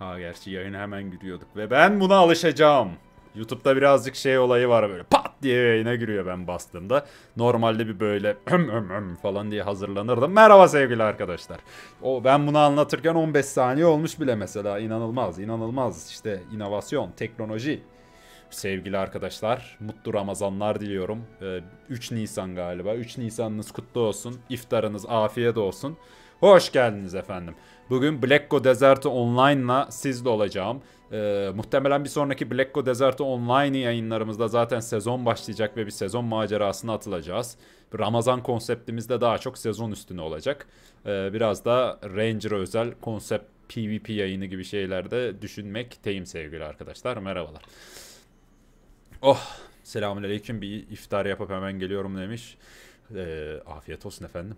Ha gerçi yayına hemen giriyorduk ve ben buna alışacağım. YouTube'da birazcık şey olayı var böyle pat diye yayına giriyor ben bastığımda. Normalde bir böyle hım hım hım falan diye hazırlanırdım. Merhaba sevgili arkadaşlar. O ben bunu anlatırken 15 saniye olmuş bile mesela. İnanılmaz, inanılmaz. İşte inovasyon, teknoloji. Sevgili arkadaşlar, mutlu Ramazanlar diliyorum. Ee, 3 Nisan galiba. 3 Nisan'ınız kutlu olsun. İftarınız afiyet olsun. Hoş geldiniz efendim. Bugün Blackko Desert'ı online'la sizle olacağım. Ee, muhtemelen bir sonraki Blackko Desert'ı online yayınlarımızda zaten sezon başlayacak ve bir sezon macerasına atılacağız. Ramazan konseptimiz de daha çok sezon üstüne olacak. Ee, biraz da Ranger özel konsept PvP yayını gibi şeylerde düşünmekteyim sevgili arkadaşlar. Merhabalar. Oh selamünaleyküm bir iftar yapıp hemen geliyorum demiş. Ee, afiyet olsun efendim.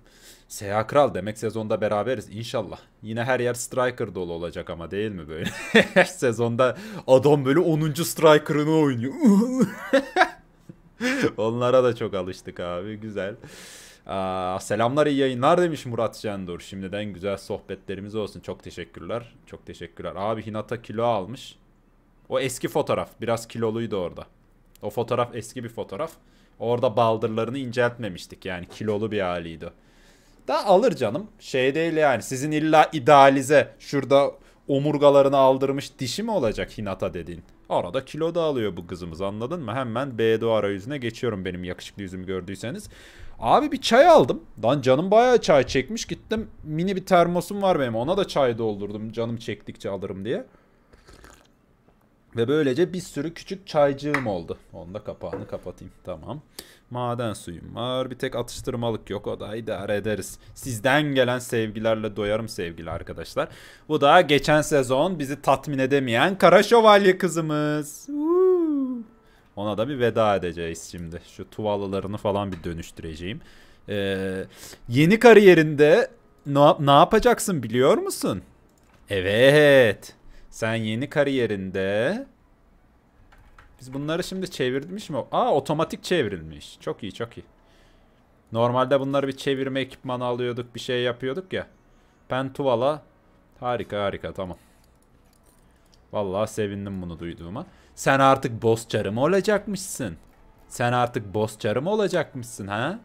Seha Kral demek sezonda beraberiz inşallah. Yine her yer striker dolu olacak ama değil mi böyle? her sezonda adam böyle 10. striker'ını oynuyor. Onlara da çok alıştık abi güzel. Aa, selamlar iyi yayınlar demiş Murat Şendur. Şimdiden güzel sohbetlerimiz olsun. Çok teşekkürler. Çok teşekkürler. Abi Hinata kilo almış. O eski fotoğraf. Biraz kiloluydu orada. O fotoğraf eski bir fotoğraf. Orada baldırlarını inceltmemiştik. Yani kilolu bir haliydi. Da alır canım. Şey değil yani. Sizin illa idealize şurada omurgalarını aldırmış dişi mi olacak Hinata dediğin? Arada kilo da alıyor bu kızımız anladın mı? Hemen Bedo arayüzüne geçiyorum benim yakışıklı yüzümü gördüyseniz. Abi bir çay aldım. Lan canım bayağı çay çekmiş. Gittim mini bir termosum var benim. Ona da çay doldurdum canım çektikçe alırım diye. Ve böylece bir sürü küçük çaycığım oldu. Onu da kapağını kapatayım. Tamam. Maden suyum var. Bir tek atıştırmalık yok. O da idare ederiz. Sizden gelen sevgilerle doyarım sevgili arkadaşlar. Bu da geçen sezon bizi tatmin edemeyen Kara Şövalye kızımız. Ona da bir veda edeceğiz şimdi. Şu tuvalılarını falan bir dönüştüreceğim. Ee, yeni kariyerinde ne, ne yapacaksın biliyor musun? Evet. Sen yeni kariyerinde biz bunları şimdi çevirmiş mi? Aa otomatik çevrilmiş. Çok iyi çok iyi. Normalde bunları bir çevirme ekipmanı alıyorduk bir şey yapıyorduk ya. Pentuvala harika harika tamam. Vallahi sevindim bunu duyduğuma. Sen artık boss çarı mı olacakmışsın? Sen artık boss çarı mı olacakmışsın ha?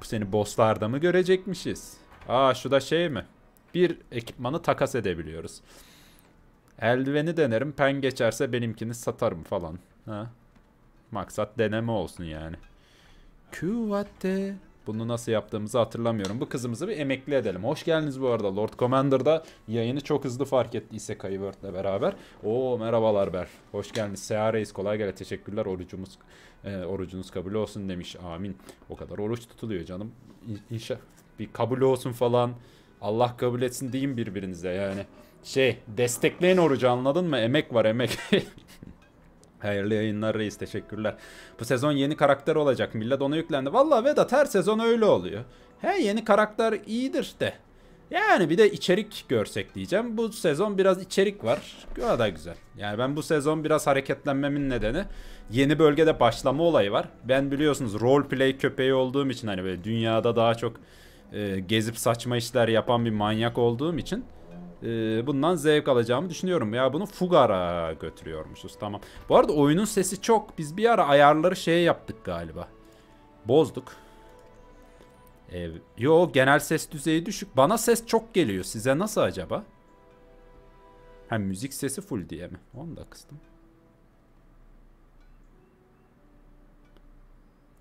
Bu seni bosslarda mı görecekmişiz? Aa şu da şey mi? Bir ekipmanı takas edebiliyoruz. Eldiveni denerim. Pen geçerse benimkini satarım falan. Ha? Maksat deneme olsun yani. Kuvvette. Bunu nasıl yaptığımızı hatırlamıyorum. Bu kızımızı bir emekli edelim. Hoş geldiniz bu arada. Lord Commander'da yayını çok hızlı fark ettiyse Kayıvert'le beraber. Oo merhabalar Ber. Hoş geldiniz. Seha Reis kolay gele. Teşekkürler. Orucumuz e, orucunuz kabul olsun demiş. Amin. O kadar oruç tutuluyor canım. İnşallah bir kabul olsun falan. Allah kabul etsin deyin birbirinize yani. Şey destekleyin orucu anladın mı? Emek var emek. Hayırlı yayınlar reis teşekkürler. Bu sezon yeni karakter olacak. Millet ona yüklendi. Valla Vedat her sezon öyle oluyor. He yeni karakter iyidir de. Yani bir de içerik görsek diyeceğim. Bu sezon biraz içerik var. O da güzel. Yani ben bu sezon biraz hareketlenmemin nedeni yeni bölgede başlama olayı var. Ben biliyorsunuz roleplay köpeği olduğum için hani böyle dünyada daha çok e, gezip saçma işler yapan bir manyak olduğum için e, bundan zevk alacağımı düşünüyorum. Ya bunu Fugar'a götürüyormuşuz tamam. Bu arada oyunun sesi çok. Biz bir ara ayarları şey yaptık galiba. Bozduk. E, yo genel ses düzeyi düşük. Bana ses çok geliyor. Size nasıl acaba? Hem müzik sesi full diye mi? Onu da kıstım.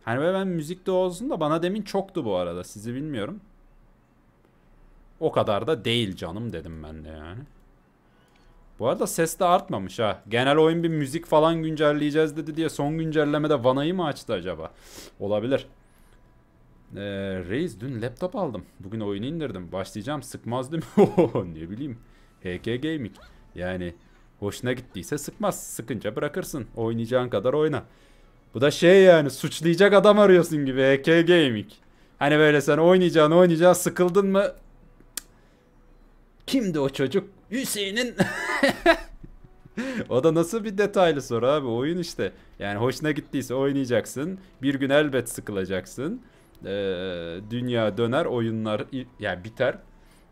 Hani ben müzikte olsun da bana demin çoktu bu arada. Sizi bilmiyorum. O kadar da değil canım dedim ben de yani. Bu arada ses de artmamış ha. Genel oyun bir müzik falan güncelleyeceğiz dedi diye son güncellemede vanayı mı açtı acaba? Olabilir. Ee, Reis dün laptop aldım. Bugün oyunu indirdim. Başlayacağım sıkmaz değil mi? ne bileyim. HK Gaming. Yani hoşuna gittiyse sıkmaz. Sıkınca bırakırsın. Oynayacağın kadar oyna. Bu da şey yani suçlayacak adam arıyorsun gibi HK Gaming. Hani böyle sen oynayacaksın oynayacaksın sıkıldın mı Kimdi o çocuk? Hüseyin'in o da nasıl bir detaylı soru abi oyun işte. Yani hoşuna gittiyse oynayacaksın. Bir gün elbet sıkılacaksın. Ee, dünya döner oyunlar yani biter.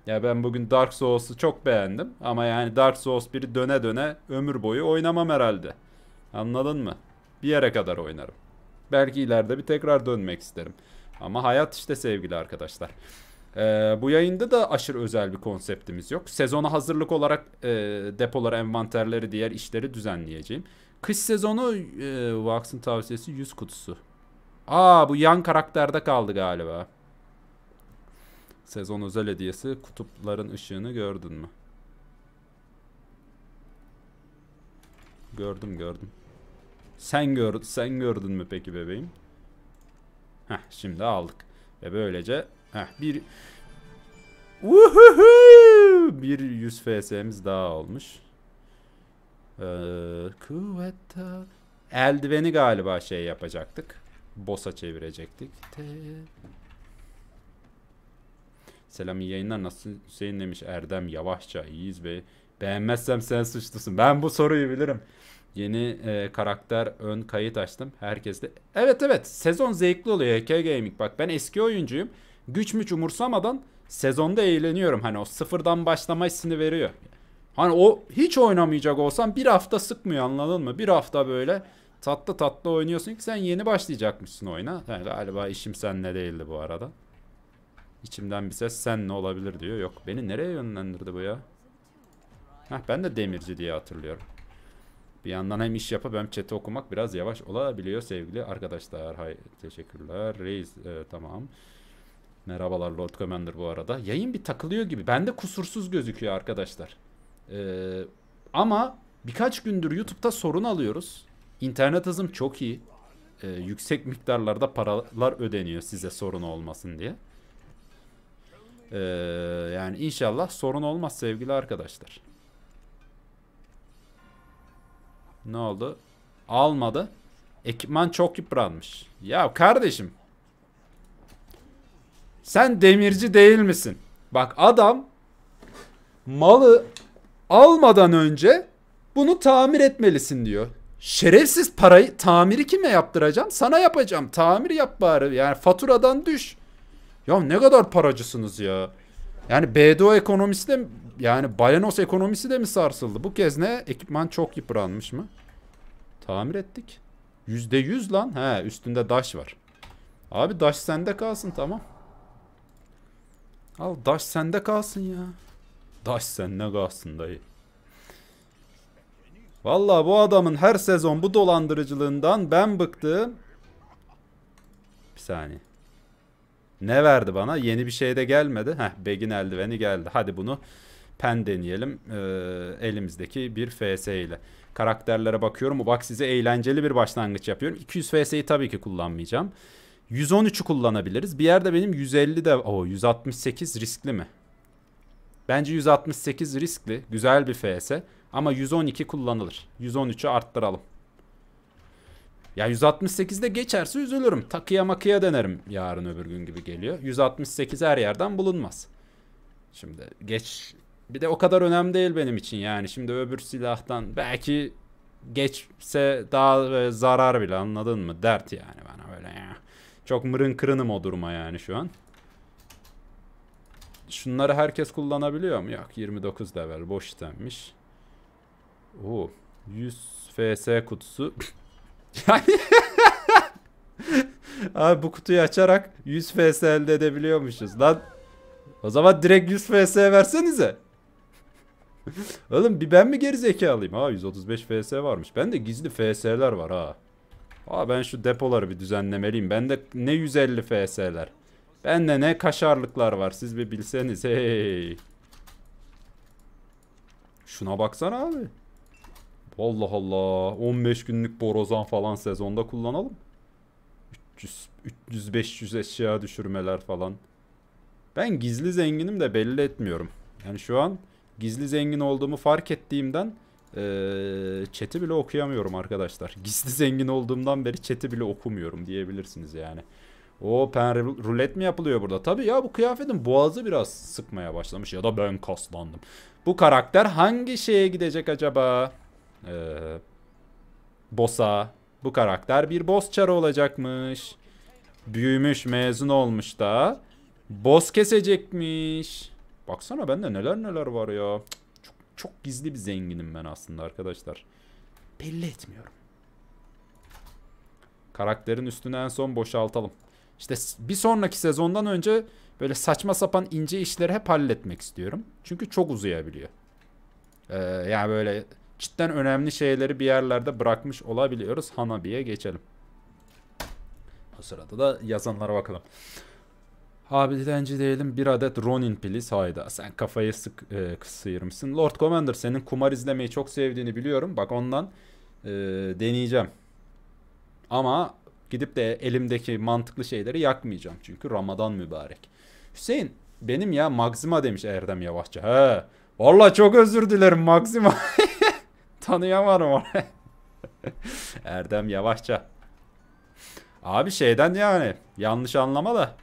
Ya ben bugün Dark Souls'u çok beğendim ama yani Dark Souls 1'i döne döne ömür boyu oynamam herhalde. Anladın mı? Bir yere kadar oynarım. Belki ileride bir tekrar dönmek isterim. Ama hayat işte sevgili arkadaşlar. Ee, bu yayında da aşırı özel bir konseptimiz yok. Sezona hazırlık olarak e, depoları, envanterleri, diğer işleri düzenleyeceğim. Kış sezonu e, Vax'ın tavsiyesi 100 kutusu. Aa bu yan karakterde kaldı galiba. Sezon özel hediyesi kutupların ışığını gördün mü? Gördüm gördüm. Sen gör sen gördün mü peki bebeğim? Heh şimdi aldık. Ve böylece heh bir Uhuhu! Bir 100 FS'miz daha olmuş. Ee, kuvvetta. Eldiveni galiba şey yapacaktık. Boss'a çevirecektik. Te. Selam iyi yayınlar. Nasıl Hüseyin demiş Erdem yavaşça iyiyiz be. Beğenmezsem sen suçlusun. Ben bu soruyu bilirim. Yeni e, karakter ön kayıt açtım. Herkes de. Evet evet sezon zevkli oluyor HK Gaming. Bak ben eski oyuncuyum. Güç müç umursamadan sezonda eğleniyorum. Hani o sıfırdan başlama hissini veriyor. Hani o hiç oynamayacak olsan bir hafta sıkmıyor anladın mı? Bir hafta böyle tatlı tatlı oynuyorsun ki sen yeni başlayacakmışsın oyuna. Yani galiba işim senle değildi bu arada. İçimden bir ses sen ne olabilir diyor. Yok beni nereye yönlendirdi bu ya? Heh, ben de demirci diye hatırlıyorum. Bir yandan hem iş yapıp hem chat'i okumak biraz yavaş olabiliyor sevgili arkadaşlar. Hay teşekkürler. Reis e, tamam. Merhabalar Lord Commander bu arada. Yayın bir takılıyor gibi. Bende kusursuz gözüküyor arkadaşlar. Ee, ama birkaç gündür YouTube'da sorun alıyoruz. İnternet hızım çok iyi. Ee, yüksek miktarlarda paralar ödeniyor size sorun olmasın diye. Ee, yani inşallah sorun olmaz sevgili arkadaşlar. Ne oldu? Almadı. Ekipman çok yıpranmış. Ya kardeşim. Sen demirci değil misin? Bak adam malı almadan önce bunu tamir etmelisin diyor. Şerefsiz parayı tamiri kime yaptıracağım? Sana yapacağım. Tamir yap bari. Yani faturadan düş. Ya ne kadar paracısınız ya. Yani BDO ekonomisi de yani Balenos ekonomisi de mi sarsıldı? Bu kez ne? Ekipman çok yıpranmış mı? Tamir ettik. Yüzde yüz lan. He üstünde daş var. Abi daş sende kalsın tamam. Al daş sende kalsın ya. Daş sende kalsın dayı. Vallahi bu adamın her sezon bu dolandırıcılığından ben bıktım. Bir saniye. Ne verdi bana? Yeni bir şey de gelmedi. Heh, Begin eldiveni geldi. Hadi bunu pen deneyelim. Ee, elimizdeki bir FS ile. Karakterlere bakıyorum. Bak size eğlenceli bir başlangıç yapıyorum. 200 FS'yi tabii ki kullanmayacağım. 113'ü kullanabiliriz. Bir yerde benim 150 de... o 168 riskli mi? Bence 168 riskli. Güzel bir FS. Ama 112 kullanılır. 113'ü arttıralım. Ya 168'de geçerse üzülürüm. Takıya makıya denerim yarın öbür gün gibi geliyor. 168 her yerden bulunmaz. Şimdi geç bir de o kadar önemli değil benim için yani. Şimdi öbür silahtan belki geçse daha zarar bile anladın mı? Dert yani. Çok mırın kırınım o duruma yani şu an. Şunları herkes kullanabiliyor mu? Yok 29 level boş istenmiş. Oo 100 FS kutusu. Abi bu kutuyu açarak 100 FS elde edebiliyormuşuz. Lan o zaman direkt 100 FS versenize. Oğlum bir ben mi geri zekalıyım? Ha 135 FS varmış. Ben de gizli FS'ler var ha. Aa ben şu depoları bir düzenlemeliyim. Bende ne 150 FS'ler. Bende ne kaşarlıklar var. Siz bir bilseniz. Hey. Şuna baksana abi. Allah Allah. 15 günlük borazan falan sezonda kullanalım. 300 300 500 eşya düşürmeler falan. Ben gizli zenginim de belli etmiyorum. Yani şu an gizli zengin olduğumu fark ettiğimden ee, chat'i bile okuyamıyorum arkadaşlar. Gizli zengin olduğumdan beri chat'i bile okumuyorum diyebilirsiniz yani. O pen rulet mi yapılıyor burada? Tabii ya bu kıyafetin boğazı biraz sıkmaya başlamış ya da ben kaslandım. Bu karakter hangi şeye gidecek acaba? Ee, boss'a. Bu karakter bir boss çarı olacakmış. Büyümüş, mezun olmuş da. Boss kesecekmiş. Baksana bende neler neler var ya. Çok, çok gizli bir zenginim ben aslında arkadaşlar. Belli etmiyorum. Karakterin üstünü en son boşaltalım. İşte bir sonraki sezondan önce böyle saçma sapan ince işleri hep halletmek istiyorum. Çünkü çok uzayabiliyor. Ee, yani böyle cidden önemli şeyleri bir yerlerde bırakmış olabiliyoruz. Hanabi'ye geçelim. O sırada da yazanlara bakalım. Abi dilenci değilim bir adet Ronin please hayda. Sen kafayı sık e, sıyırmışsın. Lord Commander senin kumar izlemeyi çok sevdiğini biliyorum. Bak ondan e, deneyeceğim. Ama gidip de elimdeki mantıklı şeyleri yakmayacağım. Çünkü Ramazan mübarek. Hüseyin benim ya Maxima demiş Erdem Yavaşça. He. Valla çok özür dilerim Maxima. Tanıyamadım orayı. Erdem Yavaşça. Abi şeyden yani yanlış anlama da.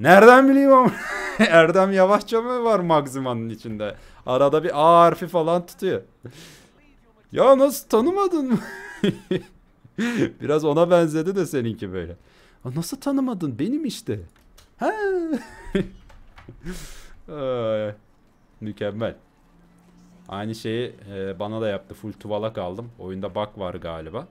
Nereden bileyim ama Erdem Yavaşça mı var Maxima'nın içinde? Arada bir A harfi falan tutuyor. Ya nasıl tanımadın mı? Biraz ona benzedi de seninki böyle. Nasıl tanımadın? Benim işte. Ha. Mükemmel. Aynı şeyi e, bana da yaptı. Full tuvalak aldım. Oyunda bug var galiba.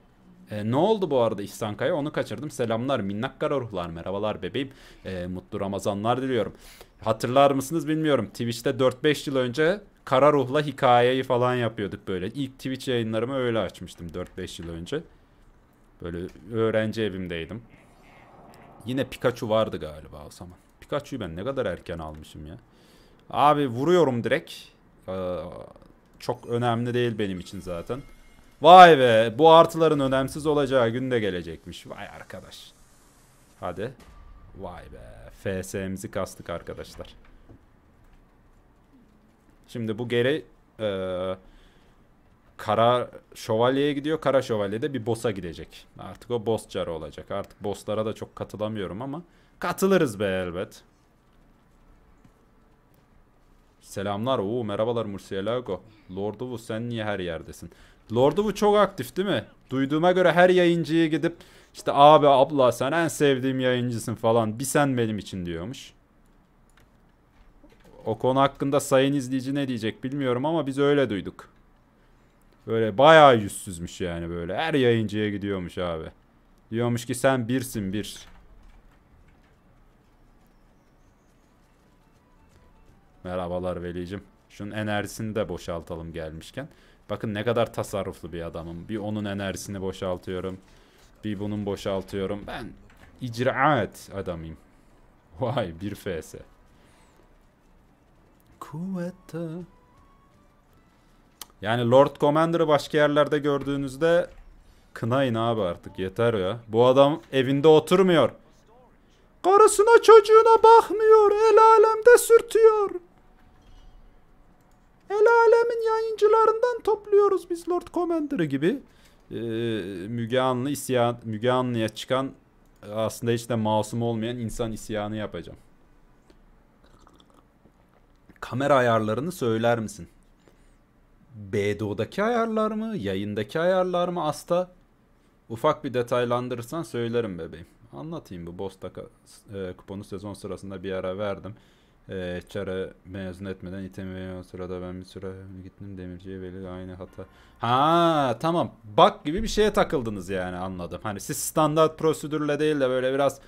E, ne oldu bu arada İhsan Kaya? Onu kaçırdım. Selamlar minnak kara ruhlar. Merhabalar bebeğim. E, mutlu Ramazanlar diliyorum. Hatırlar mısınız bilmiyorum. Twitch'te 4-5 yıl önce kara ruhla hikayeyi falan yapıyorduk böyle. İlk Twitch yayınlarımı öyle açmıştım 4-5 yıl önce. Böyle öğrenci evimdeydim. Yine Pikachu vardı galiba o zaman. Pikachu'yu ben ne kadar erken almışım ya. Abi vuruyorum direkt. Ee, çok önemli değil benim için zaten. Vay be bu artıların önemsiz olacağı gün de gelecekmiş. Vay arkadaş. Hadi. Vay be. FS'mizi kastık arkadaşlar. Şimdi bu geri e, Kara Şövalye'ye gidiyor. Kara Şövalye de bir boss'a gidecek. Artık o boss carı olacak. Artık boss'lara da çok katılamıyorum ama katılırız be elbet. Selamlar. Oo merhabalar Murcielago. Lordovu sen niye her yerdesin? Lordovu çok aktif değil mi? Duyduğuma göre her yayıncıya gidip işte abi abla sen en sevdiğim yayıncısın falan. Bir sen benim için diyormuş. O konu hakkında sayın izleyici ne diyecek bilmiyorum ama biz öyle duyduk. Böyle bayağı yüzsüzmüş yani böyle. Her yayıncıya gidiyormuş abi. Diyormuş ki sen birsin bir. Merhabalar Velicim. Şunun enerjisini de boşaltalım gelmişken. Bakın ne kadar tasarruflu bir adamım. Bir onun enerjisini boşaltıyorum. Bir bunun boşaltıyorum. Ben icraat adamıyım. Vay bir FS. Kuvvete. Yani Lord Commander'ı başka yerlerde gördüğünüzde kınayın abi artık yeter ya. Bu adam evinde oturmuyor. Karısına çocuğuna bakmıyor. El alemde sürtüyor. El alemin yayıncılarından topluyoruz biz Lord Commander'ı gibi. Ee, Müge Anlı isyan, Müge Anlı'ya çıkan aslında hiç de masum olmayan insan isyanı yapacağım. Kamera ayarlarını söyler misin? BDO'daki ayarlar mı? Yayındaki ayarlar mı? Asta ufak bir detaylandırırsan söylerim bebeğim. Anlatayım bu boss e, kuponu sezon sırasında bir ara verdim. E, Çar'ı mezun etmeden itemi o sırada ben bir süre gittim demirciye veli aynı hata. Ha tamam bak gibi bir şeye takıldınız yani anladım. Hani siz standart prosedürle değil de böyle biraz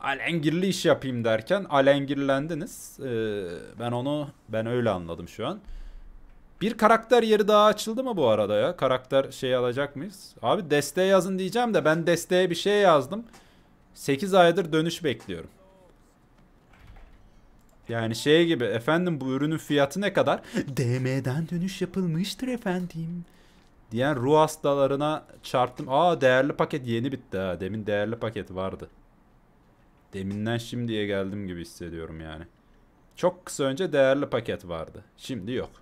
alengirli iş yapayım derken alengirlendiniz. Ee, ben onu ben öyle anladım şu an. Bir karakter yeri daha açıldı mı bu arada ya? Karakter şey alacak mıyız? Abi desteğe yazın diyeceğim de ben desteğe bir şey yazdım. 8 aydır dönüş bekliyorum. Yani şey gibi efendim bu ürünün fiyatı ne kadar? DM'den dönüş yapılmıştır efendim. Diyen ruh hastalarına çarptım. Aa değerli paket yeni bitti ha. Demin değerli paket vardı. Deminden şimdiye geldim gibi hissediyorum yani. Çok kısa önce değerli paket vardı. Şimdi yok.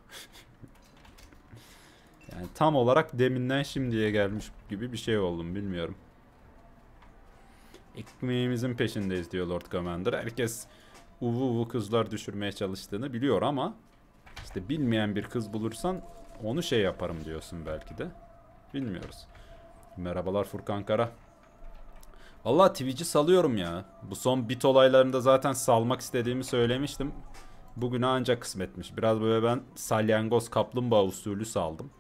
yani tam olarak deminden şimdiye gelmiş gibi bir şey oldum bilmiyorum. Ekmeğimizin peşindeyiz diyor Lord Commander. Herkes uvu uvu kızlar düşürmeye çalıştığını biliyor ama işte bilmeyen bir kız bulursan onu şey yaparım diyorsun belki de. Bilmiyoruz. Merhabalar Furkan Kara. Valla Twitch'i salıyorum ya. Bu son bit olaylarında zaten salmak istediğimi söylemiştim. Bugüne ancak kısmetmiş. Biraz böyle ben salyangoz kaplumbağa usulü saldım.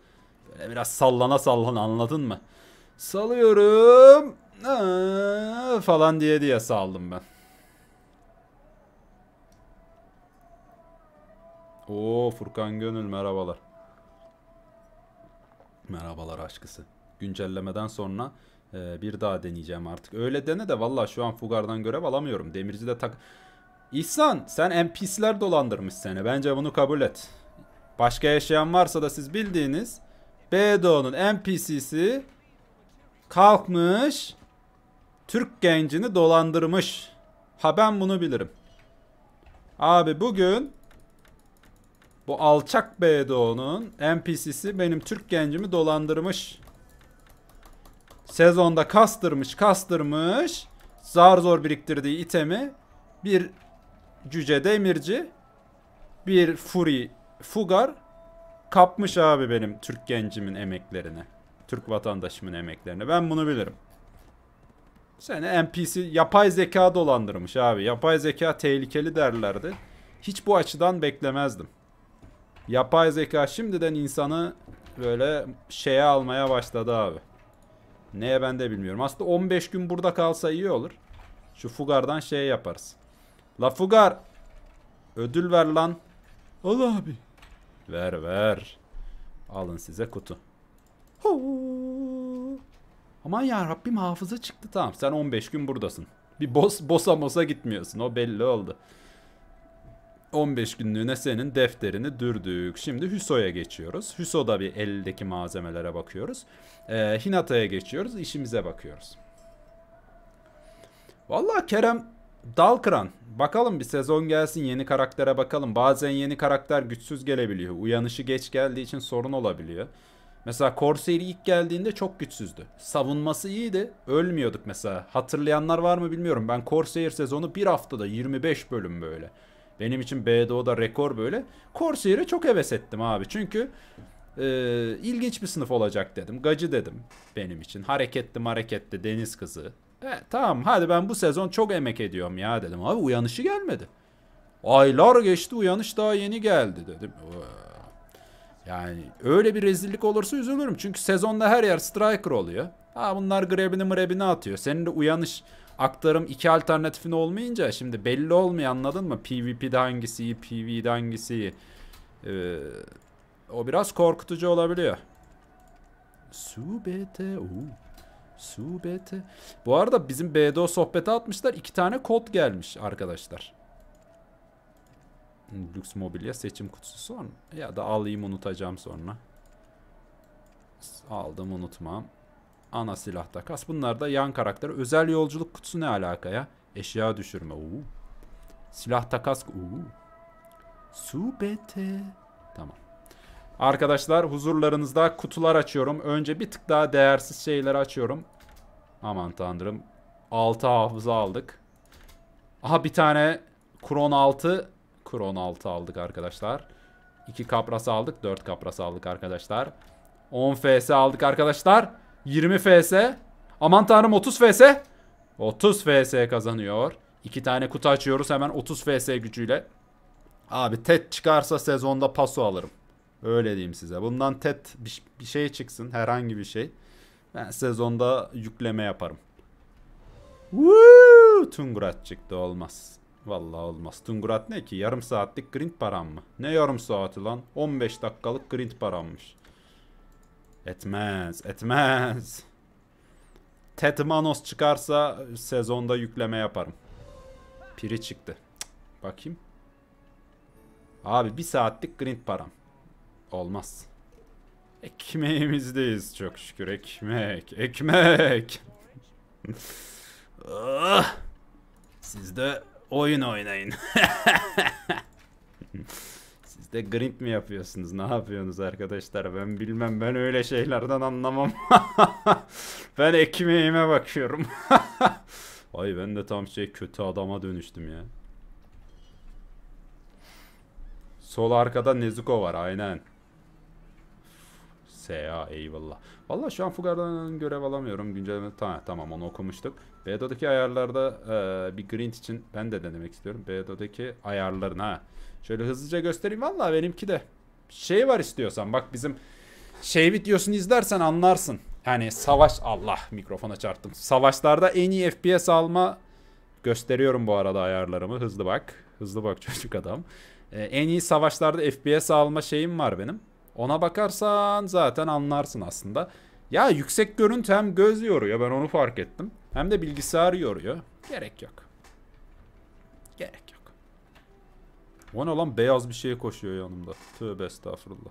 Böyle biraz sallana sallana anladın mı? Salıyorum. Aa, falan diye diye saldım ben. Oo Furkan Gönül merhabalar. Merhabalar aşkısı. Güncellemeden sonra e, bir daha deneyeceğim artık. Öyle dene de valla şu an Fugar'dan görev alamıyorum. Demirci de tak... İhsan sen NPC'ler dolandırmış seni. Bence bunu kabul et. Başka yaşayan varsa da siz bildiğiniz BDO'nun NPC'si kalkmış Türk gencini dolandırmış. Ha ben bunu bilirim. Abi bugün bu alçak BDO'nun NPC'si benim Türk gencimi dolandırmış. Sezonda kastırmış kastırmış. Zar zor biriktirdiği itemi bir cüce demirci bir furi fugar kapmış abi benim Türk gencimin emeklerini. Türk vatandaşımın emeklerini. Ben bunu bilirim. Seni NPC yapay zeka dolandırmış abi. Yapay zeka tehlikeli derlerdi. Hiç bu açıdan beklemezdim. Yapay zeka şimdiden insanı böyle şeye almaya başladı abi. Neye ben de bilmiyorum. Aslında 15 gün burada kalsa iyi olur. Şu Fugar'dan şey yaparız. La Fugar. Ödül ver lan. Al abi. Ver ver. Alın size kutu. Huu. Aman ya Rabbim hafıza çıktı tamam. Sen 15 gün buradasın. Bir boss bossa mosa gitmiyorsun. O belli oldu. 15 günlüğüne senin defterini dürdük. Şimdi Hüso'ya geçiyoruz. Hüso'da bir eldeki malzemelere bakıyoruz. Ee, Hinata'ya geçiyoruz. İşimize bakıyoruz. Vallahi Kerem dal kıran. Bakalım bir sezon gelsin yeni karaktere bakalım. Bazen yeni karakter güçsüz gelebiliyor. Uyanışı geç geldiği için sorun olabiliyor. Mesela Corsair ilk geldiğinde çok güçsüzdü. Savunması iyiydi. Ölmüyorduk mesela. Hatırlayanlar var mı bilmiyorum. Ben Corsair sezonu bir haftada 25 bölüm böyle. Benim için BDO'da rekor böyle. Corsair'e çok heves ettim abi. Çünkü e, ilginç bir sınıf olacak dedim. Gacı dedim benim için. Hareketli hareketli deniz kızı. E, tamam hadi ben bu sezon çok emek ediyorum ya dedim. Abi uyanışı gelmedi. Aylar geçti uyanış daha yeni geldi dedim. Yani öyle bir rezillik olursa üzülürüm. Çünkü sezonda her yer striker oluyor. Ha bunlar grebini mrebini atıyor. Senin de uyanış aktarım iki alternatifin olmayınca şimdi belli olmuyor anladın mı? PvP'de hangisi iyi, PvE'de hangisi iyi. Ee, o biraz korkutucu olabiliyor. Subete. Oo. Subete. Bu arada bizim BDO sohbete atmışlar. iki tane kod gelmiş arkadaşlar. Lüks mobilya seçim kutusu son. Ya da alayım unutacağım sonra. Aldım unutmam. Ana silah takas. Bunlar da yan karakter. Özel yolculuk kutusu ne alaka ya? Eşya düşürme. Oo. Silah takas. Oo. Subete. Tamam. Arkadaşlar huzurlarınızda kutular açıyorum. Önce bir tık daha değersiz şeyler açıyorum. Aman tanrım. 6 hafıza aldık. Aha bir tane Kron 6. Kron 6 aldık arkadaşlar. 2 kapras aldık. 4 kapras aldık arkadaşlar. 10 FS aldık arkadaşlar. 20 FS. Aman tanrım 30 FS. 30 FS kazanıyor. 2 tane kutu açıyoruz hemen 30 FS gücüyle. Abi TED çıkarsa sezonda paso alırım. Öyle diyeyim size. Bundan TED bir şey çıksın. Herhangi bir şey. Ben sezonda yükleme yaparım. Woo! Tungurat çıktı olmaz. Vallahi olmaz. Tungurat ne ki? Yarım saatlik grind param mı? Ne yarım saati lan? 15 dakikalık grind parammış. Etmez. Etmez. Tetmanos çıkarsa sezonda yükleme yaparım. Piri çıktı. Cık, bakayım. Abi bir saatlik grind param. Olmaz. Ekmeğimizdeyiz çok şükür. Ekmek. Ekmek. Ah! Siz de oyun oynayın. Siz de grind mi yapıyorsunuz? Ne yapıyorsunuz arkadaşlar? Ben bilmem. Ben öyle şeylerden anlamam. ben ekmeğime bakıyorum. Ay ben de tam şey kötü adama dönüştüm ya. Sol arkada Nezuko var aynen. SA eyvallah. Valla şu an Fugar'dan görev alamıyorum. Güncelleme tamam, tamam onu okumuştuk. BDO'daki ayarlarda e, bir grind için ben de denemek istiyorum. BDO'daki ayarların ha. Şöyle hızlıca göstereyim. Valla benimki de şey var istiyorsan. Bak bizim şey videosunu izlersen anlarsın. Yani savaş Allah mikrofona çarptım. Savaşlarda en iyi FPS alma gösteriyorum bu arada ayarlarımı. Hızlı bak. Hızlı bak çocuk adam. Ee, en iyi savaşlarda FPS alma şeyim var benim. Ona bakarsan zaten anlarsın aslında. Ya yüksek görüntü hem göz yoruyor ben onu fark ettim. Hem de bilgisayar yoruyor. Gerek yok. Gerek yok. O ne lan beyaz bir şey koşuyor yanımda. Tövbe estağfurullah.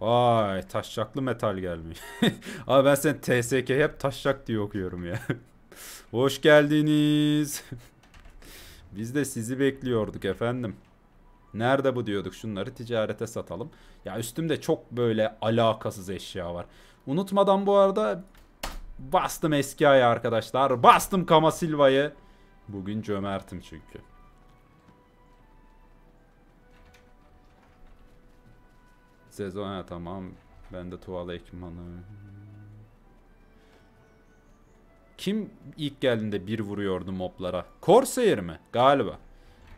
Vay taşacaklı metal gelmiş. Abi ben sen TSK hep taşacak diye okuyorum ya. Hoş geldiniz. Biz de sizi bekliyorduk efendim. Nerede bu diyorduk şunları ticarete satalım. Ya üstümde çok böyle alakasız eşya var. Unutmadan bu arada bastım eski ayı arkadaşlar. Bastım Kama Silva'yı. Bugün cömertim çünkü. Sezon ha tamam. Ben de tuvalet ekipmanı. Kim ilk geldiğinde bir vuruyordu moblara? Corsair mi? Galiba.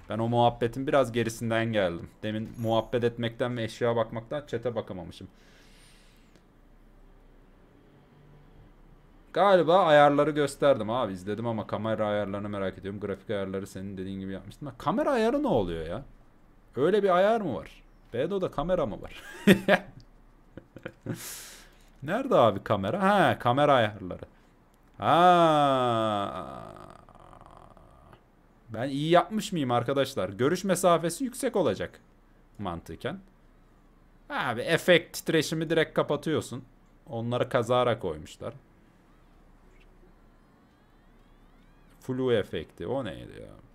Ben o muhabbetin biraz gerisinden geldim. Demin muhabbet etmekten ve eşya bakmaktan çete bakamamışım. Galiba ayarları gösterdim abi izledim ama kamera ayarlarını merak ediyorum. Grafik ayarları senin dediğin gibi yapmıştım. Kamera ayarı ne oluyor ya? Öyle bir ayar mı var? Bedo'da kamera mı var? Nerede abi kamera? Ha kamera ayarları. Ha. Ben iyi yapmış mıyım arkadaşlar? Görüş mesafesi yüksek olacak mantıken. Abi efekt titreşimi direkt kapatıyorsun. Onları kazara koymuşlar. Flu efekti o neydi ya?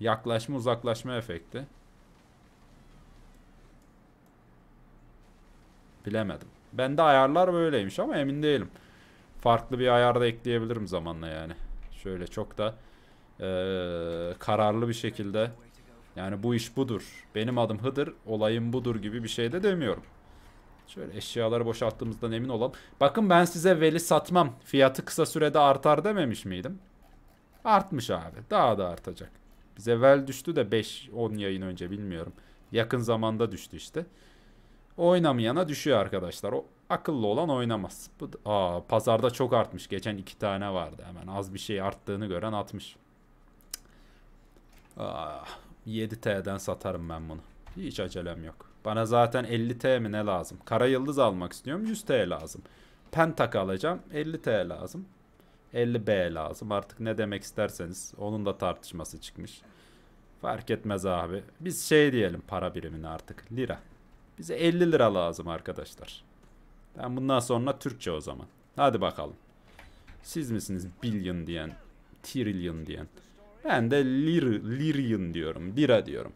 Yaklaşma uzaklaşma efekti. Bilemedim. Bende ayarlar böyleymiş ama emin değilim. Farklı bir ayar da ekleyebilirim zamanla yani. Şöyle çok da ee, kararlı bir şekilde yani bu iş budur. Benim adım Hıdır, olayım budur gibi bir şey de demiyorum. Şöyle eşyaları boşalttığımızdan emin olalım. Bakın ben size veli satmam. Fiyatı kısa sürede artar dememiş miydim? Artmış abi. Daha da artacak. Bize vel düştü de 5-10 yayın önce bilmiyorum. Yakın zamanda düştü işte. Oynamayana düşüyor arkadaşlar. O akıllı olan oynamaz. Bu, aa, pazarda çok artmış. Geçen iki tane vardı hemen. Az bir şey arttığını gören atmış. Aa, 7T'den satarım ben bunu. Hiç acelem yok. Bana zaten 50T mi ne lazım? Kara yıldız almak istiyorum. 100T lazım. Pentak alacağım. 50T lazım. 50B lazım. Artık ne demek isterseniz. Onun da tartışması çıkmış. Fark etmez abi. Biz şey diyelim para birimini artık. Lira. Bize 50 lira lazım arkadaşlar. Ben bundan sonra Türkçe o zaman. Hadi bakalım. Siz misiniz billion diyen, trillion diyen? Ben de lir, liryon diyorum, lira diyorum.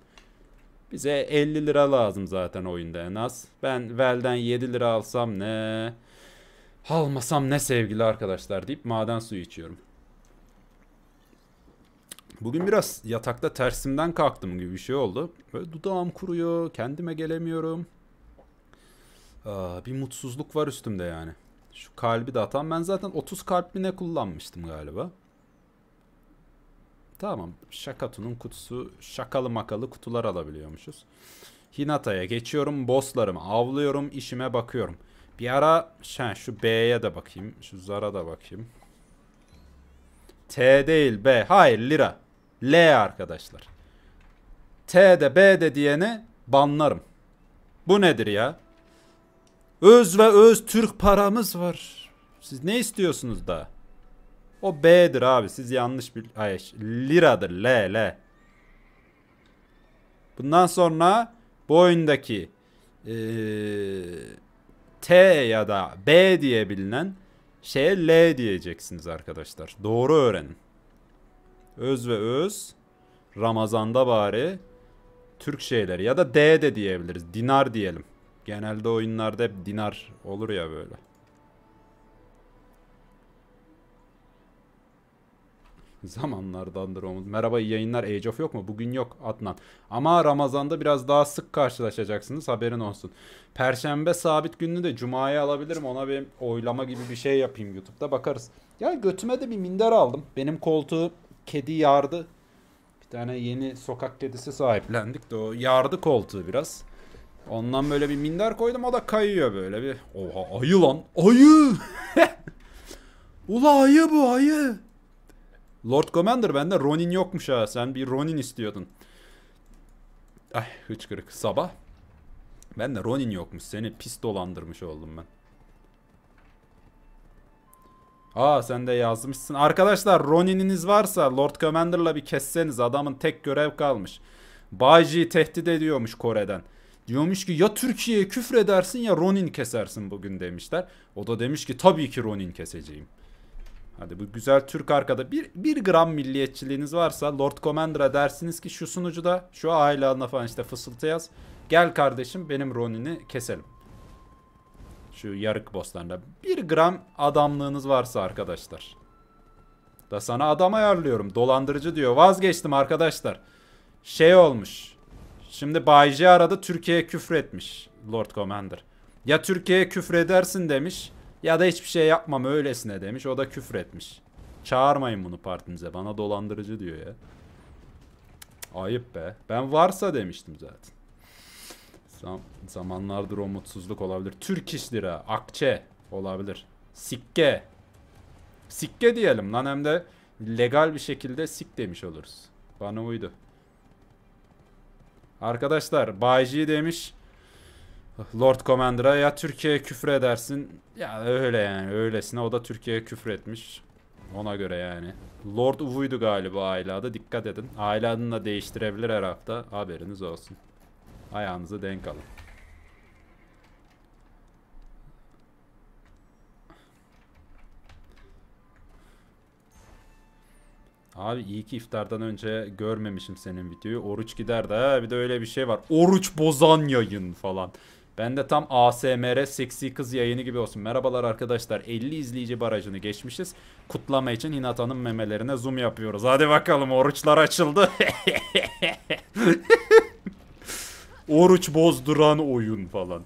Bize 50 lira lazım zaten oyunda en az. Ben Vel'den 7 lira alsam ne? Almasam ne sevgili arkadaşlar deyip maden suyu içiyorum. Bugün biraz yatakta tersimden kalktım gibi bir şey oldu. Böyle dudağım kuruyor, kendime gelemiyorum. Aa, bir mutsuzluk var üstümde yani. Şu kalbi de atan. Ben zaten 30 kalp mi ne kullanmıştım galiba. Tamam. Şakatu'nun kutusu şakalı makalı kutular alabiliyormuşuz. Hinata'ya geçiyorum. Bosslarımı avlıyorum. işime bakıyorum. Bir ara şey, şu B'ye de bakayım. Şu Zara da bakayım. T değil B. Hayır lira. L arkadaşlar. T de B de diyene banlarım. Bu nedir ya? Öz ve öz Türk paramız var. Siz ne istiyorsunuz da? O B'dir abi. Siz yanlış bir... Hayır. Liradır. L. L. Bundan sonra bu oyundaki ee, T ya da B diye bilinen şeye L diyeceksiniz arkadaşlar. Doğru öğrenin. Öz ve öz. Ramazanda bari. Türk şeyleri ya da D de diyebiliriz. Dinar diyelim. Genelde oyunlarda hep dinar olur ya böyle. Zamanlardandır umut. Merhaba iyi yayınlar. Age of yok mu? Bugün yok Adnan. Ama Ramazan'da biraz daha sık karşılaşacaksınız. Haberin olsun. Perşembe sabit gününü de Cuma'ya alabilirim. Ona bir oylama gibi bir şey yapayım YouTube'da bakarız. Ya götüme de bir minder aldım. Benim koltuğu kedi yardı. Bir tane yeni sokak kedisi sahiplendik de o yardı koltuğu biraz. Ondan böyle bir minder koydum o da kayıyor böyle bir. Oha ayı lan. Ayı. Ula ayı bu ayı. Lord Commander bende Ronin yokmuş ha. Sen bir Ronin istiyordun. Ay hıçkırık sabah. Ben de Ronin yokmuş. Seni pis dolandırmış oldum ben. Aa sen de yazmışsın. Arkadaşlar Ronin'iniz varsa Lord Commander'la bir kesseniz adamın tek görev kalmış. Baji'yi tehdit ediyormuş Kore'den. Diyormuş ki ya Türkiye'ye küfredersin ya Ronin kesersin bugün demişler. O da demiş ki tabii ki Ronin keseceğim. Hadi bu güzel Türk arkada bir, bir gram milliyetçiliğiniz varsa Lord Commander'a dersiniz ki şu sunucuda şu aile falan işte fısıltı yaz. Gel kardeşim benim Ronin'i keselim. Şu yarık bosslarında. Bir gram adamlığınız varsa arkadaşlar. Da sana adam ayarlıyorum. Dolandırıcı diyor. Vazgeçtim arkadaşlar. Şey olmuş. Şimdi Bayci aradı Türkiye'ye küfür etmiş Lord Commander. Ya Türkiye'ye küfür edersin demiş. Ya da hiçbir şey yapmam öylesine demiş. O da küfür etmiş. Çağırmayın bunu partinize. Bana dolandırıcı diyor ya. Ayıp be. Ben varsa demiştim zaten. Zam zamanlardır o mutsuzluk olabilir. Türk iş lira, akçe olabilir. Sikke. Sikke diyelim lan hem de legal bir şekilde sik demiş oluruz. Bana uydu. Arkadaşlar Bayci demiş Lord Commander'a ya Türkiye'ye küfür edersin ya öyle yani öylesine o da Türkiye'ye küfür etmiş. Ona göre yani. Lord Uvu'ydu galiba aile adı. Dikkat edin. Aile adını da değiştirebilir her hafta. Haberiniz olsun. Ayağınızı denk alın. Abi iyi ki iftardan önce görmemişim senin videoyu. Oruç giderdi ha. Bir de öyle bir şey var. Oruç bozan yayın falan. Ben de tam ASMR seksi kız yayını gibi olsun. Merhabalar arkadaşlar. 50 izleyici barajını geçmişiz. Kutlama için Hinata'nın memelerine zoom yapıyoruz. Hadi bakalım oruçlar açıldı. Oruç bozduran oyun falan.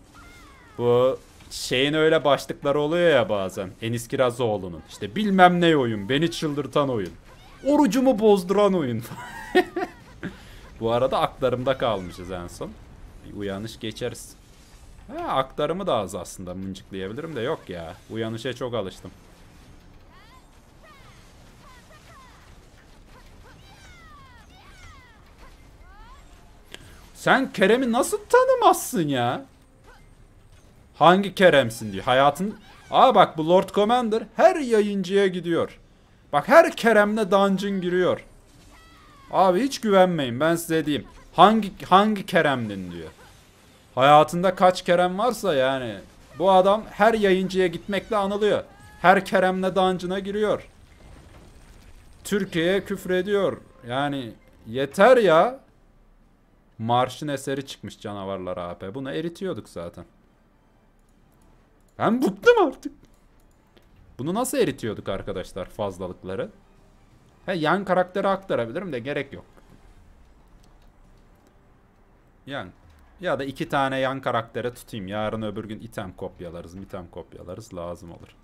Bu şeyin öyle başlıkları oluyor ya bazen. Enis Kirazoğlu'nun. İşte bilmem ne oyun. Beni çıldırtan oyun. Orucumu bozduran oyun. Bu arada aktarımda kalmışız en son. Bir uyanış geçeriz. Ha, aktarımı da az aslında mıncıklayabilirim de yok ya. Uyanışa çok alıştım. Sen Kerem'i nasıl tanımazsın ya? Hangi Kerem'sin diyor. Hayatın... Aa bak bu Lord Commander her yayıncıya gidiyor. Bak her Kerem'le dungeon giriyor. Abi hiç güvenmeyin ben size diyeyim. Hangi hangi Kerem'din diyor. Hayatında kaç Kerem varsa yani. Bu adam her yayıncıya gitmekle anılıyor. Her Kerem'le dungeon'a giriyor. Türkiye'ye küfür ediyor. Yani yeter ya. Marş'ın eseri çıkmış canavarlar AP. Bunu eritiyorduk zaten. Ben bıktım artık. Bunu nasıl eritiyorduk arkadaşlar fazlalıkları? He yan karakteri aktarabilirim de gerek yok. Yan. Ya da iki tane yan karaktere tutayım. Yarın öbür gün item kopyalarız, item kopyalarız. Lazım olur.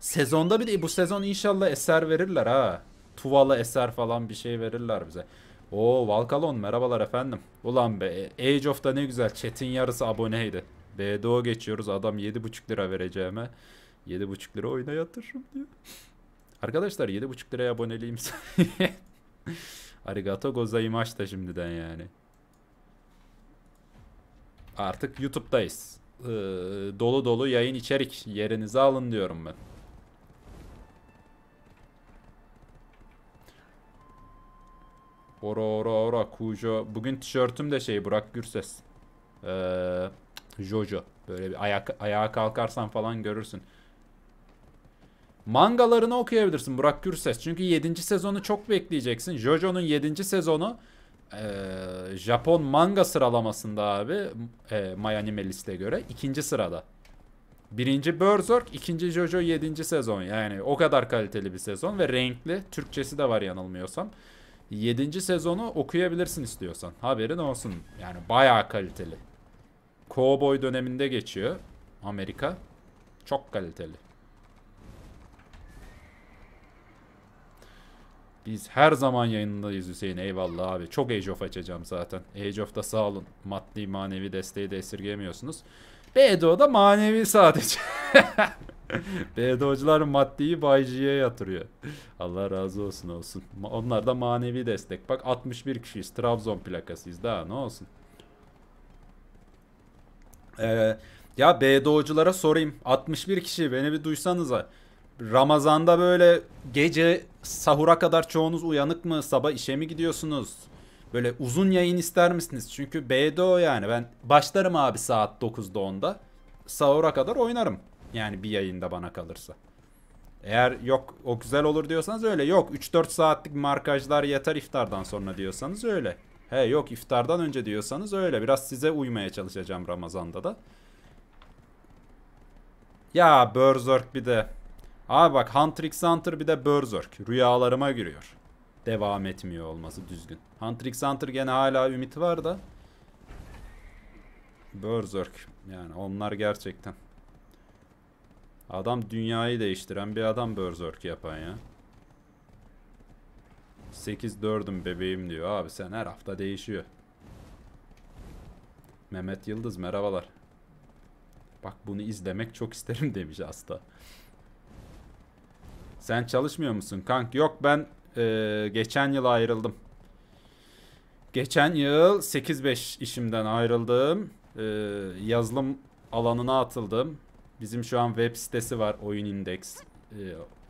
Sezonda bir de bu sezon inşallah eser verirler ha. Tuvalı eser falan bir şey verirler bize. Oo Valkalon merhabalar efendim. Ulan be Age of'ta ne güzel chat'in yarısı aboneydi. BDO geçiyoruz adam 7,5 lira vereceğime 7,5 lira oyuna yatırırım diyor. Arkadaşlar 7,5 liraya aboneliğim. Arigato gozaimasu şimdiden yani. Artık YouTube'dayız. Ee, dolu dolu yayın içerik yerinizi alın diyorum ben. Ora ora ora Kujo. Bugün tişörtüm de şey Burak Gürses. Ee, Jojo. Böyle bir ayak, ayağa kalkarsan falan görürsün. Mangalarını okuyabilirsin Burak Gürses. Çünkü 7. sezonu çok bekleyeceksin. Jojo'nun 7. sezonu e, Japon manga sıralamasında abi e, My Anime liste göre ikinci sırada. Birinci Berserk, ikinci Jojo 7. sezon. Yani o kadar kaliteli bir sezon ve renkli. Türkçesi de var yanılmıyorsam. 7. sezonu okuyabilirsin istiyorsan. Haberin olsun. Yani bayağı kaliteli. Cowboy döneminde geçiyor. Amerika. Çok kaliteli. Biz her zaman yayınındayız Hüseyin. Eyvallah abi. Çok Age of açacağım zaten. Age of'ta sağ olun. Maddi manevi desteği de esirgemiyorsunuz. BDO'da manevi sadece. BDO'cular maddiyi Bayci'ye yatırıyor. Allah razı olsun olsun. Onlar da manevi destek. Bak 61 kişiyiz. Trabzon plakasıyız. Daha ne olsun. Ee, ya BDO'culara sorayım. 61 kişi beni bir duysanıza. Ramazan'da böyle gece sahura kadar çoğunuz uyanık mı? Sabah işe mi gidiyorsunuz? Böyle uzun yayın ister misiniz? Çünkü BDO yani ben başlarım abi saat 9'da 10'da. Sahura kadar oynarım. Yani bir yayında bana kalırsa. Eğer yok o güzel olur diyorsanız öyle. Yok 3-4 saatlik markajlar yeter iftardan sonra diyorsanız öyle. He yok iftardan önce diyorsanız öyle. Biraz size uymaya çalışacağım Ramazan'da da. Ya Berserk bir de. Abi bak Hunter x Hunter bir de Berserk. Rüyalarıma giriyor. Devam etmiyor olması düzgün. Hunter x Hunter gene hala ümit var da. Berserk. Yani onlar gerçekten. Adam dünyayı değiştiren bir adam Berserk yapan ya. 8-4'üm bebeğim diyor. Abi sen her hafta değişiyor. Mehmet Yıldız merhabalar. Bak bunu izlemek çok isterim demiş hasta. Sen çalışmıyor musun kank? Yok ben e, geçen yıl ayrıldım. Geçen yıl 8-5 işimden ayrıldım. E, yazılım alanına atıldım. Bizim şu an web sitesi var Oyun Index. E,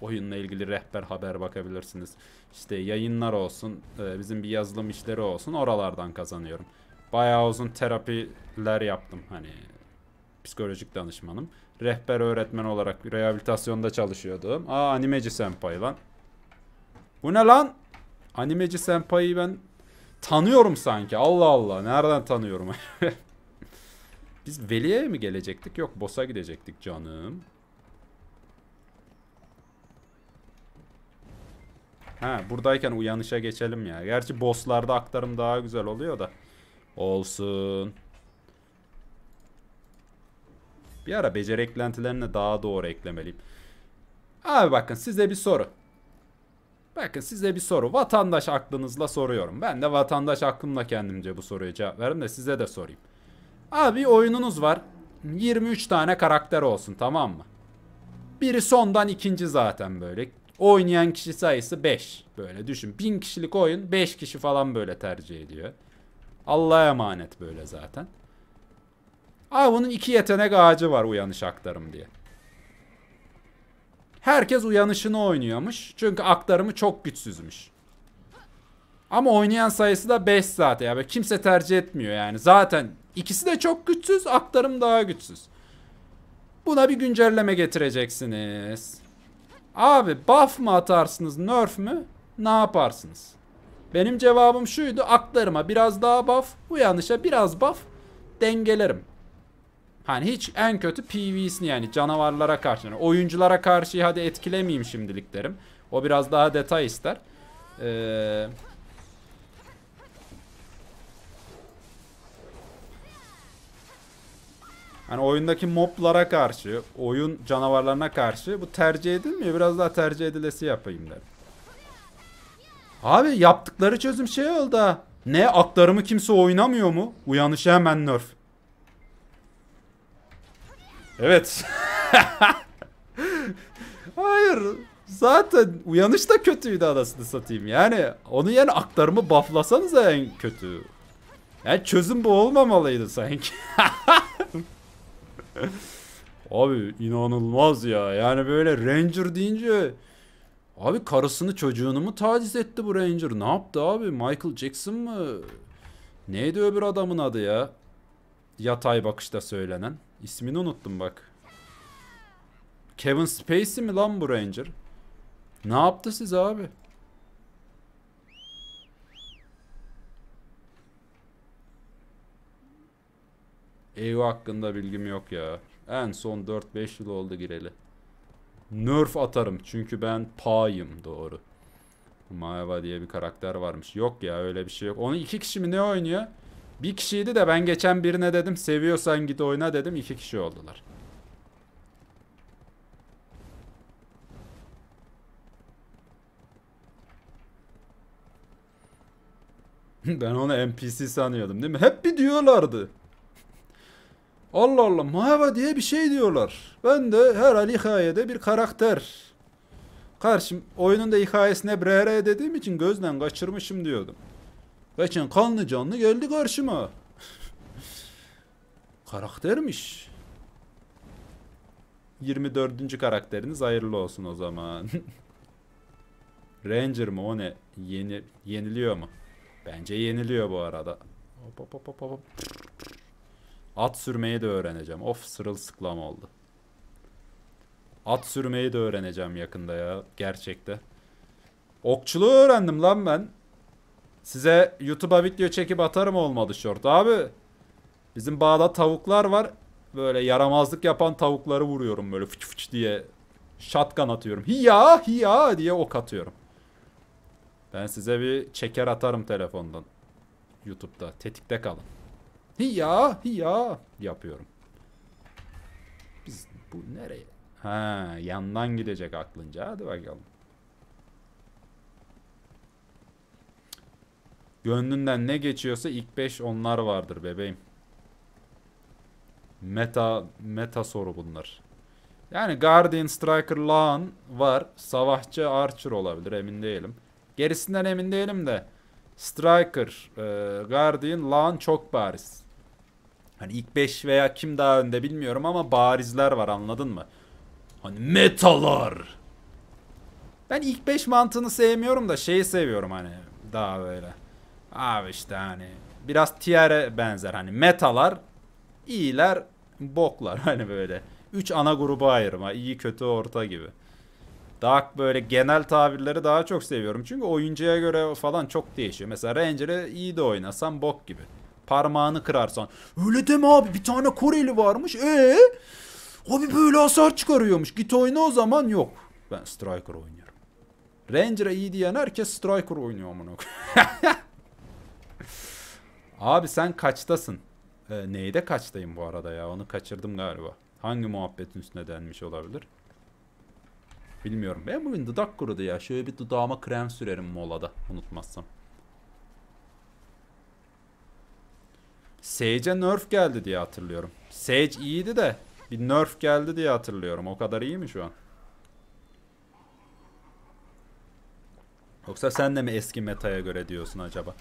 oyunla ilgili rehber haber bakabilirsiniz. İşte yayınlar olsun, e, bizim bir yazılım işleri olsun oralardan kazanıyorum. Bayağı uzun terapiler yaptım hani psikolojik danışmanım. Rehber öğretmen olarak rehabilitasyonda çalışıyordum. Aa animeci senpai lan. Bu ne lan? Animeci senpai'yi ben tanıyorum sanki. Allah Allah. Nereden tanıyorum? Biz Veli'ye mi gelecektik? Yok boss'a gidecektik canım. Ha buradayken uyanışa geçelim ya. Gerçi boss'larda aktarım daha güzel oluyor da. Olsun. Bir ara beceri eklentilerini daha doğru eklemeliyim. Abi bakın size bir soru. Bakın size bir soru. Vatandaş aklınızla soruyorum. Ben de vatandaş aklımla kendimce bu soruya cevap veririm de size de sorayım. Abi oyununuz var. 23 tane karakter olsun tamam mı? Biri sondan ikinci zaten böyle. Oynayan kişi sayısı 5. Böyle düşün. 1000 kişilik oyun 5 kişi falan böyle tercih ediyor. Allah'a emanet böyle zaten. Abi bunun iki yetenek ağacı var uyanış aktarım diye. Herkes uyanışını oynuyormuş. Çünkü aktarımı çok güçsüzmüş. Ama oynayan sayısı da 5 zaten. Yani kimse tercih etmiyor yani. Zaten ikisi de çok güçsüz. Aktarım daha güçsüz. Buna bir güncelleme getireceksiniz. Abi buff mı atarsınız nerf mü? Ne yaparsınız? Benim cevabım şuydu. Aktarıma biraz daha buff. Uyanışa biraz buff. Dengelerim. Hani hiç en kötü PvE'sini yani canavarlara karşı. Yani oyunculara karşı hadi etkilemeyeyim şimdilik derim. O biraz daha detay ister. Eee... Hani oyundaki moblara karşı, oyun canavarlarına karşı bu tercih edilmiyor. Biraz daha tercih edilesi yapayım derim. Abi yaptıkları çözüm şey oldu Ne aktarımı kimse oynamıyor mu? Uyanışı hemen nerf. Evet. Hayır. Zaten uyanış da kötüydü anasını satayım. Yani onu yani aktarımı bufflasanız en kötü. Yani çözüm bu olmamalıydı sanki. Abi inanılmaz ya. Yani böyle Ranger deyince abi karısını çocuğunu mu taciz etti bu Ranger? Ne yaptı abi? Michael Jackson mı? Neydi öbür adamın adı ya? Yatay bakışta söylenen. İsmini unuttum bak. Kevin Spacey mi lan bu Ranger? Ne yaptı siz abi? EU hakkında bilgim yok ya. En son 4-5 yıl oldu gireli. Nerf atarım çünkü ben payım doğru. Maeva diye bir karakter varmış. Yok ya öyle bir şey yok. Onu iki kişi mi ne oynuyor? Bir kişiydi de ben geçen birine dedim seviyorsan git oyna dedim iki kişi oldular. ben onu NPC sanıyordum değil mi? Hep bir diyorlardı. Allah Allah Mahva diye bir şey diyorlar. Ben de her hikayede bir karakter. Karşım oyunun da hikayesine brr dediğim için gözden kaçırmışım diyordum. Geçen kanlı canlı geldi karşıma. Karaktermiş. 24. karakteriniz hayırlı olsun o zaman. Ranger mı o ne? Yeni, yeniliyor mu? Bence yeniliyor bu arada. Hop hop hop hop. At sürmeyi de öğreneceğim. Of sırılsıklam oldu. At sürmeyi de öğreneceğim yakında ya. Gerçekte. Okçuluğu öğrendim lan ben. Size YouTube'a video çekip atarım olmadı short. Abi bizim bağda tavuklar var. Böyle yaramazlık yapan tavukları vuruyorum böyle fıç fıç diye. Shotgun atıyorum. Hiya hiya diye ok atıyorum. Ben size bir çeker atarım telefondan. YouTube'da. Tetikte kalın. Hiya hiya yapıyorum. Biz bu nereye? Ha yandan gidecek aklınca. Hadi bakalım. Gönlünden ne geçiyorsa ilk 5 onlar vardır bebeğim. Meta meta soru bunlar. Yani Guardian, Striker, Lan var. Savaşçı, Archer olabilir emin değilim. Gerisinden emin değilim de. Striker, e, Guardian, Lan çok bariz. Hani ilk 5 veya kim daha önde bilmiyorum ama barizler var anladın mı? Hani metalar. Ben ilk 5 mantığını sevmiyorum da şeyi seviyorum hani daha böyle. Abi işte hani biraz tier'e benzer hani metalar, iyiler, boklar hani böyle. 3 ana gruba ayırma. iyi kötü orta gibi. Daha böyle genel tabirleri daha çok seviyorum. Çünkü oyuncuya göre falan çok değişiyor. Mesela Ranger'ı iyi de oynasan bok gibi. Parmağını kırarsan. Öyle deme abi bir tane Koreli varmış. Ee? Abi böyle hasar çıkarıyormuş. Git oyna o zaman yok. Ben Striker oynuyorum. Ranger'a iyi diyen herkes Striker oynuyor amına Abi sen kaçtasın? Ee, neyde kaçtayım bu arada ya? Onu kaçırdım galiba. Hangi muhabbetin üstüne denmiş olabilir? Bilmiyorum. Ben bugün dudak kurudu ya. Şöyle bir dudağıma krem sürerim molada. Unutmazsam. Sage'e nerf geldi diye hatırlıyorum. Sage iyiydi de bir nerf geldi diye hatırlıyorum. O kadar iyi mi şu an? Yoksa sen de mi eski metaya göre diyorsun acaba?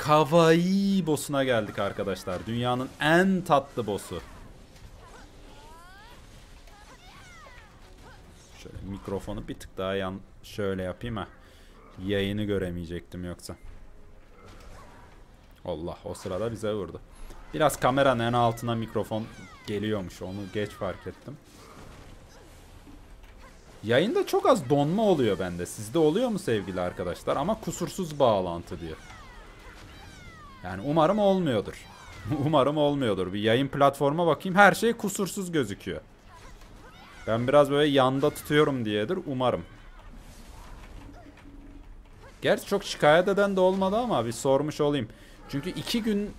Kawaii boss'una geldik arkadaşlar. Dünyanın en tatlı boss'u. Şöyle mikrofonu bir tık daha yan şöyle yapayım ha. Yayını göremeyecektim yoksa. Allah o sırada bize vurdu. Biraz kameranın en altına mikrofon geliyormuş. Onu geç fark ettim. Yayında çok az donma oluyor bende. Sizde oluyor mu sevgili arkadaşlar? Ama kusursuz bağlantı diyor. Yani umarım olmuyordur. umarım olmuyordur. Bir yayın platforma bakayım. Her şey kusursuz gözüküyor. Ben biraz böyle yanda tutuyorum diyedir. Umarım. Gerçi çok şikayet eden de olmadı ama bir sormuş olayım. Çünkü iki gün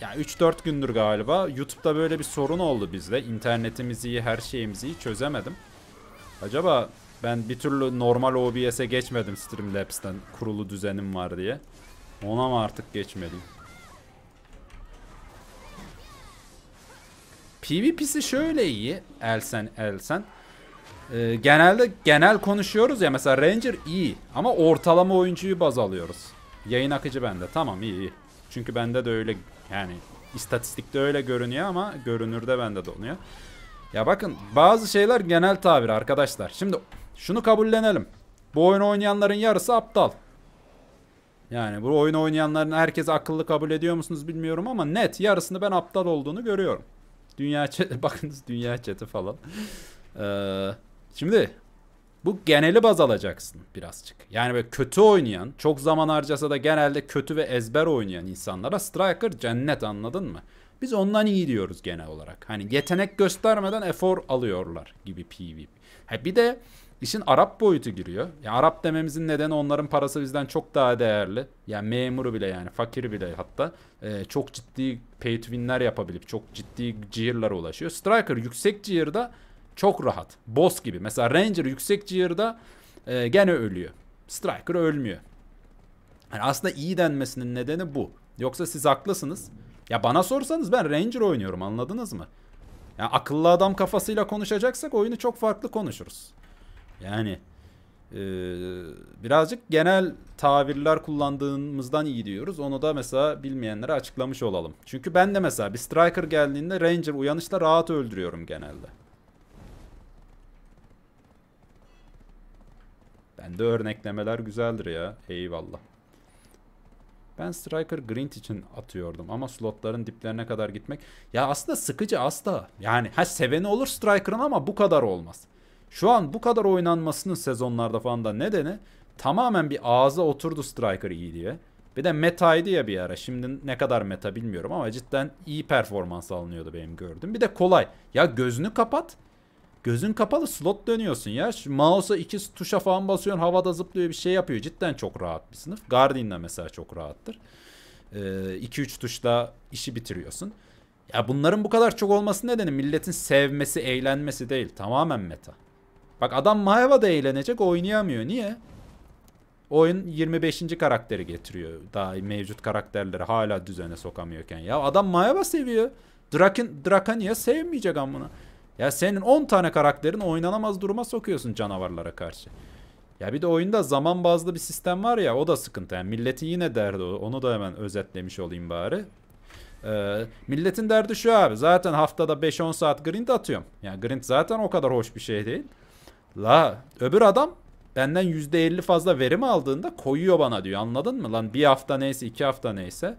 yani 3-4 gündür galiba YouTube'da böyle bir sorun oldu bizde. İnternetimiz iyi, her şeyimiz iyi çözemedim. Acaba ben bir türlü normal OBS'e geçmedim Streamlabs'ten kurulu düzenim var diye. Ona mı artık geçmeliyim? PvP'si şöyle iyi. Elsen Elsen. Ee, genelde genel konuşuyoruz ya mesela Ranger iyi ama ortalama oyuncuyu baz alıyoruz. Yayın akıcı bende. Tamam iyi. Çünkü bende de öyle yani istatistikte öyle görünüyor ama görünürde bende de oluyor. Ya bakın bazı şeyler genel tabir arkadaşlar. Şimdi şunu kabullenelim. Bu oyunu oynayanların yarısı aptal. Yani bu oyunu oynayanların herkes akıllı kabul ediyor musunuz bilmiyorum ama net yarısını ben aptal olduğunu görüyorum. Dünya chat'i bakınız dünya chat'i falan. Ee, şimdi bu geneli baz alacaksın birazcık. Yani böyle kötü oynayan, çok zaman harcasa da genelde kötü ve ezber oynayan insanlara Striker cennet anladın mı? Biz ondan iyi diyoruz genel olarak. Hani yetenek göstermeden efor alıyorlar gibi PvP. Ha bir de işin Arap boyutu giriyor. Ya Arap dememizin nedeni onların parası bizden çok daha değerli. Yani memuru bile yani fakir bile hatta e, çok ciddi pay to win'ler yapabilip çok ciddi cihirlara ulaşıyor. Striker yüksek cihirda çok rahat. Boss gibi. Mesela Ranger yüksek cihirda e, gene ölüyor. Striker ölmüyor. Yani aslında iyi denmesinin nedeni bu. Yoksa siz haklısınız. Ya bana sorsanız ben Ranger oynuyorum anladınız mı? Yani akıllı adam kafasıyla konuşacaksak oyunu çok farklı konuşuruz. Yani e, birazcık genel tabirler kullandığımızdan iyi diyoruz. Onu da mesela bilmeyenlere açıklamış olalım. Çünkü ben de mesela bir striker geldiğinde Ranger uyanışta rahat öldürüyorum genelde. Ben de örneklemeler güzeldir ya. Eyvallah. Ben Striker Grint için atıyordum ama slotların diplerine kadar gitmek. Ya aslında sıkıcı asla. Yani ha seveni olur Striker'ın ama bu kadar olmaz. Şu an bu kadar oynanmasının sezonlarda falan da nedeni tamamen bir ağza oturdu Striker iyi diye. Bir de metaydı ya bir ara. Şimdi ne kadar meta bilmiyorum ama cidden iyi performans alınıyordu benim gördüğüm. Bir de kolay. Ya gözünü kapat. Gözün kapalı slot dönüyorsun ya. Şu mouse'a iki tuşa falan basıyorsun havada zıplıyor bir şey yapıyor. Cidden çok rahat bir sınıf. Guardian'da mesela çok rahattır. 2-3 ee, tuşla işi bitiriyorsun. Ya bunların bu kadar çok olması nedeni milletin sevmesi, eğlenmesi değil. Tamamen meta. Bak adam Maeva eğlenecek oynayamıyor. Niye? Oyun 25. karakteri getiriyor. Daha mevcut karakterleri hala düzene sokamıyorken. Ya adam Maeva seviyor. Draken, Drakania sevmeyecek amına. Ya senin 10 tane karakterin oynanamaz duruma sokuyorsun canavarlara karşı. Ya bir de oyunda zaman bazlı bir sistem var ya o da sıkıntı. Yani milletin yine derdi o. Onu da hemen özetlemiş olayım bari. Ee, milletin derdi şu abi. Zaten haftada 5-10 saat grind atıyorum. Yani grind zaten o kadar hoş bir şey değil. La öbür adam benden %50 fazla verim aldığında koyuyor bana diyor. Anladın mı? Lan bir hafta neyse iki hafta neyse.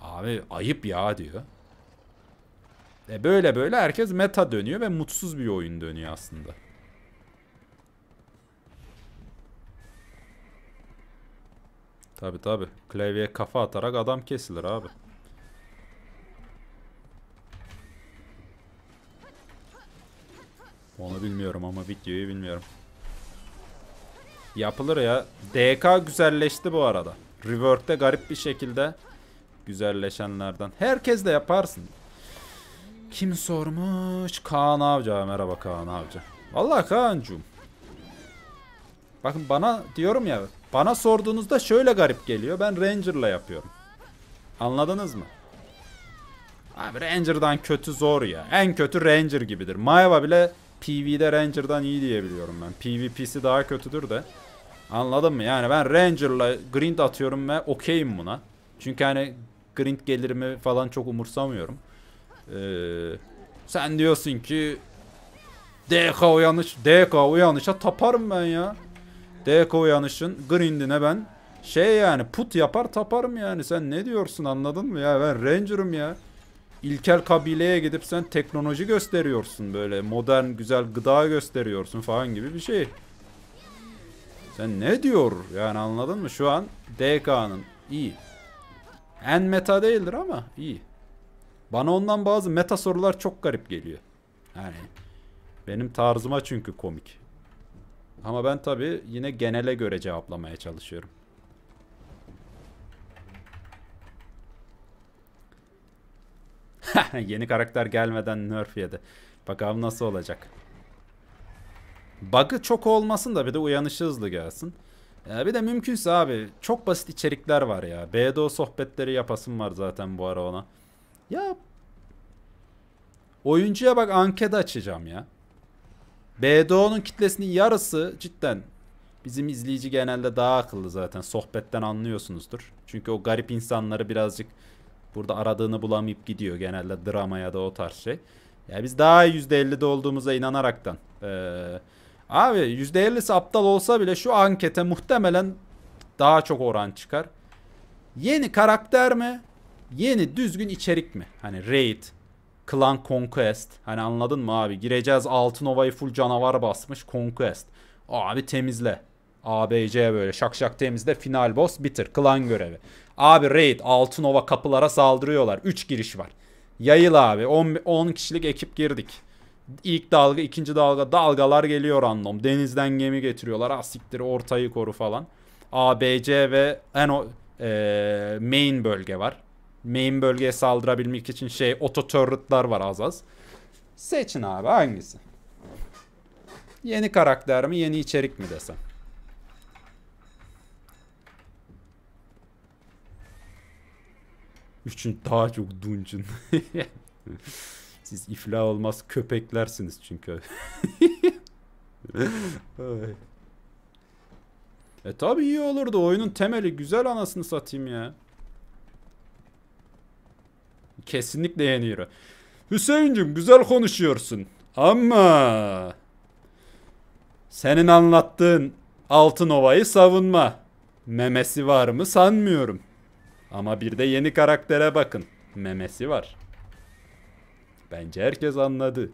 Abi ayıp ya diyor. E böyle böyle herkes meta dönüyor ve mutsuz bir oyun dönüyor aslında. Tabi tabi. Klavyeye kafa atarak adam kesilir abi. Onu bilmiyorum ama videoyu bilmiyorum. Yapılır ya. DK güzelleşti bu arada. Rework'te garip bir şekilde güzelleşenlerden. Herkes de yaparsın. Kim sormuş? Kaan Avcı. Merhaba Kaan Avcı. Vallahi Kaan'cum. Bakın bana diyorum ya. Bana sorduğunuzda şöyle garip geliyor. Ben Ranger'la yapıyorum. Anladınız mı? Abi Ranger'dan kötü zor ya. En kötü Ranger gibidir. Maeva bile Pv'de Ranger'dan iyi diyebiliyorum ben. PvP'si daha kötüdür de. Anladın mı? Yani ben Ranger'la grind atıyorum ve okeyim buna. Çünkü hani grind gelirimi falan çok umursamıyorum. Ee, sen diyorsun ki DK uyanış DK uyanışa taparım ben ya. DK uyanışın grindine ben şey yani put yapar taparım yani. Sen ne diyorsun anladın mı ya? Ben Ranger'ım ya. İlkel kabileye gidip sen teknoloji gösteriyorsun böyle. Modern güzel gıda gösteriyorsun falan gibi bir şey. Sen ne diyor yani anladın mı? Şu an DK'nın iyi. En meta değildir ama iyi. Bana ondan bazı meta sorular çok garip geliyor. Yani benim tarzıma çünkü komik. Ama ben tabi yine genele göre cevaplamaya çalışıyorum. Yeni karakter gelmeden nerf yedi. Bakalım nasıl olacak. Bug'ı çok olmasın da bir de uyanışı hızlı gelsin. Ya bir de mümkünse abi çok basit içerikler var ya. BDO sohbetleri yapasım var zaten bu ara ona. Ya oyuncuya bak anket açacağım ya. BDO'nun kitlesinin yarısı cidden bizim izleyici genelde daha akıllı zaten. Sohbetten anlıyorsunuzdur. Çünkü o garip insanları birazcık burada aradığını bulamayıp gidiyor genelde drama ya da o tarz şey. Ya biz daha %50'de olduğumuza inanaraktan. Ee, abi %50'si aptal olsa bile şu ankete muhtemelen daha çok oran çıkar. Yeni karakter mi? Yeni düzgün içerik mi? Hani raid, clan conquest. Hani anladın mı abi? Gireceğiz altın ovayı full canavar basmış conquest. Abi temizle. ABC böyle şak şak temizle final boss bitir. Klan görevi. Abi raid altın ova kapılara saldırıyorlar. 3 giriş var. Yayıl abi 10 kişilik ekip girdik. İlk dalga, ikinci dalga, dalgalar geliyor random. Denizden gemi getiriyorlar. Asiktir ah, ortayı koru falan. ABC ve en o e, main bölge var. Main bölgeye saldırabilmek için şey turret'lar var az az. Seçin abi hangisi? Yeni karakter mi, yeni içerik mi desem? Üçün daha çok duncun. Siz iflah olmaz köpeklersiniz çünkü. e tabi iyi olurdu. Oyunun temeli güzel anasını satayım ya. Kesinlikle yeni hero. Hüseyin'cim güzel konuşuyorsun. Ama senin anlattığın Altın Ova'yı savunma. Memesi var mı sanmıyorum. Ama bir de yeni karaktere bakın. Memesi var. Bence herkes anladı.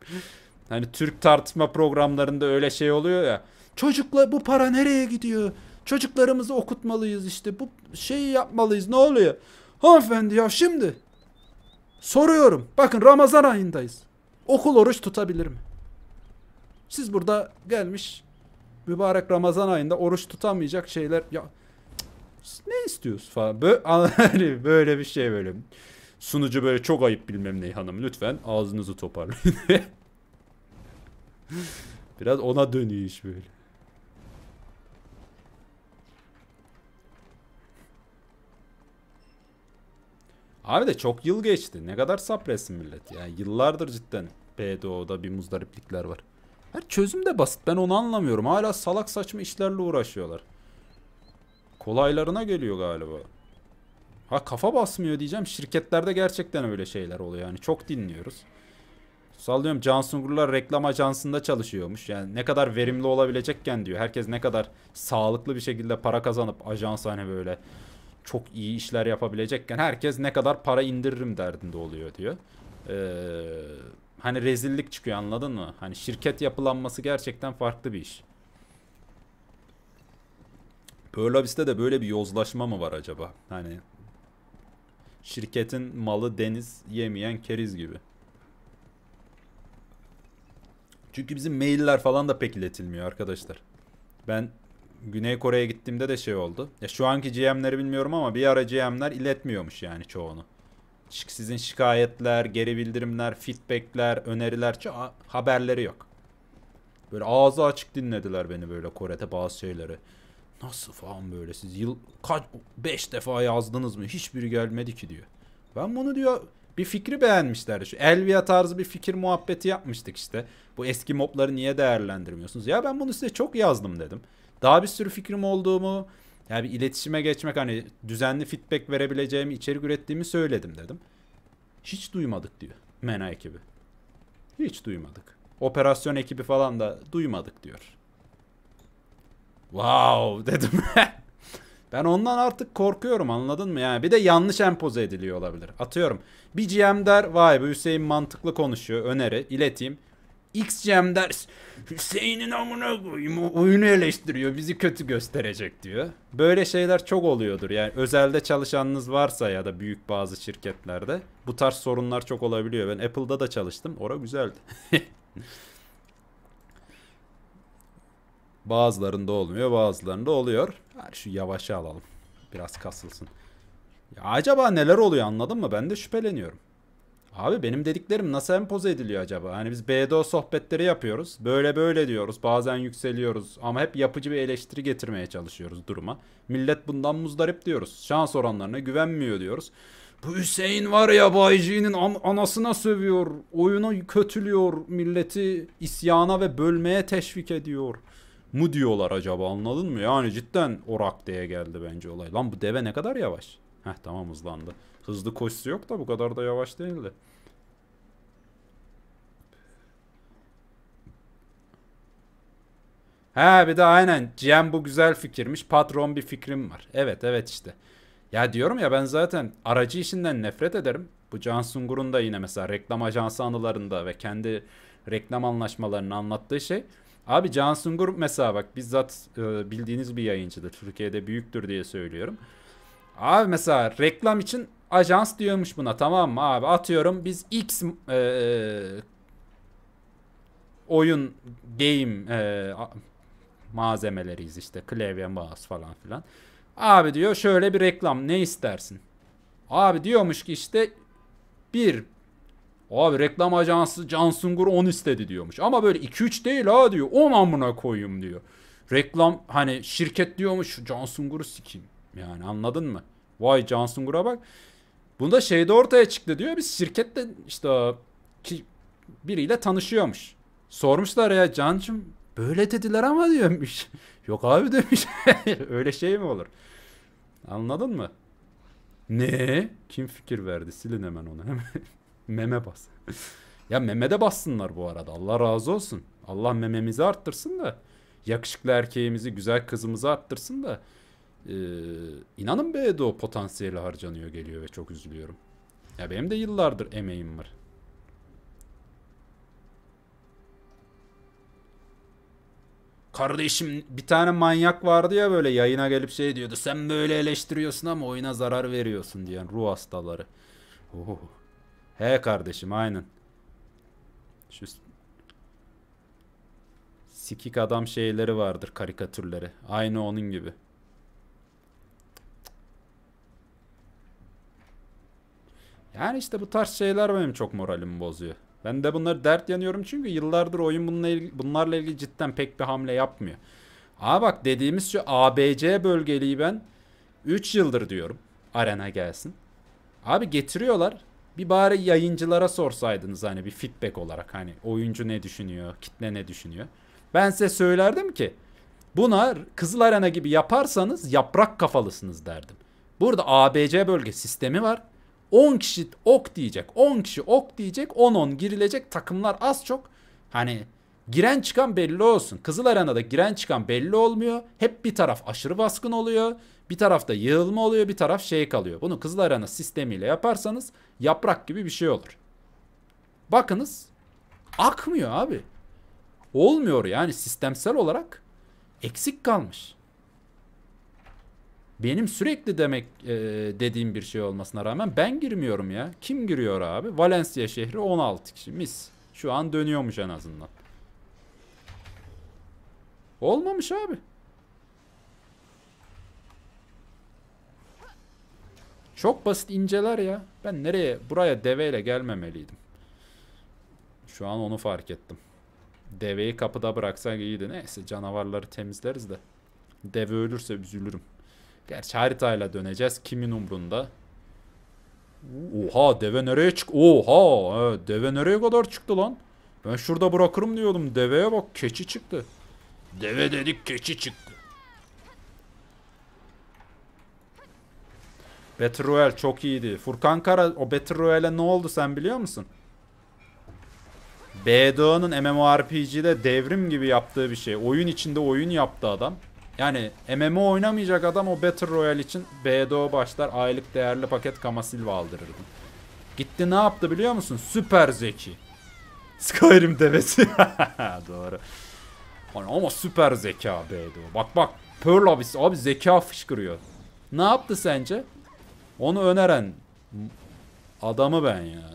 hani Türk tartışma programlarında öyle şey oluyor ya. Çocukla bu para nereye gidiyor? Çocuklarımızı okutmalıyız işte. Bu şeyi yapmalıyız. Ne oluyor? Hanımefendi ya şimdi soruyorum. Bakın Ramazan ayındayız. Okul oruç tutabilir mi? Siz burada gelmiş mübarek Ramazan ayında oruç tutamayacak şeyler ya ne istiyorsun falan. Böyle, hani böyle bir şey böyle. Sunucu böyle çok ayıp bilmem neyi hanım. Lütfen ağzınızı toparlayın. Biraz ona dönüyor iş böyle. Abi de çok yıl geçti. Ne kadar sabretsin millet. Yani yıllardır cidden BDO'da bir muzdariplikler var. Her çözüm de basit. Ben onu anlamıyorum. Hala salak saçma işlerle uğraşıyorlar. Kolaylarına geliyor galiba. Ha kafa basmıyor diyeceğim. Şirketlerde gerçekten öyle şeyler oluyor. Yani çok dinliyoruz. Sallıyorum Can reklam ajansında çalışıyormuş. Yani ne kadar verimli olabilecekken diyor. Herkes ne kadar sağlıklı bir şekilde para kazanıp ajans hani böyle çok iyi işler yapabilecekken herkes ne kadar para indiririm derdinde oluyor diyor. Ee, hani rezillik çıkıyor anladın mı? Hani şirket yapılanması gerçekten farklı bir iş. Pearl Abyss'te de böyle bir yozlaşma mı var acaba? Hani şirketin malı deniz yemeyen keriz gibi. Çünkü bizim mailler falan da pek iletilmiyor arkadaşlar. Ben Güney Kore'ye gittiğimde de şey oldu. Ya şu anki GM'leri bilmiyorum ama bir ara GM'ler iletmiyormuş yani çoğunu. Sizin şikayetler, geri bildirimler, feedbackler, öneriler haberleri yok. Böyle ağzı açık dinlediler beni böyle Kore'de bazı şeyleri. Nasıl falan böyle siz yıl kaç 5 defa yazdınız mı? Hiçbiri gelmedi ki diyor. Ben bunu diyor bir fikri beğenmişler. Şu Elvia tarzı bir fikir muhabbeti yapmıştık işte. Bu eski mobları niye değerlendirmiyorsunuz? Ya ben bunu size çok yazdım dedim. Daha bir sürü fikrim olduğumu, yani bir iletişime geçmek hani düzenli feedback verebileceğimi, içerik ürettiğimi söyledim dedim. Hiç duymadık diyor MENA ekibi. Hiç duymadık. Operasyon ekibi falan da duymadık diyor. Wow dedim. ben ondan artık korkuyorum anladın mı? Yani bir de yanlış empoze ediliyor olabilir. Atıyorum. Bir GM der vay bu Hüseyin mantıklı konuşuyor öneri ileteyim. X GM der Hüseyin'in amına koyayım oyunu eleştiriyor bizi kötü gösterecek diyor. Böyle şeyler çok oluyordur. Yani özelde çalışanınız varsa ya da büyük bazı şirketlerde bu tarz sorunlar çok olabiliyor. Ben Apple'da da çalıştım. Ora güzeldi. Bazılarında olmuyor, bazılarında oluyor. Hadi şu yavaşa alalım. Biraz kasılsın. Ya acaba neler oluyor anladın mı? Ben de şüpheleniyorum. Abi benim dediklerim nasıl empoze ediliyor acaba? Hani biz BDO sohbetleri yapıyoruz. Böyle böyle diyoruz. Bazen yükseliyoruz. Ama hep yapıcı bir eleştiri getirmeye çalışıyoruz duruma. Millet bundan muzdarip diyoruz. Şans oranlarına güvenmiyor diyoruz. Bu Hüseyin var ya Bayci'nin anasına sövüyor. Oyunu kötülüyor. Milleti isyana ve bölmeye teşvik ediyor. Mu diyorlar acaba anladın mı? Yani cidden orak diye geldi bence olay. Lan bu deve ne kadar yavaş. Heh tamam hızlandı. Hızlı koşusu yok da bu kadar da yavaş değildi. Ha bir de aynen GM bu güzel fikirmiş. Patron bir fikrim var. Evet evet işte. Ya diyorum ya ben zaten aracı işinden nefret ederim. Bu Can Sungur'un da yine mesela reklam ajansı anılarında ve kendi reklam anlaşmalarını anlattığı şey. Abi Can Sungur mesela bak bizzat e, bildiğiniz bir yayıncıdır. Türkiye'de büyüktür diye söylüyorum. Abi mesela reklam için ajans diyormuş buna tamam mı abi atıyorum biz X e, oyun game e, malzemeleriyiz işte klavye mouse falan filan. Abi diyor şöyle bir reklam ne istersin? Abi diyormuş ki işte bir Abi reklam ajansı Can Sungur 10 istedi diyormuş. Ama böyle 2-3 değil ha diyor. 10 amına koyayım diyor. Reklam hani şirket diyormuş Can Sungur'u sikeyim. Yani anladın mı? Vay Cansungur'a bak. Bunda şeyde ortaya çıktı diyor. Biz şirkette işte ki biriyle tanışıyormuş. Sormuşlar ya Cancım böyle dediler ama diyormuş. Yok abi demiş. Öyle şey mi olur? Anladın mı? Ne? Kim fikir verdi? Silin hemen onu. Hemen meme bas. ya meme de bassınlar bu arada. Allah razı olsun. Allah mememizi arttırsın da. Yakışıklı erkeğimizi, güzel kızımızı arttırsın da. Ee, inanın be de o potansiyeli harcanıyor geliyor ve çok üzülüyorum. Ya benim de yıllardır emeğim var. Kardeşim bir tane manyak vardı ya böyle yayına gelip şey diyordu. Sen böyle eleştiriyorsun ama oyuna zarar veriyorsun diyen ruh hastaları. Oh. He kardeşim aynen. Şu sikik adam şeyleri vardır karikatürleri. Aynı onun gibi. Yani işte bu tarz şeyler benim çok moralimi bozuyor. Ben de bunları dert yanıyorum çünkü yıllardır oyun bununla ilgili, bunlarla ilgili cidden pek bir hamle yapmıyor. Aa bak dediğimiz şu ABC bölgeliği ben 3 yıldır diyorum. Arena gelsin. Abi getiriyorlar. Bir bari yayıncılara sorsaydınız hani bir feedback olarak hani oyuncu ne düşünüyor, kitle ne düşünüyor. Ben size söylerdim ki buna Kızıl Arena gibi yaparsanız yaprak kafalısınız derdim. Burada ABC bölge sistemi var. 10 kişi ok diyecek. 10 kişi ok diyecek. 10-10 girilecek takımlar az çok. Hani giren çıkan belli olsun. Kızıl Arena'da giren çıkan belli olmuyor. Hep bir taraf aşırı baskın oluyor. Bir tarafta yığılma oluyor. Bir taraf şey kalıyor. Bunu Kızıl Arena sistemiyle yaparsanız yaprak gibi bir şey olur. Bakınız akmıyor abi. Olmuyor yani sistemsel olarak eksik kalmış. Benim sürekli demek e, dediğim bir şey olmasına rağmen ben girmiyorum ya. Kim giriyor abi? Valencia şehri 16 kişi. Mis. Şu an dönüyormuş en azından. Olmamış abi. Çok basit inceler ya. Ben nereye? Buraya deveyle gelmemeliydim. Şu an onu fark ettim. Deveyi kapıda bıraksak iyiydi. Neyse canavarları temizleriz de. Deve ölürse üzülürüm. Gerçi haritayla döneceğiz. Kimin umrunda? Oha deve nereye çık? Oha deve nereye kadar çıktı lan? Ben şurada bırakırım diyordum. Deveye bak keçi çıktı. Deve dedik keçi çıktı. Battle Royale çok iyiydi. Furkan Kara o Battle Royale'e ne oldu sen biliyor musun? BDO'nun MMORPG'de devrim gibi yaptığı bir şey. Oyun içinde oyun yaptı adam. Yani MMO oynamayacak adam o Battle Royale için BDO başlar aylık değerli paket Kamasilva aldırırdı. Gitti ne yaptı biliyor musun? Süper zeki. Skyrim devesi. Doğru. Hani ama süper zeka BDO. Bak bak Pearl abisi abi zeka fışkırıyor. Ne yaptı sence? Onu öneren adamı ben ya.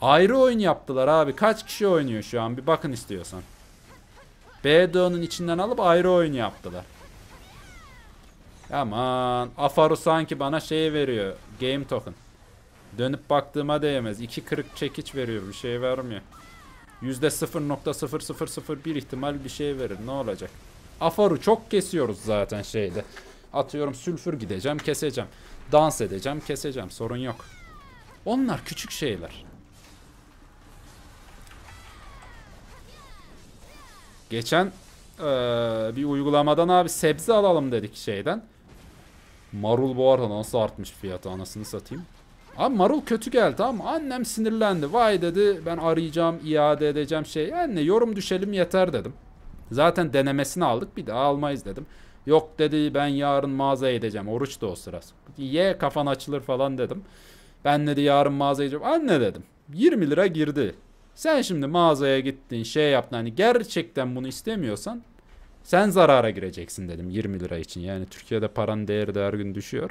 Ayrı oyun yaptılar abi. Kaç kişi oynuyor şu an? Bir bakın istiyorsan. BDO'nun içinden alıp ayrı oyun yaptılar. Aman Afaru sanki bana şey veriyor. Game token. Dönüp baktığıma değmez. İki kırık çekiç veriyor. Bir şey vermiyor. %0.0001 ihtimal bir şey verir. Ne olacak? Afaru çok kesiyoruz zaten şeyde. Atıyorum sülfür gideceğim keseceğim. Dans edeceğim keseceğim. Sorun yok. Onlar küçük şeyler. Geçen ee, bir uygulamadan abi sebze alalım dedik şeyden. Marul bu arada nasıl artmış fiyatı anasını satayım. Abi marul kötü geldi ama annem sinirlendi. Vay dedi ben arayacağım iade edeceğim şey. Anne yorum düşelim yeter dedim. Zaten denemesini aldık bir daha almayız dedim. Yok dedi ben yarın mağazaya gideceğim. Oruç da o sırası. Ye kafan açılır falan dedim. Ben dedi yarın mağazaya gideceğim. Anne dedim. 20 lira girdi. Sen şimdi mağazaya gittin şey yaptın hani gerçekten bunu istemiyorsan sen zarara gireceksin dedim 20 lira için. Yani Türkiye'de paranın değeri de her gün düşüyor.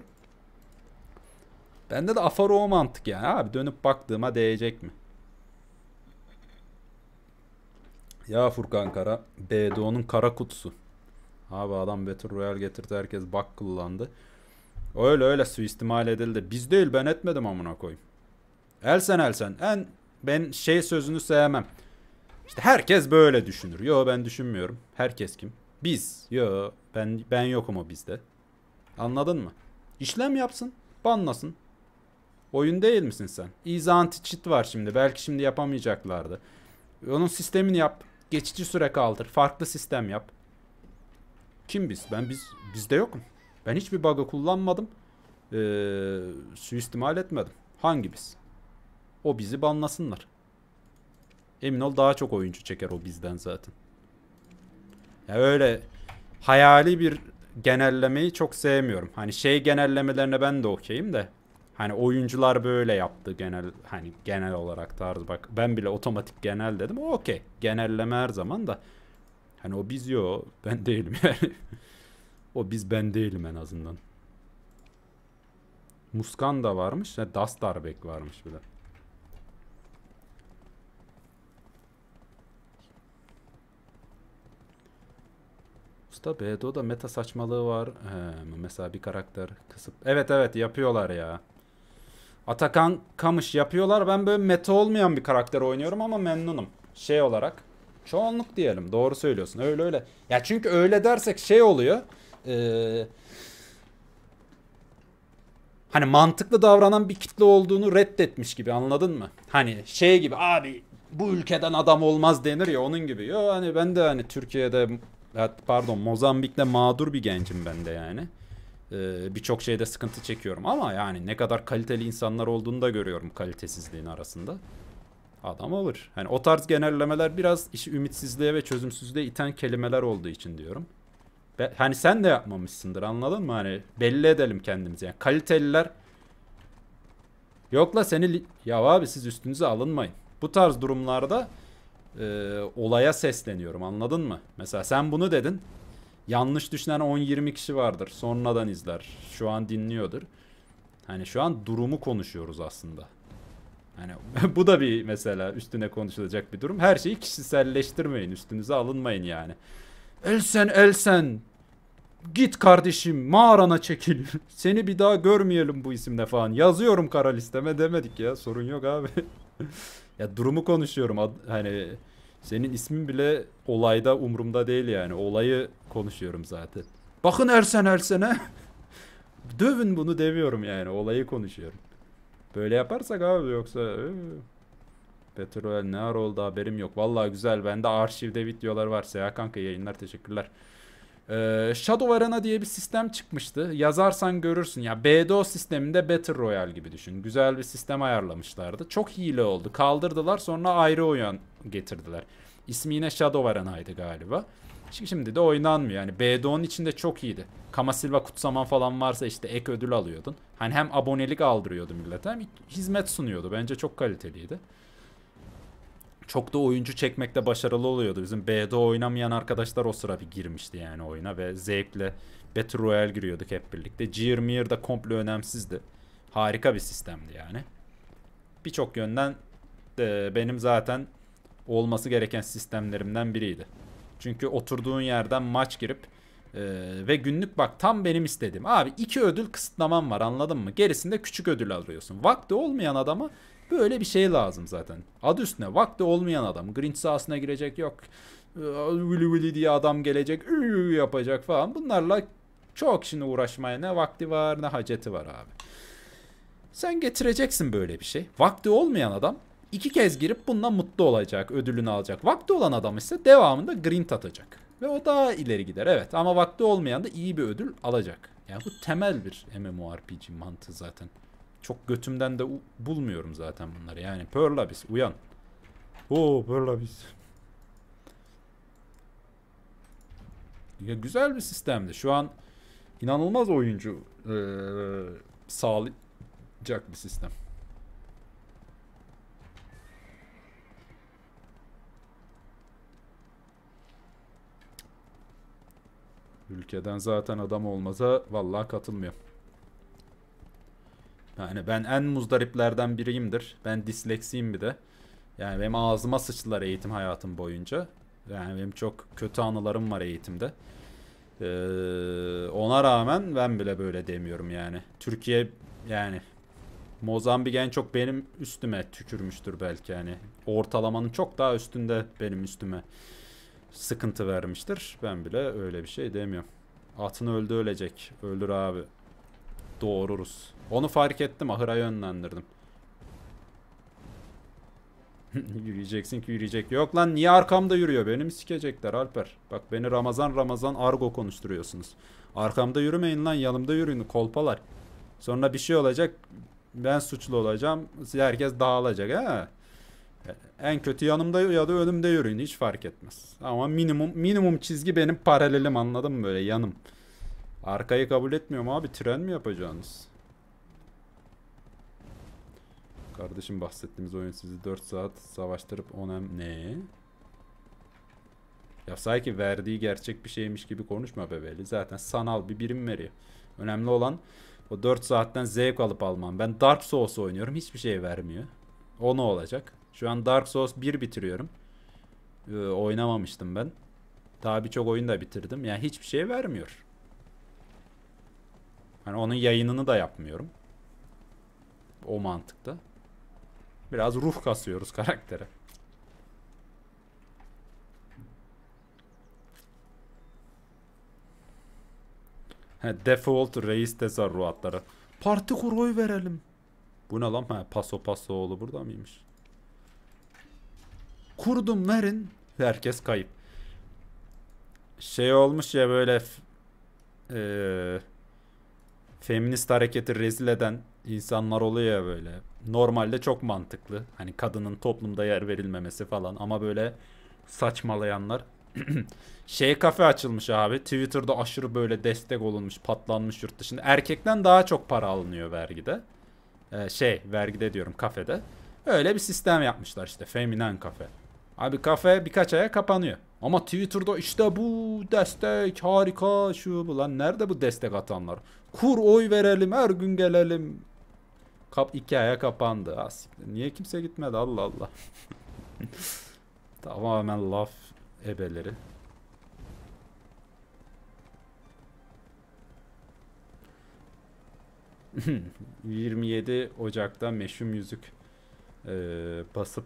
Bende de afaro o mantık yani abi dönüp baktığıma değecek mi? Ya Furkan Kara BDO'nun kara kutusu. Abi adam Battle Royale getirdi herkes bak kullandı. Öyle öyle suistimal edildi. Biz değil ben etmedim amına koyayım. Elsen elsen en ben şey sözünü sevmem. İşte herkes böyle düşünür. Yo ben düşünmüyorum. Herkes kim? Biz. Yo ben ben yokum o bizde. Anladın mı? İşlem yapsın. Banlasın. Oyun değil misin sen? Easy anti-cheat var şimdi. Belki şimdi yapamayacaklardı. Onun sistemini yap. Geçici süre kaldır. Farklı sistem yap. Kim biz? Ben biz bizde yokum. Ben hiçbir bug'ı kullanmadım. Ee, suistimal etmedim. Hangi biz? O bizi banlasınlar. Emin ol daha çok oyuncu çeker o bizden zaten. Ya öyle hayali bir genellemeyi çok sevmiyorum. Hani şey genellemelerine ben de okeyim de. Hani oyuncular böyle yaptı genel hani genel olarak tarzı bak ben bile otomatik genel dedim. O okey. Genelleme her zaman da. Hani o biz yo ben değilim yani. o biz ben değilim en azından. Muskan da varmış. Ne Dastarbek varmış bir de. Usta BDO'da meta saçmalığı var. He, mesela bir karakter kısıp. Evet evet yapıyorlar ya. Atakan Kamış yapıyorlar. Ben böyle meta olmayan bir karakter oynuyorum ama memnunum. Şey olarak. Çoğunluk diyelim. Doğru söylüyorsun. Öyle öyle. Ya çünkü öyle dersek şey oluyor. Eee hani mantıklı davranan bir kitle olduğunu reddetmiş gibi anladın mı? Hani şey gibi abi bu ülkeden adam olmaz denir ya onun gibi. Yo hani ben de hani Türkiye'de pardon Mozambik'te mağdur bir gencim ben de yani. Ee, Birçok şeyde sıkıntı çekiyorum ama yani ne kadar kaliteli insanlar olduğunu da görüyorum kalitesizliğin arasında. Adam olur. Hani o tarz genellemeler biraz işi ümitsizliğe ve çözümsüzlüğe iten kelimeler olduğu için diyorum. Be, hani sen de yapmamışsındır anladın mı? Hani belli edelim kendimizi. Yani kaliteliler Yokla seni ya abi siz üstünüze alınmayın. Bu tarz durumlarda e, olaya sesleniyorum anladın mı? Mesela sen bunu dedin. Yanlış düşünen 10-20 kişi vardır. Sonradan izler. Şu an dinliyordur. Hani şu an durumu konuşuyoruz aslında. Hani bu da bir mesela üstüne konuşulacak bir durum. Her şeyi kişiselleştirmeyin. Üstünüze alınmayın yani. Elsen elsen. Git kardeşim mağarana çekil. Seni bir daha görmeyelim bu isimle falan. Yazıyorum kara listeme demedik ya. Sorun yok abi. ya durumu konuşuyorum. Hani senin ismin bile olayda umurumda değil yani. Olayı konuşuyorum zaten. Bakın Ersen Ersen'e. Dövün bunu demiyorum yani. Olayı konuşuyorum. Böyle yaparsak abi yoksa... Petrol ne ara oldu haberim yok. Vallahi güzel. Bende arşivde videolar var. Seha kanka yayınlar teşekkürler. Ee, Shadow Arena diye bir sistem çıkmıştı. Yazarsan görürsün. Ya BDO sisteminde Battle Royale gibi düşün. Güzel bir sistem ayarlamışlardı. Çok hile oldu. Kaldırdılar sonra ayrı oyun getirdiler. İsmi yine Shadow Arena'ydı galiba. Şimdi de oynanmıyor. Yani BDO'nun içinde çok iyiydi. Kama Silva kutsaman falan varsa işte ek ödül alıyordun. Hani hem abonelik aldırıyordu millete hem hizmet sunuyordu. Bence çok kaliteliydi çok da oyuncu çekmekte başarılı oluyordu. Bizim B'de oynamayan arkadaşlar o sıra bir girmişti yani oyuna ve zevkle Battle Royale giriyorduk hep birlikte. Gear da komple önemsizdi. Harika bir sistemdi yani. Birçok yönden de benim zaten olması gereken sistemlerimden biriydi. Çünkü oturduğun yerden maç girip e, ve günlük bak tam benim istediğim. Abi iki ödül kısıtlamam var anladın mı? Gerisinde küçük ödül alıyorsun. Vakti olmayan adama Böyle bir şey lazım zaten. Adı üstüne vakti olmayan adam. Grinch sahasına girecek yok. Willy Willy diye adam gelecek yapacak falan. Bunlarla çok şimdi uğraşmaya ne vakti var ne haceti var abi. Sen getireceksin böyle bir şey. Vakti olmayan adam iki kez girip bundan mutlu olacak, ödülünü alacak. Vakti olan adam ise devamında green atacak. Ve o daha ileri gider evet ama vakti olmayan da iyi bir ödül alacak. Yani bu temel bir MMORPG mantığı zaten. Çok götümden de bulmuyorum zaten bunları. Yani Pearl uyan. Oo Pearl Ya güzel bir sistemdi. Şu an inanılmaz oyuncu ee, sağlayacak bir sistem. Ülkeden zaten adam olmaza vallahi katılmıyorum. Yani ben en muzdariplerden biriyimdir. Ben disleksiyim bir de. Yani benim ağzıma sıçtılar eğitim hayatım boyunca. Yani benim çok kötü anılarım var eğitimde. Ee, ona rağmen ben bile böyle demiyorum yani. Türkiye yani Mozambik en çok benim üstüme tükürmüştür belki yani. Ortalamanın çok daha üstünde benim üstüme sıkıntı vermiştir. Ben bile öyle bir şey demiyorum. Atın öldü ölecek. Öldür abi. doğururuz. Onu fark ettim. Ahıra yönlendirdim. Yürüyeceksin ki yürüyecek. Yok lan niye arkamda yürüyor? Beni mi sikecekler Alper? Bak beni Ramazan Ramazan argo konuşturuyorsunuz. Arkamda yürümeyin lan yanımda yürüyün kolpalar. Sonra bir şey olacak. Ben suçlu olacağım. Herkes dağılacak ha. En kötü yanımda ya da önümde yürüyün hiç fark etmez. Ama minimum minimum çizgi benim paralelim anladın mı böyle yanım. Arkayı kabul etmiyorum abi tren mi yapacaksınız? Kardeşim bahsettiğimiz oyun sizi 4 saat savaştırıp onem ne? Ya sanki verdiği gerçek bir şeymiş gibi konuşma bebeli. Zaten sanal bir birim veriyor. Önemli olan o 4 saatten zevk alıp almam. Ben Dark Souls oynuyorum. Hiçbir şey vermiyor. O ne olacak? Şu an Dark Souls 1 bitiriyorum. Ee, oynamamıştım ben. Daha birçok oyun da bitirdim. Yani hiçbir şey vermiyor. Hani onun yayınını da yapmıyorum. O mantıkta. Biraz ruh kasıyoruz karaktere. He, default reis tezarruatları. Parti kur verelim. Bu ne lan? Ha, paso paso oğlu burada mıymış? Kurdum verin. Herkes kayıp. Şey olmuş ya böyle e, feminist hareketi rezil eden insanlar oluyor ya böyle. Normalde çok mantıklı. Hani kadının toplumda yer verilmemesi falan ama böyle saçmalayanlar. şey kafe açılmış abi. Twitter'da aşırı böyle destek olunmuş, patlanmış yurt dışında. Erkekten daha çok para alınıyor vergide. Ee, şey, vergide diyorum kafede. Öyle bir sistem yapmışlar işte. Feminen kafe. Abi kafe birkaç aya kapanıyor. Ama Twitter'da işte bu destek harika şu bu lan. Nerede bu destek atanlar? Kur oy verelim her gün gelelim. Kap iki aya kapandı. Asiktir. Niye kimse gitmedi Allah Allah. Tamamen laf ebeleri. ...27 Ocak'ta meşhum yüzük... Ee, ...basıp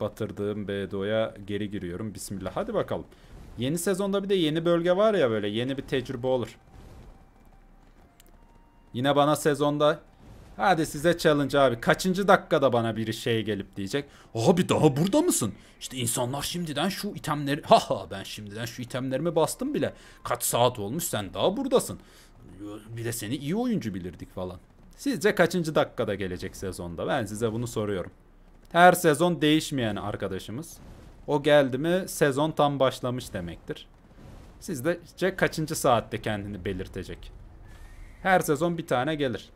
batırdığım BDO'ya geri giriyorum. Bismillah. Hadi bakalım. Yeni sezonda bir de yeni bölge var ya böyle. Yeni bir tecrübe olur. Yine bana sezonda Hadi size challenge abi. Kaçıncı dakikada bana biri şey gelip diyecek. Abi daha burada mısın? İşte insanlar şimdiden şu itemleri... Ha ha ben şimdiden şu itemlerimi bastım bile. Kaç saat olmuş sen daha buradasın. Bir de seni iyi oyuncu bilirdik falan. Sizce kaçıncı dakikada gelecek sezonda? Ben size bunu soruyorum. Her sezon değişmeyen arkadaşımız. O geldi mi sezon tam başlamış demektir. Sizce kaçıncı saatte kendini belirtecek? Her sezon bir tane gelir.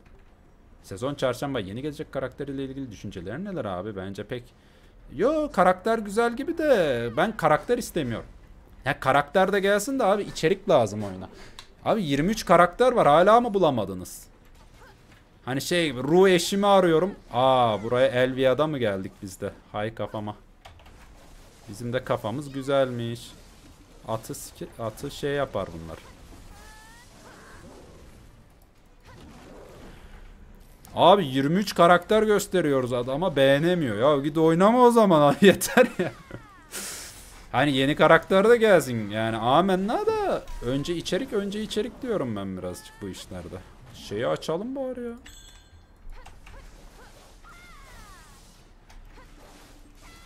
Sezon çarşamba yeni gelecek karakteriyle ilgili düşüncelerin neler abi? Bence pek... Yo karakter güzel gibi de ben karakter istemiyorum. Ya karakter de gelsin de abi içerik lazım oyuna. Abi 23 karakter var hala mı bulamadınız? Hani şey ruh eşimi arıyorum. Aa buraya Elvia'da mı geldik biz de? Hay kafama. Bizim de kafamız güzelmiş. Atı, atı şey yapar bunlar. Abi 23 karakter gösteriyoruz adama beğenemiyor. Ya git oynama o zaman abi yeter ya. hani yeni karakter de gelsin. Yani amenna da önce içerik önce içerik diyorum ben birazcık bu işlerde. Şeyi açalım bari ya.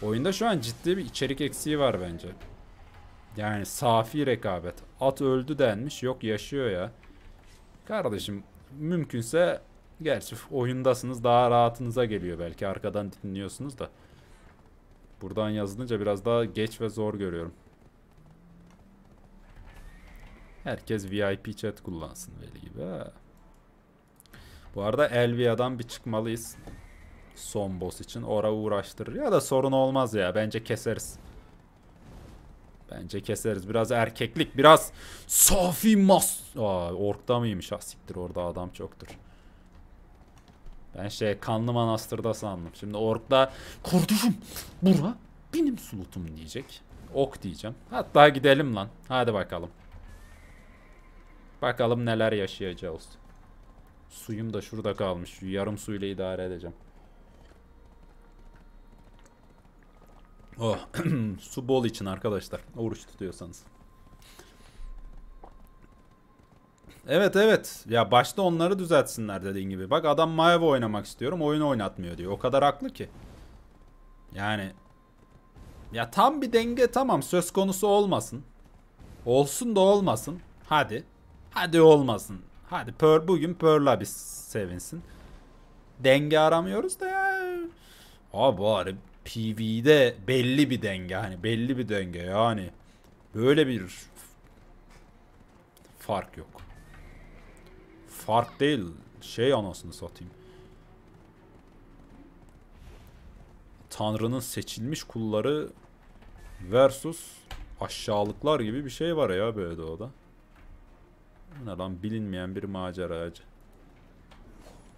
Oyunda şu an ciddi bir içerik eksiği var bence. Yani safi rekabet. At öldü denmiş. Yok yaşıyor ya. Kardeşim mümkünse Gerçi oyundasınız daha rahatınıza geliyor belki arkadan dinliyorsunuz da. Buradan yazılınca biraz daha geç ve zor görüyorum. Herkes VIP chat kullansın veli gibi. Ha. Bu arada Elvia'dan bir çıkmalıyız. Son boss için. Ora uğraştırır. Ya da sorun olmaz ya. Bence keseriz. Bence keseriz. Biraz erkeklik. Biraz safi mas... Aa, orkta mıymış? Ah siktir orada adam çoktur. Ben şey kanlı manastırda sandım. Şimdi orkta kardeşim bura benim sulutum diyecek. Ok diyeceğim. Hatta gidelim lan. Hadi bakalım. Bakalım neler yaşayacağız. Suyum da şurada kalmış. Yarım suyla idare edeceğim. Oh. Su bol için arkadaşlar. Oruç tutuyorsanız. Evet evet. Ya başta onları düzeltsinler dediğin gibi. Bak adam Maeva oynamak istiyorum. Oyunu oynatmıyor diyor. O kadar haklı ki. Yani ya tam bir denge tamam söz konusu olmasın. Olsun da olmasın. Hadi. Hadi olmasın. Hadi Pearl, bugün Pearl'a bir sevinsin. Denge aramıyoruz da ya. Abi bari Pv'de belli bir denge hani belli bir denge yani. Böyle bir fark yok. Fark değil. Şey anasını satayım. Tanrı'nın seçilmiş kulları versus aşağılıklar gibi bir şey var ya böyle doğada. Bu ne lan bilinmeyen bir maceracı.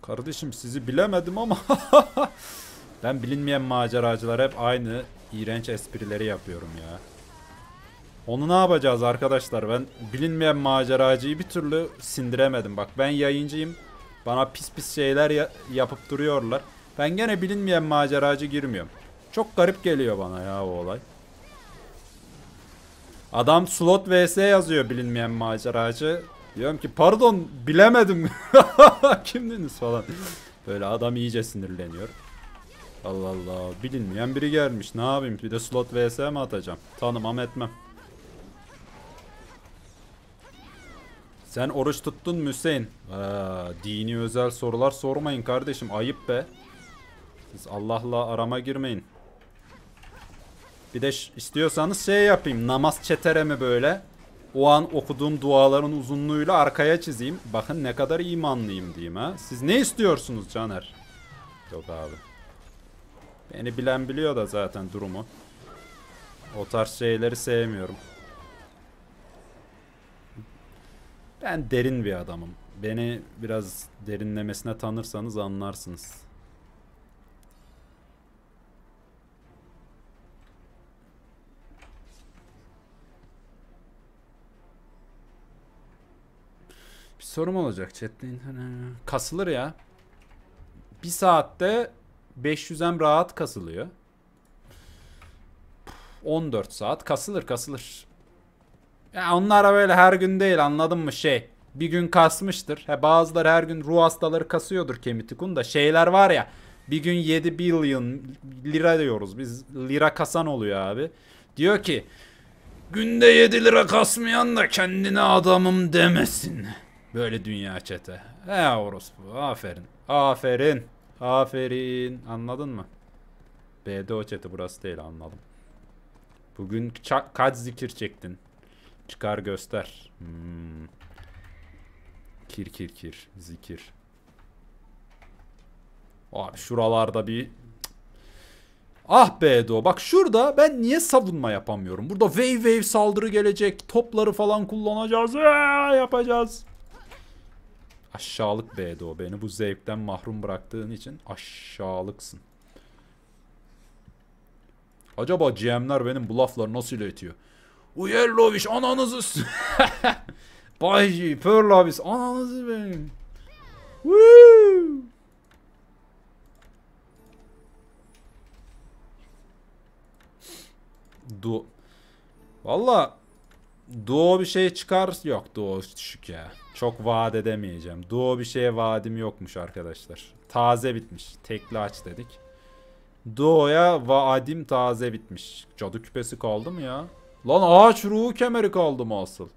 Kardeşim sizi bilemedim ama ben bilinmeyen maceracılar hep aynı iğrenç esprileri yapıyorum ya. Onu ne yapacağız arkadaşlar? Ben bilinmeyen maceracıyı bir türlü sindiremedim. Bak ben yayıncıyım. Bana pis pis şeyler ya yapıp duruyorlar. Ben gene bilinmeyen maceracı girmiyorum. Çok garip geliyor bana ya o olay. Adam slot vs yazıyor bilinmeyen maceracı. Diyorum ki pardon bilemedim. Kimdiniz falan. Böyle adam iyice sinirleniyor. Allah Allah bilinmeyen biri gelmiş. Ne yapayım bir de slot vs mi atacağım? Tanımam etmem. Sen oruç tuttun mu Hüseyin? Aa, dini özel sorular sormayın kardeşim. Ayıp be. Siz Allah'la arama girmeyin. Bir de istiyorsanız şey yapayım. Namaz çeteremi böyle. O an okuduğum duaların uzunluğuyla arkaya çizeyim. Bakın ne kadar imanlıyım diyeyim ha. Siz ne istiyorsunuz Caner? Yok abi. Beni bilen biliyor da zaten durumu. O tarz şeyleri sevmiyorum. Ben derin bir adamım. Beni biraz derinlemesine tanırsanız anlarsınız. Bir sorum olacak chatten. Kasılır ya. Bir saatte 500'em rahat kasılıyor. 14 saat kasılır kasılır. Ya onlara böyle her gün değil anladın mı şey. Bir gün kasmıştır. He bazıları her gün ruh hastaları kasıyordur kemitikun da şeyler var ya. Bir gün 7 billion lira diyoruz. Biz lira kasan oluyor abi. Diyor ki günde 7 lira kasmayan da kendine adamım demesin. Böyle dünya çete. He orospu aferin. Aferin. Aferin. Anladın mı? BDO çete burası değil anladım. Bugün kaç zikir çektin? Çıkar göster. Hmm. Kir kir kir. Zikir. Abi şuralarda bir... Ah be Edo. Bak şurada ben niye savunma yapamıyorum? Burada wave wave saldırı gelecek. Topları falan kullanacağız. Aa, yapacağız. Aşağılık be Edo. Beni bu zevkten mahrum bıraktığın için aşağılıksın. Acaba GM'ler benim bu lafları nasıl iletiyor? Uyerloviş ananızı Bayci Pearl ananızı benim. Woo! Du Valla Duo bir şey çıkar yok Duo düşük ya. Çok vaat edemeyeceğim. Duo bir şeye vaadim yokmuş arkadaşlar. Taze bitmiş. Tekli aç dedik. Duo'ya vaadim taze bitmiş. Cadı küpesi kaldı mı ya? Lan ağaç ruhu kemeri kaldı mı asıl?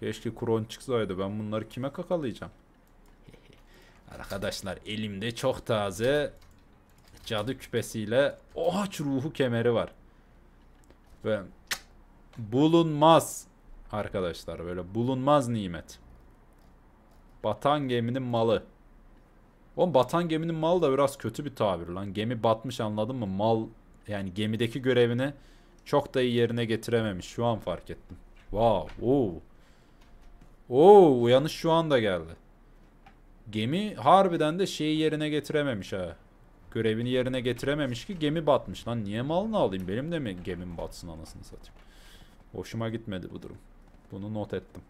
Keşke kron çıksaydı. Ben bunları kime kakalayacağım? Arkadaşlar elimde çok taze cadı küpesiyle ağaç ruhu kemeri var. Ve bulunmaz arkadaşlar böyle bulunmaz nimet. Batan geminin malı. Oğlum batan geminin malı da biraz kötü bir tabir lan. Gemi batmış anladın mı? Mal yani gemideki görevini çok da iyi yerine getirememiş. Şu an fark ettim. Wow. Oo. Oo, uyanış şu anda geldi. Gemi harbiden de şeyi yerine getirememiş ha. Görevini yerine getirememiş ki gemi batmış. Lan niye malını alayım? Benim de mi gemim batsın anasını satayım. Hoşuma gitmedi bu durum. Bunu not ettim.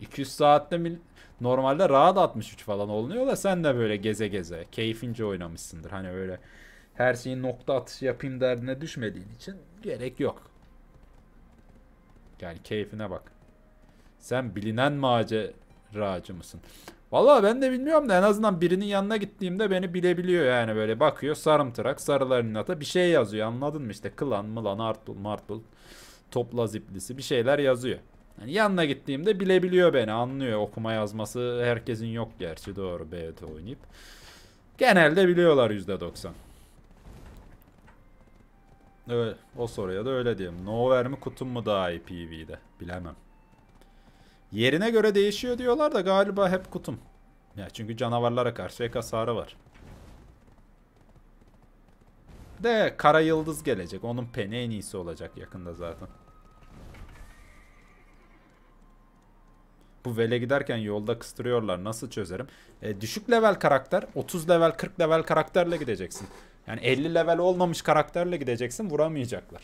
200 saatte mil normalde rahat 63 falan oluyor da sen de böyle geze geze keyfince oynamışsındır. Hani böyle her şeyi nokta atışı yapayım derdine düşmediğin için gerek yok. Yani keyfine bak. Sen bilinen maceracı mısın? Vallahi ben de bilmiyorum da en azından birinin yanına gittiğimde beni bilebiliyor yani böyle bakıyor sarımtırak sarıların ata bir şey yazıyor anladın mı işte klan mılan artbul martbul topla ziplisi bir şeyler yazıyor. Yani yanına gittiğimde bilebiliyor beni anlıyor okuma yazması herkesin yok gerçi doğru BT oynayıp. Genelde biliyorlar %90. Evet, o soruya da öyle diyeyim. Nover mi kutum mu daha iyi Pv'de? Bilemem. Yerine göre değişiyor diyorlar da galiba hep kutum. Ya çünkü canavarlara karşı ek hasarı var. De kara yıldız gelecek. Onun peni en iyisi olacak yakında zaten. Bu vele giderken yolda kıstırıyorlar. Nasıl çözerim? E, düşük level karakter. 30 level 40 level karakterle gideceksin. Yani 50 level olmamış karakterle gideceksin. Vuramayacaklar.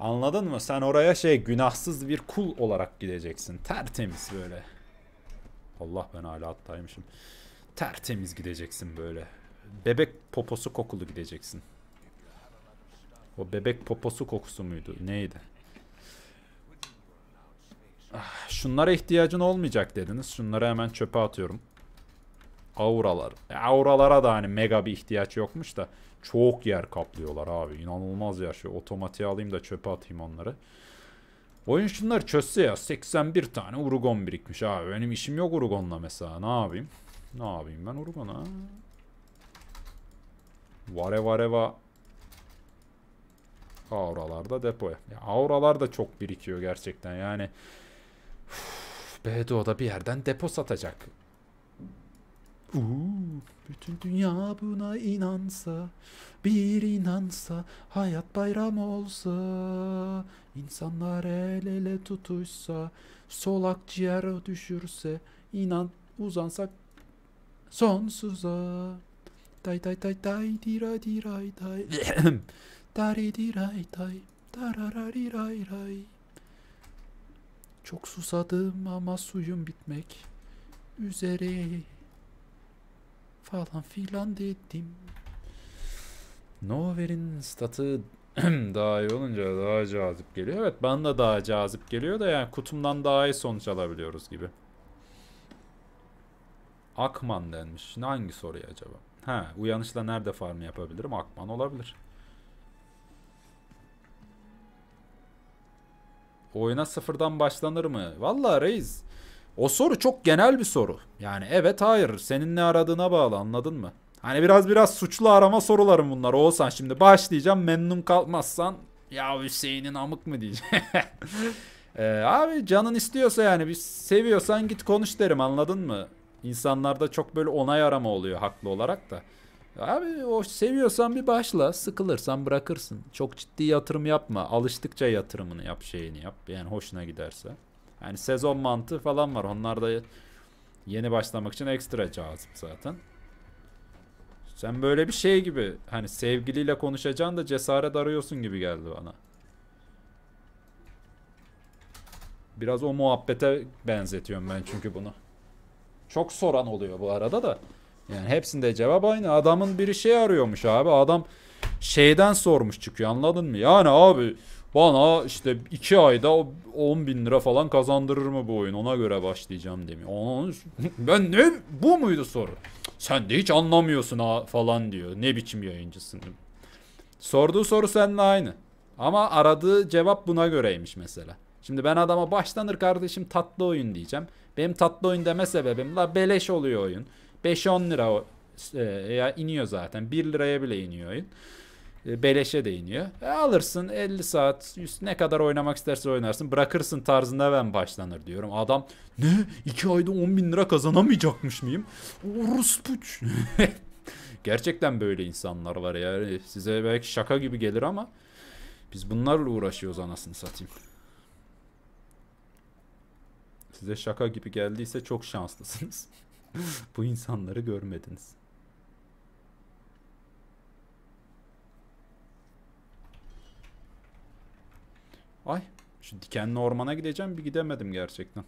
Anladın mı? Sen oraya şey günahsız bir kul olarak gideceksin. Tertemiz böyle. Allah ben hala hattaymışım. Tertemiz gideceksin böyle. Bebek poposu kokulu gideceksin. O bebek poposu kokusu muydu? Neydi? Şunlara ihtiyacın olmayacak dediniz. Şunları hemen çöpe atıyorum. Auralar. E, auralara da hani mega bir ihtiyaç yokmuş da. Çok yer kaplıyorlar abi. İnanılmaz ya. Şu otomatiğe alayım da çöpe atayım onları. Oyun şunları çözse ya. 81 tane Urugon birikmiş abi. Benim işim yok Urugon'la mesela. Ne yapayım? Ne yapayım ben Urugon'a? Vare vare va. Auralarda depoya. Ya auralar da çok birikiyor gerçekten. Yani Bedo'da bir yerden depo satacak. Uuu, bütün dünya buna inansa, bir inansa, hayat bayram olsa, insanlar el ele tutuşsa, solak ciğer düşürse, inan uzansak sonsuza. Day day day day dira diray day. Dari diray day. Dararariray ray. Çok susadım ama suyum bitmek üzere falan filan dedim. Nover'in statı daha iyi olunca daha cazip geliyor. Evet bana da daha cazip geliyor da yani kutumdan daha iyi sonuç alabiliyoruz gibi. Akman denmiş. Şimdi hangi soruya acaba? Ha, uyanışla nerede farm yapabilirim? Akman olabilir. Oyuna sıfırdan başlanır mı? Vallahi reis. O soru çok genel bir soru. Yani evet hayır. Senin ne aradığına bağlı anladın mı? Hani biraz biraz suçlu arama sorularım bunlar. Olsan şimdi başlayacağım memnun kalmazsan ya Hüseyin'in amık mı diyeceğim. ee, abi canın istiyorsa yani bir seviyorsan git konuş derim anladın mı? İnsanlarda çok böyle onay arama oluyor haklı olarak da. Abi o seviyorsan bir başla. Sıkılırsan bırakırsın. Çok ciddi yatırım yapma. Alıştıkça yatırımını yap şeyini yap. Yani hoşuna giderse. Yani sezon mantığı falan var. Onlar da yeni başlamak için ekstra cazip zaten. Sen böyle bir şey gibi hani sevgiliyle konuşacaksın da cesaret arıyorsun gibi geldi bana. Biraz o muhabbete benzetiyorum ben çünkü bunu. Çok soran oluyor bu arada da. Yani hepsinde cevap aynı. Adamın biri şey arıyormuş abi. Adam şeyden sormuş çıkıyor anladın mı? Yani abi bana işte 2 ayda 10 bin lira falan kazandırır mı bu oyun? Ona göre başlayacağım demiyor. Ona, ben ne? Bu muydu soru? Sen de hiç anlamıyorsun ha falan diyor. Ne biçim yayıncısın? Sorduğu soru seninle aynı. Ama aradığı cevap buna göreymiş mesela. Şimdi ben adama başlanır kardeşim tatlı oyun diyeceğim. Benim tatlı oyun deme sebebim la beleş oluyor oyun. 5-10 lira e, ya iniyor zaten. 1 liraya bile iniyor oyun. E, beleşe de iniyor. E, alırsın 50 saat 100, ne kadar oynamak istersen oynarsın. Bırakırsın tarzında ben başlanır diyorum. Adam ne 2 ayda 10 bin lira kazanamayacakmış mıyım? Orospuç. Gerçekten böyle insanlar var ya. Size belki şaka gibi gelir ama biz bunlarla uğraşıyoruz anasını satayım. Size şaka gibi geldiyse çok şanslısınız. Bu insanları görmediniz. Ay şu dikenli ormana gideceğim bir gidemedim gerçekten.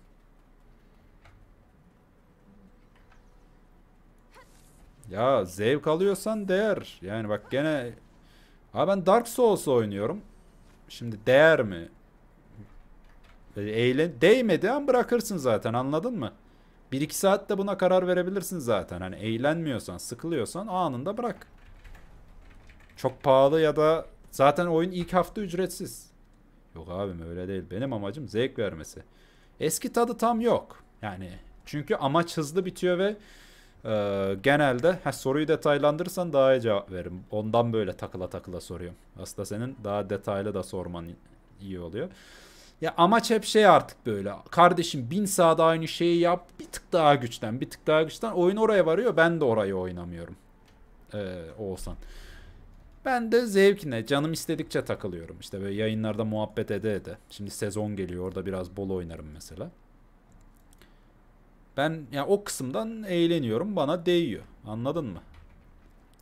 Ya zevk alıyorsan değer. Yani bak gene... Abi ben Dark Souls oynuyorum. Şimdi değer mi? Eğlen değmedi an bırakırsın zaten anladın mı? 1-2 saatte buna karar verebilirsin zaten. Hani eğlenmiyorsan, sıkılıyorsan anında bırak. Çok pahalı ya da zaten oyun ilk hafta ücretsiz. Yok abim öyle değil. Benim amacım zevk vermesi. Eski tadı tam yok. Yani çünkü amaç hızlı bitiyor ve e, genelde ha, soruyu detaylandırırsan daha iyi cevap veririm. Ondan böyle takıla takıla soruyorum. Aslında senin daha detaylı da sorman iyi oluyor. Ya amaç hep şey artık böyle. Kardeşim bin sağda aynı şeyi yap. Bir tık daha güçten, bir tık daha güçten. Oyun oraya varıyor. Ben de orayı oynamıyorum. Ee, olsan. Ben de zevkine, canım istedikçe takılıyorum. İşte böyle yayınlarda muhabbet ede ede. Şimdi sezon geliyor. Orada biraz bol oynarım mesela. Ben ya o kısımdan eğleniyorum. Bana değiyor. Anladın mı?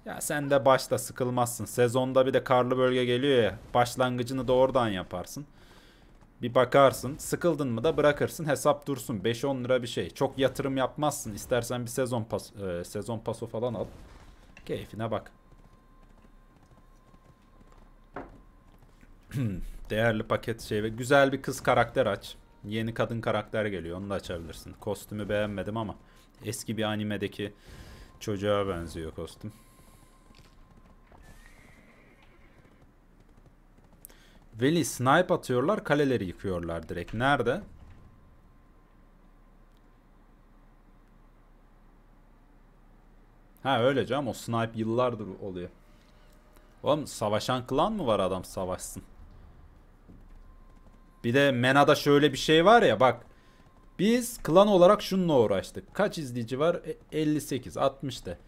Ya sen de başta sıkılmazsın. Sezonda bir de karlı bölge geliyor ya. Başlangıcını da oradan yaparsın. Bir bakarsın. Sıkıldın mı da bırakırsın. Hesap dursun. 5-10 lira bir şey. Çok yatırım yapmazsın. İstersen bir sezon pas e, sezon paso falan al. Keyfine bak. Değerli paket şey ve güzel bir kız karakter aç. Yeni kadın karakter geliyor. Onu da açabilirsin. Kostümü beğenmedim ama eski bir animedeki çocuğa benziyor kostüm. Veli snipe atıyorlar kaleleri yıkıyorlar direkt. Nerede? Ha öyle canım o snipe yıllardır oluyor. Oğlum savaşan klan mı var adam savaşsın? Bir de Mena'da şöyle bir şey var ya bak. Biz klan olarak şununla uğraştık. Kaç izleyici var? 58, 60 de.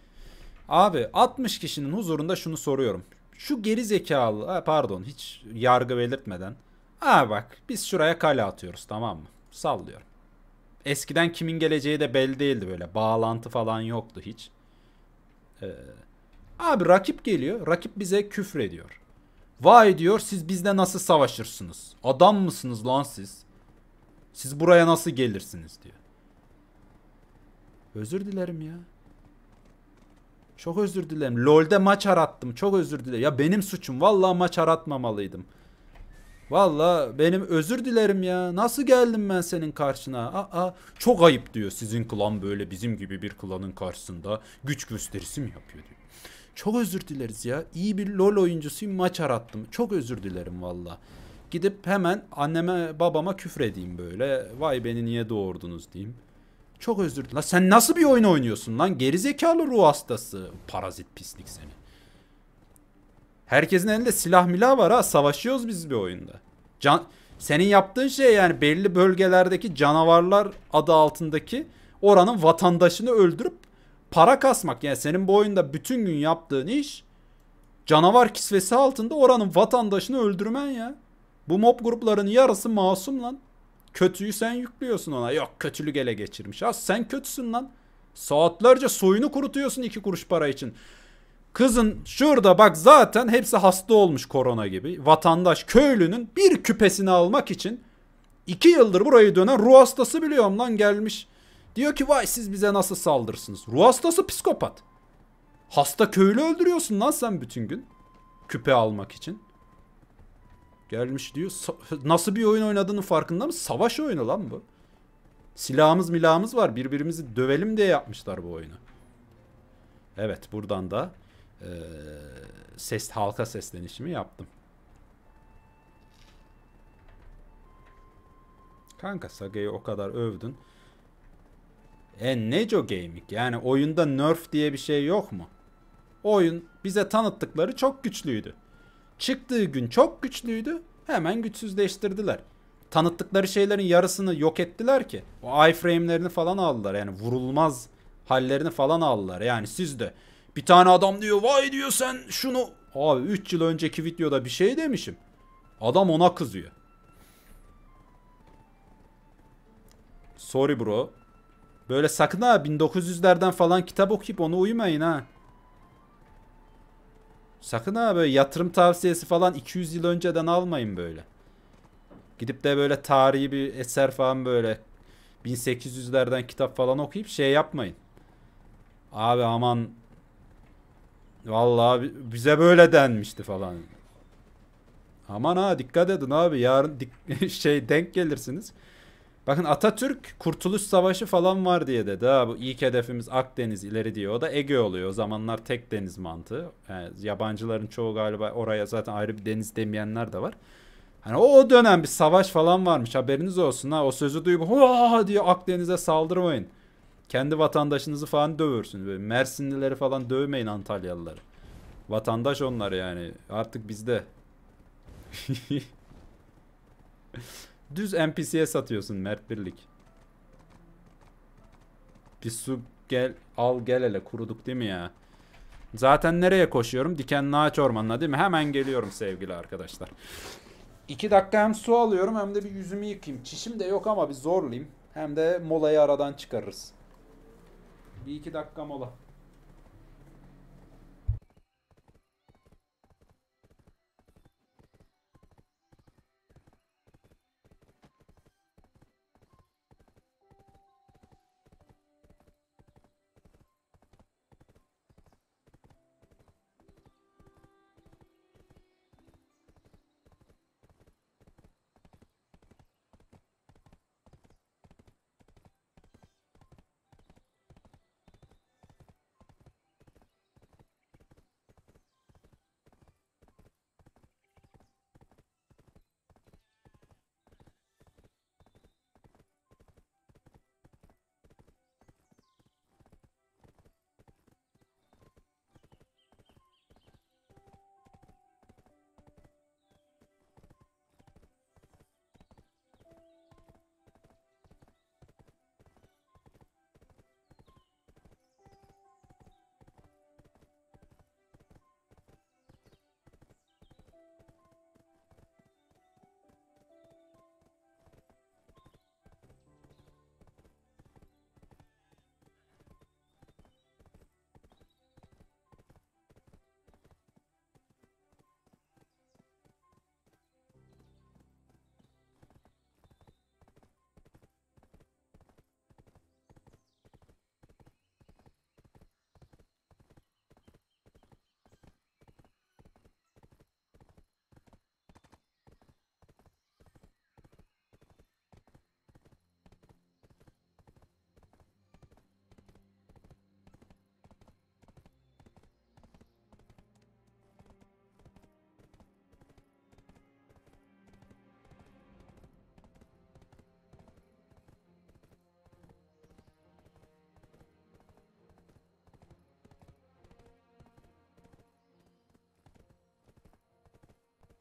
Abi 60 kişinin huzurunda şunu soruyorum. Şu geri zekalı, pardon hiç yargı belirtmeden. Aa bak biz şuraya kale atıyoruz tamam mı? Sallıyorum. Eskiden kimin geleceği de belli değildi böyle. Bağlantı falan yoktu hiç. Ee, abi rakip geliyor. Rakip bize küfür ediyor. Vay diyor siz bizle nasıl savaşırsınız? Adam mısınız lan siz? Siz buraya nasıl gelirsiniz diyor. Özür dilerim ya. Çok özür dilerim. LoL'de maç arattım. Çok özür dilerim. Ya benim suçum. Vallahi maç aratmamalıydım. Vallahi benim özür dilerim ya. Nasıl geldim ben senin karşına? Aa, çok ayıp diyor. Sizin klan böyle bizim gibi bir klanın karşısında güç gösterisi mi yapıyor diyor. Çok özür dileriz ya. İyi bir LoL oyuncusuyum maç arattım. Çok özür dilerim valla. Gidip hemen anneme babama küfredeyim böyle. Vay beni niye doğurdunuz diyeyim. Çok özür dilerim. sen nasıl bir oyun oynuyorsun lan? Gerizekalı ruh hastası. Parazit pislik seni. Herkesin elinde silah milah var ha. Savaşıyoruz biz bir oyunda. Can senin yaptığın şey yani belli bölgelerdeki canavarlar adı altındaki oranın vatandaşını öldürüp para kasmak. Yani senin bu oyunda bütün gün yaptığın iş canavar kisvesi altında oranın vatandaşını öldürmen ya. Bu mob gruplarının yarısı masum lan. Kötüyü sen yüklüyorsun ona. Yok kötülük ele geçirmiş. Ha sen kötüsün lan. Saatlerce soyunu kurutuyorsun iki kuruş para için. Kızın şurada bak zaten hepsi hasta olmuş korona gibi. Vatandaş köylünün bir küpesini almak için iki yıldır burayı dönen ruh hastası biliyorum lan gelmiş. Diyor ki vay siz bize nasıl saldırırsınız? Ruh hastası psikopat. Hasta köylü öldürüyorsun lan sen bütün gün. Küpe almak için. Gelmiş diyor. Nasıl bir oyun oynadığının farkında mı? Savaş oyunu lan bu. Silahımız milahımız var. Birbirimizi dövelim diye yapmışlar bu oyunu. Evet buradan da e, ses halka seslenişimi yaptım. Kanka Saga'yı o kadar övdün. E Neco Gaming yani oyunda nerf diye bir şey yok mu? Oyun bize tanıttıkları çok güçlüydü. Çıktığı gün çok güçlüydü. Hemen güçsüzleştirdiler. Tanıttıkları şeylerin yarısını yok ettiler ki. O iframe'lerini falan aldılar. Yani vurulmaz hallerini falan aldılar. Yani siz de bir tane adam diyor vay diyor sen şunu. Abi 3 yıl önceki videoda bir şey demişim. Adam ona kızıyor. Sorry bro. Böyle sakın ha 1900'lerden falan kitap okuyup onu uymayın ha. Sakın ha böyle yatırım tavsiyesi falan 200 yıl önceden almayın böyle. Gidip de böyle tarihi bir eser falan böyle 1800'lerden kitap falan okuyup şey yapmayın. Abi aman Vallahi bize böyle denmişti falan. Aman ha dikkat edin abi yarın dik- şey denk gelirsiniz. Bakın Atatürk Kurtuluş Savaşı falan var diye dedi ha bu ilk hedefimiz Akdeniz ileri diyor. O da Ege oluyor. O zamanlar tek deniz mantığı. Yani yabancıların çoğu galiba oraya zaten ayrı bir deniz demeyenler de var. Hani o, dönem bir savaş falan varmış haberiniz olsun ha. O sözü duyup Hua! diye Akdeniz'e saldırmayın. Kendi vatandaşınızı falan dövürsün. Böyle Mersinlileri falan dövmeyin Antalyalıları. Vatandaş onlar yani. Artık bizde. Düz NPC'ye satıyorsun Mert Birlik. Bir su gel al gel hele kuruduk değil mi ya? Zaten nereye koşuyorum? Dikenli ağaç ormanına değil mi? Hemen geliyorum sevgili arkadaşlar. İki dakika hem su alıyorum hem de bir yüzümü yıkayayım. Çişim de yok ama bir zorlayayım. Hem de molayı aradan çıkarırız. Bir iki dakika mola.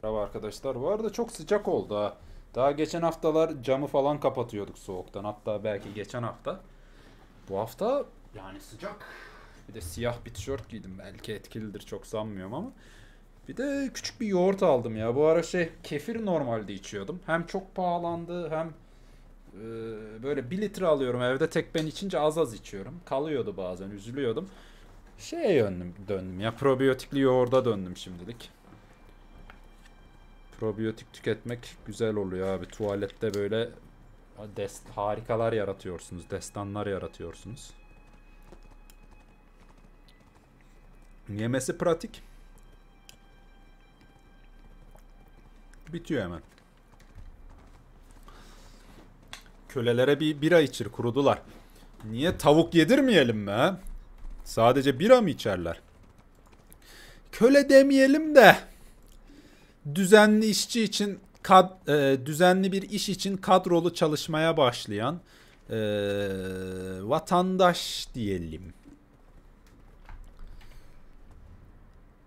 Merhaba arkadaşlar. Bu arada çok sıcak oldu ha. Daha geçen haftalar camı falan kapatıyorduk soğuktan. Hatta belki geçen hafta. Bu hafta yani sıcak. Bir de siyah bir tişört giydim. Belki etkilidir çok sanmıyorum ama. Bir de küçük bir yoğurt aldım ya. Bu ara şey kefir normalde içiyordum. Hem çok pahalandı hem e, böyle 1 litre alıyorum evde tek ben içince az az içiyorum. Kalıyordu bazen üzülüyordum. Şeye döndüm, döndüm ya probiyotikli yoğurda döndüm şimdilik. Probiyotik tüketmek güzel oluyor abi. Tuvalette böyle dest harikalar yaratıyorsunuz. Destanlar yaratıyorsunuz. Yemesi pratik. Bitiyor hemen. Kölelere bir bira içir kurudular. Niye tavuk yedirmeyelim mi? Sadece bira mı içerler? Köle demeyelim de düzenli işçi için kad, e, düzenli bir iş için kadrolu çalışmaya başlayan e, vatandaş diyelim.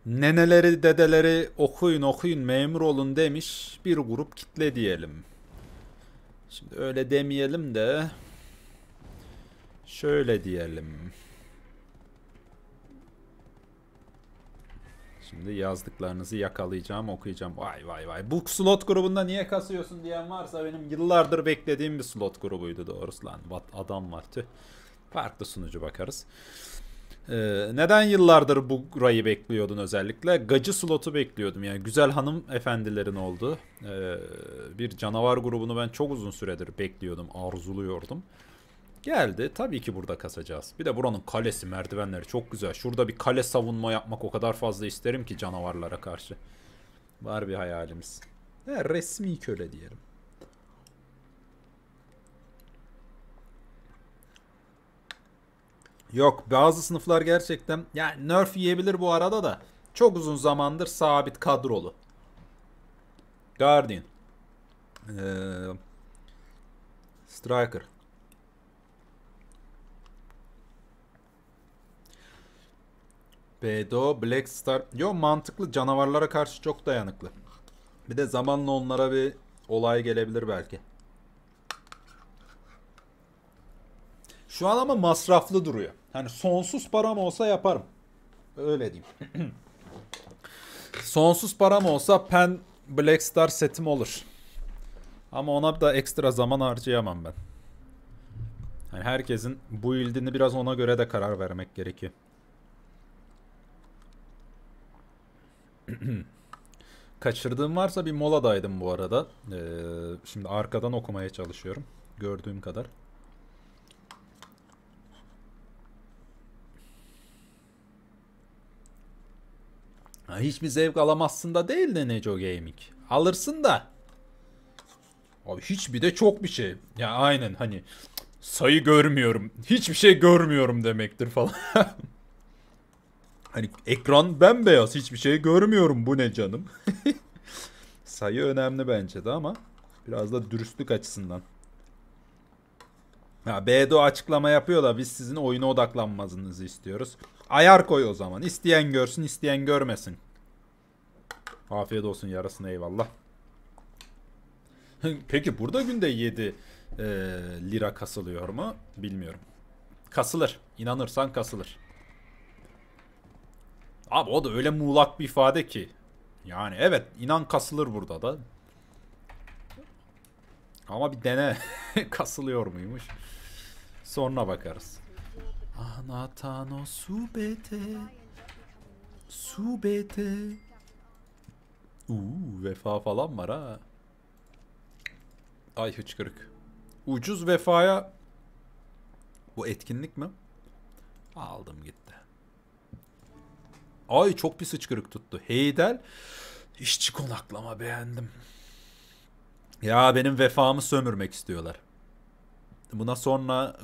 Neneleri dedeleri okuyun okuyun memur olun demiş bir grup kitle diyelim. Şimdi öyle demeyelim de şöyle diyelim. Şimdi yazdıklarınızı yakalayacağım, okuyacağım. Vay vay vay. Bu slot grubunda niye kasıyorsun diyen varsa benim yıllardır beklediğim bir slot grubuydu doğrusu lan. What adam var tüh. Farklı sunucu bakarız. Ee, neden yıllardır bu burayı bekliyordun özellikle? Gacı slotu bekliyordum. Yani güzel hanım efendilerin olduğu ee, bir canavar grubunu ben çok uzun süredir bekliyordum, arzuluyordum. Geldi. Tabii ki burada kasacağız. Bir de buranın kalesi, merdivenleri çok güzel. Şurada bir kale savunma yapmak o kadar fazla isterim ki canavarlara karşı. Var bir hayalimiz. He, resmi köle diyelim. Yok bazı sınıflar gerçekten yani nerf yiyebilir bu arada da çok uzun zamandır sabit kadrolu. Guardian. Ee, Striker. Bedo, Black Star. Yo mantıklı canavarlara karşı çok dayanıklı. Bir de zamanla onlara bir olay gelebilir belki. Şu an ama masraflı duruyor. Hani sonsuz param olsa yaparım. Öyle diyeyim. sonsuz param olsa Pen Black Star setim olur. Ama ona da ekstra zaman harcayamam ben. Yani herkesin bu ildini biraz ona göre de karar vermek gerekiyor. Kaçırdığım varsa bir moladaydım bu arada. Ee, şimdi arkadan okumaya çalışıyorum. Gördüğüm kadar. Ha, hiçbir zevk alamazsın da değil de Neco Gaming. Alırsın da. Abi hiçbir de çok bir şey. Ya aynen hani sayı görmüyorum. Hiçbir şey görmüyorum demektir falan. hani ekran bembeyaz hiçbir şey görmüyorum bu ne canım. sayı önemli bence de ama biraz da dürüstlük açısından. Ya Bedo açıklama yapıyor da biz sizin oyuna odaklanmanızı istiyoruz. Ayar koy o zaman. İsteyen görsün, isteyen görmesin. Afiyet olsun yarasına eyvallah. Peki burada günde 7 e, lira kasılıyor mu? Bilmiyorum. Kasılır. İnanırsan kasılır. Abi o da öyle muğlak bir ifade ki. Yani evet inan kasılır burada da. Ama bir dene. Kasılıyor muymuş? Sonra bakarız. Anatano subete. Subete. Uuu vefa falan var ha. Ay hıçkırık. Ucuz vefaya bu etkinlik mi? Aldım gitti. Ay çok bir sıçkırık tuttu. Heydel işçi konaklama beğendim. Ya benim vefamı sömürmek istiyorlar. Buna sonra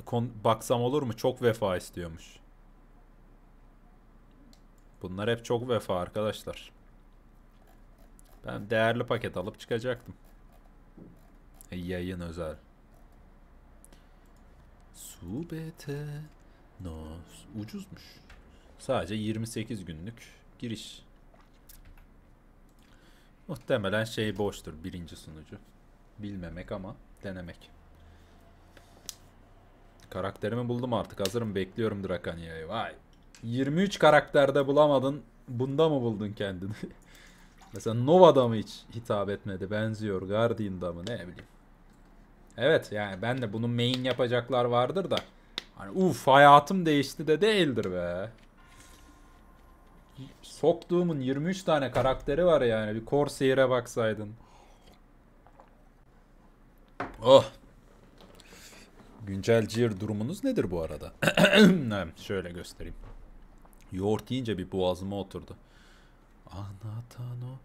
baksam olur mu? Çok vefa istiyormuş. Bunlar hep çok vefa arkadaşlar. Ben değerli paket alıp çıkacaktım. E, yayın özel. Subete Nos ucuzmuş. Sadece 28 günlük giriş. Muhtemelen şey boştur birinci sunucu. Bilmemek ama denemek. Karakterimi buldum artık. Hazırım bekliyorum Drakania'yı. Vay. 23 karakterde bulamadın. Bunda mı buldun kendini? Mesela Nova'da mı hiç hitap etmedi? Benziyor. Guardian'da mı? Ne bileyim. Evet yani ben de bunun main yapacaklar vardır da. Hani uf hayatım değişti de değildir be. Soktuğumun 23 tane karakteri var yani. Bir Corsair'e baksaydın. Oh. Güncel Gear durumunuz nedir bu arada? Şöyle göstereyim. Yoğurt yiyince bir boğazıma oturdu. Anatano.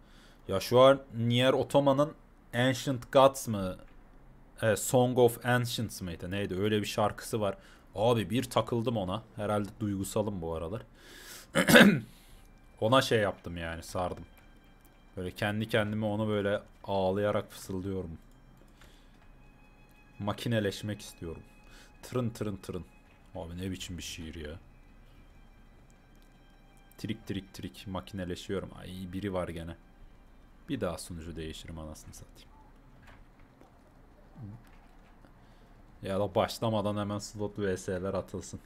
Ya şu an Nier Otoma'nın Ancient Gods mı? E, Song of Ancients mıydı? Neydi? Öyle bir şarkısı var. Abi bir takıldım ona. Herhalde duygusalım bu aralar. ona şey yaptım yani sardım. Böyle kendi kendime onu böyle ağlayarak fısıldıyorum. Makineleşmek istiyorum. Tırın tırın tırın. Abi ne biçim bir şiir ya. Trik trik trik makineleşiyorum. Ay biri var gene. Bir daha sunucu değişirim anasını satayım. Ya da başlamadan hemen slot vs'ler atılsın.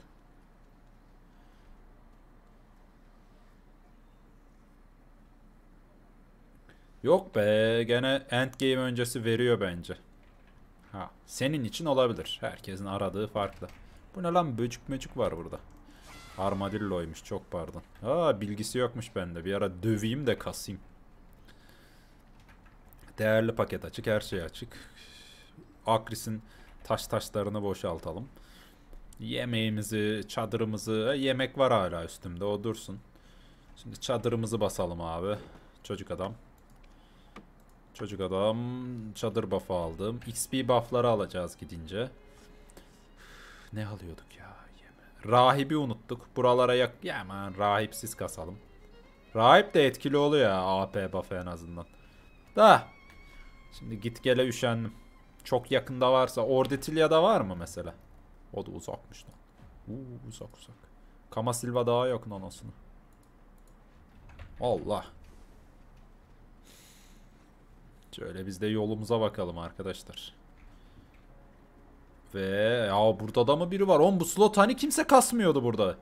Yok be gene endgame öncesi veriyor bence. Ha, senin için olabilir. Herkesin aradığı farklı. Bu ne lan böcük möcük var burada. Armadillo'ymuş çok pardon. Aa bilgisi yokmuş bende. Bir ara döveyim de kasayım. Değerli paket açık. Her şey açık. Akris'in taş taşlarını boşaltalım. Yemeğimizi, çadırımızı, e, yemek var hala üstümde o dursun. Şimdi çadırımızı basalım abi. Çocuk adam. Çocuk adam çadır buff'ı aldım. XP buff'ları alacağız gidince. Ne alıyorduk ya? Rahibi unuttuk. Buralara yak... Ya aman rahipsiz kasalım. Rahip de etkili oluyor ya AP buff'ı en azından. Da. Şimdi git gele üşendim. Çok yakında varsa. Ordetilya'da var mı mesela? O da uzakmış lan. Uuu uzak uzak. Kama Silva daha yakın anasını. Allah. Şöyle biz de yolumuza bakalım arkadaşlar. Ve ya burada da mı biri var? On bu slot hani kimse kasmıyordu burada.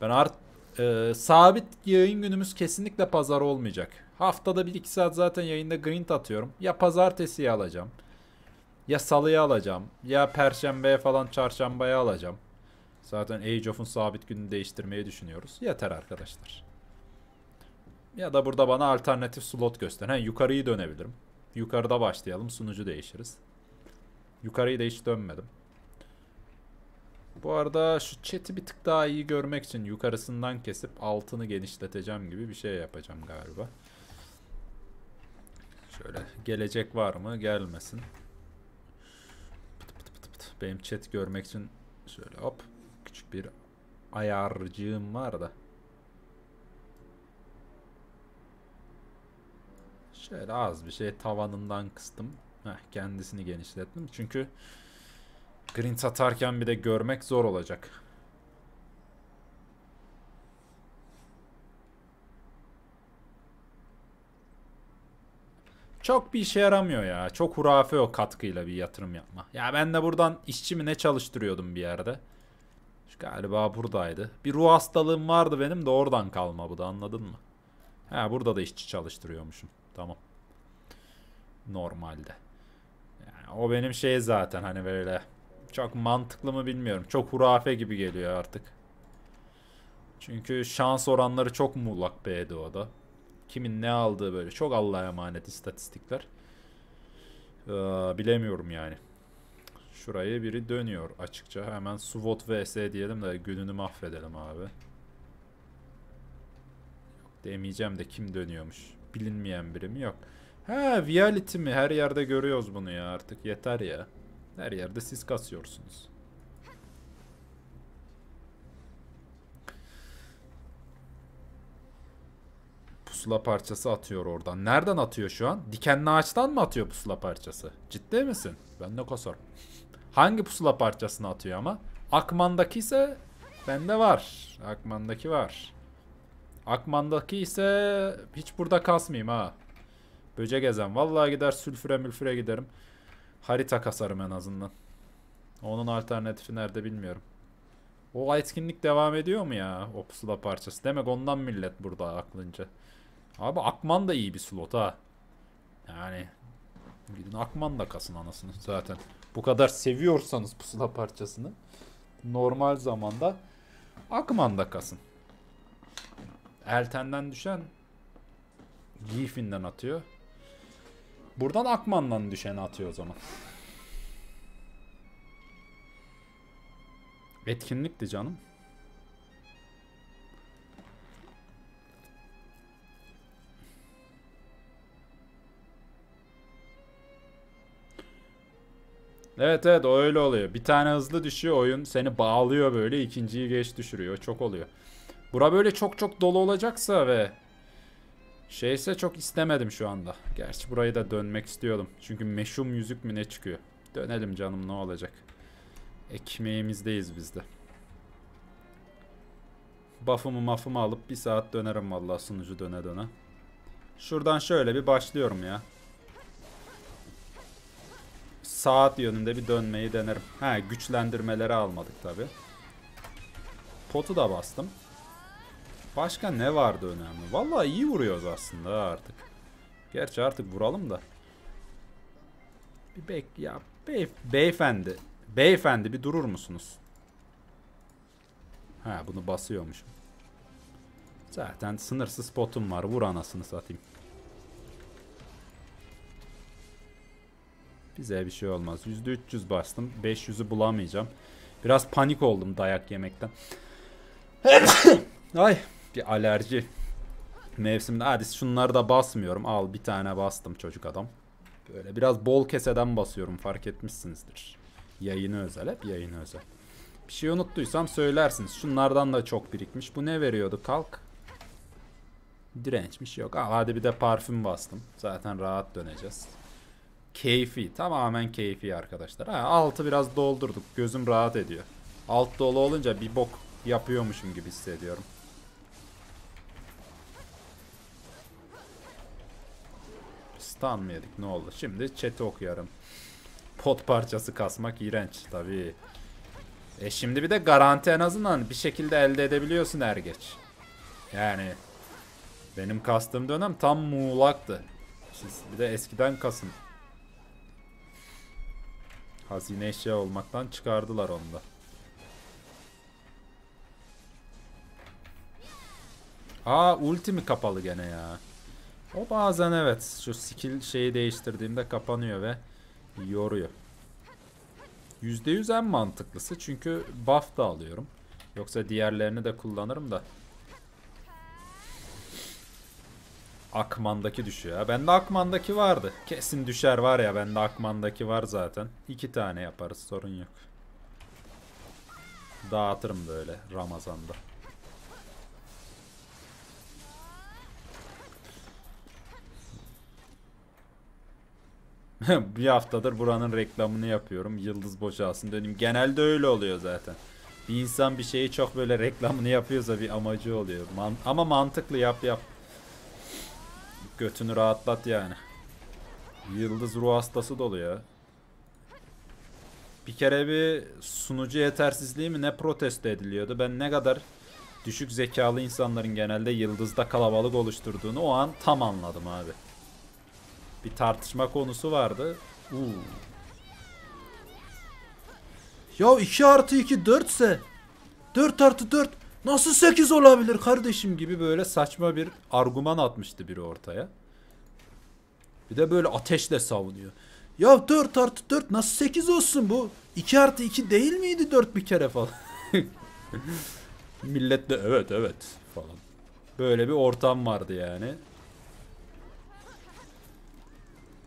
Ben art e, sabit yayın günümüz kesinlikle pazar olmayacak. Haftada 1-2 saat zaten yayında grind atıyorum. Ya pazartesiyi alacağım. Ya salıyı alacağım. Ya perşembeye falan çarşambaya alacağım. Zaten Age of'un sabit gününü değiştirmeyi düşünüyoruz. Yeter arkadaşlar. Ya da burada bana alternatif slot göster. Ha, yukarıyı dönebilirim. Yukarıda başlayalım. Sunucu değişiriz. Yukarıyı da hiç dönmedim. Bu arada şu chat'i bir tık daha iyi görmek için yukarısından kesip altını genişleteceğim gibi bir şey yapacağım galiba. Şöyle gelecek var mı? Gelmesin. Pıt pıt pıt pıt. Benim chat görmek için şöyle hop küçük bir ayarcığım var da. Şöyle az bir şey tavanından kıstım. Heh, kendisini genişlettim. Çünkü green satarken bir de görmek zor olacak. Çok bir işe yaramıyor ya. Çok hurafe o katkıyla bir yatırım yapma. Ya ben de buradan işçi mi ne çalıştırıyordum bir yerde. Şu galiba buradaydı. Bir ruh hastalığım vardı benim de oradan kalma bu da anladın mı? Ha burada da işçi çalıştırıyormuşum. Tamam. Normalde. Yani o benim şey zaten hani böyle çok mantıklı mı bilmiyorum. Çok hurafe gibi geliyor artık. Çünkü şans oranları çok muğlak BDO'da. Kimin ne aldığı böyle çok Allah'a emanet istatistikler. Ee, bilemiyorum yani. Şuraya biri dönüyor açıkça. Hemen SWOT vs diyelim de gününü mahvedelim abi. Demeyeceğim de kim dönüyormuş. Bilinmeyen biri mi? Yok. Ha Viality mi? Her yerde görüyoruz bunu ya artık. Yeter ya. Her yerde siz kasıyorsunuz. Pusula parçası atıyor oradan. Nereden atıyor şu an? Dikenli ağaçtan mı atıyor pusula parçası? Ciddi misin? Ben de kosor. Hangi pusula parçasını atıyor ama? Akman'daki ise bende var. Akman'daki var. Akman'daki ise hiç burada kasmayayım ha. Böcek gezen. Vallahi gider sülfüre mülfüre giderim. Harita kasarım en azından. Onun alternatifi nerede bilmiyorum. O etkinlik devam ediyor mu ya? O pusula parçası. Demek ondan millet burada aklınca. Abi Akman da iyi bir slot ha. Yani gidin Akman da kasın anasını zaten. Bu kadar seviyorsanız pusula parçasını normal zamanda Akman da kasın. Elten'den düşen Giefin'den atıyor. Buradan Akman'dan düşeni atıyor o zaman. Etkinlikti canım. Evet evet öyle oluyor. Bir tane hızlı düşüyor oyun seni bağlıyor böyle ikinciyi geç düşürüyor. Çok oluyor. Bura böyle çok çok dolu olacaksa ve şeyse çok istemedim şu anda. Gerçi burayı da dönmek istiyordum. Çünkü meşhum yüzük mü ne çıkıyor. Dönelim canım ne olacak. Ekmeğimizdeyiz biz de. Buff'ımı mafımı alıp bir saat dönerim vallahi sunucu döne döne. Şuradan şöyle bir başlıyorum ya. Saat yönünde bir dönmeyi denerim. Ha güçlendirmeleri almadık tabi. Potu da bastım. Başka ne vardı önemli? Vallahi iyi vuruyoruz aslında artık. Gerçi artık vuralım da. Bir bek ya bey, beyefendi. Beyefendi bir durur musunuz? Ha bunu basıyormuşum. Zaten sınırsız potum var. Vur anasını satayım. Bize bir şey olmaz. %300 bastım. 500'ü bulamayacağım. Biraz panik oldum dayak yemekten. Ay bir alerji mevsimde. Hadi şunları da basmıyorum. Al bir tane bastım çocuk adam. Böyle biraz bol keseden basıyorum fark etmişsinizdir. Yayını özel hep yayını özel. Bir şey unuttuysam söylersiniz. Şunlardan da çok birikmiş. Bu ne veriyordu kalk? Dirençmiş yok. Aa, hadi bir de parfüm bastım. Zaten rahat döneceğiz. Keyfi. Tamamen keyfi arkadaşlar. Ha, altı biraz doldurduk. Gözüm rahat ediyor. Alt dolu olunca bir bok yapıyormuşum gibi hissediyorum. Stun ne oldu? Şimdi chat'i okuyorum. Pot parçası kasmak iğrenç tabii. E şimdi bir de garanti en azından bir şekilde elde edebiliyorsun er geç. Yani benim kastığım dönem tam muğlaktı. Siz bir de eskiden kasın. Hazine eşya olmaktan çıkardılar onu da. Aa ulti mi kapalı gene ya? O bazen evet şu skill şeyi değiştirdiğimde kapanıyor ve yoruyor. %100 en mantıklısı çünkü buff da alıyorum. Yoksa diğerlerini de kullanırım da. Akman'daki düşüyor. ya. Bende Akman'daki vardı. Kesin düşer var ya bende Akman'daki var zaten. İki tane yaparız sorun yok. Dağıtırım böyle Ramazan'da. bir haftadır buranın reklamını yapıyorum. Yıldız boşalsın döneyim. Genelde öyle oluyor zaten. Bir insan bir şeyi çok böyle reklamını yapıyorsa bir amacı oluyor. Man ama mantıklı yap yap. Götünü rahatlat yani. Yıldız ruh hastası dolu ya. Bir kere bir sunucu yetersizliği mi ne protesto ediliyordu. Ben ne kadar düşük zekalı insanların genelde yıldızda kalabalık oluşturduğunu o an tam anladım abi. Bir tartışma konusu vardı. Uuu. Ya 2 artı 2 4 ise 4 artı 4 nasıl 8 olabilir kardeşim gibi böyle saçma bir argüman atmıştı biri ortaya. Bir de böyle ateşle savunuyor. Ya 4 artı 4 nasıl 8 olsun bu? 2 artı 2 değil miydi 4 bir kere falan. Millet de evet evet falan. Böyle bir ortam vardı yani.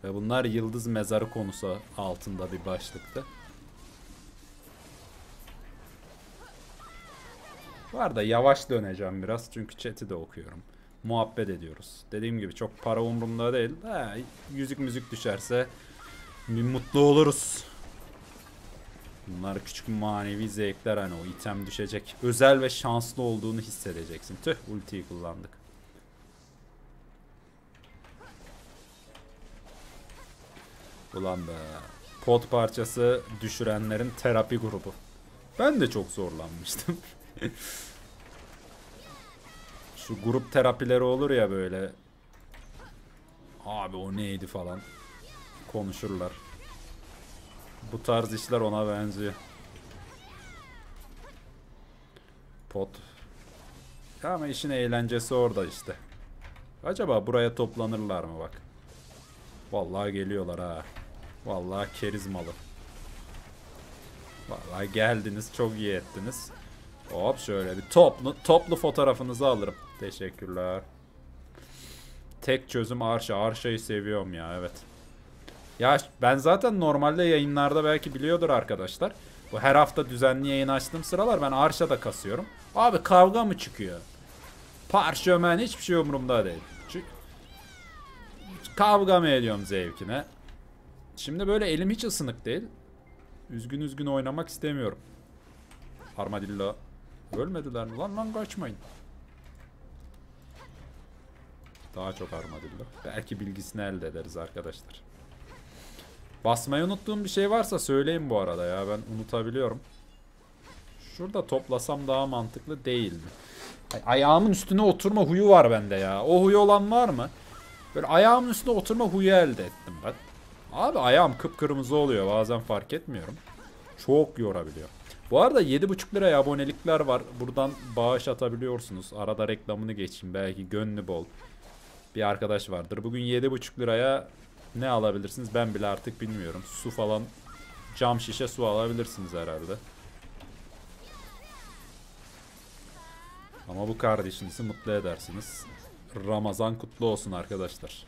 Ve bunlar yıldız mezarı konusu altında bir başlıktı. Var da yavaş döneceğim biraz çünkü chat'i de okuyorum. Muhabbet ediyoruz. Dediğim gibi çok para umurumda değil. Ha, yüzük müzik düşerse mutlu oluruz. Bunlar küçük manevi zevkler hani o item düşecek. Özel ve şanslı olduğunu hissedeceksin. Tüh ultiyi kullandık. Ulan be. Pot parçası düşürenlerin terapi grubu. Ben de çok zorlanmıştım. Şu grup terapileri olur ya böyle. Abi o neydi falan. Konuşurlar. Bu tarz işler ona benziyor. Pot. Ama işin eğlencesi orada işte. Acaba buraya toplanırlar mı bak. Vallahi geliyorlar ha. Vallahi kerizmalı. Vallahi geldiniz çok iyi ettiniz. Hop şöyle bir toplu toplu fotoğrafınızı alırım. Teşekkürler. Tek çözüm Arşa. Arşa'yı seviyorum ya evet. Ya ben zaten normalde yayınlarda belki biliyordur arkadaşlar. Bu her hafta düzenli yayın açtığım sıralar ben Arşa'da kasıyorum. Abi kavga mı çıkıyor? Parşömen hiçbir şey umurumda değil. Çünkü kavga mı ediyorum zevkine? Şimdi böyle elim hiç ısınık değil. Üzgün üzgün oynamak istemiyorum. Armadillo. Ölmediler mi? Lan lan kaçmayın. Daha çok armadillo. Belki bilgisini elde ederiz arkadaşlar. Basmayı unuttuğum bir şey varsa söyleyin bu arada ya. Ben unutabiliyorum. Şurada toplasam daha mantıklı değil mi? Ay, ayağımın üstüne oturma huyu var bende ya. O huyu olan var mı? Böyle ayağımın üstüne oturma huyu elde ettim ben. Abi ayağım kıpkırmızı oluyor. Bazen fark etmiyorum. Çok yorabiliyor. Bu arada 7,5 liraya abonelikler var. Buradan bağış atabiliyorsunuz. Arada reklamını geçeyim. Belki gönlü bol. Bir arkadaş vardır. Bugün 7,5 liraya Ne alabilirsiniz ben bile artık bilmiyorum. Su falan cam şişe su alabilirsiniz herhalde. Ama bu kardeşinizi mutlu edersiniz. Ramazan kutlu olsun arkadaşlar.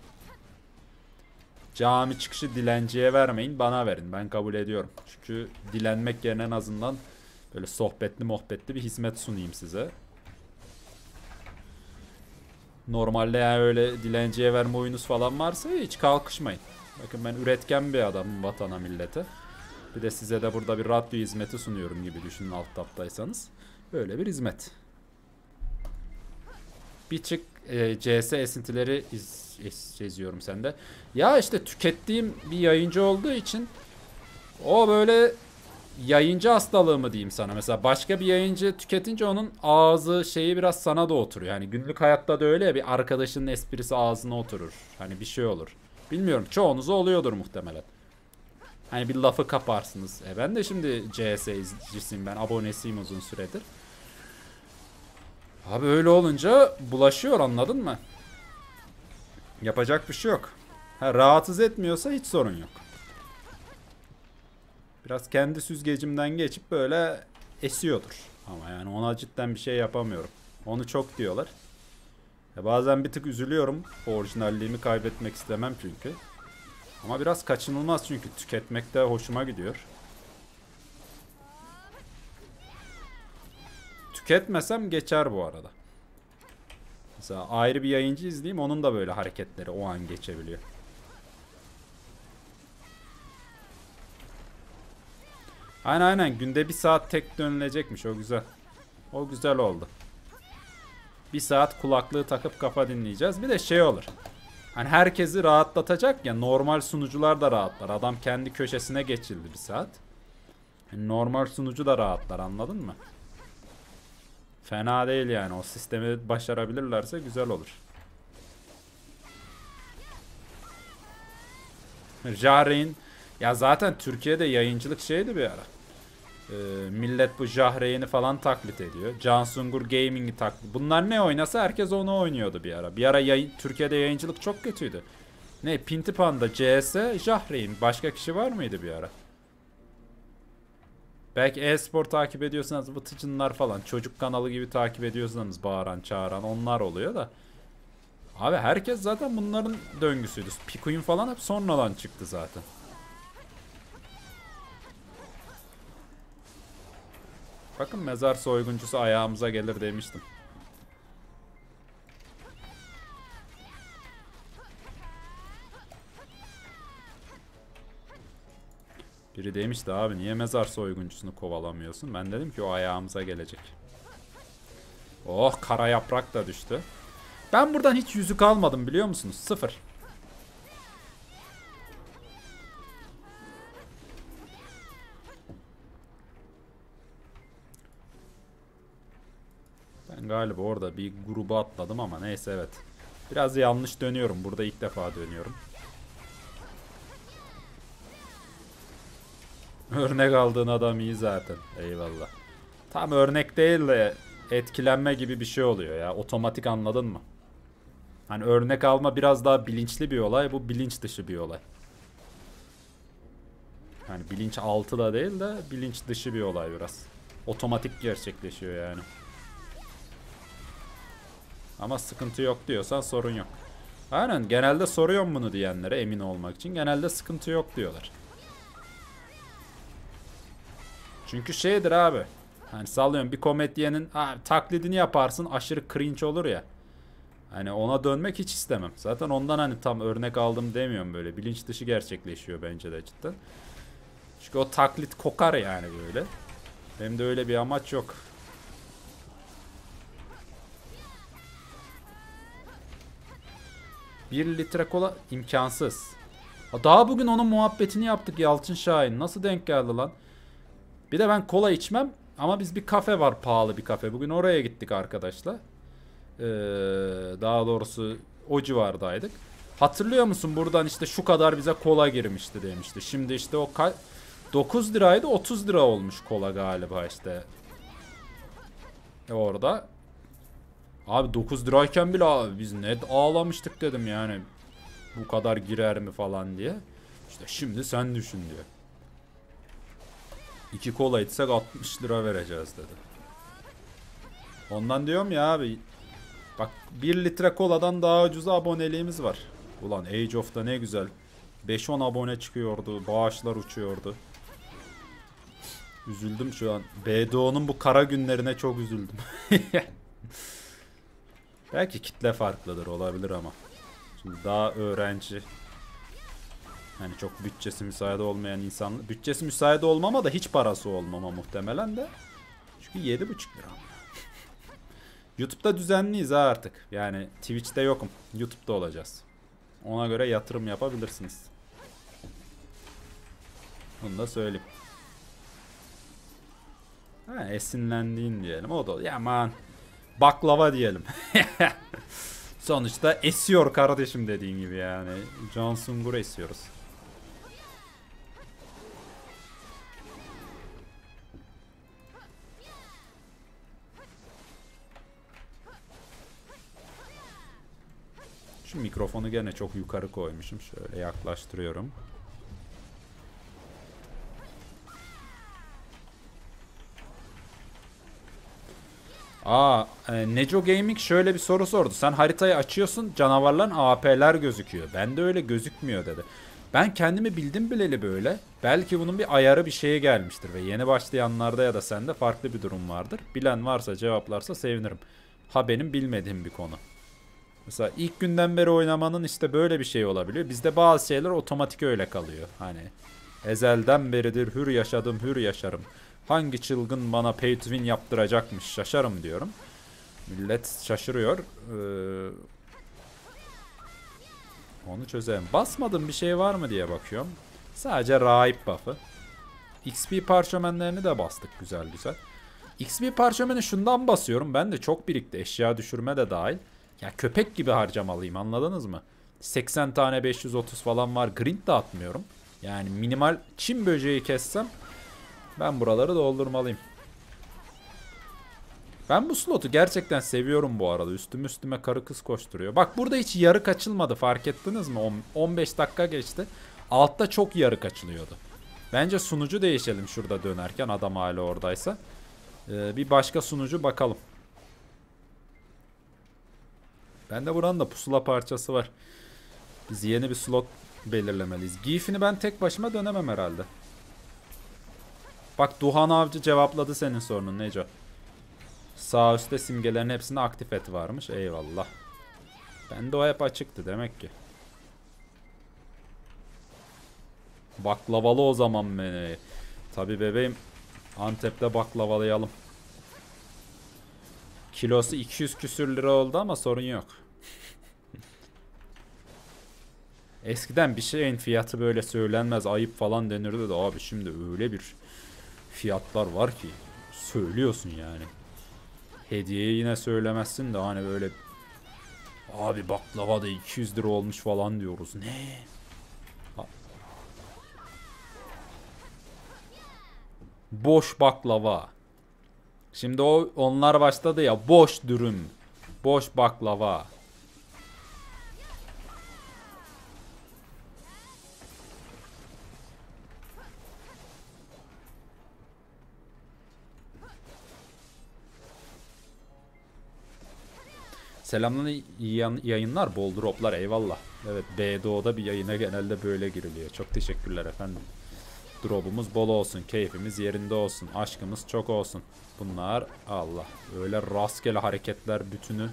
Cami çıkışı dilenciye vermeyin bana verin. Ben kabul ediyorum. Çünkü dilenmek yerine en azından böyle sohbetli muhabbetli bir hizmet sunayım size. Normalde yani öyle dilenciye verme oyunuz falan varsa hiç kalkışmayın. Bakın ben üretken bir adamım vatana millete. Bir de size de burada bir radyo hizmeti sunuyorum gibi düşünün alt taptaysanız. Böyle bir hizmet. Bir çık e, CS esintileri iz, iz, izliyorum sende. Ya işte tükettiğim bir yayıncı olduğu için o böyle yayıncı hastalığı mı diyeyim sana. Mesela başka bir yayıncı tüketince onun ağzı şeyi biraz sana da oturuyor. Yani günlük hayatta da öyle ya bir arkadaşının esprisi ağzına oturur. Hani bir şey olur. Bilmiyorum çoğunuza oluyordur muhtemelen. Hani bir lafı kaparsınız. E ben de şimdi CS izleyicisiyim ben abonesiyim uzun süredir. Abi öyle olunca bulaşıyor anladın mı? Yapacak bir şey yok. Ha, rahatsız etmiyorsa hiç sorun yok. Biraz kendi süzgecimden geçip böyle esiyordur. Ama yani ona cidden bir şey yapamıyorum. Onu çok diyorlar. Ya bazen bir tık üzülüyorum. Orijinalliğimi kaybetmek istemem çünkü. Ama biraz kaçınılmaz çünkü tüketmek de hoşuma gidiyor. Tüketmesem geçer bu arada. Mesela ayrı bir yayıncı izleyeyim onun da böyle hareketleri o an geçebiliyor. Aynen aynen günde bir saat tek dönülecekmiş o güzel. O güzel oldu. Bir saat kulaklığı takıp kafa dinleyeceğiz. Bir de şey olur. Hani herkesi rahatlatacak ya normal sunucular da rahatlar. Adam kendi köşesine geçildi bir saat. Yani normal sunucu da rahatlar anladın mı? Fena değil yani o sistemi başarabilirlerse güzel olur. Jahreyn ya zaten Türkiye'de yayıncılık şeydi bir ara. Ee, millet bu Jahreyn'i falan taklit ediyor. Cansungur Gaming'i taklit. Bunlar ne oynasa herkes onu oynuyordu bir ara. Bir ara yayın, Türkiye'de yayıncılık çok kötüydü. Ne Pinti Panda, CS, Jahreyn. Başka kişi var mıydı bir ara? Belki e-spor takip ediyorsanız Vıtıcınlar falan çocuk kanalı gibi takip ediyorsanız bağıran çağıran onlar oluyor da. Abi herkes zaten bunların döngüsüydü. Pikuin falan hep sonradan çıktı zaten. Bakın mezar soyguncusu ayağımıza gelir demiştim. Biri demişti abi niye mezar soyguncusunu kovalamıyorsun? Ben dedim ki o ayağımıza gelecek. Oh kara yaprak da düştü. Ben buradan hiç yüzük almadım biliyor musunuz? Sıfır. Ben galiba orada bir gruba atladım ama neyse evet. Biraz yanlış dönüyorum. Burada ilk defa dönüyorum. Örnek aldığın adam iyi zaten. Eyvallah. Tam örnek değil de etkilenme gibi bir şey oluyor ya. Otomatik anladın mı? Hani örnek alma biraz daha bilinçli bir olay. Bu bilinç dışı bir olay. Yani bilinç altı da değil de bilinç dışı bir olay biraz. Otomatik gerçekleşiyor yani. Ama sıkıntı yok diyorsan sorun yok. Aynen genelde soruyorum bunu diyenlere emin olmak için. Genelde sıkıntı yok diyorlar. Çünkü şeydir abi. Hani sallıyorum bir komedyenin ha, taklidini yaparsın aşırı cringe olur ya. Hani ona dönmek hiç istemem. Zaten ondan hani tam örnek aldım demiyorum böyle. Bilinç dışı gerçekleşiyor bence de cidden. Çünkü o taklit kokar yani böyle. Benim de öyle bir amaç yok. Bir litre kola imkansız. Daha bugün onun muhabbetini yaptık Yalçın Şahin. Nasıl denk geldi lan? Bir de ben kola içmem ama biz bir kafe var pahalı bir kafe. Bugün oraya gittik arkadaşlar. Ee, daha doğrusu o civardaydık. Hatırlıyor musun buradan işte şu kadar bize kola girmişti demişti. Şimdi işte o 9 liraydı 30 lira olmuş kola galiba işte. Orada. Abi 9 lirayken bile abi biz ne ağlamıştık dedim yani. bu kadar girer mi falan diye. İşte şimdi sen düşün diyor. İki kola içsek 60 lira vereceğiz dedi. Ondan diyorum ya abi. Bak 1 litre koladan daha ucuza aboneliğimiz var. Ulan Age of'ta ne güzel. 5-10 abone çıkıyordu. Bağışlar uçuyordu. Üzüldüm şu an. BDO'nun bu kara günlerine çok üzüldüm. Belki kitle farklıdır olabilir ama. Şimdi daha öğrenci. Yani çok bütçesi müsaade olmayan insan. Bütçesi müsaade olmama da hiç parası olmama muhtemelen de. Çünkü 7,5 lira. YouTube'da düzenliyiz ha artık. Yani Twitch'te yokum. YouTube'da olacağız. Ona göre yatırım yapabilirsiniz. Bunu da söyleyeyim. Ha, esinlendiğin diyelim. O da ya aman baklava diyelim. Sonuçta esiyor kardeşim dediğin gibi yani. John Sungur esiyoruz. Şu mikrofonu gene çok yukarı koymuşum. Şöyle yaklaştırıyorum. Aa, e, Neco Gaming şöyle bir soru sordu. Sen haritayı açıyorsun, canavarların AP'ler gözüküyor. Bende öyle gözükmüyor dedi. Ben kendimi bildim bileli böyle. Belki bunun bir ayarı bir şeye gelmiştir ve yeni başlayanlarda ya da sende farklı bir durum vardır. Bilen varsa cevaplarsa sevinirim. Ha benim bilmediğim bir konu. Mesela ilk günden beri oynamanın işte böyle bir şey olabiliyor. Bizde bazı şeyler otomatik öyle kalıyor. Hani ezelden beridir hür yaşadım hür yaşarım. Hangi çılgın bana pay to win yaptıracakmış şaşarım diyorum. Millet şaşırıyor. Ee, onu çözelim. Basmadım bir şey var mı diye bakıyorum. Sadece rahip buff'ı. XP parşömenlerini de bastık güzel güzel. XP parşömeni şundan basıyorum. Ben de çok birikti. Eşya düşürme de dahil. Ya köpek gibi harcamalıyım anladınız mı? 80 tane 530 falan var. Grind de atmıyorum. Yani minimal çim böceği kessem ben buraları doldurmalıyım. Ben bu slotu gerçekten seviyorum bu arada. Üstüm üstüme karı kız koşturuyor. Bak burada hiç yarı kaçılmadı fark ettiniz mi? 15 dakika geçti. Altta çok yarı kaçılıyordu. Bence sunucu değişelim şurada dönerken adam hala oradaysa. Ee, bir başka sunucu bakalım. Ben de buranın da pusula parçası var. Biz yeni bir slot belirlemeliyiz. Gif'ini ben tek başıma dönemem herhalde. Bak Duhan Avcı cevapladı senin sorunun Neco. Sağ üstte simgelerin hepsinde aktif et varmış. Eyvallah. Ben de o hep açıktı demek ki. Baklavalı o zaman beni. Tabi bebeğim Antep'te baklavalayalım. Kilosu 200 küsür lira oldu ama sorun yok. Eskiden bir şeyin fiyatı böyle söylenmez ayıp falan denirdi de abi şimdi öyle bir fiyatlar var ki söylüyorsun yani. Hediye yine söylemezsin de hani böyle abi baklava da 200 lira olmuş falan diyoruz. Ne? Boş baklava. Şimdi o onlar başladı ya boş dürüm. Boş baklava. Selamlar iyi yayınlar bol droplar eyvallah. Evet BDO'da bir yayına genelde böyle giriliyor. Çok teşekkürler efendim. Drop'umuz bol olsun, keyfimiz yerinde olsun, aşkımız çok olsun. Bunlar Allah öyle rastgele hareketler bütünü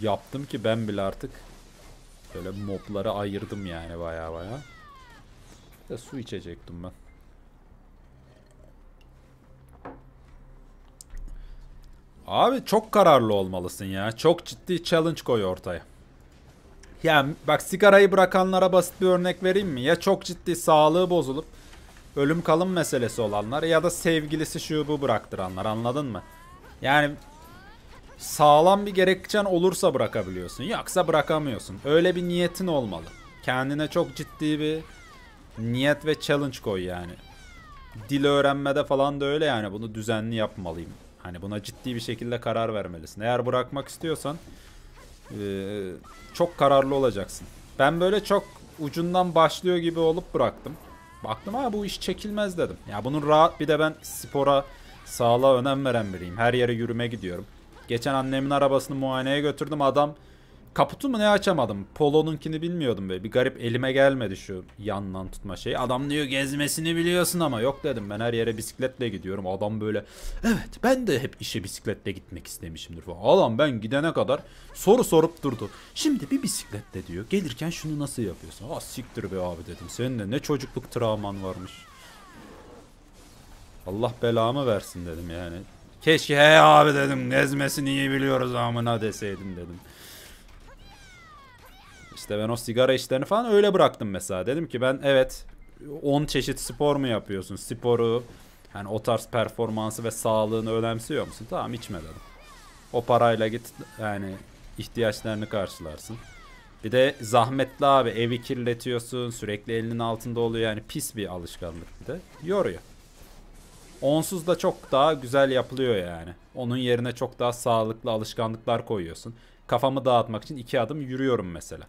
yaptım ki ben bile artık böyle mobları ayırdım yani baya baya. De su içecektim ben. Abi çok kararlı olmalısın ya. Çok ciddi challenge koy ortaya. Ya bak sigarayı bırakanlara basit bir örnek vereyim mi? Ya çok ciddi sağlığı bozulup ölüm kalım meselesi olanlar ya da sevgilisi şu bu bıraktıranlar anladın mı? Yani sağlam bir gerekçen olursa bırakabiliyorsun. Yoksa bırakamıyorsun. Öyle bir niyetin olmalı. Kendine çok ciddi bir niyet ve challenge koy yani. Dil öğrenmede falan da öyle yani. Bunu düzenli yapmalıyım. Hani buna ciddi bir şekilde karar vermelisin. Eğer bırakmak istiyorsan çok kararlı olacaksın. Ben böyle çok ucundan başlıyor gibi olup bıraktım. Baktım ha bu iş çekilmez dedim. Ya bunun rahat bir de ben spora, sağlığa önem veren biriyim. Her yere yürüme gidiyorum. Geçen annemin arabasını muayeneye götürdüm. Adam kaputu mu ne açamadım. Polo'nunkini bilmiyordum böyle. Bir garip elime gelmedi şu yandan tutma şeyi. Adam diyor gezmesini biliyorsun ama yok dedim. Ben her yere bisikletle gidiyorum. Adam böyle evet ben de hep işe bisikletle gitmek istemişimdir falan. Adam ben gidene kadar soru sorup durdu. Şimdi bir bisikletle diyor. Gelirken şunu nasıl yapıyorsun? Ah siktir be abi dedim. Senin de ne çocukluk travman varmış. Allah belamı versin dedim yani. Keşke he abi dedim gezmesini iyi biliyoruz amına deseydim dedim. İşte ben o sigara işlerini falan öyle bıraktım mesela. Dedim ki ben evet 10 çeşit spor mu yapıyorsun? Sporu hani o tarz performansı ve sağlığını önemsiyor musun? Tamam içme dedim. O parayla git yani ihtiyaçlarını karşılarsın. Bir de zahmetli abi evi kirletiyorsun sürekli elinin altında oluyor yani pis bir alışkanlık bir de yoruyor. Onsuz da çok daha güzel yapılıyor yani. Onun yerine çok daha sağlıklı alışkanlıklar koyuyorsun. Kafamı dağıtmak için iki adım yürüyorum mesela.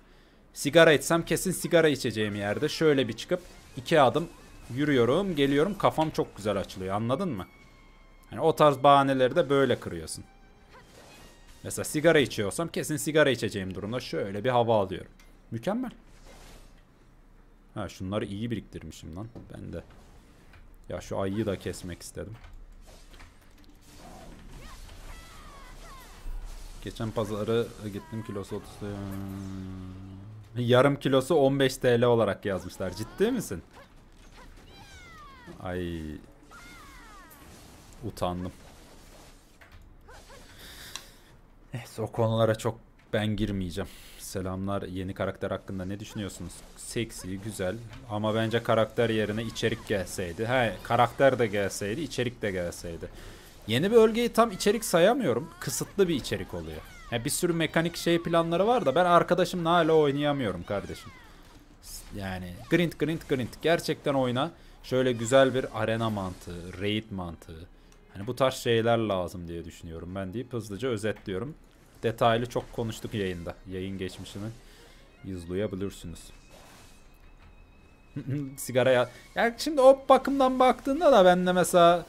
Sigara içsem kesin sigara içeceğim yerde şöyle bir çıkıp iki adım yürüyorum, geliyorum. Kafam çok güzel açılıyor. Anladın mı? Yani o tarz bahaneleri de böyle kırıyorsun. Mesela sigara içiyorsam kesin sigara içeceğim durumda şöyle bir hava alıyorum. Mükemmel. Ha şunları iyi biriktirmişim lan. Ben de. Ya şu ayıyı da kesmek istedim. Geçen pazarı gittim kilosu 30 Yarım kilosu 15 TL olarak yazmışlar. Ciddi misin? Ay. Utandım. Neyse o konulara çok ben girmeyeceğim. Selamlar yeni karakter hakkında ne düşünüyorsunuz? Seksi, güzel ama bence karakter yerine içerik gelseydi. He, karakter de gelseydi, içerik de gelseydi. Yeni bir bölgeyi tam içerik sayamıyorum. Kısıtlı bir içerik oluyor. Yani bir sürü mekanik şey planları var da ben arkadaşımla hala oynayamıyorum kardeşim. Yani grind grind grind gerçekten oyna. Şöyle güzel bir arena mantığı, raid mantığı. Hani bu tarz şeyler lazım diye düşünüyorum ben deyip hızlıca özetliyorum. Detaylı çok konuştuk yayında. Yayın geçmişini izleyebilirsiniz. Sigaraya... Yani şimdi o bakımdan baktığında da ben de mesela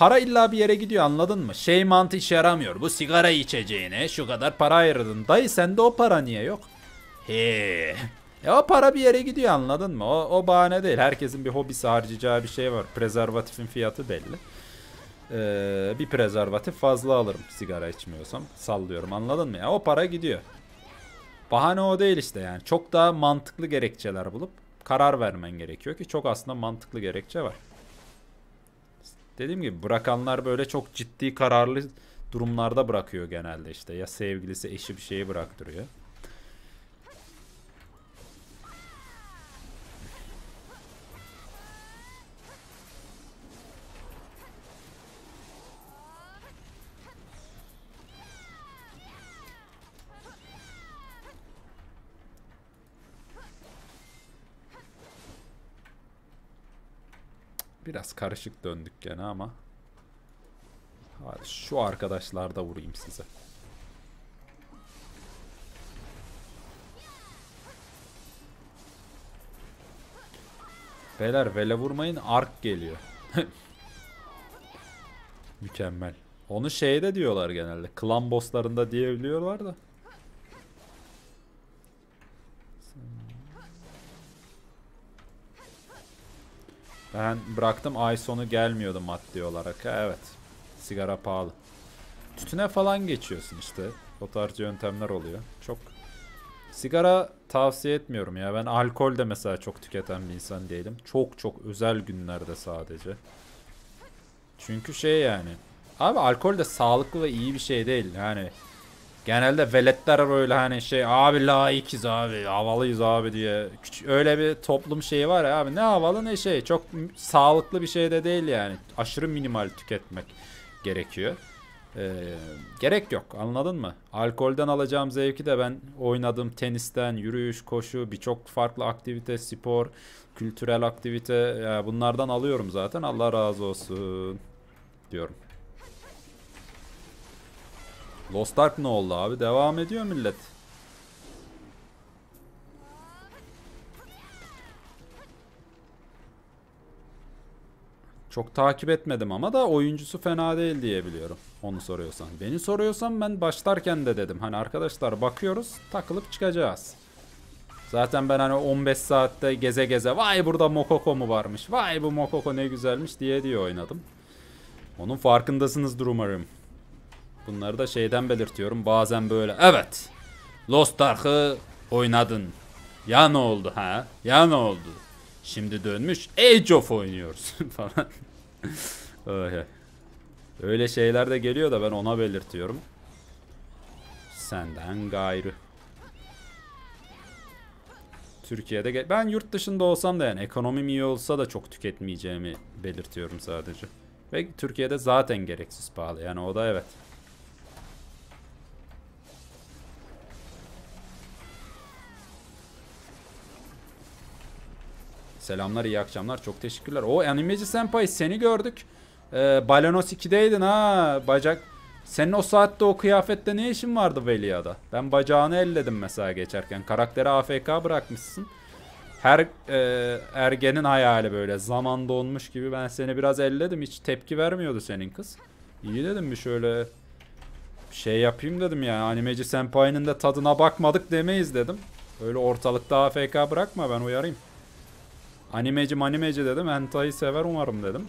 para illa bir yere gidiyor anladın mı? Şey mantı işe yaramıyor. Bu sigara içeceğine şu kadar para ayırdın. Dayı sende o para niye yok? He. Ya o para bir yere gidiyor anladın mı? O, o bahane değil. Herkesin bir hobisi harcayacağı bir şey var. Prezervatifin fiyatı belli. Ee, bir prezervatif fazla alırım sigara içmiyorsam. Sallıyorum anladın mı? Ya o para gidiyor. Bahane o değil işte yani. Çok daha mantıklı gerekçeler bulup karar vermen gerekiyor ki çok aslında mantıklı gerekçe var. Dediğim gibi bırakanlar böyle çok ciddi kararlı durumlarda bırakıyor genelde işte. Ya sevgilisi eşi bir şeyi bıraktırıyor. Biraz karışık döndük gene ama. Hadi şu arkadaşlarda vurayım size. Beyler vele vurmayın ark geliyor. Mükemmel. Onu şeyde diyorlar genelde. Klan bosslarında diyebiliyorlar da. Ben bıraktım ay sonu gelmiyordu maddi olarak. Evet. Sigara pahalı. Tütüne falan geçiyorsun işte. O tarz yöntemler oluyor. Çok sigara tavsiye etmiyorum ya. Ben alkol de mesela çok tüketen bir insan değilim. Çok çok özel günlerde sadece. Çünkü şey yani. Abi alkol de sağlıklı ve iyi bir şey değil. Yani Genelde veletler böyle hani şey abi laikiz abi havalıyız abi diye Küç öyle bir toplum şeyi var ya abi ne havalı ne şey çok sağlıklı bir şey de değil yani aşırı minimal tüketmek gerekiyor. Ee, gerek yok anladın mı? Alkolden alacağım zevki de ben oynadığım tenisten, yürüyüş, koşu, birçok farklı aktivite, spor, kültürel aktivite ya bunlardan alıyorum zaten Allah razı olsun diyorum. Lost Ark ne oldu abi? Devam ediyor millet. Çok takip etmedim ama da oyuncusu fena değil diye biliyorum. Onu soruyorsan. Beni soruyorsan ben başlarken de dedim. Hani arkadaşlar bakıyoruz takılıp çıkacağız. Zaten ben hani 15 saatte geze geze vay burada Mokoko mu varmış. Vay bu Mokoko ne güzelmiş diye diye oynadım. Onun farkındasınızdır umarım. Bunları da şeyden belirtiyorum. Bazen böyle evet Lost Ark'ı oynadın. Ya ne oldu ha? Ya ne oldu? Şimdi dönmüş Age of oynuyoruz falan. Öyle. Şeyler de geliyor da ben ona belirtiyorum. Senden gayrı. Türkiye'de ben yurt dışında olsam da yani ekonomim iyi olsa da çok tüketmeyeceğimi belirtiyorum sadece. Ve Türkiye'de zaten gereksiz pahalı yani o da evet. Selamlar iyi akşamlar çok teşekkürler. O animeci senpai seni gördük. Ee, Balanos 2'deydin ha bacak. Senin o saatte o kıyafette ne işin vardı Velia'da? Ben bacağını elledim mesela geçerken. Karakteri AFK bırakmışsın. Her e, ergenin hayali böyle zaman donmuş gibi ben seni biraz elledim. Hiç tepki vermiyordu senin kız. İyi dedim bir şöyle şey yapayım dedim ya. Animeci senpai'nin de tadına bakmadık demeyiz dedim. Öyle ortalıkta AFK bırakma ben uyarayım. Animeci manimeci dedim. Hentai sever umarım dedim.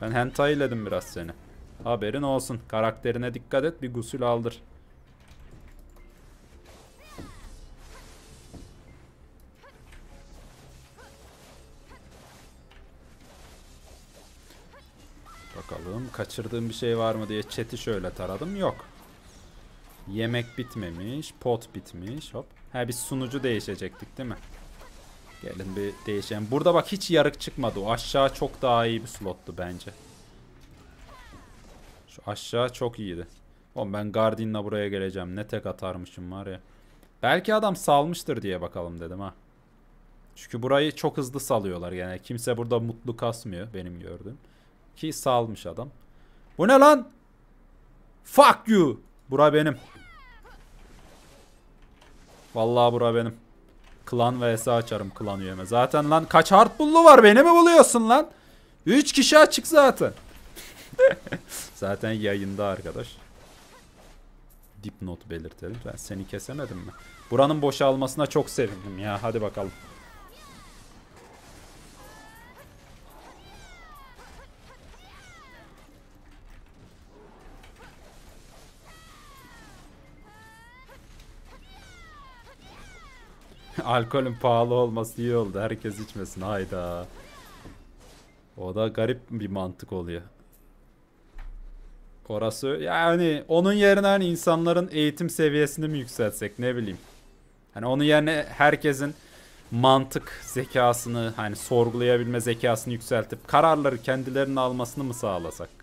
Ben hentai dedim biraz seni. Haberin olsun. Karakterine dikkat et. Bir gusül aldır. Bakalım kaçırdığım bir şey var mı diye chat'i şöyle taradım. Yok. Yemek bitmemiş. Pot bitmiş. Hop. Ha bir sunucu değişecektik değil mi? Gelin bir değişelim. Burada bak hiç yarık çıkmadı. O aşağı çok daha iyi bir slottu bence. Şu aşağı çok iyiydi. Oğlum ben Guardian'la buraya geleceğim. Ne tek atarmışım var ya. Belki adam salmıştır diye bakalım dedim ha. Çünkü burayı çok hızlı salıyorlar yani. Kimse burada mutlu kasmıyor benim gördüğüm. Ki salmış adam. Bu ne lan? Fuck you. Bura benim. Vallahi bura benim. Klan vs açarım klan üyeme. Zaten lan kaç hard bullu var beni mi buluyorsun lan? 3 kişi açık zaten. zaten yayında arkadaş. Dipnot belirtelim. Ben seni kesemedim mi? Buranın boşalmasına çok sevindim ya. Hadi bakalım. Alkolün pahalı olması iyi oldu. Herkes içmesin. Hayda. O da garip bir mantık oluyor. Orası yani onun yerine hani insanların eğitim seviyesini mi yükseltsek ne bileyim. Hani onun yerine herkesin mantık zekasını hani sorgulayabilme zekasını yükseltip kararları kendilerinin almasını mı sağlasak?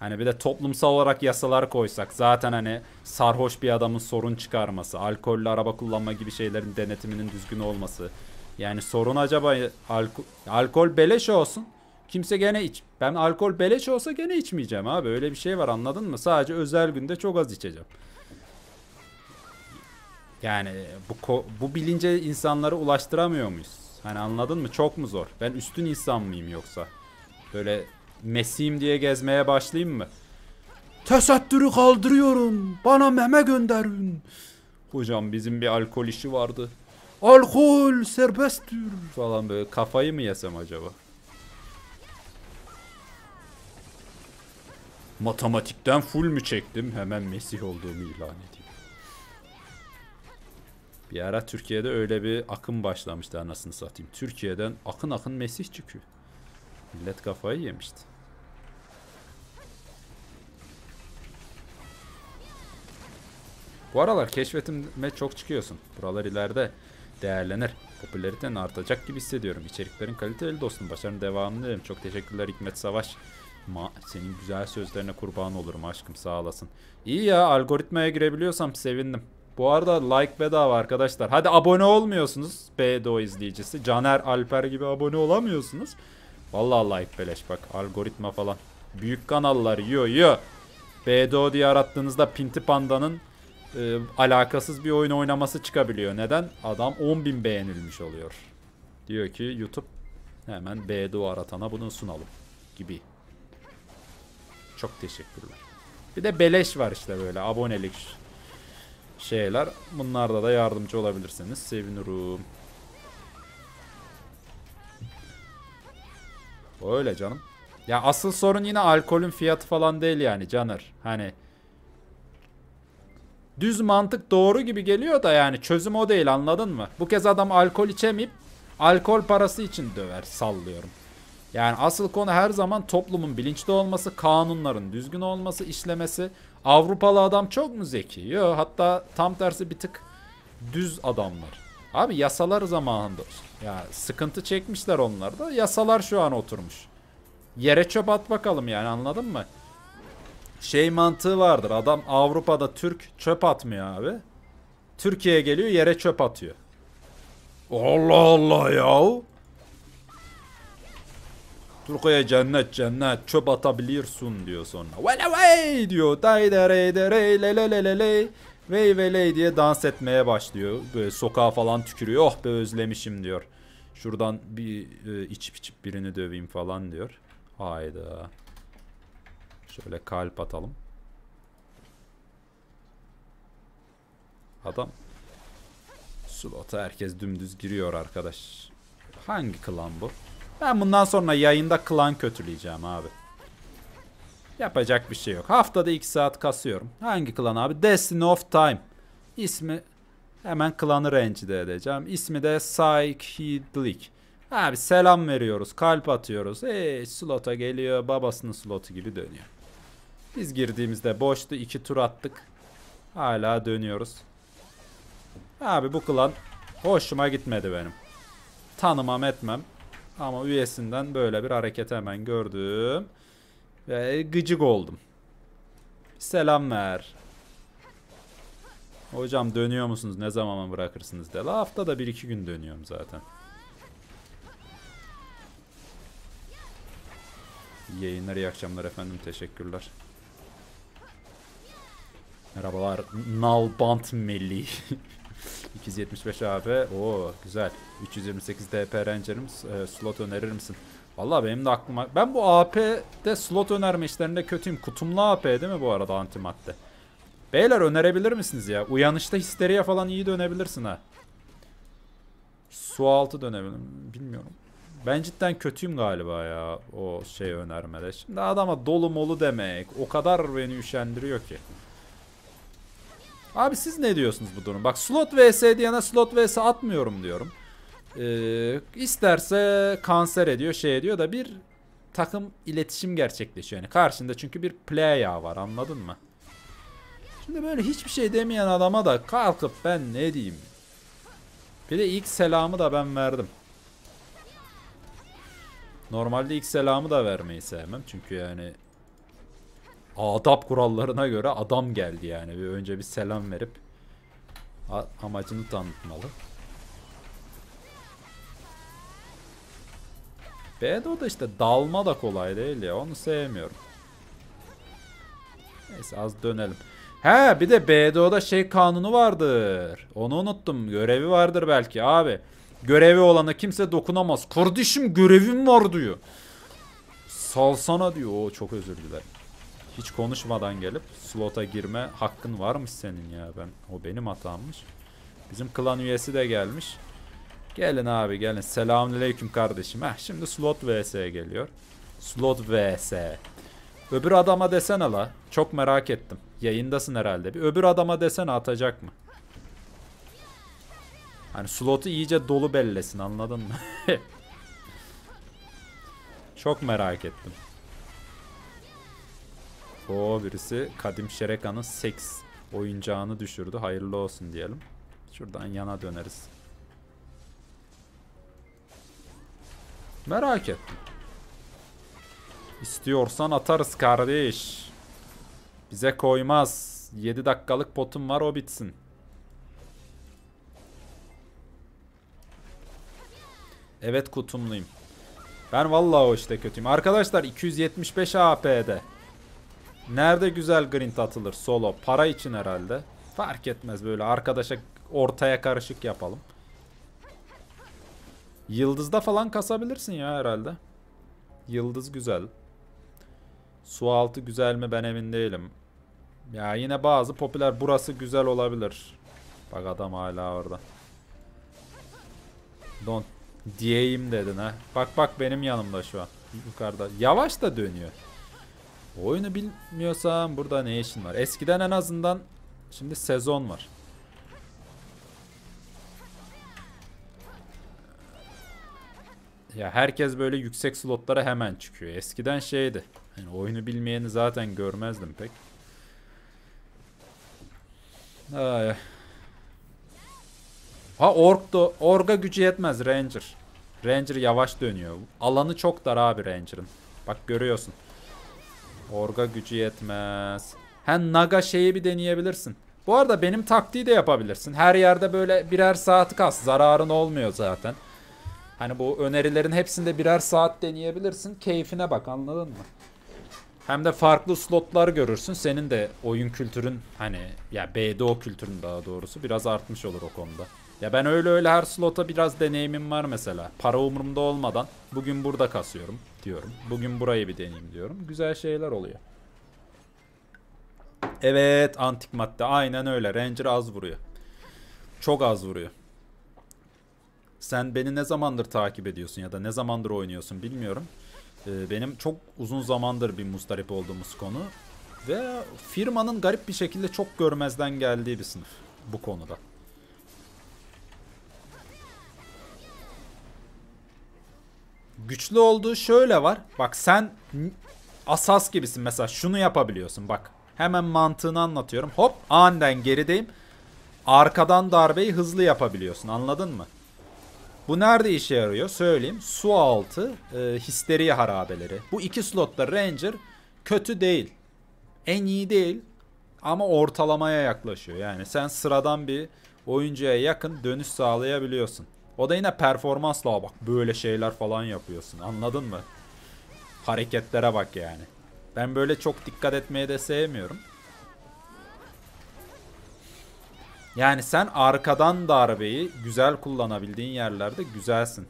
Hani bir de toplumsal olarak yasalar koysak zaten hani sarhoş bir adamın sorun çıkarması, alkollü araba kullanma gibi şeylerin denetiminin düzgün olması. Yani sorun acaba alko alkol beleş olsun. Kimse gene iç. Ben alkol beleş olsa gene içmeyeceğim abi. Öyle bir şey var anladın mı? Sadece özel günde çok az içeceğim. Yani bu bu bilince insanlara ulaştıramıyor muyuz? Hani anladın mı? Çok mu zor? Ben üstün insan mıyım yoksa? Böyle Mesih'im diye gezmeye başlayayım mı? Tesettürü kaldırıyorum. Bana meme gönderin. Hocam bizim bir alkol işi vardı. Alkol serbesttir falan böyle kafayı mı yesem acaba? Matematikten full mü çektim? Hemen Mesih olduğumu ilan edeyim. Bir ara Türkiye'de öyle bir akım başlamıştı anasını satayım. Türkiye'den akın akın Mesih çıkıyor. Millet kafayı yemişti. Bu aralar keşfetime çok çıkıyorsun. Buralar ileride değerlenir. Popülariten artacak gibi hissediyorum. İçeriklerin kaliteli dostum. Başarının devamını dilerim. Çok teşekkürler Hikmet Savaş. Ma senin güzel sözlerine kurban olurum aşkım sağ olasın. İyi ya algoritmaya girebiliyorsam sevindim. Bu arada like bedava arkadaşlar. Hadi abone olmuyorsunuz. BDO izleyicisi. Caner Alper gibi abone olamıyorsunuz. Vallahi like beleş bak algoritma falan. Büyük kanallar yiyor yiyor. BDO diye arattığınızda Pinti Panda'nın e, alakasız bir oyun oynaması çıkabiliyor. Neden? Adam 10.000 beğenilmiş oluyor. Diyor ki YouTube hemen BDO aratana bunu sunalım gibi. Çok teşekkürler. Bir de beleş var işte böyle abonelik şeyler. Bunlarda da yardımcı olabilirseniz sevinirim. Öyle canım. Ya asıl sorun yine alkolün fiyatı falan değil yani Caner. Hani düz mantık doğru gibi geliyor da yani çözüm o değil anladın mı? Bu kez adam alkol içemeyip alkol parası için döver sallıyorum. Yani asıl konu her zaman toplumun bilinçli olması, kanunların düzgün olması, işlemesi. Avrupalı adam çok mu zeki? Yok hatta tam tersi bir tık düz adamlar. Abi yasalar zamanında ya sıkıntı çekmişler onlar da yasalar şu an oturmuş. Yere çöp at bakalım yani anladın mı? Şey mantığı vardır adam Avrupa'da Türk çöp atmıyor abi. Türkiye'ye geliyor yere çöp atıyor. Allah Allah ya. Türkiye cennet cennet çöp atabiliyorsun diyor sonra. Vele vey diyor. Day de re de re le le le le le. Vey ve diye dans etmeye başlıyor. Böyle sokağa falan tükürüyor. Oh be özlemişim diyor. Şuradan bir e, içip içip birini döveyim falan diyor. Hayda. Şöyle kalp atalım. Adam slota herkes dümdüz giriyor arkadaş. Hangi klan bu? Ben bundan sonra yayında klan kötüleyeceğim abi. Yapacak bir şey yok. Haftada 2 saat kasıyorum. Hangi klan abi? Destiny of Time. İsmi hemen klanı rencide edeceğim. İsmi de Psychedelic. Abi selam veriyoruz. Kalp atıyoruz. Hey slota geliyor. Babasının slotu gibi dönüyor. Biz girdiğimizde boştu. iki tur attık. Hala dönüyoruz. Abi bu klan hoşuma gitmedi benim. Tanımam etmem. Ama üyesinden böyle bir hareket hemen gördüm. Ve gıcık oldum. Selam ver. Hocam dönüyor musunuz? Ne zaman bırakırsınız de. La haftada bir iki gün dönüyorum zaten. İyi yayınlar, iyi akşamlar efendim. Teşekkürler. Merhabalar. Nalbant Melli. 275 AB. Oo güzel. 328 DP Ranger'ım. E, slot önerir misin? Valla benim de aklıma... Ben bu AP'de slot önerme işlerinde kötüyüm. Kutumlu AP değil mi bu arada antimadde? Beyler önerebilir misiniz ya? Uyanışta histeriye falan iyi dönebilirsin ha. Su altı dönebilirim. Bilmiyorum. Ben cidden kötüyüm galiba ya o şey önermede. Şimdi adama dolu molu demek o kadar beni üşendiriyor ki. Abi siz ne diyorsunuz bu durum? Bak slot vs diyene slot vs atmıyorum diyorum. Ee, isterse kanser ediyor şey ediyor da bir takım iletişim gerçekleşiyor. Yani karşında çünkü bir playa var anladın mı? Şimdi böyle hiçbir şey demeyen adama da kalkıp ben ne diyeyim. Bir de ilk selamı da ben verdim. Normalde ilk selamı da vermeyi sevmem. Çünkü yani adap kurallarına göre adam geldi yani. Bir önce bir selam verip amacını tanıtmalı. B'de da işte dalma da kolay değil ya. Onu sevmiyorum. Neyse az dönelim. He bir de BDO'da şey kanunu vardır. Onu unuttum. Görevi vardır belki abi. Görevi olana kimse dokunamaz. Kardeşim görevim var diyor. Salsana diyor. O çok özür dilerim. Hiç konuşmadan gelip slota girme hakkın varmış senin ya. Ben o benim hatammış. Bizim klan üyesi de gelmiş. Gelin abi gelin. Selamünaleyküm kardeşim. Heh, şimdi slot vs geliyor. Slot vs. Öbür adama desene la. Çok merak ettim. Yayındasın herhalde. Bir öbür adama desene atacak mı? Hani slotu iyice dolu bellesin anladın mı? Çok merak ettim. O birisi Kadim Şereka'nın seks oyuncağını düşürdü. Hayırlı olsun diyelim. Şuradan yana döneriz. Merak ettim. İstiyorsan atarız kardeş. Bize koymaz. 7 dakikalık potum var o bitsin. Evet kutumluyum. Ben vallahi o işte kötüyüm. Arkadaşlar 275 AP'de. Nerede güzel grind atılır solo? Para için herhalde. Fark etmez böyle arkadaşa ortaya karışık yapalım. Yıldızda falan kasabilirsin ya herhalde. Yıldız güzel. Su altı güzel mi ben emin değilim. Ya yine bazı popüler burası güzel olabilir. Bak adam hala orada. Don diyeyim dedin ha. Bak bak benim yanımda şu an. Yukarıda. Yavaş da dönüyor. Oyunu bilmiyorsan burada ne işin var? Eskiden en azından şimdi sezon var. Ya herkes böyle yüksek slotlara hemen çıkıyor. Eskiden şeydi. Yani oyunu bilmeyeni zaten görmezdim pek. Ay. Ha ork da orga gücü yetmez Ranger. Ranger yavaş dönüyor. Alanı çok dar abi Ranger'ın. Bak görüyorsun. Orga gücü yetmez. Hem Naga şeyi bir deneyebilirsin. Bu arada benim taktiği de yapabilirsin. Her yerde böyle birer saat kas. Zararın olmuyor zaten. Hani bu önerilerin hepsinde birer saat deneyebilirsin. Keyfine bak anladın mı? Hem de farklı slotlar görürsün. Senin de oyun kültürün hani ya BDO kültürün daha doğrusu biraz artmış olur o konuda. Ya ben öyle öyle her slota biraz deneyimim var mesela. Para umurumda olmadan bugün burada kasıyorum diyorum. Bugün burayı bir deneyeyim diyorum. Güzel şeyler oluyor. Evet antik madde aynen öyle. Ranger az vuruyor. Çok az vuruyor. Sen beni ne zamandır takip ediyorsun ya da ne zamandır oynuyorsun bilmiyorum. Ee, benim çok uzun zamandır bir mustarip olduğumuz konu. Ve firmanın garip bir şekilde çok görmezden geldiği bir sınıf bu konuda. Güçlü olduğu şöyle var. Bak sen asas gibisin mesela şunu yapabiliyorsun bak. Hemen mantığını anlatıyorum. Hop aniden gerideyim. Arkadan darbeyi hızlı yapabiliyorsun anladın mı? Bu nerede işe yarıyor söyleyeyim. Su altı e, histeriye harabeleri. Bu iki slotta Ranger kötü değil. En iyi değil ama ortalamaya yaklaşıyor. Yani sen sıradan bir oyuncuya yakın dönüş sağlayabiliyorsun. O da yine performansla bak böyle şeyler falan yapıyorsun anladın mı? Hareketlere bak yani. Ben böyle çok dikkat etmeye de sevmiyorum. Yani sen arkadan darbeyi güzel kullanabildiğin yerlerde güzelsin.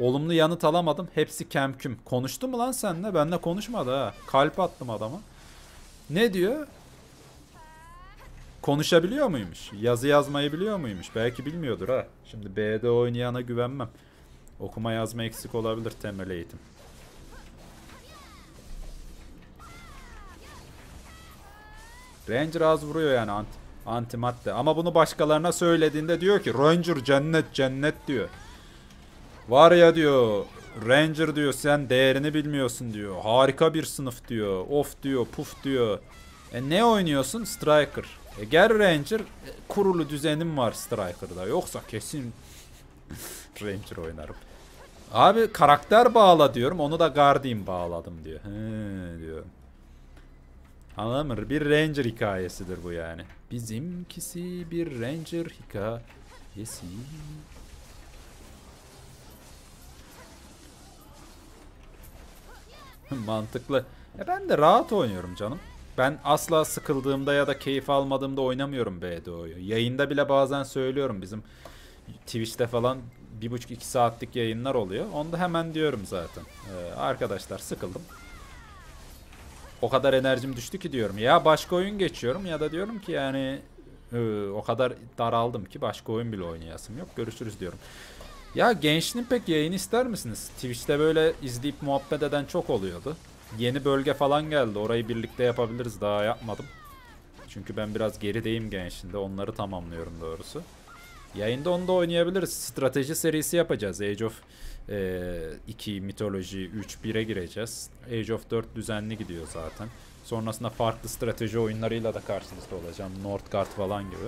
Olumlu yanıt alamadım. Hepsi kemküm. Konuştu mu lan senle? Benle konuşmadı ha. Kalp attım adama. Ne diyor? Konuşabiliyor muymuş? Yazı yazmayı biliyor muymuş? Belki bilmiyordur ha. Şimdi B'de oynayana güvenmem. Okuma yazma eksik olabilir temel eğitim. Ranger az vuruyor yani anti, anti madde. Ama bunu başkalarına söylediğinde diyor ki Ranger cennet cennet diyor. Var ya diyor Ranger diyor sen değerini bilmiyorsun diyor. Harika bir sınıf diyor. Of diyor puf diyor. E ne oynuyorsun? Striker. E gel Ranger e, kurulu düzenim var Striker'da. Yoksa kesin Ranger oynarım. Abi karakter bağla diyorum. Onu da Guardian bağladım diyor. He diyor. Anladın mı? Bir Ranger hikayesidir bu yani. Bizimkisi bir Ranger hikayesi. Mantıklı. E ben de rahat oynuyorum canım. Ben asla sıkıldığımda ya da keyif almadığımda oynamıyorum BDO'yu. Yayında bile bazen söylüyorum bizim Twitch'te falan bir buçuk iki saatlik yayınlar oluyor. Onda hemen diyorum zaten. Ee, arkadaşlar sıkıldım. O kadar enerjim düştü ki diyorum. Ya başka oyun geçiyorum ya da diyorum ki yani e, o kadar daraldım ki başka oyun bile oynayasım yok. Görüşürüz diyorum. Ya gençliğin pek yayın ister misiniz? Twitch'te böyle izleyip muhabbet eden çok oluyordu. Yeni bölge falan geldi. Orayı birlikte yapabiliriz. Daha yapmadım. Çünkü ben biraz gerideyim gençliğinde. Onları tamamlıyorum doğrusu. Yayında onu da oynayabiliriz. Strateji serisi yapacağız. Age of e, 2 mitoloji 3 1'e gireceğiz. Age of 4 düzenli gidiyor zaten. Sonrasında farklı strateji oyunlarıyla da karşınızda olacağım. Northgard falan gibi.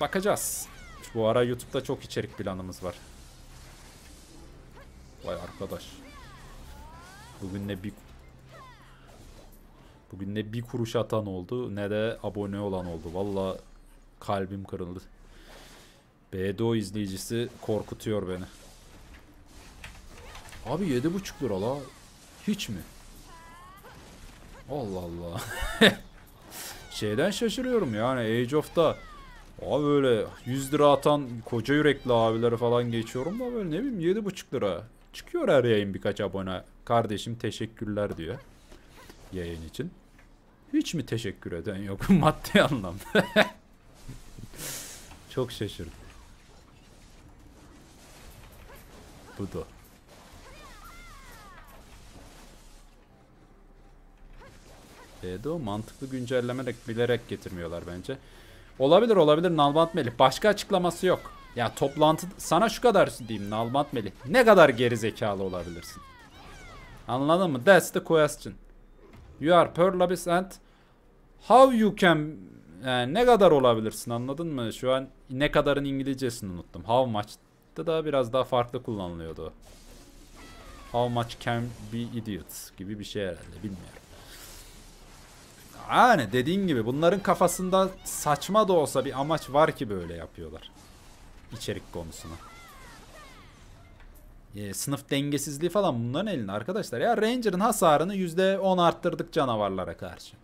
Bakacağız. Bu ara YouTube'da çok içerik planımız var. Vay arkadaş. Bugün ne bir Bugün ne bir kuruş atan oldu ne de abone olan oldu. Valla kalbim kırıldı. BDO izleyicisi korkutuyor beni. Abi 7.5 lira la. Hiç mi? Allah Allah. Şeyden şaşırıyorum yani Age of'ta Abi böyle 100 lira atan koca yürekli abileri falan geçiyorum da böyle ne bileyim 7.5 lira. Çıkıyor her yayın birkaç abone. Kardeşim teşekkürler diyor. Yayın için. Hiç mi teşekkür eden yok maddi anlamda? Çok şaşırdım. Bu da. Evet o mantıklı güncellemerek bilerek getirmiyorlar bence. Olabilir olabilir Nalbant Melih. Başka açıklaması yok. Ya toplantı sana şu kadar diyeyim Nalbant Melih. Ne kadar geri zekalı olabilirsin? Anladın mı? That's the question. You are Pearl Abyss and how you can yani ne kadar olabilirsin anladın mı? Şu an ne kadarın İngilizcesini unuttum. How much'ta da biraz daha farklı kullanılıyordu. How much can be idiots gibi bir şey herhalde bilmiyorum. Yani dediğin gibi bunların kafasında saçma da olsa bir amaç var ki böyle yapıyorlar. İçerik konusuna. E, sınıf dengesizliği falan bunların elinde arkadaşlar. Ya Ranger'ın hasarını %10 arttırdık canavarlara karşı.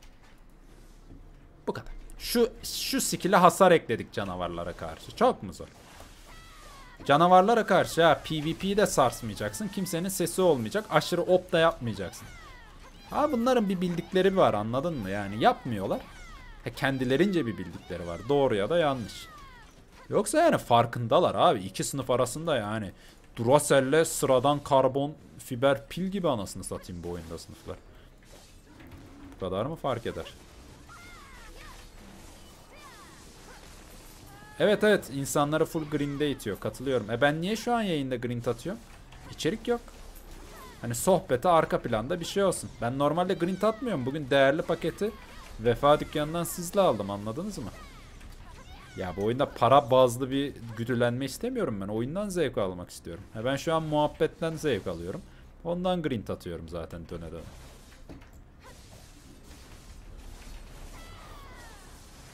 Bu kadar. Şu şu skill'e hasar ekledik canavarlara karşı. Çok mu zor? Canavarlara karşı ya PvP'yi de sarsmayacaksın. Kimsenin sesi olmayacak. Aşırı op da yapmayacaksın. Ha bunların bir bildikleri var anladın mı? Yani yapmıyorlar. Ha, kendilerince bir bildikleri var. Doğru ya da yanlış. Yoksa yani farkındalar abi. iki sınıf arasında yani. Duracell'le sıradan karbon fiber pil gibi anasını satayım bu oyunda sınıflar. Bu kadar mı fark eder? Evet evet insanları full green'de itiyor. Katılıyorum. E ben niye şu an yayında green atıyorum? İçerik yok. Hani sohbete arka planda bir şey olsun. Ben normalde green atmıyorum. Bugün değerli paketi Vefa dükkanından sizle aldım anladınız mı? Ya bu oyunda para bazlı bir güdülenme istemiyorum ben. Oyundan zevk almak istiyorum. Ha ben şu an muhabbetten zevk alıyorum. Ondan green atıyorum zaten döne döne.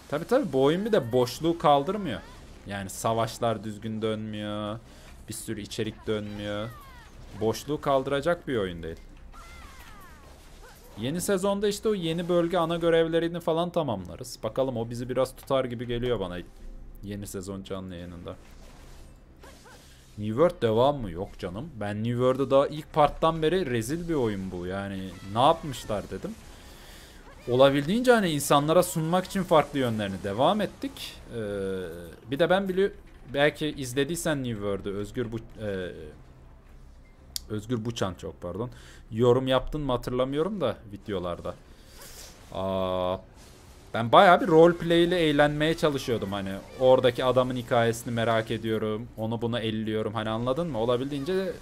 Tabi tabi bu oyun bir de boşluğu kaldırmıyor. Yani savaşlar düzgün dönmüyor. Bir sürü içerik dönmüyor. Boşluğu kaldıracak bir oyun değil. Yeni sezonda işte o yeni bölge ana görevlerini falan tamamlarız. Bakalım o bizi biraz tutar gibi geliyor bana yeni sezon canlı yayınında. New World devam mı? Yok canım. Ben New World'da daha ilk parttan beri rezil bir oyun bu. Yani ne yapmışlar dedim. Olabildiğince hani insanlara sunmak için farklı yönlerini devam ettik. Ee, bir de ben biliyorum belki izlediysen New World'u Özgür bu e, Özgür Buçan çok pardon. Yorum yaptın mı hatırlamıyorum da videolarda. Aa, ben bayağı bir roleplay ile eğlenmeye çalışıyordum hani. Oradaki adamın hikayesini merak ediyorum. Onu bunu elliyorum. Hani anladın mı? Olabildiğince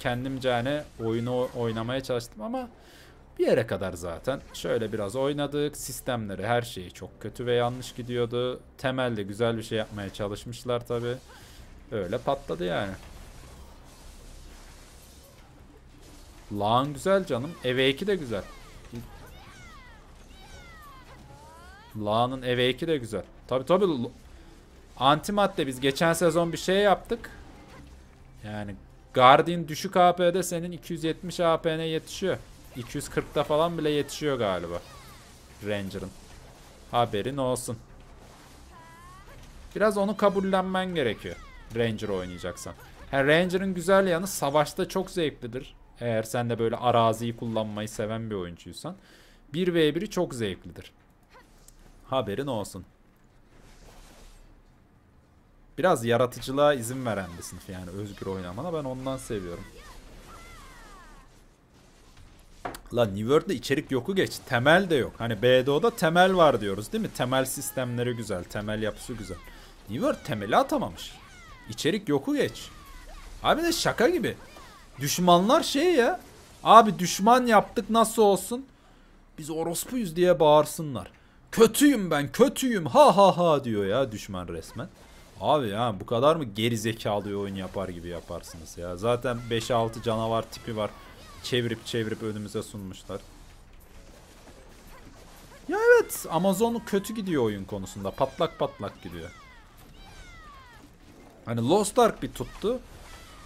kendimce hani oyunu oynamaya çalıştım ama bir yere kadar zaten. Şöyle biraz oynadık. Sistemleri her şeyi çok kötü ve yanlış gidiyordu. Temelde güzel bir şey yapmaya çalışmışlar tabi. Öyle patladı yani. Lan güzel canım. Eve 2 de güzel. La'nın eve 2 de güzel. Tabi tabi antimadde biz geçen sezon bir şey yaptık. Yani Guardian düşük AP'de senin 270 AP'ne yetişiyor. 240'da falan bile yetişiyor galiba. Ranger'ın. Haberin olsun. Biraz onu kabullenmen gerekiyor. Ranger oynayacaksan. Ha, Ranger'ın güzel yanı savaşta çok zevklidir. Eğer sen de böyle araziyi kullanmayı seven bir oyuncuysan. 1v1'i çok zevklidir. Haberin olsun. Biraz yaratıcılığa izin veren bir sınıf yani özgür oynamana ben ondan seviyorum. Lan New World'da içerik yoku geç. Temel de yok. Hani BDO'da temel var diyoruz değil mi? Temel sistemleri güzel. Temel yapısı güzel. New World temeli atamamış. İçerik yoku geç. Abi de şaka gibi. Düşmanlar şey ya. Abi düşman yaptık nasıl olsun? Biz orospuyuz diye bağırsınlar. Kötüyüm ben kötüyüm ha ha ha diyor ya düşman resmen. Abi ya bu kadar mı geri zekalı oyun yapar gibi yaparsınız ya. Zaten 5-6 canavar tipi var. Çevirip çevirip önümüze sunmuşlar. Ya evet Amazon kötü gidiyor oyun konusunda. Patlak patlak gidiyor. Hani Lost Ark bir tuttu.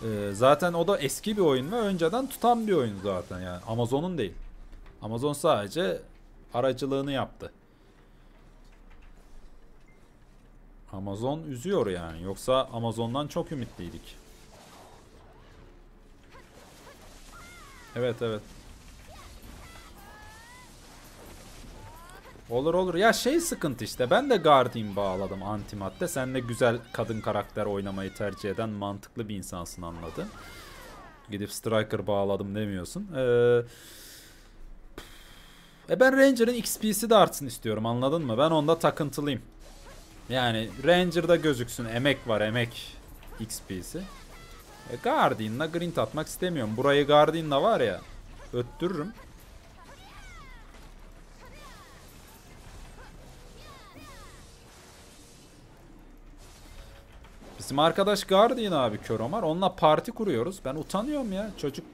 Ee, zaten o da eski bir oyun ve önceden tutan bir oyun zaten yani. Amazon'un değil. Amazon sadece aracılığını yaptı. Amazon üzüyor yani. Yoksa Amazon'dan çok ümitliydik. Evet evet. Olur olur. Ya şey sıkıntı işte. Ben de Guardian bağladım antimatte. Sen de güzel kadın karakter oynamayı tercih eden mantıklı bir insansın anladın. Gidip Striker bağladım demiyorsun. Ee, e ben Ranger'ın XP'si de artsın istiyorum anladın mı? Ben onda takıntılıyım. Yani Ranger'da gözüksün. Emek var emek XP'si. E Guardian'la Green atmak istemiyorum. Burayı Guardian'la var ya öttürürüm. Bizim arkadaş Guardian abi Köromar. Onunla parti kuruyoruz. Ben utanıyorum ya. Çocuk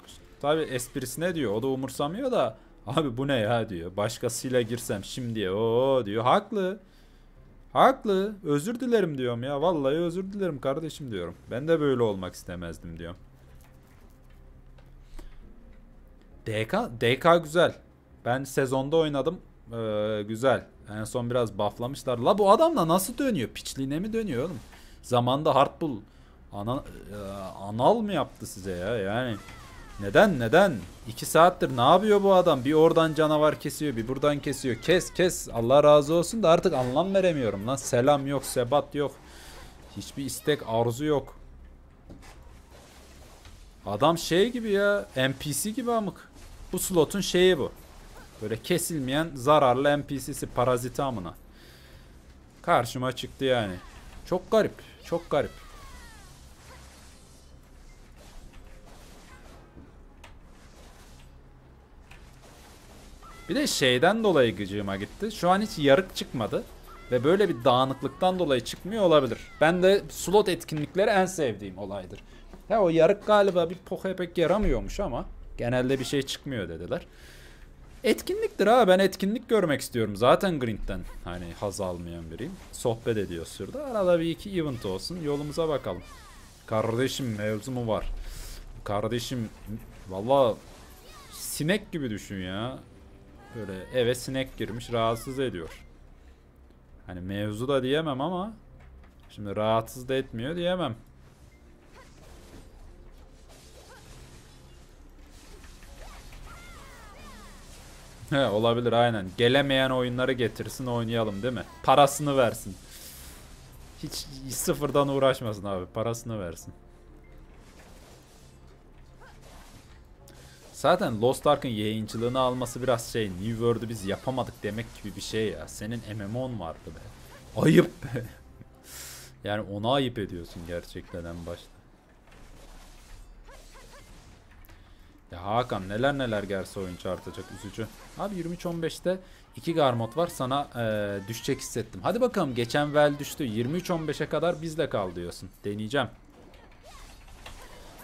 tabi esprisine diyor. O da umursamıyor da. Abi bu ne ya diyor. Başkasıyla girsem şimdi o diyor. Haklı. Haklı. Özür dilerim diyorum ya. Vallahi özür dilerim kardeşim diyorum. Ben de böyle olmak istemezdim diyorum. DK, DK güzel. Ben sezonda oynadım. Ee, güzel. En son biraz bufflamışlar. La bu adamla nasıl dönüyor? Piçliğine mi dönüyor oğlum? Zamanda Hardbull ana, e, anal mı yaptı size ya? Yani neden neden? 2 saattir ne yapıyor bu adam? Bir oradan canavar kesiyor, bir buradan kesiyor. Kes kes. Allah razı olsun da artık anlam veremiyorum lan. Selam yok, sebat yok. Hiçbir istek, arzu yok. Adam şey gibi ya, NPC gibi amık. Bu slotun şeyi bu. Böyle kesilmeyen zararlı NPC'si paraziti amına. Karşıma çıktı yani. Çok garip. Çok garip. Bir de şeyden dolayı gıcığıma gitti. Şu an hiç yarık çıkmadı. Ve böyle bir dağınıklıktan dolayı çıkmıyor olabilir. Ben de slot etkinlikleri en sevdiğim olaydır. Ha o yarık galiba bir poke pek yaramıyormuş ama genelde bir şey çıkmıyor dediler. Etkinliktir ha ben etkinlik görmek istiyorum. Zaten Grind'den hani haz almayan biriyim. Sohbet ediyoruz şurada. Arada bir iki event olsun yolumuza bakalım. Kardeşim mevzu mu var? Kardeşim valla sinek gibi düşün ya. Böyle eve sinek girmiş rahatsız ediyor. Hani mevzu da diyemem ama şimdi rahatsız da etmiyor diyemem. He olabilir aynen. Gelemeyen oyunları getirsin oynayalım değil mi? Parasını versin. Hiç sıfırdan uğraşmasın abi. Parasını versin. Zaten Lost Ark'ın yayıncılığını alması biraz şey New World'u biz yapamadık demek gibi bir şey ya. Senin MMO'n vardı be. Ayıp be. yani ona ayıp ediyorsun gerçekten en başta. Ya Hakan neler neler gelse oyuncu artacak üzücü. Abi 23-15'te 2 Garmot var sana ee, düşecek hissettim. Hadi bakalım geçen vel düştü. 23-15'e kadar bizde kal diyorsun. Deneyeceğim.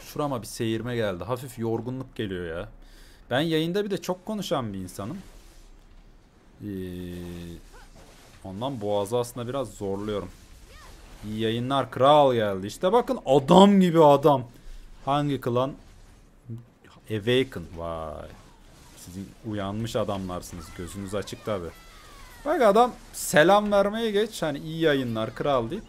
Şurama bir seyirme geldi. Hafif yorgunluk geliyor ya. Ben yayında bir de çok konuşan bir insanım. Ee, ondan boğazı aslında biraz zorluyorum. İyi yayınlar kral geldi. İşte bakın adam gibi adam. Hangi klan? Awaken. Vay. Sizin uyanmış adamlarsınız. Gözünüz açık tabi. Bak adam selam vermeye geç. Hani iyi yayınlar kral deyip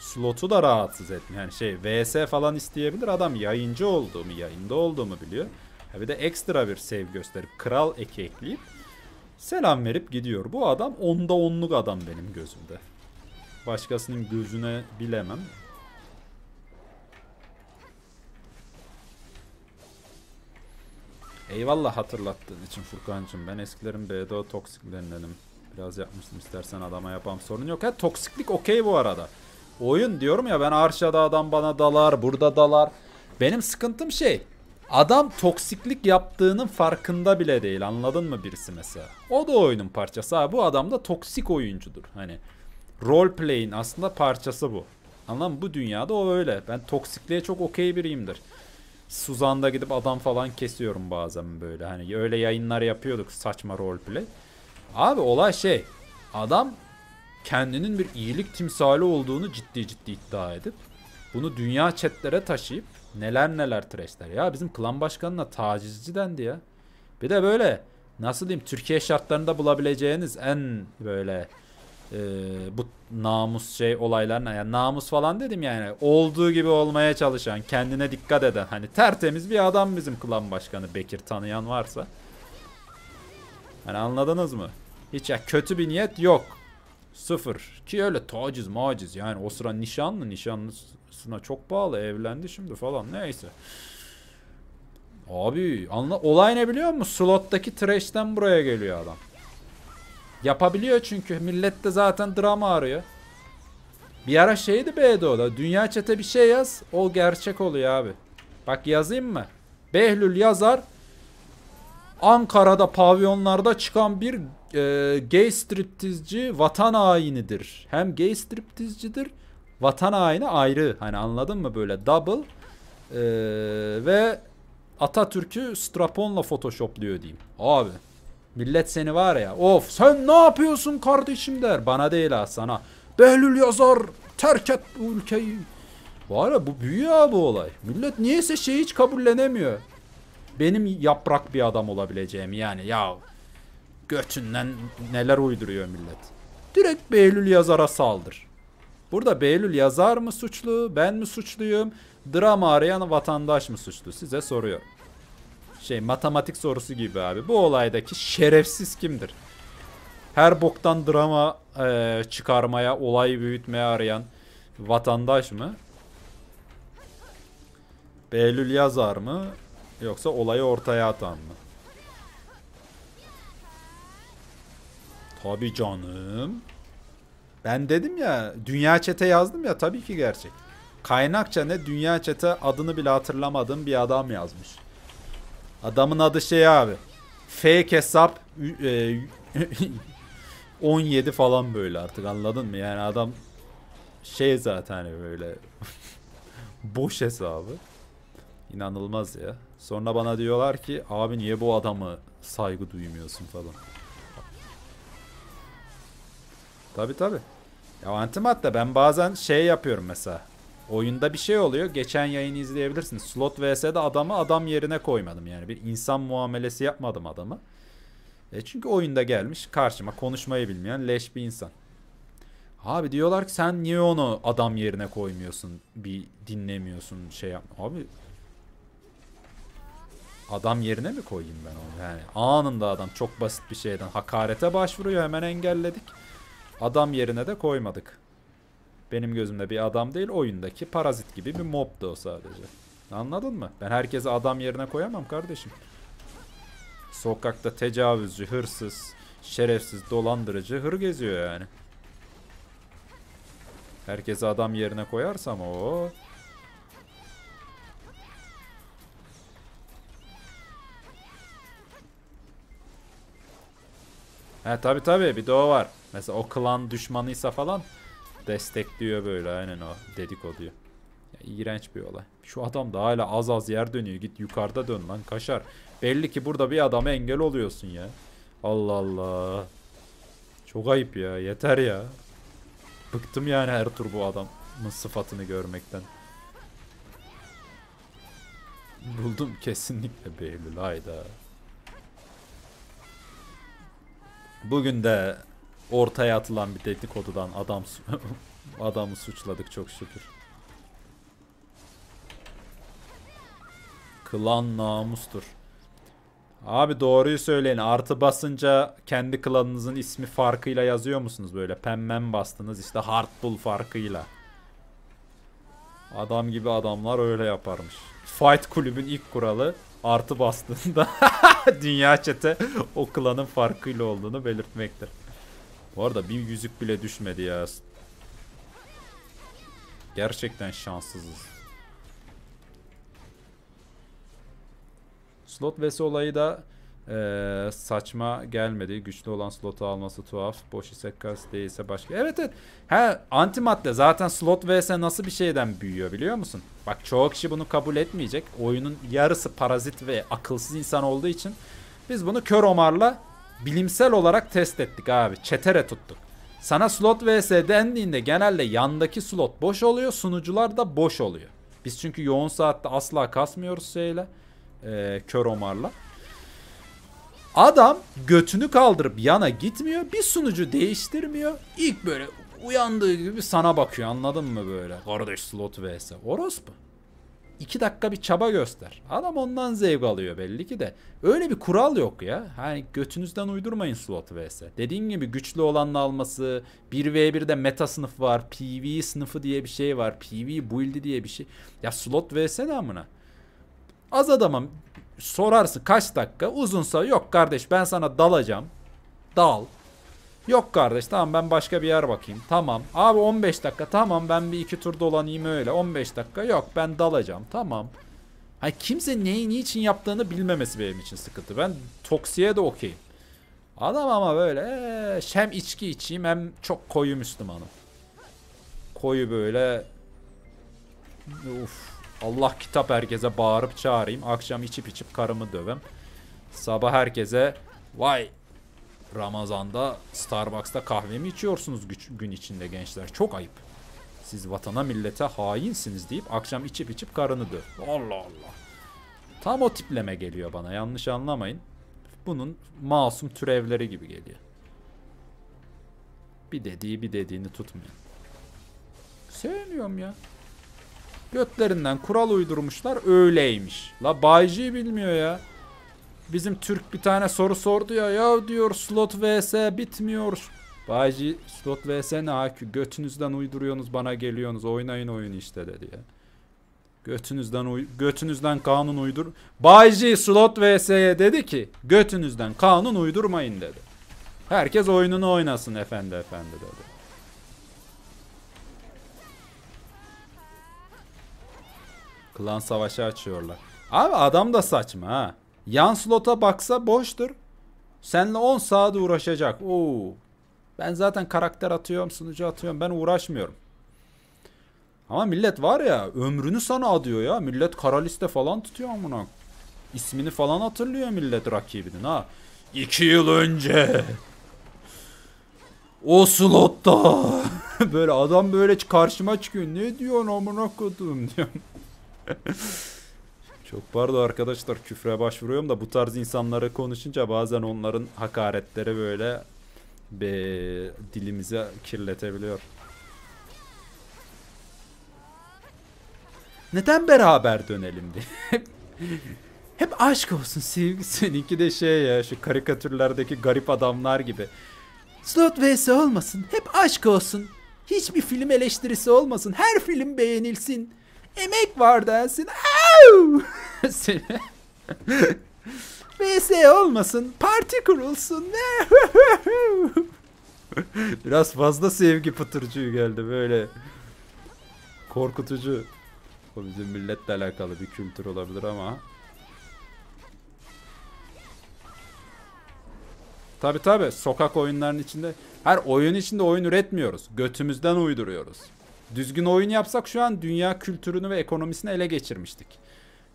slotu da rahatsız etmiyor. Yani şey VS falan isteyebilir. Adam yayıncı olduğumu, yayında olduğumu biliyor. Ya bir de ekstra bir sev gösterip kral eki ekleyip selam verip gidiyor. Bu adam onda onluk adam benim gözümde. Başkasının gözüne bilemem. Eyvallah hatırlattığın için Furkan'cığım. Ben eskilerin BDO toksiklerindenim. Biraz yapmıştım istersen adama yapam sorun yok. Ha toksiklik okey bu arada. Oyun diyorum ya ben Arşa'da adam bana dalar, burada dalar. Benim sıkıntım şey. Adam toksiklik yaptığının farkında bile değil. Anladın mı birisi mesela? O da oyunun parçası. Ha, bu adam da toksik oyuncudur. Hani role play'in aslında parçası bu. Anladın mı? Bu dünyada o öyle. Ben toksikliğe çok okey biriyimdir. Suzan'da gidip adam falan kesiyorum bazen böyle. Hani öyle yayınlar yapıyorduk saçma roleplay. Abi olay şey. Adam kendinin bir iyilik timsali olduğunu ciddi ciddi iddia edip bunu dünya chatlere taşıyıp neler neler trashler. Ya bizim klan başkanına tacizci dendi ya. Bir de böyle nasıl diyeyim Türkiye şartlarında bulabileceğiniz en böyle Ee, bu namus şey olaylarına yani namus falan dedim yani olduğu gibi olmaya çalışan kendine dikkat eden hani tertemiz bir adam bizim klan başkanı Bekir tanıyan varsa. Hani anladınız mı? Hiç ya kötü bir niyet yok. Sıfır. Ki öyle taciz maciz yani o sıra nişanlı nişanlısına çok bağlı evlendi şimdi falan neyse. Abi anla olay ne biliyor musun? Slottaki trash'ten buraya geliyor adam Yapabiliyor çünkü. Millet de zaten drama arıyor. Bir ara şeydi Bedo'da. Dünya çete bir şey yaz. O gerçek oluyor abi. Bak yazayım mı? Behlül yazar. Ankara'da pavyonlarda çıkan bir e, gay striptizci vatan hainidir. Hem gay striptizcidir vatan haini ayrı. Hani anladın mı böyle double e, ve Atatürk'ü straponla photoshopluyor diyeyim. Abi Millet seni var ya of sen ne yapıyorsun kardeşim der. Bana değil ha sana. Behlül yazar terk et bu ülkeyi. Var ya bu büyüyor abi bu olay. Millet niyeyse şey hiç kabullenemiyor. Benim yaprak bir adam olabileceğim yani ya. Götünden neler uyduruyor millet. Direkt Behlül yazara saldır. Burada Behlül yazar mı suçlu, ben mi suçluyum, drama arayan vatandaş mı suçlu size soruyorum şey matematik sorusu gibi abi. Bu olaydaki şerefsiz kimdir? Her boktan drama e, çıkarmaya, olayı büyütmeye arayan vatandaş mı? Behlül yazar mı? Yoksa olayı ortaya atan mı? Tabi canım. Ben dedim ya dünya çete yazdım ya tabii ki gerçek. Kaynakça ne dünya çete adını bile hatırlamadığım bir adam yazmış. Adamın adı şey abi. Fake hesap e, 17 falan böyle artık anladın mı? Yani adam şey zaten hani böyle boş hesabı. İnanılmaz ya. Sonra bana diyorlar ki abi niye bu adamı saygı duymuyorsun falan. Tabi tabi. Ya antimat ben bazen şey yapıyorum mesela. Oyunda bir şey oluyor. Geçen yayını izleyebilirsiniz. Slot vs'de adamı adam yerine koymadım. Yani bir insan muamelesi yapmadım adamı. E çünkü oyunda gelmiş karşıma konuşmayı bilmeyen leş bir insan. Abi diyorlar ki sen niye onu adam yerine koymuyorsun? Bir dinlemiyorsun şey yap. Abi adam yerine mi koyayım ben onu? Yani anında adam çok basit bir şeyden hakarete başvuruyor hemen engelledik. Adam yerine de koymadık. Benim gözümde bir adam değil oyundaki parazit gibi bir mobdu o sadece. Anladın mı? Ben herkese adam yerine koyamam kardeşim. Sokakta tecavüzcü, hırsız, şerefsiz, dolandırıcı hır geziyor yani. Herkese adam yerine koyarsam o He tabi tabi bir de o var. Mesela o klan düşmanıysa falan Destekliyor böyle aynen o dedikoduyu. Ya, iğrenç bir olay. Şu adam da hala az az yer dönüyor. Git yukarıda dön lan kaşar. Belli ki burada bir adama engel oluyorsun ya. Allah Allah. Çok ayıp ya. Yeter ya. Bıktım yani her tur bu adamın sıfatını görmekten. Buldum kesinlikle Behlül hayda. Bugün de ortaya atılan bir dedikodudan adam adamı suçladık çok şükür. Klan namustur. Abi doğruyu söyleyin. Artı basınca kendi klanınızın ismi farkıyla yazıyor musunuz böyle? Pemmen bastınız işte Hardbull farkıyla. Adam gibi adamlar öyle yaparmış. Fight kulübün ilk kuralı artı bastığında dünya çete o klanın farkıyla olduğunu belirtmektir. Bu arada bir yüzük bile düşmedi ya. Gerçekten şanssızız. Slot vs olayı da ee, saçma gelmedi. Güçlü olan slotu alması tuhaf. Boş ise kas değilse başka. Evet evet. He antimadde zaten slot vs nasıl bir şeyden büyüyor biliyor musun? Bak çoğu kişi bunu kabul etmeyecek. Oyunun yarısı parazit ve akılsız insan olduğu için biz bunu kör omarla bilimsel olarak test ettik abi. Çetere tuttuk. Sana slot vs dendiğinde genelde yandaki slot boş oluyor. Sunucular da boş oluyor. Biz çünkü yoğun saatte asla kasmıyoruz şeyle. E, kör omarla. Adam götünü kaldırıp yana gitmiyor. Bir sunucu değiştirmiyor. İlk böyle uyandığı gibi sana bakıyor anladın mı böyle? Kardeş slot vs. Orospu. İki dakika bir çaba göster. Adam ondan zevk alıyor belli ki de. Öyle bir kural yok ya. Hani götünüzden uydurmayın slot vs. Dediğim gibi güçlü olanın alması. 1v1'de meta sınıfı var. PV sınıfı diye bir şey var. PV build'i diye bir şey. Ya slot vs ne amına? Az adama sorarsın kaç dakika uzunsa yok kardeş ben sana dalacağım. Dal. Yok kardeş tamam ben başka bir yer bakayım. Tamam. Abi 15 dakika tamam ben bir iki tur dolanayım öyle. 15 dakika yok ben dalacağım. Tamam. Hani kimse neyi niçin yaptığını bilmemesi benim için sıkıntı. Ben toksiye de okeyim. Adam ama böyle ee, hem içki içeyim hem çok koyu Müslümanım. Koyu böyle Uf. Allah kitap herkese bağırıp çağırayım. Akşam içip içip karımı dövem. Sabah herkese vay Ramazan'da Starbucks'ta kahve mi içiyorsunuz gün içinde gençler? Çok ayıp. Siz vatana millete hainsiniz deyip akşam içip içip karını döv. Allah Allah. Tam o tipleme geliyor bana yanlış anlamayın. Bunun masum türevleri gibi geliyor. Bir dediği bir dediğini tutmuyor. Sevmiyorum ya. Götlerinden kural uydurmuşlar öyleymiş. La Bayci bilmiyor ya. Bizim Türk bir tane soru sordu ya. Ya diyor slot vs bitmiyor. Bayci slot vs ne akü götünüzden uyduruyorsunuz bana geliyorsunuz oynayın oyun işte dedi ya. Götünüzden götünüzden kanun uydur. Bayci slot vs'ye dedi ki götünüzden kanun uydurmayın dedi. Herkes oyununu oynasın efendi efendi dedi. Klan savaşı açıyorlar. Abi adam da saçma ha. Yan slota baksa boştur. Seninle 10 saat uğraşacak. Oo. Ben zaten karakter atıyorum, sunucu atıyorum. Ben uğraşmıyorum. Ama millet var ya ömrünü sana adıyor ya. Millet kara liste falan tutuyor amına. İsmini falan hatırlıyor millet rakibinin ha. İki yıl önce. O slotta. böyle adam böyle karşıma çıkıyor. Ne diyorsun amına kodum diyorum. Çok pardon arkadaşlar küfre başvuruyorum da bu tarz insanları konuşunca bazen onların hakaretleri böyle be, dilimizi kirletebiliyor. Neden beraber dönelim diye. Hep aşk olsun sevgi seninki de şey ya şu karikatürlerdeki garip adamlar gibi. Slot vs olmasın. Hep aşk olsun. Hiçbir film eleştirisi olmasın. Her film beğenilsin. Emek var dersin. VS olmasın. Parti kurulsun. Biraz fazla sevgi pıtırcığı geldi böyle. Korkutucu. O bizim milletle alakalı bir kültür olabilir ama. Tabi tabi sokak oyunlarının içinde her oyun içinde oyun üretmiyoruz. Götümüzden uyduruyoruz. Düzgün oyun yapsak şu an dünya kültürünü ve ekonomisini ele geçirmiştik.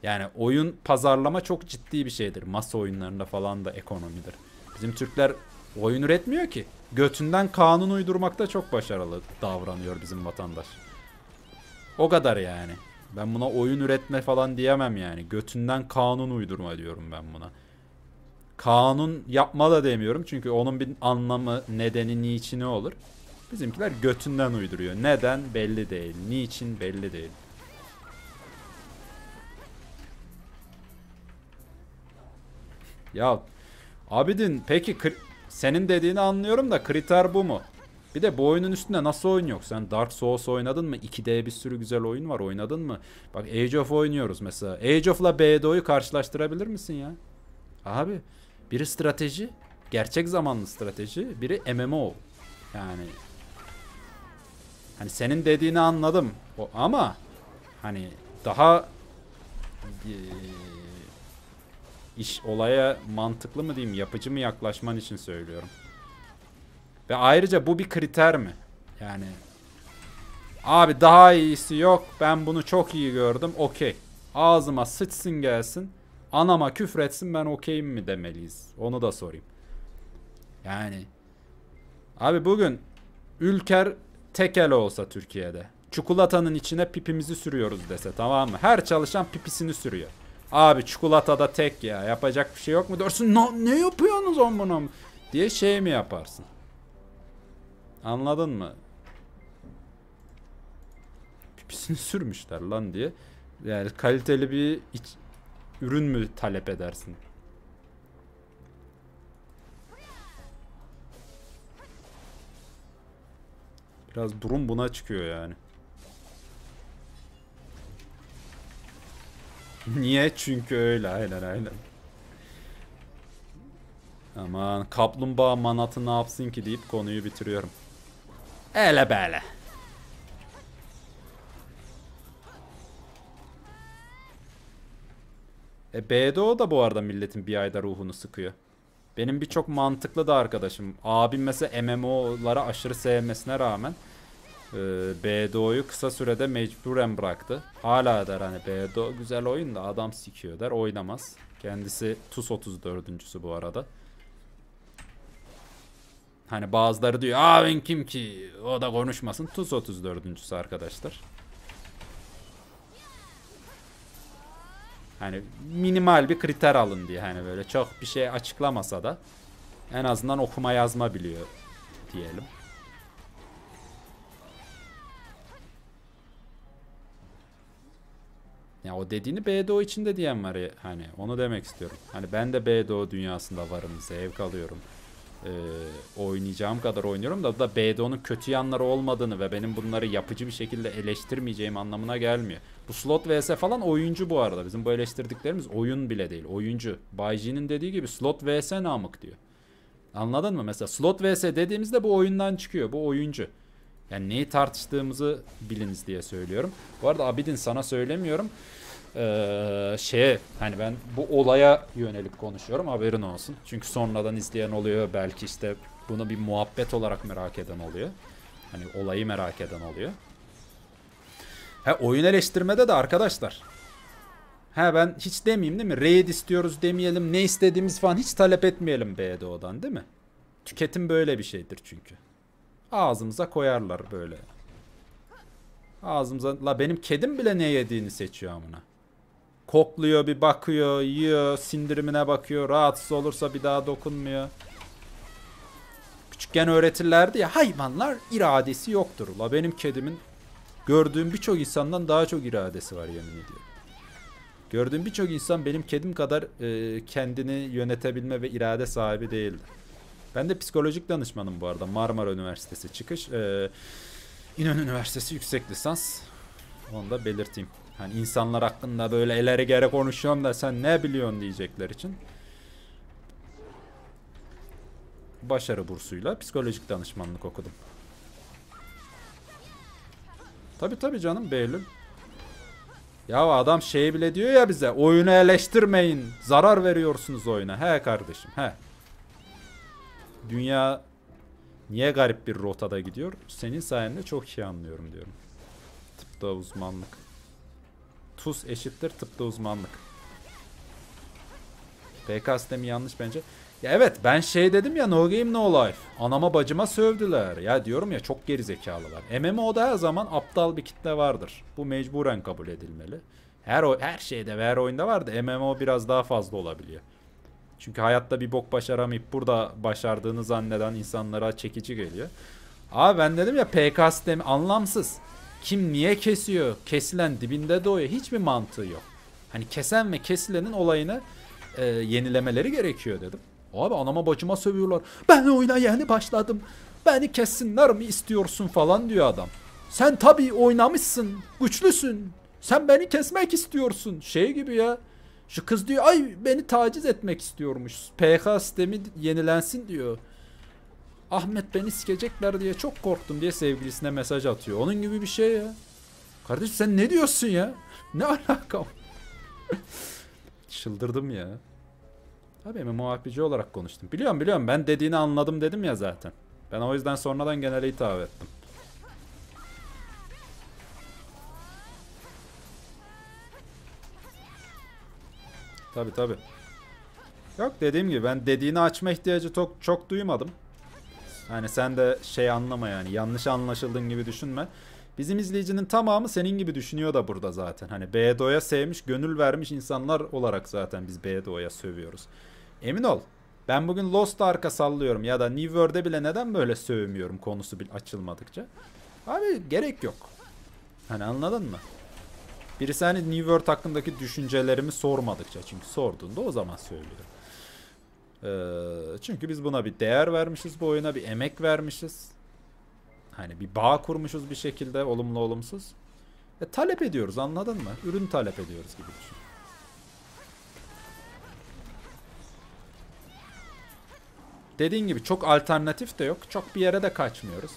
Yani oyun pazarlama çok ciddi bir şeydir. Masa oyunlarında falan da ekonomidir. Bizim Türkler oyun üretmiyor ki. Götünden kanun uydurmakta çok başarılı davranıyor bizim vatandaş. O kadar yani. Ben buna oyun üretme falan diyemem yani. Götünden kanun uydurma diyorum ben buna. Kanun yapma da demiyorum çünkü onun bir anlamı, nedeni, niçini olur. Bizimkiler götünden uyduruyor. Neden belli değil. Niçin belli değil. Ya Abidin peki senin dediğini anlıyorum da kriter bu mu? Bir de bu oyunun üstünde nasıl oyun yok? Sen Dark Souls oynadın mı? 2D bir sürü güzel oyun var oynadın mı? Bak Age of oynuyoruz mesela. Age of'la BDO'yu karşılaştırabilir misin ya? Abi biri strateji, gerçek zamanlı strateji, biri MMO. Yani Hani senin dediğini anladım. O, ama hani daha e, iş olaya mantıklı mı diyeyim, yapıcı mı yaklaşman için söylüyorum. Ve ayrıca bu bir kriter mi? Yani abi daha iyisi yok. Ben bunu çok iyi gördüm. Okey. Ağzıma sıçsın gelsin. Anama küfretsin ben okeyim mi demeliyiz. Onu da sorayım. Yani abi bugün Ülker tekel olsa Türkiye'de. Çikolatanın içine pipimizi sürüyoruz dese tamam mı? Her çalışan pipisini sürüyor. Abi çikolatada tek ya. Yapacak bir şey yok mu dersin. Ne, ne yapıyorsunuz on bunu? Diye şey mi yaparsın? Anladın mı? Pipisini sürmüşler lan diye. Yani kaliteli bir iç, ürün mü talep edersin? Biraz durum buna çıkıyor yani. Niye? Çünkü öyle aynen aynen. Aman kaplumbağa manatı ne yapsın ki deyip konuyu bitiriyorum. Ele böyle. E BDO da bu arada milletin bir ayda ruhunu sıkıyor. Benim birçok mantıklı da arkadaşım. Abim mesela MMO'lara aşırı sevmesine rağmen e, BDO'yu kısa sürede mecburen bıraktı. Hala der hani BDO güzel oyun da adam sikiyor der oynamaz. Kendisi TUS 34.sü bu arada. Hani bazıları diyor aa ben kim ki o da konuşmasın. TUS 34.sü arkadaşlar. Hani minimal bir kriter alın diye hani böyle çok bir şey açıklamasa da en azından okuma yazma biliyor diyelim. Ya o dediğini BDO içinde diyen var ya hani onu demek istiyorum. Hani ben de BDO dünyasında varım, zevk alıyorum. Ee, oynayacağım kadar oynuyorum da bu da BDO'nun kötü yanları olmadığını ve benim bunları yapıcı bir şekilde eleştirmeyeceğim anlamına gelmiyor. Bu slot vs falan oyuncu bu arada. Bizim bu eleştirdiklerimiz oyun bile değil, oyuncu. Bayji'nin dediği gibi slot vs namık diyor. Anladın mı? Mesela slot vs dediğimizde bu oyundan çıkıyor. Bu oyuncu. Yani neyi tartıştığımızı biliniz diye söylüyorum. Bu arada Abidin sana söylemiyorum. Ee, şeye hani ben bu olaya yönelik konuşuyorum haberin olsun. Çünkü sonradan izleyen oluyor belki işte bunu bir muhabbet olarak merak eden oluyor. Hani olayı merak eden oluyor. Ha oyun eleştirmede de arkadaşlar. Ha ben hiç demeyeyim değil mi? Raid istiyoruz demeyelim. Ne istediğimiz falan hiç talep etmeyelim BDO'dan değil mi? Tüketim böyle bir şeydir çünkü. Ağzımıza koyarlar böyle. Ağzımıza... La benim kedim bile ne yediğini seçiyor amına. Kokluyor bir bakıyor, yiyor, sindirimine bakıyor. Rahatsız olursa bir daha dokunmuyor. Küçükken öğretirlerdi ya hayvanlar iradesi yoktur. La benim kedimin gördüğüm birçok insandan daha çok iradesi var yemin ediyorum. Gördüğüm birçok insan benim kedim kadar e, kendini yönetebilme ve irade sahibi değildi. Ben de psikolojik danışmanım bu arada. Marmara Üniversitesi çıkış. Ee, İnönü Üniversitesi yüksek lisans. Onu da belirteyim. Hani insanlar hakkında böyle ileri geri konuşuyorum da sen ne biliyorsun diyecekler için. Başarı bursuyla psikolojik danışmanlık okudum. Tabi tabi canım Beylül. Ya adam şey bile diyor ya bize oyunu eleştirmeyin. Zarar veriyorsunuz oyuna. He kardeşim he. Dünya niye garip bir rotada gidiyor? Senin sayende çok iyi anlıyorum diyorum. Tıpta uzmanlık. Tuz eşittir tıpta uzmanlık. PK sistemi yanlış bence. Ya evet ben şey dedim ya no game no life. Anama bacıma sövdüler. Ya diyorum ya çok geri zekalılar. MMO'da her zaman aptal bir kitle vardır. Bu mecburen kabul edilmeli. Her her şeyde ve her oyunda vardı. MMO biraz daha fazla olabiliyor. Çünkü hayatta bir bok başaramayıp burada başardığını zanneden insanlara çekici geliyor. Abi ben dedim ya PK sistemi anlamsız. Kim niye kesiyor? Kesilen dibinde doğuyor. Hiçbir mantığı yok. Hani kesen ve kesilenin olayını e, yenilemeleri gerekiyor dedim. Abi anama bacıma sövüyorlar. Ben oyuna yeni başladım. Beni kessinler mi istiyorsun falan diyor adam. Sen tabii oynamışsın. Güçlüsün. Sen beni kesmek istiyorsun. Şey gibi ya. Şu kız diyor ay beni taciz etmek istiyormuş. PK sistemi yenilensin diyor. Ahmet beni sikecekler diye çok korktum diye sevgilisine mesaj atıyor. Onun gibi bir şey ya. Kardeşim sen ne diyorsun ya? Ne alaka? Çıldırdım ya. Tabii MMORPG olarak konuştum. Biliyorum biliyorum ben dediğini anladım dedim ya zaten. Ben o yüzden sonradan genele hitap ettim. Tabi tabi. Yok dediğim gibi ben dediğini açma ihtiyacı çok, çok duymadım. Hani sen de şey anlama yani yanlış anlaşıldığın gibi düşünme. Bizim izleyicinin tamamı senin gibi düşünüyor da burada zaten. Hani Bedo'ya sevmiş, gönül vermiş insanlar olarak zaten biz Bedo'ya sövüyoruz. Emin ol. Ben bugün Lost arka sallıyorum ya da New World'e bile neden böyle sövmüyorum konusu bir açılmadıkça. Abi gerek yok. Hani anladın mı? Birisi hani New World hakkındaki düşüncelerimi sormadıkça. Çünkü sorduğunda o zaman söylüyor. Ee, çünkü biz buna bir değer vermişiz bu oyuna. Bir emek vermişiz. Hani bir bağ kurmuşuz bir şekilde olumlu olumsuz. E, talep ediyoruz anladın mı? Ürün talep ediyoruz gibi düşün. Dediğin gibi çok alternatif de yok. Çok bir yere de kaçmıyoruz.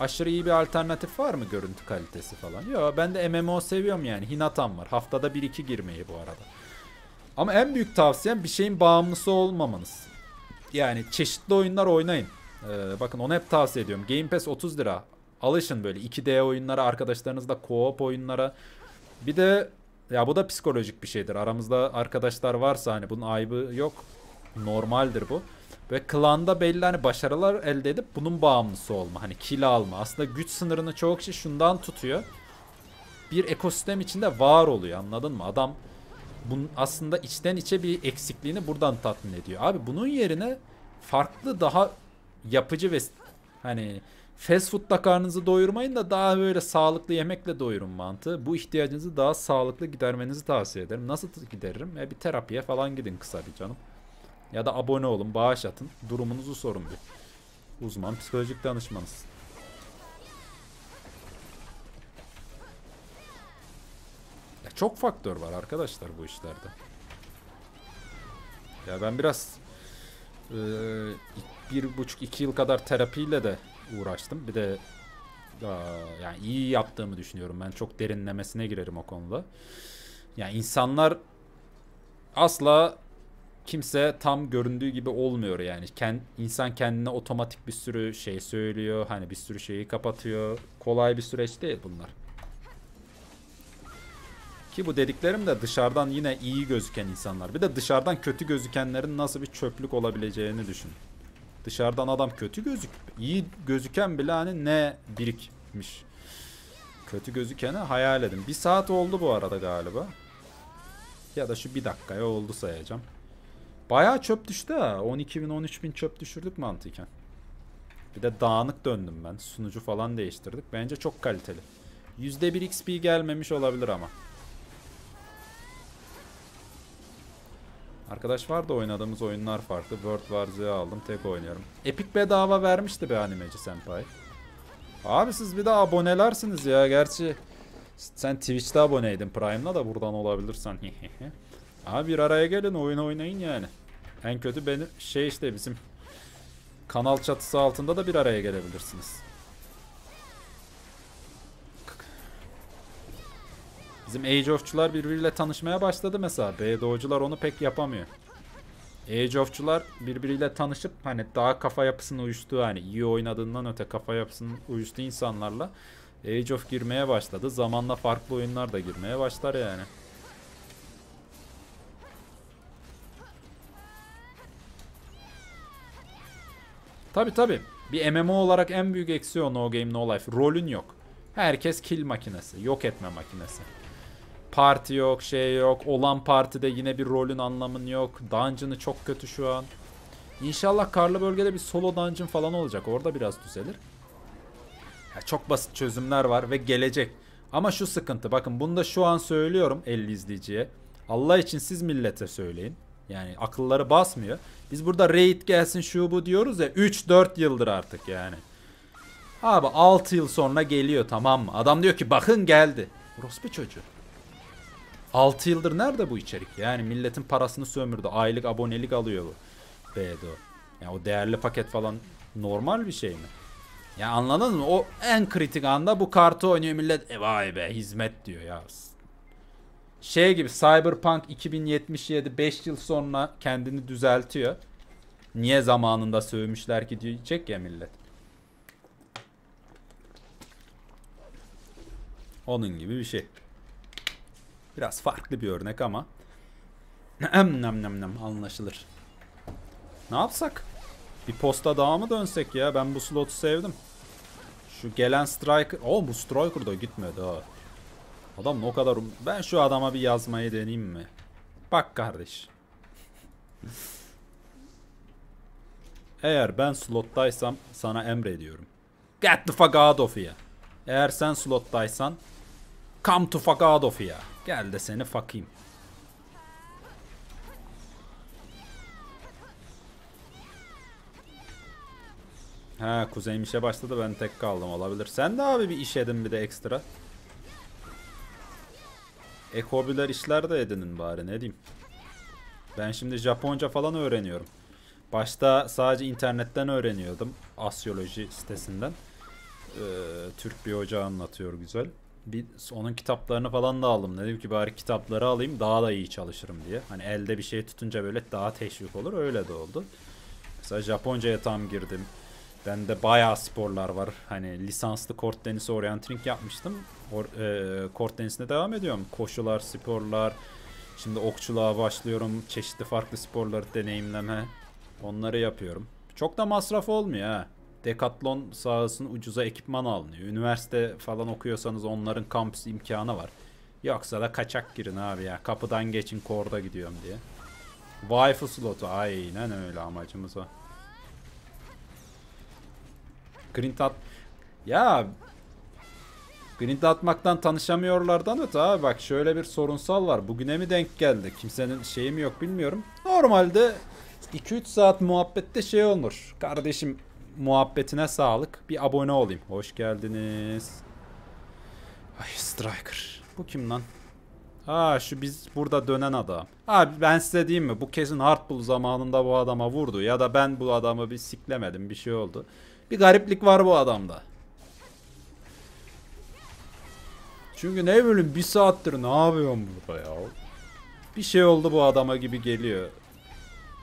Aşırı iyi bir alternatif var mı görüntü kalitesi falan? Yok ben de MMO seviyorum yani. Hinatan var. Haftada 1-2 girmeyi bu arada. Ama en büyük tavsiyem bir şeyin bağımlısı olmamanız. Yani çeşitli oyunlar oynayın. Ee, bakın onu hep tavsiye ediyorum. Game Pass 30 lira. Alışın böyle 2D oyunlara, arkadaşlarınızla co-op oyunlara. Bir de ya bu da psikolojik bir şeydir. Aramızda arkadaşlar varsa hani bunun ayıbı yok. Normaldir bu. Ve klanda belli hani başarılar elde edip bunun bağımlısı olma. Hani kill alma. Aslında güç sınırını çoğu kişi şundan tutuyor. Bir ekosistem içinde var oluyor anladın mı? Adam bunun aslında içten içe bir eksikliğini buradan tatmin ediyor. Abi bunun yerine farklı daha yapıcı ve hani fast food'la karnınızı doyurmayın da daha böyle sağlıklı yemekle doyurun mantığı. Bu ihtiyacınızı daha sağlıklı gidermenizi tavsiye ederim. Nasıl gideririm? E bir terapiye falan gidin kısa bir canım. Ya da abone olun, bağış atın. Durumunuzu sorun bir. Uzman psikolojik danışmanız. Çok faktör var arkadaşlar bu işlerde. Ya ben biraz e, bir buçuk iki yıl kadar terapiyle de uğraştım. Bir de yani iyi yaptığımı düşünüyorum. Ben çok derinlemesine girerim o konuda. Yani insanlar asla kimse tam göründüğü gibi olmuyor yani. Kend, insan kendine otomatik bir sürü şey söylüyor. Hani bir sürü şeyi kapatıyor. Kolay bir süreç değil bunlar. Ki bu dediklerim de dışarıdan yine iyi gözüken insanlar. Bir de dışarıdan kötü gözükenlerin nasıl bir çöplük olabileceğini düşün. Dışarıdan adam kötü gözük, iyi gözüken bile hani ne birikmiş. Kötü gözükeni hayal edin. Bir saat oldu bu arada galiba. Ya da şu bir dakikaya oldu sayacağım. Bayağı çöp düştü ha. 12 bin 13 bin çöp düşürdük mantıken. Bir de dağınık döndüm ben. Sunucu falan değiştirdik. Bence çok kaliteli. %1 XP gelmemiş olabilir ama. Arkadaş var da oynadığımız oyunlar farklı. World War Z aldım. Tek oynuyorum. Epic bedava vermişti be animeci senpai. Abi siz bir de abonelersiniz ya. Gerçi sen Twitch'te aboneydin Prime'la da buradan olabilirsen. Abi bir araya gelin oyun oynayın yani. En kötü benim şey işte bizim kanal çatısı altında da bir araya gelebilirsiniz. Bizim Age of'çular birbiriyle tanışmaya başladı mesela. BDO'cular onu pek yapamıyor. Age of'çular birbiriyle tanışıp hani daha kafa yapısının uyuştuğu hani iyi oynadığından öte kafa yapısının uyuştuğu insanlarla Age of girmeye başladı. Zamanla farklı oyunlar da girmeye başlar yani. Tabi tabi. Bir MMO olarak en büyük eksiği o No Game No Life. Rolün yok. Herkes kill makinesi. Yok etme makinesi. Parti yok, şey yok. Olan partide yine bir rolün anlamın yok. Dungeon'ı çok kötü şu an. İnşallah karlı bölgede bir solo dungeon falan olacak. Orada biraz düzelir. Ya çok basit çözümler var ve gelecek. Ama şu sıkıntı. Bakın bunu da şu an söylüyorum 50 izleyiciye. Allah için siz millete söyleyin. Yani akılları basmıyor. Biz burada raid gelsin şu bu diyoruz ya 3-4 yıldır artık yani. Abi 6 yıl sonra geliyor tamam mı? Adam diyor ki bakın geldi. Orospu çocuğu. 6 yıldır nerede bu içerik? Yani milletin parasını sömürdü. Aylık abonelik alıyor bu. BDO. Yani o değerli paket falan normal bir şey mi? Ya anladın mı? O en kritik anda bu kartı oynuyor millet. E vay be hizmet diyor ya. Şey gibi Cyberpunk 2077 5 yıl sonra kendini düzeltiyor. Niye zamanında sövmüşler ki diyecek ya millet. Onun gibi bir şey. Biraz farklı bir örnek ama nem nem nem nem anlaşılır. Ne yapsak? Bir posta daha mı dönsek ya? Ben bu slotu sevdim. Şu gelen striker... Oh bu striker da gitmedi ha. Adam o kadar... Ben şu adama bir yazmayı deneyeyim mi? Bak kardeş. Eğer ben slottaysam sana emrediyorum. Get the fuck out of here. Eğer sen slottaysan come to fuck out of here. Gel de seni fuckayım. Ha kuzeyim işe başladı ben tek kaldım olabilir. Sen de abi bir iş edin bir de ekstra. Ek işler de edinin bari ne diyeyim. Ben şimdi Japonca falan öğreniyorum. Başta sadece internetten öğreniyordum. Asyoloji sitesinden. Ee, Türk bir hoca anlatıyor güzel. Bir, onun kitaplarını falan da aldım. Dedim ki bari kitapları alayım daha da iyi çalışırım diye. Hani elde bir şey tutunca böyle daha teşvik olur. Öyle de oldu. Mesela Japonca'ya tam girdim. Bende bayağı sporlar var. Hani lisanslı kort tenisi orienteering yapmıştım. Or, e, kort tenisine devam ediyorum. Koşular, sporlar. Şimdi okçuluğa başlıyorum. Çeşitli farklı sporları deneyimleme. Onları yapıyorum. Çok da masraf olmuyor ha. Decathlon sahasının ucuza ekipman alınıyor. Üniversite falan okuyorsanız onların kampüs imkanı var. Yoksa da kaçak girin abi ya. Kapıdan geçin korda gidiyorum diye. Wi-Fi slotu aynen öyle amacımız o. Green at ya Green atmaktan tanışamıyorlardan öte abi bak şöyle bir sorunsal var. Bugüne mi denk geldi? Kimsenin şeyi mi yok bilmiyorum. Normalde 2-3 saat muhabbette şey olur. Kardeşim muhabbetine sağlık. Bir abone olayım. Hoş geldiniz. Ay Striker. Bu kim lan? Ha şu biz burada dönen adam. Abi ben size diyeyim mi? Bu kesin Hardbull zamanında bu adama vurdu. Ya da ben bu adamı bir siklemedim. Bir şey oldu. Bir gariplik var bu adamda. Çünkü ne bileyim bir saattir ne yapıyorum burada ya? Bir şey oldu bu adama gibi geliyor.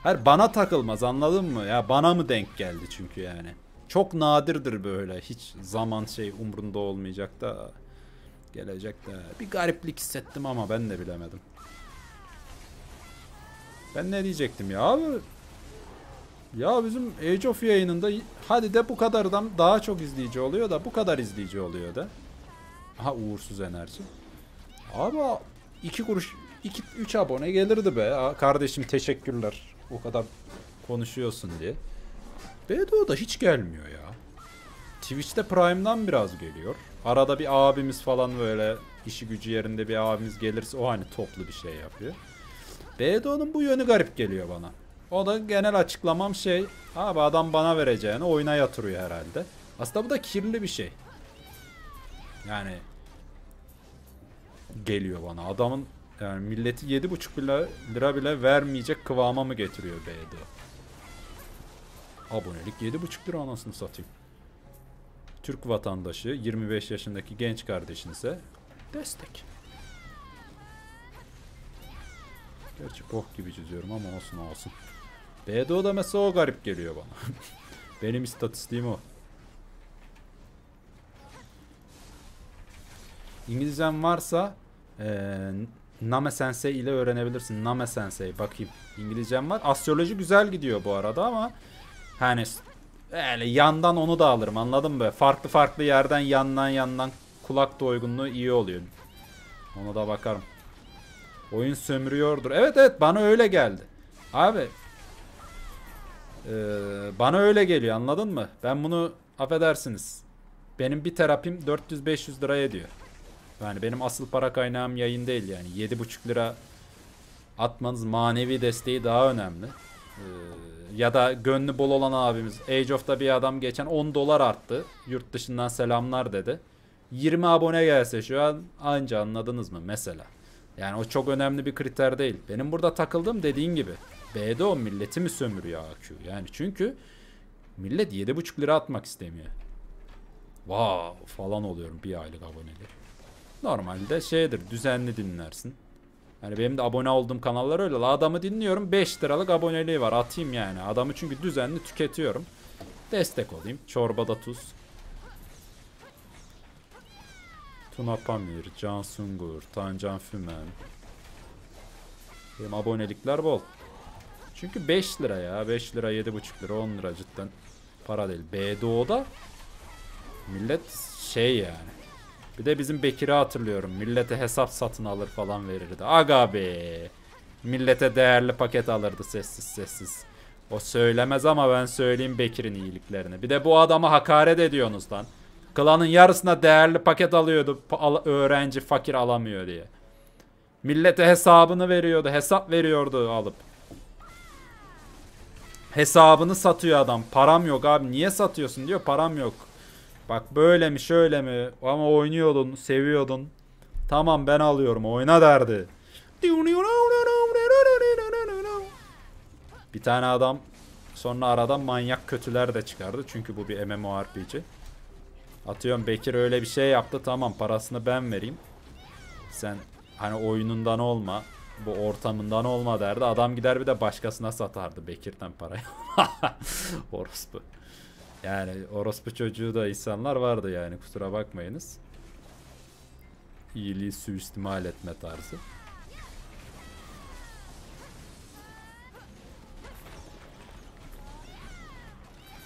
Her bana takılmaz anladın mı? Ya bana mı denk geldi çünkü yani. Çok nadirdir böyle. Hiç zaman şey umrunda olmayacak da gelecek de. Bir gariplik hissettim ama ben de bilemedim. Ben ne diyecektim ya abi? Ya bizim Age of yayınında hadi de bu kadardan daha çok izleyici oluyor da bu kadar izleyici oluyor da. Aha uğursuz enerji. Abi iki kuruş 2 3 abone gelirdi be. Kardeşim teşekkürler. O kadar konuşuyorsun diye. BDO da hiç gelmiyor ya. Twitch'te Prime'dan biraz geliyor. Arada bir abimiz falan böyle işi gücü yerinde bir abimiz gelirse o hani toplu bir şey yapıyor. BDO'nun bu yönü garip geliyor bana. O da genel açıklamam şey. Abi adam bana vereceğini oyuna yatırıyor herhalde. Aslında bu da kirli bir şey. Yani geliyor bana. Adamın yani milleti 7,5 lira, lira bile vermeyecek kıvama mı getiriyor BD? Abonelik 7,5 lira anasını satayım. Türk vatandaşı 25 yaşındaki genç kardeşinize destek. Gerçi bok gibi çiziyorum ama olsun olsun. BDO'da mesela o garip geliyor bana. Benim istatistiğim o. İngilizcem varsa ee, Name Sensei ile öğrenebilirsin. Name Sensei bakayım. İngilizcem var. Astroloji güzel gidiyor bu arada ama hani öyle yandan onu da alırım anladın mı? Farklı farklı yerden yandan yandan kulak doygunluğu iyi oluyor. Ona da bakarım. Oyun sömürüyordur. Evet evet bana öyle geldi. Abi ee, bana öyle geliyor anladın mı? Ben bunu affedersiniz. Benim bir terapim 400-500 lira ediyor. Yani benim asıl para kaynağım yayın değil yani. 7,5 lira atmanız manevi desteği daha önemli. Ee, ya da gönlü bol olan abimiz Age of'ta bir adam geçen 10 dolar arttı. Yurt dışından selamlar dedi. 20 abone gelse şu an anca anladınız mı mesela. Yani o çok önemli bir kriter değil. Benim burada takıldığım dediğin gibi. B'de o milleti mi sömürüyor AQ? Yani çünkü millet 7,5 lira atmak istemiyor. Wow falan oluyorum bir aylık abonelik. Normalde şeydir düzenli dinlersin. Yani benim de abone olduğum kanallar öyle. Adamı dinliyorum 5 liralık aboneliği var atayım yani. Adamı çünkü düzenli tüketiyorum. Destek olayım. Çorbada tuz. Tuna Pamir, Can Sungur, Tancan Fümen. Benim abonelikler bol. Çünkü 5 lira ya. 5 lira, 7,5 lira, 10 lira cidden para değil. BDO'da Millet şey yani. Bir de bizim Bekir'i hatırlıyorum. Millete hesap satın alır falan verirdi. Aga be. Millete değerli paket alırdı sessiz sessiz. O söylemez ama ben söyleyeyim Bekir'in iyiliklerini. Bir de bu adama hakaret ediyorsunuz lan. Klanın yarısına değerli paket alıyordu. Pa- öğrenci fakir alamıyor diye. Millete hesabını veriyordu. Hesap veriyordu alıp. Hesabını satıyor adam. Param yok abi. Niye satıyorsun diyor. Param yok. Bak böyle mi şöyle mi ama oynuyordun seviyordun. Tamam ben alıyorum oyna derdi. Bir tane adam sonra aradan manyak kötüler de çıkardı. Çünkü bu bir MMORPG. Atıyorum Bekir öyle bir şey yaptı tamam parasını ben vereyim. Sen hani oyunundan olma bu ortamından olma derdi. Adam gider bir de başkasına satardı Bekir'den parayı. Orospu. Yani orospu çocuğu da insanlar vardı yani kusura bakmayınız. İyiliği suistimal etme tarzı.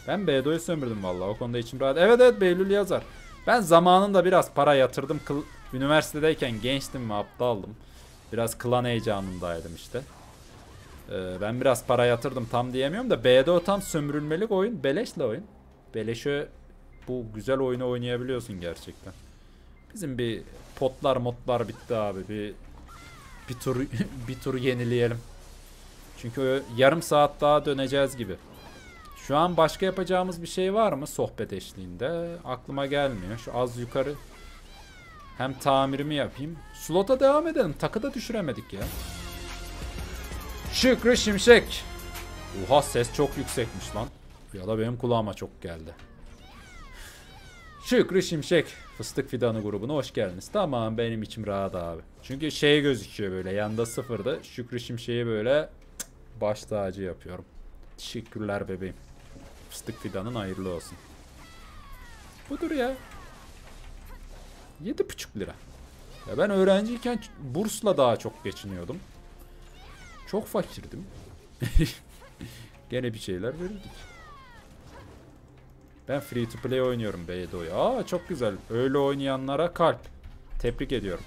Ben Bedo'yu sömürdüm vallahi o konuda içim rahat. Evet evet Beylül yazar. Ben zamanında biraz para yatırdım. Kıl, üniversitedeyken gençtim ve aptaldım. Biraz klan heyecanındaydım işte. Ee, ben biraz para yatırdım tam diyemiyorum da BDO tam sömürülmelik oyun. Beleşle oyun. Beleşe bu güzel oyunu oynayabiliyorsun gerçekten. Bizim bir potlar modlar bitti abi. Bir bir tur bir tur yenileyelim. Çünkü yarım saat daha döneceğiz gibi. Şu an başka yapacağımız bir şey var mı sohbet eşliğinde? Aklıma gelmiyor. Şu az yukarı hem tamirimi yapayım. Slota devam edelim. Takı da düşüremedik ya. Şükrü Şimşek. Oha ses çok yüksekmiş lan. Ya da benim kulağıma çok geldi. Şükrü Şimşek. Fıstık Fidanı grubuna hoş geldiniz. Tamam benim içim rahat abi. Çünkü şey gözüküyor böyle yanda sıfırda. Şükrü Şimşek'i böyle baş tacı yapıyorum. Teşekkürler bebeğim. Fıstık Fidan'ın hayırlı olsun. Budur ya. 7,5 lira. Ya ben öğrenciyken bursla daha çok geçiniyordum. Çok fakirdim. Gene bir şeyler verirdik. Ben free to play oynuyorum Beydo'yu. Aa çok güzel. Öyle oynayanlara kalp. Tebrik ediyorum.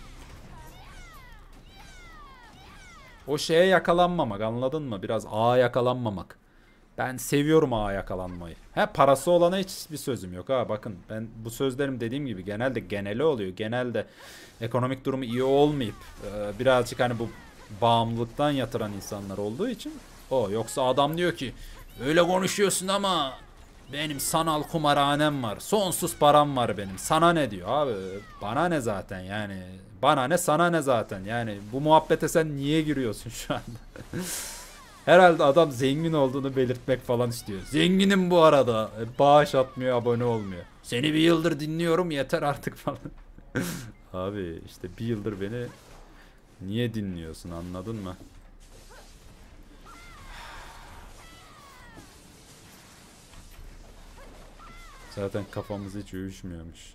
O şeye yakalanmamak anladın mı? Biraz A yakalanmamak. Ben seviyorum A yakalanmayı. He parası olana hiç bir sözüm yok ha. Bakın ben bu sözlerim dediğim gibi genelde geneli oluyor. Genelde ekonomik durumu iyi olmayıp e, birazcık hani bu bağımlılıktan yatıran insanlar olduğu için o. Yoksa adam diyor ki öyle konuşuyorsun ama benim sanal kumarhanem var. Sonsuz param var benim. Sana ne diyor abi? Bana ne zaten yani. Bana ne sana ne zaten. Yani bu muhabbete sen niye giriyorsun şu anda? Herhalde adam zengin olduğunu belirtmek falan istiyor. Zenginim bu arada. E, bağış atmıyor, abone olmuyor. Seni bir yıldır dinliyorum yeter artık falan. Abi işte bir yıldır beni niye dinliyorsun anladın mı? Zaten kafamız hiç uyuşmuyormuş.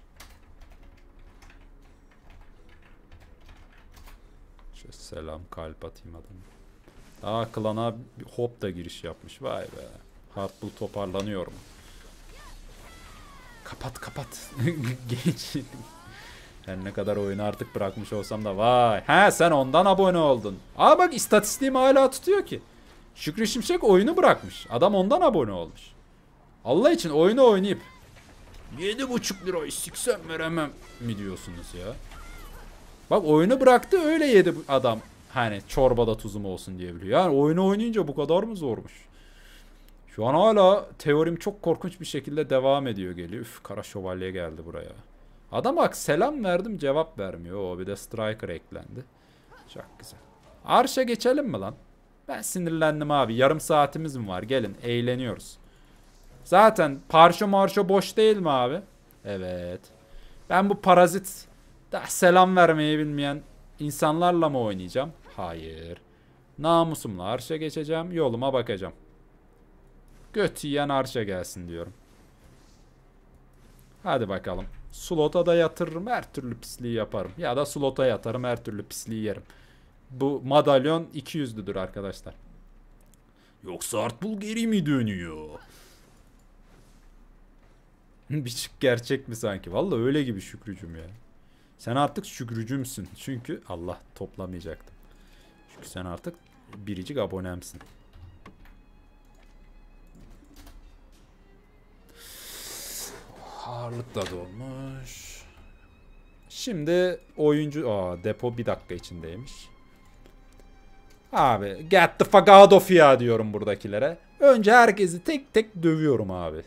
Şöyle selam kalp atayım adamı. Aa klana hop da giriş yapmış. Vay be. Hardbull toparlanıyor mu? Kapat kapat. Geç. Her ne kadar oyunu artık bırakmış olsam da vay. He sen ondan abone oldun. Aa bak istatistiğim hala tutuyor ki. Şükrü Şimşek oyunu bırakmış. Adam ondan abone olmuş. Allah için oyunu oynayıp 7,5 lira istiksem veremem mi diyorsunuz ya? Bak oyunu bıraktı öyle yedi adam. Hani çorbada tuzum olsun diye biliyor. Yani oyunu oynayınca bu kadar mı zormuş? Şu an hala teorim çok korkunç bir şekilde devam ediyor geliyor. Üf kara şövalye geldi buraya. Adam bak selam verdim cevap vermiyor. O bir de striker eklendi. Çok güzel. Arşa geçelim mi lan? Ben sinirlendim abi. Yarım saatimiz mi var? Gelin eğleniyoruz. Zaten parşo marşo boş değil mi abi? Evet. Ben bu parazit da selam vermeyi bilmeyen insanlarla mı oynayacağım? Hayır. Namusumla arşa geçeceğim. Yoluma bakacağım. Göt yiyen arşa gelsin diyorum. Hadi bakalım. Slota da yatırırım her türlü pisliği yaparım. Ya da slota yatarım her türlü pisliği yerim. Bu madalyon 200'lüdür arkadaşlar. Yoksa Artbul geri mi dönüyor? bir çık gerçek mi sanki? Vallahi öyle gibi Şükrücüm ya. Sen artık Şükrücümsün. Çünkü Allah toplamayacaktım. Çünkü sen artık biricik abonemsin. Ağırlık da dolmuş. Şimdi oyuncu... Aa depo bir dakika içindeymiş. Abi get the fuck out of ya diyorum buradakilere. Önce herkesi tek tek dövüyorum abi.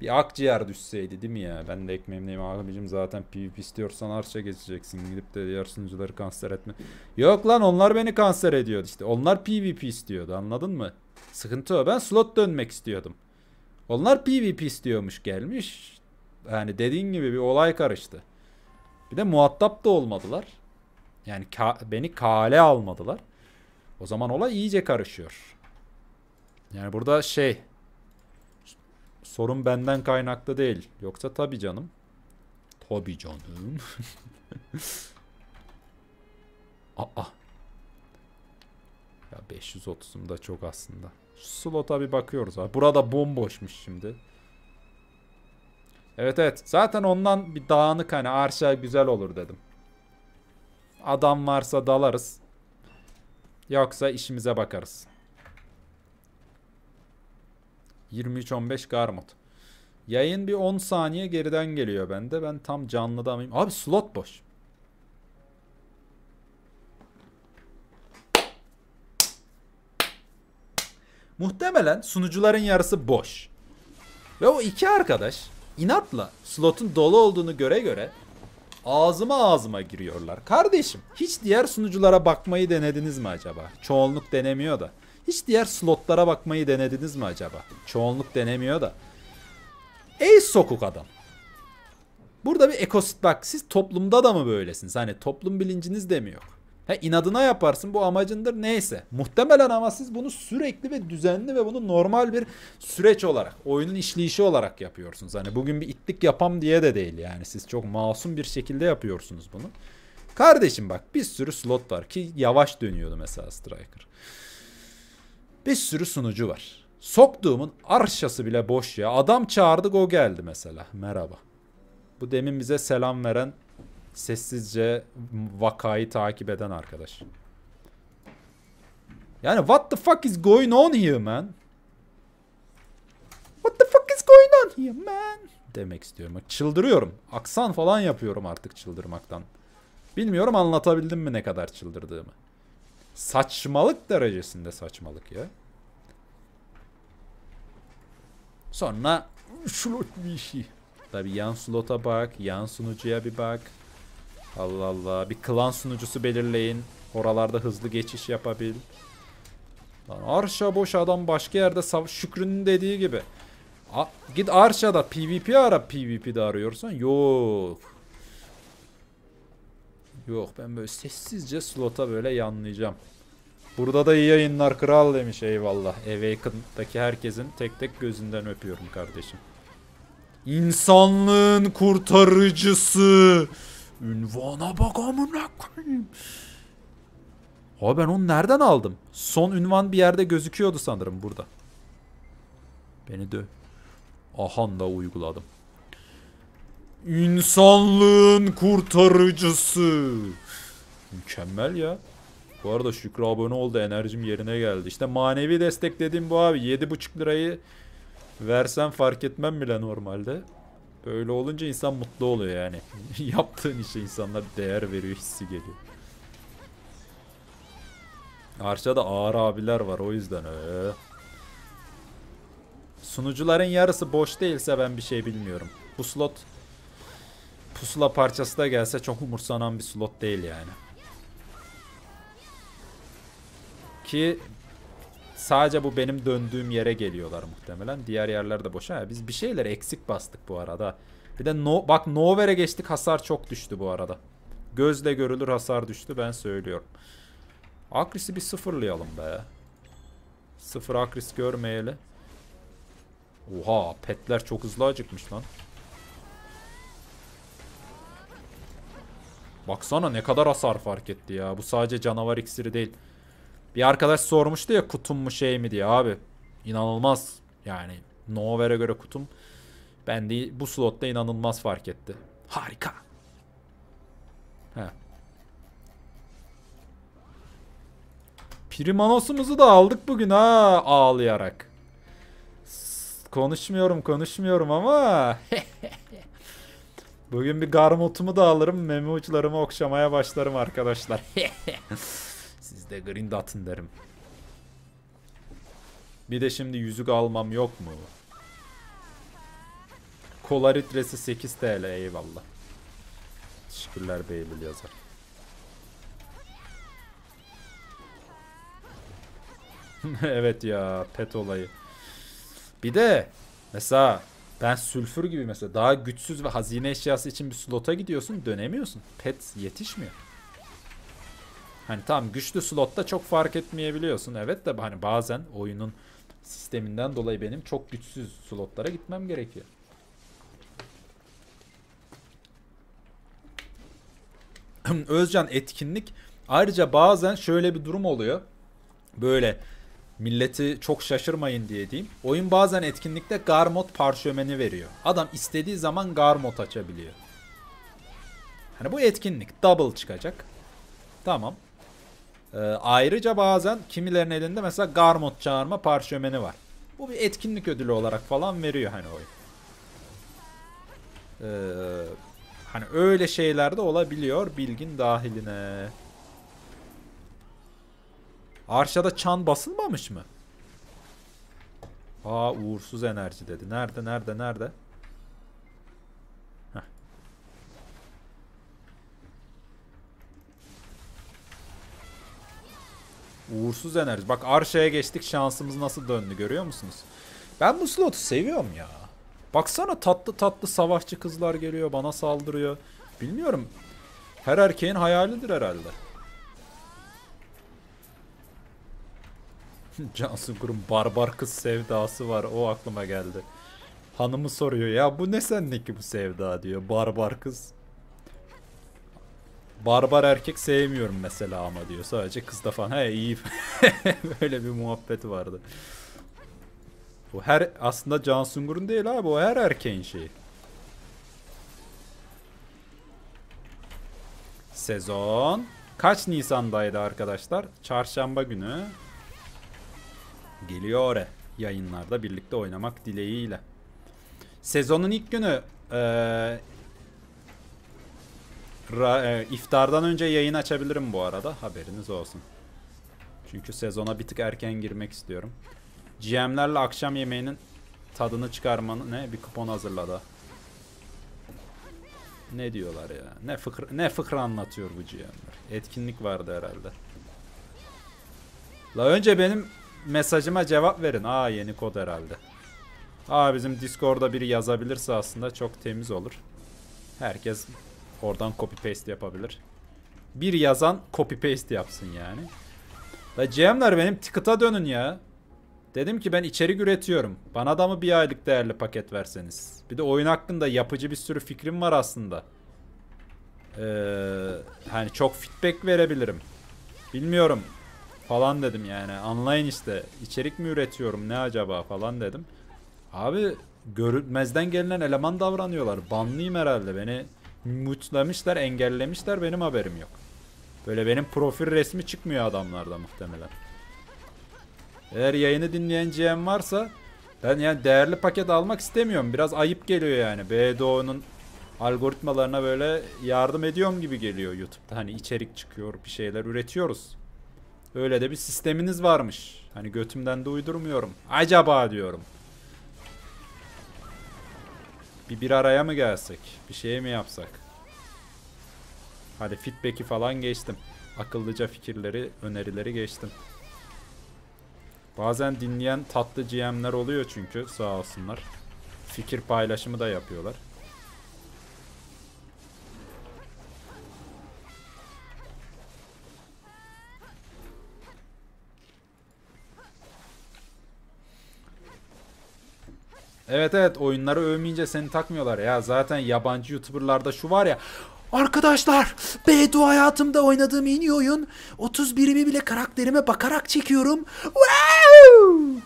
Bir akciğer düşseydi değil mi ya? Ben de ekmeğimdeyim abicim zaten PvP istiyorsan arşa geçeceksin. Gidip de diğer sunucuları kanser etme. Yok lan onlar beni kanser ediyordu işte. Onlar PvP istiyordu anladın mı? Sıkıntı o. Ben slot dönmek istiyordum. Onlar PvP istiyormuş gelmiş. Yani dediğin gibi bir olay karıştı. Bir de muhatap da olmadılar. Yani ka beni kale almadılar. O zaman olay iyice karışıyor. Yani burada şey sorun benden kaynaklı değil. Yoksa tabi canım. Tabi canım. Aa. Ya 530'um da çok aslında. Şu slota bir bakıyoruz abi. Burada bomboşmuş şimdi. Evet evet. Zaten ondan bir dağınık hani arşa güzel olur dedim. Adam varsa dalarız. Yoksa işimize bakarız. 23-15 Garmut. Yayın bir 10 saniye geriden geliyor bende. Ben tam canlıda mıyım? Abi slot boş. Muhtemelen sunucuların yarısı boş. Ve o iki arkadaş inatla slotun dolu olduğunu göre göre ağzıma ağzıma giriyorlar. Kardeşim hiç diğer sunuculara bakmayı denediniz mi acaba? Çoğunluk denemiyor da. Hiç diğer slotlara bakmayı denediniz mi acaba? Çoğunluk denemiyor da. Ey sokuk adam. Burada bir ekosit bak siz toplumda da mı böylesiniz? Hani toplum bilinciniz de mi yok? He inadına yaparsın bu amacındır neyse. Muhtemelen ama siz bunu sürekli ve düzenli ve bunu normal bir süreç olarak, oyunun işleyişi olarak yapıyorsunuz. Hani bugün bir itlik yapam diye de değil yani. Siz çok masum bir şekilde yapıyorsunuz bunu. Kardeşim bak bir sürü slot var ki yavaş dönüyordu mesela Striker. Bir sürü sunucu var. Soktuğumun arşası bile boş ya. Adam çağırdık o geldi mesela. Merhaba. Bu demin bize selam veren sessizce vakayı takip eden arkadaş. Yani what the fuck is going on here man? What the fuck is going on here man? Demek istiyorum. Çıldırıyorum. Aksan falan yapıyorum artık çıldırmaktan. Bilmiyorum anlatabildim mi ne kadar çıldırdığımı. Saçmalık derecesinde saçmalık ya. Sonra slot bir şey. Tabi yan slota bak, yan sunucuya bir bak. Allah Allah. Bir klan sunucusu belirleyin. Oralarda hızlı geçiş yapabil. Lan Arşa boş adam başka yerde Şükrü'nün dediği gibi. A git Arşa'da PvP ara PvP'de arıyorsan. Yok. Yok ben böyle sessizce slota böyle yanlayacağım. Burada da iyi yayınlar kral demiş eyvallah. Awaken'daki herkesin tek tek gözünden öpüyorum kardeşim. İnsanlığın kurtarıcısı. Ünvana bak amına koyayım. Abi ben onu nereden aldım? Son ünvan bir yerde gözüküyordu sanırım burada. Beni dö. Ahan da uyguladım. İnsanlığın kurtarıcısı. Mükemmel ya. Bu arada Şükrü abone oldu enerjim yerine geldi. İşte manevi destek dediğim bu abi. 7,5 lirayı versen fark etmem bile normalde. Böyle olunca insan mutlu oluyor yani. Yaptığın işe insanlar değer veriyor hissi geliyor. Arşada ağır abiler var o yüzden öyle. Sunucuların yarısı boş değilse ben bir şey bilmiyorum. Bu slot pusula parçası da gelse çok umursanan bir slot değil yani. Ki sadece bu benim döndüğüm yere geliyorlar muhtemelen. Diğer yerlerde boş. Ha, biz bir şeyler eksik bastık bu arada. Bir de no, bak Nover'e geçtik hasar çok düştü bu arada. Gözle görülür hasar düştü ben söylüyorum. Akris'i bir sıfırlayalım be. Sıfır Akris görmeyeli. Oha petler çok hızlı acıkmış lan. Baksana ne kadar hasar fark etti ya. Bu sadece canavar iksiri değil. Bir arkadaş sormuştu ya kutum mu şey mi diye abi. İnanılmaz yani Nover'e göre kutum ben de bu slotta inanılmaz fark etti. Harika. He. Primanos'umuzu da aldık bugün ha ağlayarak. Konuşmuyorum konuşmuyorum ama Bugün bir garmotumu da alırım meme uçlarımı okşamaya başlarım arkadaşlar. Siz de grind atın derim. Bir de şimdi yüzük almam yok mu? Kola litresi 8 TL eyvallah. Teşekkürler Beylül yazar. evet ya pet olayı. Bir de mesela ben sülfür gibi mesela daha güçsüz ve hazine eşyası için bir slota gidiyorsun dönemiyorsun. Pet yetişmiyor. Hani tamam güçlü slotta çok fark etmeyebiliyorsun. Evet de hani bazen oyunun sisteminden dolayı benim çok güçsüz slotlara gitmem gerekiyor. Özcan etkinlik ayrıca bazen şöyle bir durum oluyor. Böyle milleti çok şaşırmayın diye diyeyim. Oyun bazen etkinlikte Garmot parşömeni veriyor. Adam istediği zaman Garmot açabiliyor. Hani bu etkinlik double çıkacak. Tamam. Ee, ayrıca bazen kimilerin elinde mesela Garmot çağırma parşömeni var. Bu bir etkinlik ödülü olarak falan veriyor hani oyun. Ee, hani öyle şeyler de olabiliyor bilgin dahiline. Arşa'da çan basılmamış mı? Aa uğursuz enerji dedi. Nerede nerede nerede? Heh. Uğursuz enerji. Bak Arşa'ya geçtik şansımız nasıl döndü görüyor musunuz? Ben bu slotu seviyorum ya. Baksana tatlı tatlı savaşçı kızlar geliyor bana saldırıyor. Bilmiyorum. Her erkeğin hayalidir herhalde. Cansu Kur'un barbar kız sevdası var. O aklıma geldi. Hanımı soruyor ya bu ne sendeki bu sevda diyor. Barbar kız. Barbar erkek sevmiyorum mesela ama diyor. Sadece kız da falan. He iyi. Böyle bir muhabbeti vardı. Bu her aslında Can Sungur'un değil abi. O her erkeğin şeyi. Sezon kaç Nisan'daydı arkadaşlar? Çarşamba günü. Geliyor yayınlarda birlikte oynamak dileğiyle. Sezonun ilk günü e, ra, e, iftardan önce yayın açabilirim bu arada. Haberiniz olsun. Çünkü sezona bir tık erken girmek istiyorum. GM'lerle akşam yemeğinin tadını çıkarmanı ne bir kupon hazırladı. Ne diyorlar ya? Ne fıkra, ne fıkra anlatıyor bu GM'ler? Etkinlik vardı herhalde. La önce benim mesajıma cevap verin. Aa yeni kod herhalde. Aa bizim Discord'da biri yazabilirse aslında çok temiz olur. Herkes oradan copy paste yapabilir. Bir yazan copy paste yapsın yani. La GM'ler benim ticket'a dönün ya. Dedim ki ben içerik üretiyorum. Bana da mı bir aylık değerli paket verseniz? Bir de oyun hakkında yapıcı bir sürü fikrim var aslında. Ee, hani çok feedback verebilirim. Bilmiyorum falan dedim yani. Anlayın işte. içerik mi üretiyorum ne acaba falan dedim. Abi görülmezden gelinen eleman davranıyorlar. Banlıyım herhalde. Beni mutlamışlar, engellemişler. Benim haberim yok. Böyle benim profil resmi çıkmıyor adamlarda muhtemelen. Eğer yayını dinleyen GM varsa ben yani değerli paket almak istemiyorum. Biraz ayıp geliyor yani. BDO'nun algoritmalarına böyle yardım ediyorum gibi geliyor YouTube'da. Hani içerik çıkıyor, bir şeyler üretiyoruz. Öyle de bir sisteminiz varmış. Hani götümden de uydurmuyorum. Acaba diyorum. Bir bir araya mı gelsek? Bir şey mi yapsak? Hadi feedback'i falan geçtim. Akıllıca fikirleri, önerileri geçtim. Bazen dinleyen tatlı GM'ler oluyor çünkü sağ olsunlar. Fikir paylaşımı da yapıyorlar. Evet evet oyunları övmeyince seni takmıyorlar ya. Zaten yabancı YouTuber'larda şu var ya. Arkadaşlar Bedo hayatımda oynadığım en iyi oyun. 31'imi bile karakterime bakarak çekiyorum. Wow!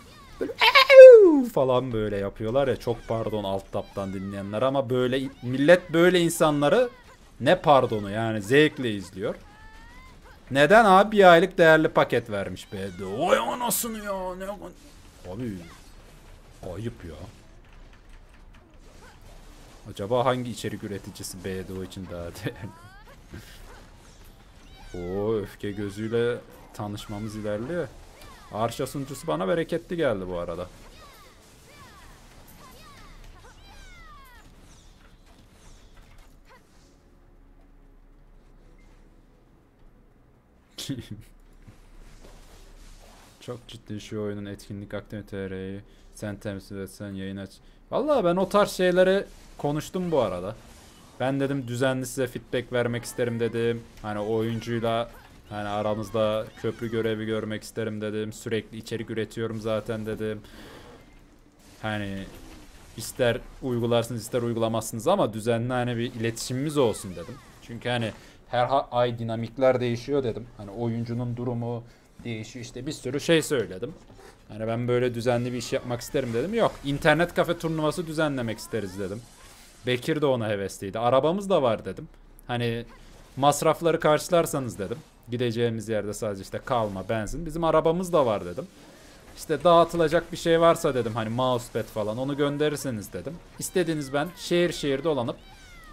Falan böyle yapıyorlar ya çok pardon alt taptan dinleyenler ama böyle millet böyle insanları ne pardonu yani zevkle izliyor. Neden abi bir aylık değerli paket vermiş be. Vay anasını ya. Ne abi ayıp ya. Acaba hangi içerik üreticisi BDO için daha değerli? Oo öfke gözüyle tanışmamız ilerliyor. Arşa sunucusu bana bereketli geldi bu arada. Çok ciddi şu oyunun etkinlik aktiviteleri sen temsil etsen yayın aç. Vallahi ben o tarz şeyleri konuştum bu arada. Ben dedim düzenli size feedback vermek isterim dedim. Hani oyuncuyla hani aramızda köprü görevi görmek isterim dedim. Sürekli içerik üretiyorum zaten dedim. Hani ister uygularsınız ister uygulamazsınız ama düzenli hani bir iletişimimiz olsun dedim. Çünkü hani her ay dinamikler değişiyor dedim. Hani oyuncunun durumu değişiyor işte bir sürü şey söyledim. Hani ben böyle düzenli bir iş yapmak isterim dedim. Yok internet kafe turnuvası düzenlemek isteriz dedim. Bekir de ona hevesliydi. Arabamız da var dedim. Hani masrafları karşılarsanız dedim. Gideceğimiz yerde sadece işte kalma, benzin. Bizim arabamız da var dedim. İşte dağıtılacak bir şey varsa dedim hani mousepad falan onu gönderirseniz dedim. İstediğiniz ben şehir şehir dolanıp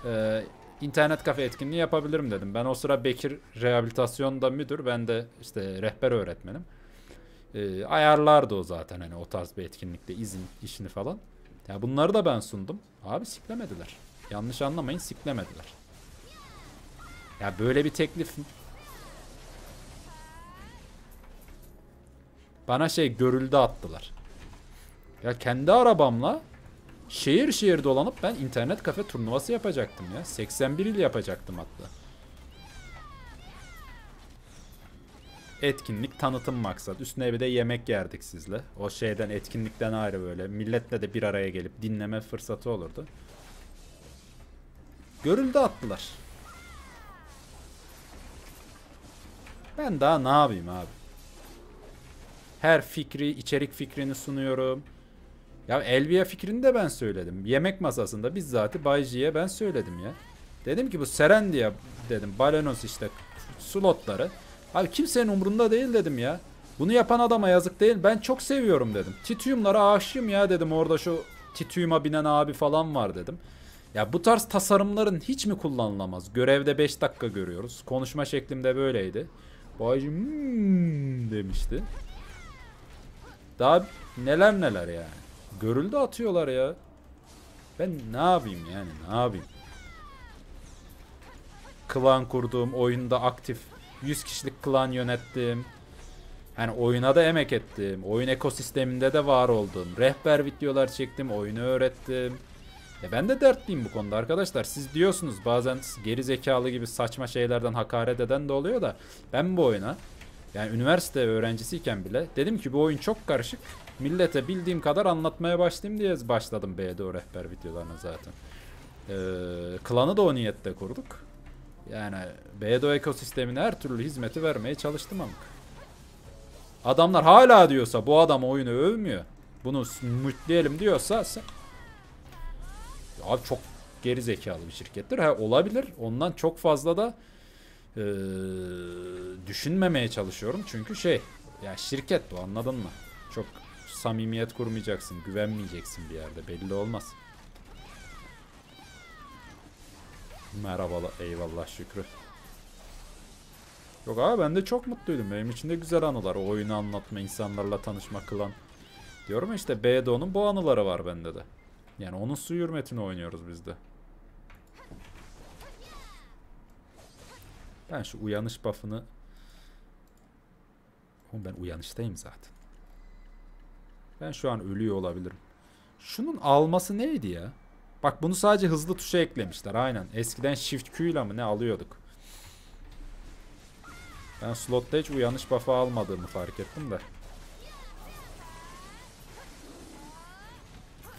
e, internet kafe etkinliği yapabilirim dedim. Ben o sıra Bekir rehabilitasyonda müdür. Ben de işte rehber öğretmenim. E, ayarlardı o zaten hani o tarz bir etkinlikte izin işini falan. Ya bunları da ben sundum. Abi siklemediler. Yanlış anlamayın siklemediler. Ya böyle bir teklif bana şey görüldü attılar. Ya kendi arabamla şehir şehir dolanıp ben internet kafe turnuvası yapacaktım ya. 81 il yapacaktım hatta. Etkinlik tanıtım maksat. Üstüne bir de yemek yerdik sizle. O şeyden etkinlikten ayrı böyle. Milletle de bir araya gelip dinleme fırsatı olurdu. Görüldü attılar. Ben daha ne yapayım abi? Her fikri, içerik fikrini sunuyorum. Ya Elvia fikrini de ben söyledim. Yemek masasında bizzat Bay ben söyledim ya. Dedim ki bu Serendia dedim. Balenos işte slotları. Abi kimsenin umurunda değil dedim ya. Bunu yapan adama yazık değil. Ben çok seviyorum dedim. Titiumlara aşığım ya dedim. Orada şu Titium'a binen abi falan var dedim. Ya bu tarz tasarımların hiç mi kullanılamaz? Görevde 5 dakika görüyoruz. Konuşma şeklimde böyleydi. Baycı hmm demişti. Daha neler neler yani. Görüldü atıyorlar ya. Ben ne yapayım yani ne yapayım? Klan kurduğum oyunda aktif 100 kişilik klan yönettim. Yani oyuna da emek ettim. Oyun ekosisteminde de var oldum. Rehber videolar çektim. Oyunu öğrettim. E ben de dertliyim bu konuda arkadaşlar. Siz diyorsunuz bazen geri zekalı gibi saçma şeylerden hakaret eden de oluyor da ben bu oyuna yani üniversite öğrencisiyken bile dedim ki bu oyun çok karışık. Millete bildiğim kadar anlatmaya başlayayım diye başladım BDO rehber videolarına zaten. Ee, klanı da o niyette kurduk. Yani BDO ekosistemine her türlü hizmeti vermeye çalıştım amk. Adamlar hala diyorsa bu adam oyunu övmüyor. Bunu mütleyelim diyorsa sen... Abi çok geri zekalı bir şirkettir. Ha, olabilir. Ondan çok fazla da e, düşünmemeye çalışıyorum. Çünkü şey ya şirket bu anladın mı? Çok samimiyet kurmayacaksın. Güvenmeyeceksin bir yerde. Belli olmaz. Merhabalar. Eyvallah Şükrü. Yok abi ben de çok mutluydum. Benim için de güzel anılar. O oyunu anlatma, insanlarla tanışma, kılan. Diyorum işte BDO'nun bu anıları var bende de. Yani onun su hürmetini oynuyoruz biz de. Ben şu uyanış buff'ını... Oğlum ben uyanıştayım zaten. Ben şu an ölüyor olabilirim. Şunun alması neydi ya? Bak bunu sadece hızlı tuşa eklemişler aynen. Eskiden shift Q ile mi ne alıyorduk. Ben slotta hiç uyanış buff'ı almadığımı fark ettim de.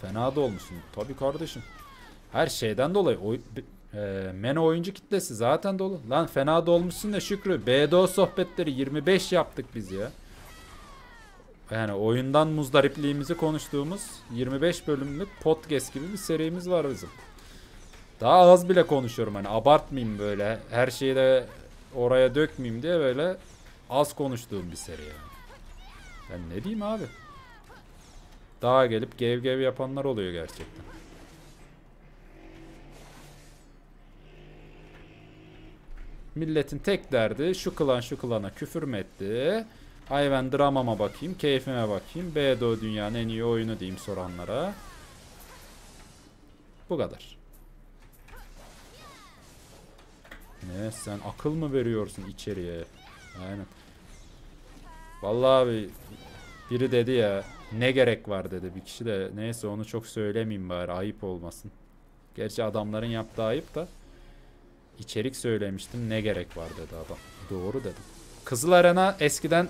Fena da olmuşsun. Tabii kardeşim. Her şeyden dolayı oy, e, men oyuncu kitlesi zaten dolu. Lan fena da olmuşsun da Şükrü. BDO sohbetleri 25 yaptık biz ya. Yani oyundan muzdaripliğimizi konuştuğumuz 25 bölümlük podcast gibi bir serimiz var bizim. Daha az bile konuşuyorum hani abartmayayım böyle her şeyi de oraya dökmeyeyim diye böyle az konuştuğum bir seri yani. Ben ne diyeyim abi? Daha gelip gev gev yapanlar oluyor gerçekten. Milletin tek derdi şu klan şu klana küfür mü etti? Ay ben dramama bakayım, keyfime bakayım. BDO dünyanın en iyi oyunu diyeyim soranlara. Bu kadar. Ne sen akıl mı veriyorsun içeriye? Aynen. Vallahi abi biri dedi ya ne gerek var dedi bir kişi de neyse onu çok söylemeyeyim bari ayıp olmasın. Gerçi adamların yaptığı ayıp da içerik söylemiştim ne gerek var dedi adam. Doğru dedim. Kızıl Arena eskiden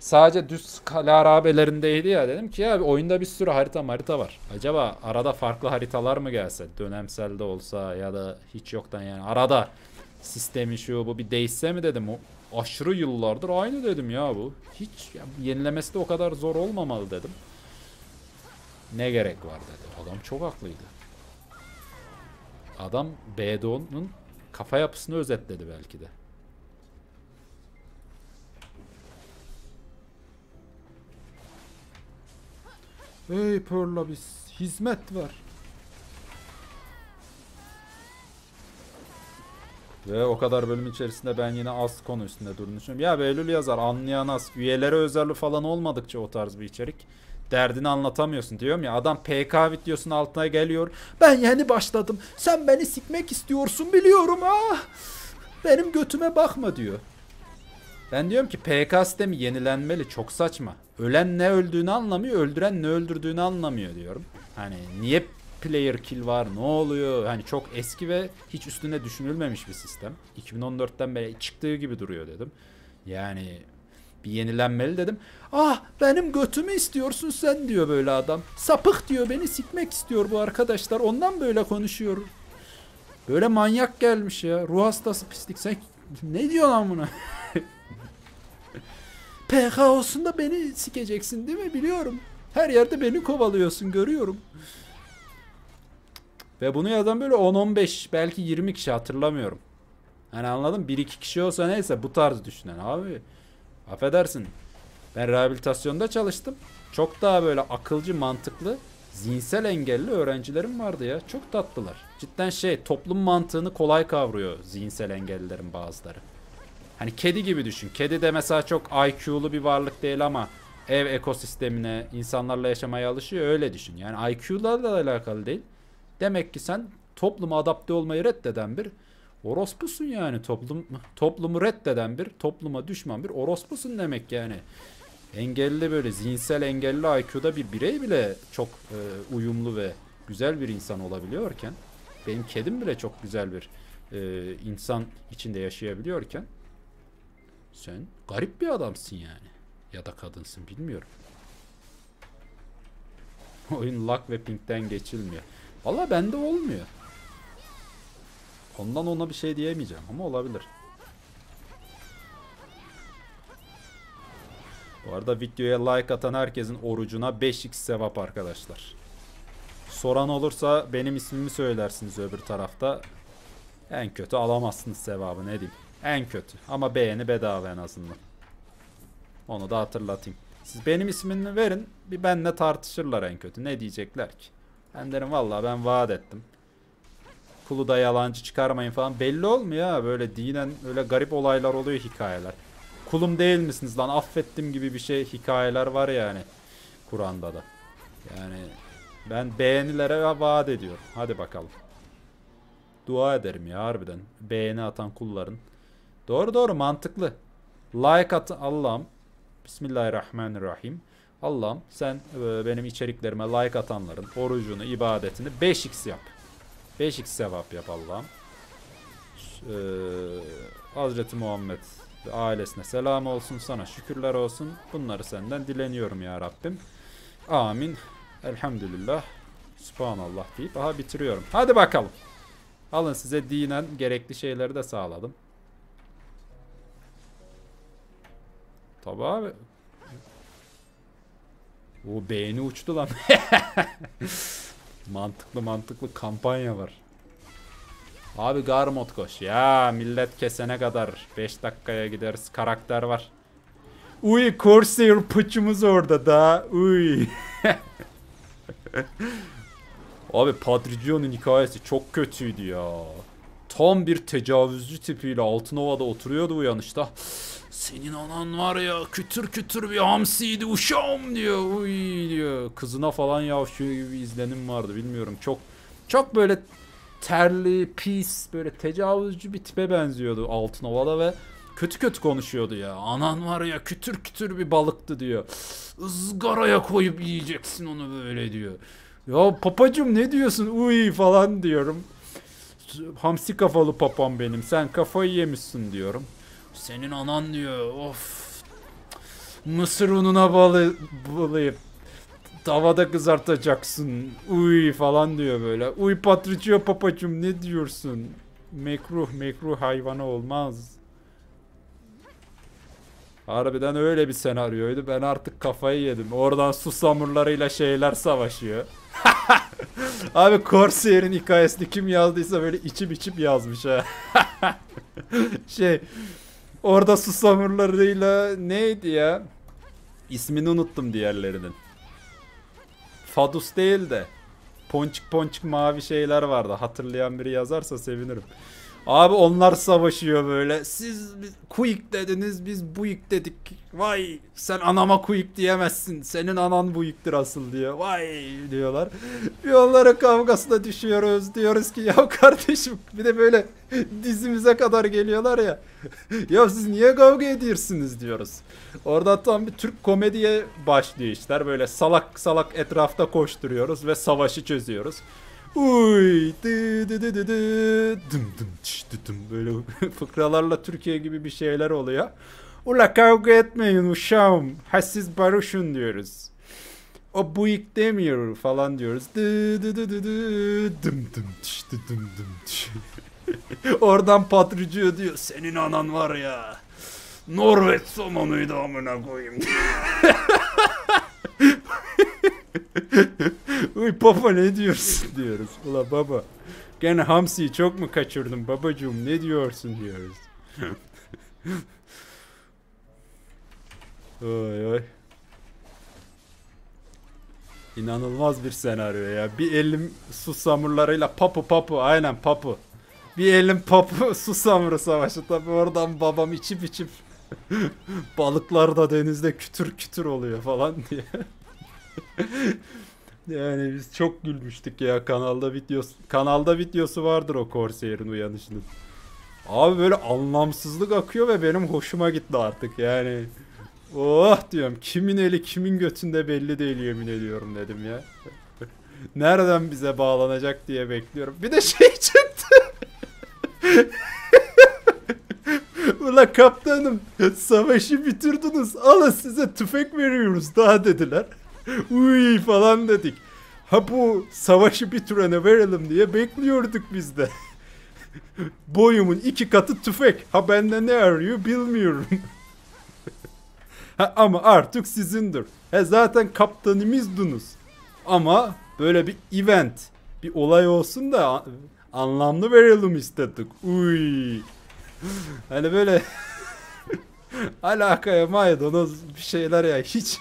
sadece düz kale harabelerindeydi ya dedim ki ya oyunda bir sürü harita harita var. Acaba arada farklı haritalar mı gelse dönemsel de olsa ya da hiç yoktan yani arada sistemi şu bu bir değişse mi dedim. O aşırı yıllardır aynı dedim ya bu. Hiç ya, yenilemesi de o kadar zor olmamalı dedim. Ne gerek var dedi. Adam çok haklıydı. Adam BDO'nun kafa yapısını özetledi belki de. Hey Perlabis hizmet ver. Ve o kadar bölüm içerisinde ben yine az konu üstünde durmuşum. Ya Beylül yazar anlayan az. Üyelere özel falan olmadıkça o tarz bir içerik. Derdini anlatamıyorsun diyorum ya. Adam PK videosunun altına geliyor. Ben yeni başladım. Sen beni sikmek istiyorsun biliyorum ah. Benim götüme bakma diyor. Ben diyorum ki PK sistemi yenilenmeli. Çok saçma. Ölen ne öldüğünü anlamıyor. Öldüren ne öldürdüğünü anlamıyor diyorum. Hani niye player kill var ne oluyor? Hani çok eski ve hiç üstüne düşünülmemiş bir sistem. 2014'ten beri çıktığı gibi duruyor dedim. Yani bir yenilenmeli dedim. Ah benim götümü istiyorsun sen diyor böyle adam. Sapık diyor beni sikmek istiyor bu arkadaşlar. Ondan böyle konuşuyor. Böyle manyak gelmiş ya. Ruh hastası pislik. Sen ne diyorsun lan buna? PK olsun da beni sikeceksin değil mi? Biliyorum. Her yerde beni kovalıyorsun görüyorum. Ve bunu yazan böyle 10-15 belki 20 kişi hatırlamıyorum. Hani anladım 1-2 kişi olsa neyse bu tarz düşünen abi. Affedersin. Ben rehabilitasyonda çalıştım. Çok daha böyle akılcı, mantıklı, zihinsel engelli öğrencilerim vardı ya. Çok tatlılar. Cidden şey toplum mantığını kolay kavruyor zihinsel engellilerin bazıları. Hani kedi gibi düşün. Kedi de mesela çok IQ'lu bir varlık değil ama ev ekosistemine, insanlarla yaşamaya alışıyor. Öyle düşün. Yani IQ'larla da alakalı değil. Demek ki sen topluma adapte olmayı reddeden bir orospusun yani. Toplum toplumu reddeden bir, topluma düşman bir orospusun demek yani. Engelli böyle zihinsel engelli IQ'da bir birey bile çok e, uyumlu ve güzel bir insan olabiliyorken benim kedim bile çok güzel bir e, insan içinde yaşayabiliyorken sen garip bir adamsın yani. Ya da kadınsın bilmiyorum. Oyun luck ve pinkten geçilmiyor. Valla bende olmuyor. Ondan ona bir şey diyemeyeceğim ama olabilir. Bu arada videoya like atan herkesin orucuna 5x sevap arkadaşlar. Soran olursa benim ismimi söylersiniz öbür tarafta. En kötü alamazsınız sevabı ne diyeyim. En kötü. Ama beğeni bedava en azından. Onu da hatırlatayım. Siz benim ismini verin. Bir benle tartışırlar en kötü. Ne diyecekler ki? Ben derim valla ben vaat ettim. Kulu da yalancı çıkarmayın falan. Belli olmuyor ha. Böyle dinen öyle garip olaylar oluyor hikayeler. Kulum değil misiniz lan affettim gibi bir şey hikayeler var yani. Kur'an'da da. Yani ben beğenilere vaat ediyorum. Hadi bakalım. Dua ederim ya harbiden. Beğeni atan kulların. Doğru doğru mantıklı. Like at Allah'ım. Bismillahirrahmanirrahim. Allah'ım sen e, benim içeriklerime like atanların orucunu, ibadetini 5x yap. 5x sevap yap Allah'ım. Ee, Hazreti Muhammed ve ailesine selam olsun sana şükürler olsun. Bunları senden dileniyorum ya Rabbim. Amin. Elhamdülillah. Subhanallah deyip aha bitiriyorum. Hadi bakalım. Alın size dinen gerekli şeyleri de sağladım. Tabi abi. O beğeni uçtu lan. mantıklı mantıklı kampanya var. Abi Garmot koş. Ya millet kesene kadar 5 dakikaya gideriz. Karakter var. Uy Corsair pıçımız orada da. Uy. Abi Padricio'nun hikayesi çok kötüydü ya. Tam bir tecavüzcü tipiyle Altınova'da oturuyordu uyanışta. Senin anan var ya kütür kütür bir hamsiydi uşağım diyor. Uy diyor. Kızına falan yavşıyor gibi bir izlenim vardı bilmiyorum. Çok çok böyle terli, pis, böyle tecavüzcü bir tipe benziyordu Altınova'da ve kötü kötü konuşuyordu ya. Anan var ya kütür kütür bir balıktı diyor. Izgaraya koyup yiyeceksin onu böyle diyor. Ya papacım ne diyorsun uy falan diyorum. Hamsi kafalı papam benim sen kafayı yemişsin diyorum. Senin anan diyor of mısır ununa balı, balayıp tavada kızartacaksın. Uy falan diyor böyle. Uy Patricio papacım ne diyorsun? Mekruh mekruh hayvanı olmaz. Harbiden öyle bir senaryoydu. Ben artık kafayı yedim. Oradan su samurlarıyla şeyler savaşıyor. Abi Corsair'in hikayesini kim yazdıysa böyle içip içip yazmış ha. şey orada su samurlarıyla neydi ya? İsmini unuttum diğerlerinin. Fadus değil de ponçik ponçik mavi şeyler vardı. Hatırlayan biri yazarsa sevinirim. Abi onlar savaşıyor böyle. Siz biz, Quick dediniz biz Buik dedik. Vay sen anama Quick diyemezsin. Senin anan Buik'tir asıl diyor. Vay diyorlar. Bir onlara kavgasına düşüyoruz. Diyoruz ki ya kardeşim bir de böyle dizimize kadar geliyorlar ya. ya siz niye kavga ediyorsunuz diyoruz. Orada tam bir Türk komediye başlıyor işler. Böyle salak salak etrafta koşturuyoruz ve savaşı çözüyoruz. Uy dı dı dı dı dı dım dım çş dı dım böyle fıkralarla Türkiye gibi bir şeyler oluyor. Ula kavga etmeyin uşağım. Ha siz barışın diyoruz. O bıyık demiyor falan diyoruz. Dı dı dı dı dı dım dım çş dı dım dım çş. Oradan patlıcı diyor. Senin anan var ya. Norveç somonuydu amına koyayım. Uy baba ne diyorsun diyoruz. Ula baba. Gene hamsiyi çok mu kaçırdın babacığım ne diyorsun diyoruz. oy oy. İnanılmaz bir senaryo ya. Bir elim su samurlarıyla papu papu aynen papu. Bir elim papu su samuru savaşı tabi oradan babam içip içip balıklar da denizde kütür kütür oluyor falan diye. Yani biz çok gülmüştük ya kanalda videosu kanalda videosu vardır o Corsair'in uyanışının. Abi böyle anlamsızlık akıyor ve benim hoşuma gitti artık yani. Oh diyorum kimin eli kimin götünde belli değil yemin ediyorum dedim ya. Nereden bize bağlanacak diye bekliyorum. Bir de şey çıktı. Ula kaptanım savaşı bitirdiniz alın size tüfek veriyoruz daha dediler. Uy falan dedik. Ha bu savaşı bir türene verelim diye bekliyorduk biz de. Boyumun iki katı tüfek. Ha bende ne arıyor bilmiyorum. ha, ama artık sizindir. He zaten kaptanımızdınız. Ama böyle bir event, bir olay olsun da anlamlı verelim istedik. Uy. Hani böyle alakaya maydanoz bir şeyler ya hiç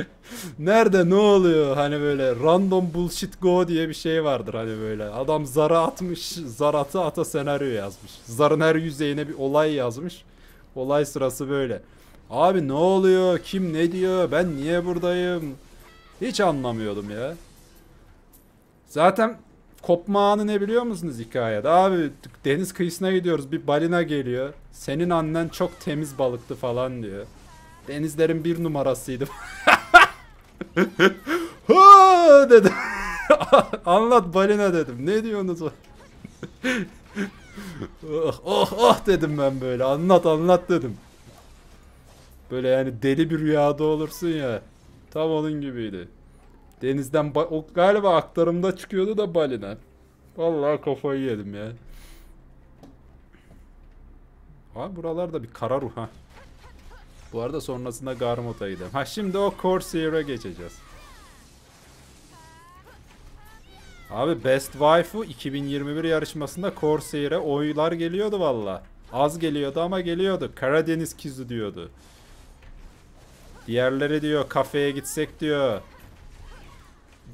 Nerede ne oluyor hani böyle random bullshit go diye bir şey vardır hani böyle. Adam zara atmış, zar atı ata senaryo yazmış. Zarın her yüzeyine bir olay yazmış. Olay sırası böyle. Abi ne oluyor? Kim ne diyor? Ben niye buradayım? Hiç anlamıyordum ya. Zaten kopma anı ne biliyor musunuz hikayede? Abi deniz kıyısına gidiyoruz. Bir balina geliyor. Senin annen çok temiz balıktı falan diyor. Denizlerin bir numarasıydı. ha dedim. Anlat balina dedim. Ne diyorsunuz? oh, oh oh dedim ben böyle. Anlat anlat dedim. Böyle yani deli bir rüyada olursun ya. Tam onun gibiydi. Denizden o galiba aktarımda çıkıyordu da balina. Vallahi kafayı yedim ya. Abi buralarda bir kara ruh ha. Bu arada sonrasında Garmota'yı da. Ha şimdi o Corsair'a geçeceğiz. Abi Best Waifu 2021 yarışmasında Corsair'e oylar geliyordu valla. Az geliyordu ama geliyordu. Karadeniz kizu diyordu. Diğerleri diyor kafeye gitsek diyor.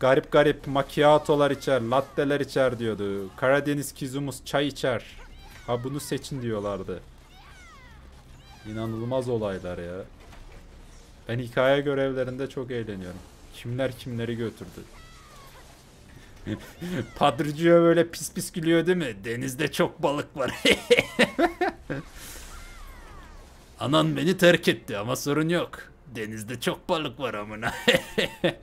Garip garip makyatolar içer, latteler içer diyordu. Karadeniz kizumuz çay içer. Ha bunu seçin diyorlardı. İnanılmaz olaylar ya. Ben hikaye görevlerinde çok eğleniyorum. Kimler kimleri götürdü. Padrıcıya böyle pis pis gülüyor değil mi? Denizde çok balık var. Anan beni terk etti ama sorun yok. Denizde çok balık var amına.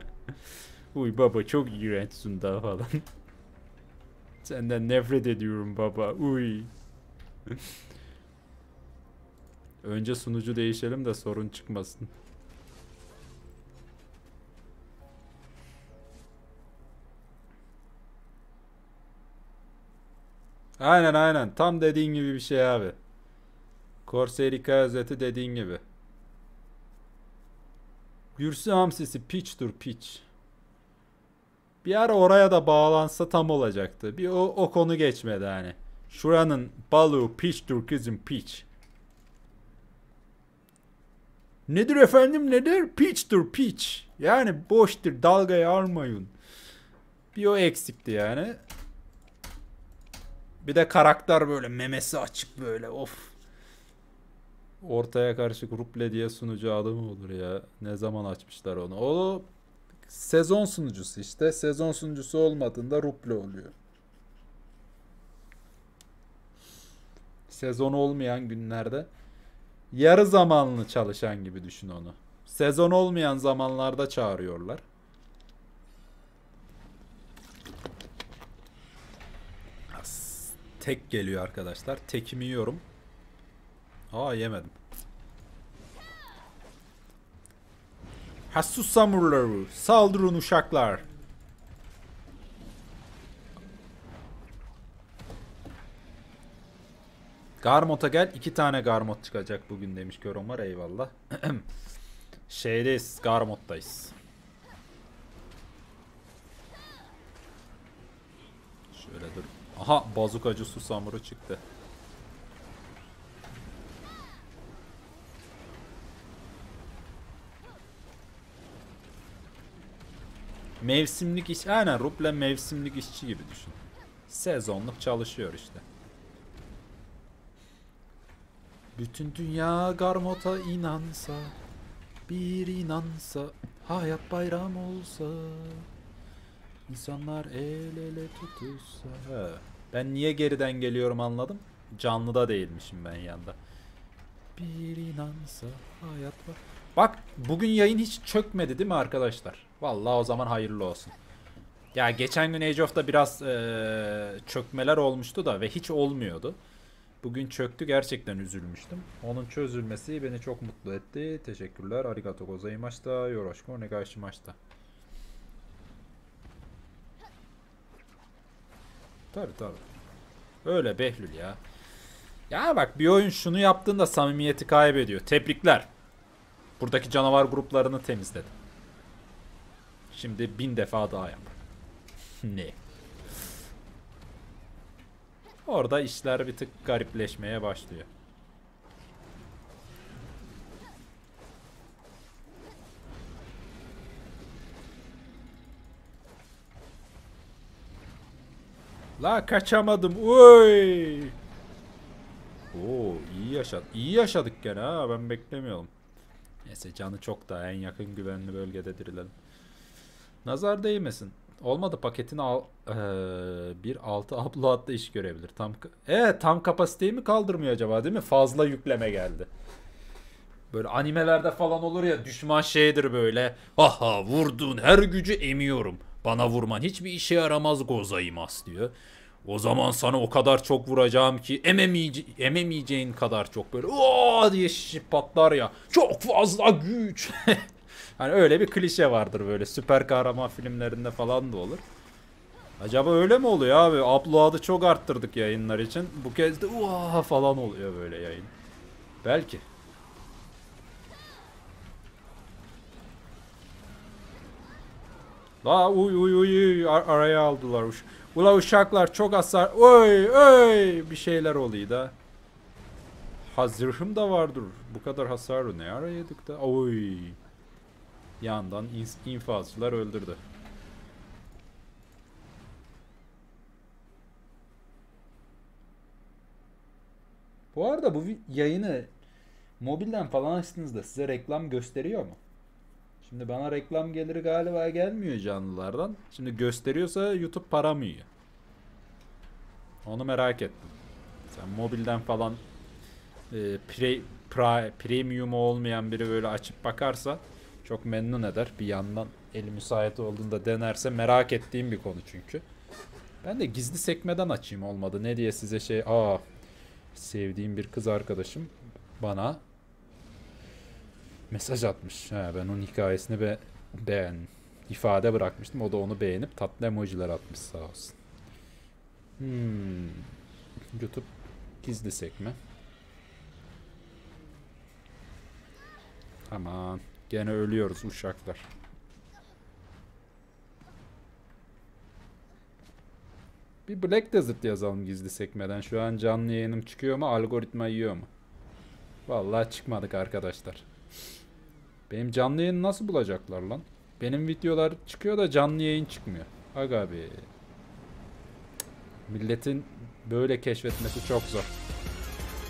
Uy baba çok iğrençsin daha falan. Senden nefret ediyorum baba. Uy. Önce sunucu değişelim de sorun çıkmasın. Aynen aynen. Tam dediğin gibi bir şey abi. Corsair hikaye özeti dediğin gibi. Gürsü hamsisi piçtur piç. Bir ara oraya da bağlansa tam olacaktı. Bir o, o konu geçmedi hani. Şuranın balığı piçtur kızım piç. Nedir efendim nedir? Piçtur piç. Yani boştur dalgayı almayın. Bir o eksikti yani. Bir de karakter böyle memesi açık böyle of. Ortaya karışık ruple diye sunucu adı mı olur ya? Ne zaman açmışlar onu? O sezon sunucusu işte. Sezon sunucusu olmadığında ruple oluyor. Sezon olmayan günlerde yarı zamanlı çalışan gibi düşün onu. Sezon olmayan zamanlarda çağırıyorlar. As, Tek geliyor arkadaşlar. Tekimi yiyorum. Aa yemedim. Hassus samurları saldırın uşaklar. Garmot'a gel. iki tane Garmot çıkacak bugün demiş Göron var. Eyvallah. Şeydeyiz. Garmot'tayız. Şöyle dur. Aha bazukacı susamuru çıktı. Mevsimlik iş. Aynen Ruple mevsimlik işçi gibi düşün. Sezonluk çalışıyor işte. Bütün dünya Garmot'a inansa Bir inansa Hayat bayram olsa İnsanlar el ele tutuşsa He. Ben niye geriden geliyorum anladım. Canlıda değilmişim ben yanda. Bir inansa hayat var. Bak bugün yayın hiç çökmedi değil mi arkadaşlar? Vallahi o zaman hayırlı olsun. Ya geçen gün Age of'ta biraz eee, çökmeler olmuştu da ve hiç olmuyordu. Bugün çöktü gerçekten üzülmüştüm. Onun çözülmesi beni çok mutlu etti. Teşekkürler. Arigato gozaimashita. Yoroshiku onegaishimashita. Tabi tabi. Öyle Behlül ya. Ya bak bir oyun şunu yaptığında samimiyeti kaybediyor. Tebrikler. Buradaki canavar gruplarını temizledim. Şimdi bin defa daha yap. ne? Orada işler bir tık garipleşmeye başlıyor. La kaçamadım. Oy! Oo iyi yaşadık. İyi yaşadık gene ha. Ben beklemiyorum. Neyse canı çok da en yakın güvenli bölgede dirilelim. Nazar değmesin. Olmadı paketini al bir altı upload'da iş görebilir. Tam evet tam kapasiteyi mi kaldırmıyor acaba değil mi? Fazla yükleme geldi. Böyle animelerde falan olur ya düşman şeydir böyle. Aha vurduğun her gücü emiyorum. Bana vurman hiçbir işe yaramaz gozaimas diyor. O zaman sana o kadar çok vuracağım ki ememeyece ememeyeceğin kadar çok böyle o diye şişip patlar ya. Çok fazla güç. hani öyle bir klişe vardır böyle süper kahraman filmlerinde falan da olur. Acaba öyle mi oluyor abi? Upload'ı çok arttırdık yayınlar için. Bu kez de uaa falan oluyor böyle yayın. Belki. La uy uy uy ar- araya aldılar. Uş Ula uşaklar çok hasar. Oy oy bir şeyler oluyor da. Ha zırhım da vardır. Bu kadar hasarı ne ara yedik de. Oy. Yandan infazcılar öldürdü. Bu arada bu yayını mobilden falan açtığınızda size reklam gösteriyor mu? Şimdi bana reklam geliri galiba gelmiyor canlılardan. Şimdi gösteriyorsa YouTube para mı yiyor? Onu merak ettim. Sen mobilden falan e, pre, pra- premium olmayan biri böyle açıp bakarsa çok memnun eder. Bir yandan eli müsait olduğunda denerse merak ettiğim bir konu çünkü. Ben de gizli sekmeden açayım olmadı. Ne diye size şey aa sevdiğim bir kız arkadaşım bana mesaj atmış. Ha, ben onun hikayesini be beğen ifade bırakmıştım. O da onu beğenip tatlı emojiler atmış sağ olsun. Hmm. YouTube gizli sekme. Aman gene ölüyoruz uşaklar. Bir Black Desert yazalım gizli sekmeden. Şu an canlı yayınım çıkıyor mu? Algoritma yiyor mu? Vallahi çıkmadık arkadaşlar. Benim canlı yayını nasıl bulacaklar lan? Benim videolar çıkıyor da canlı yayın çıkmıyor. Aga abi. Milletin böyle keşfetmesi çok zor.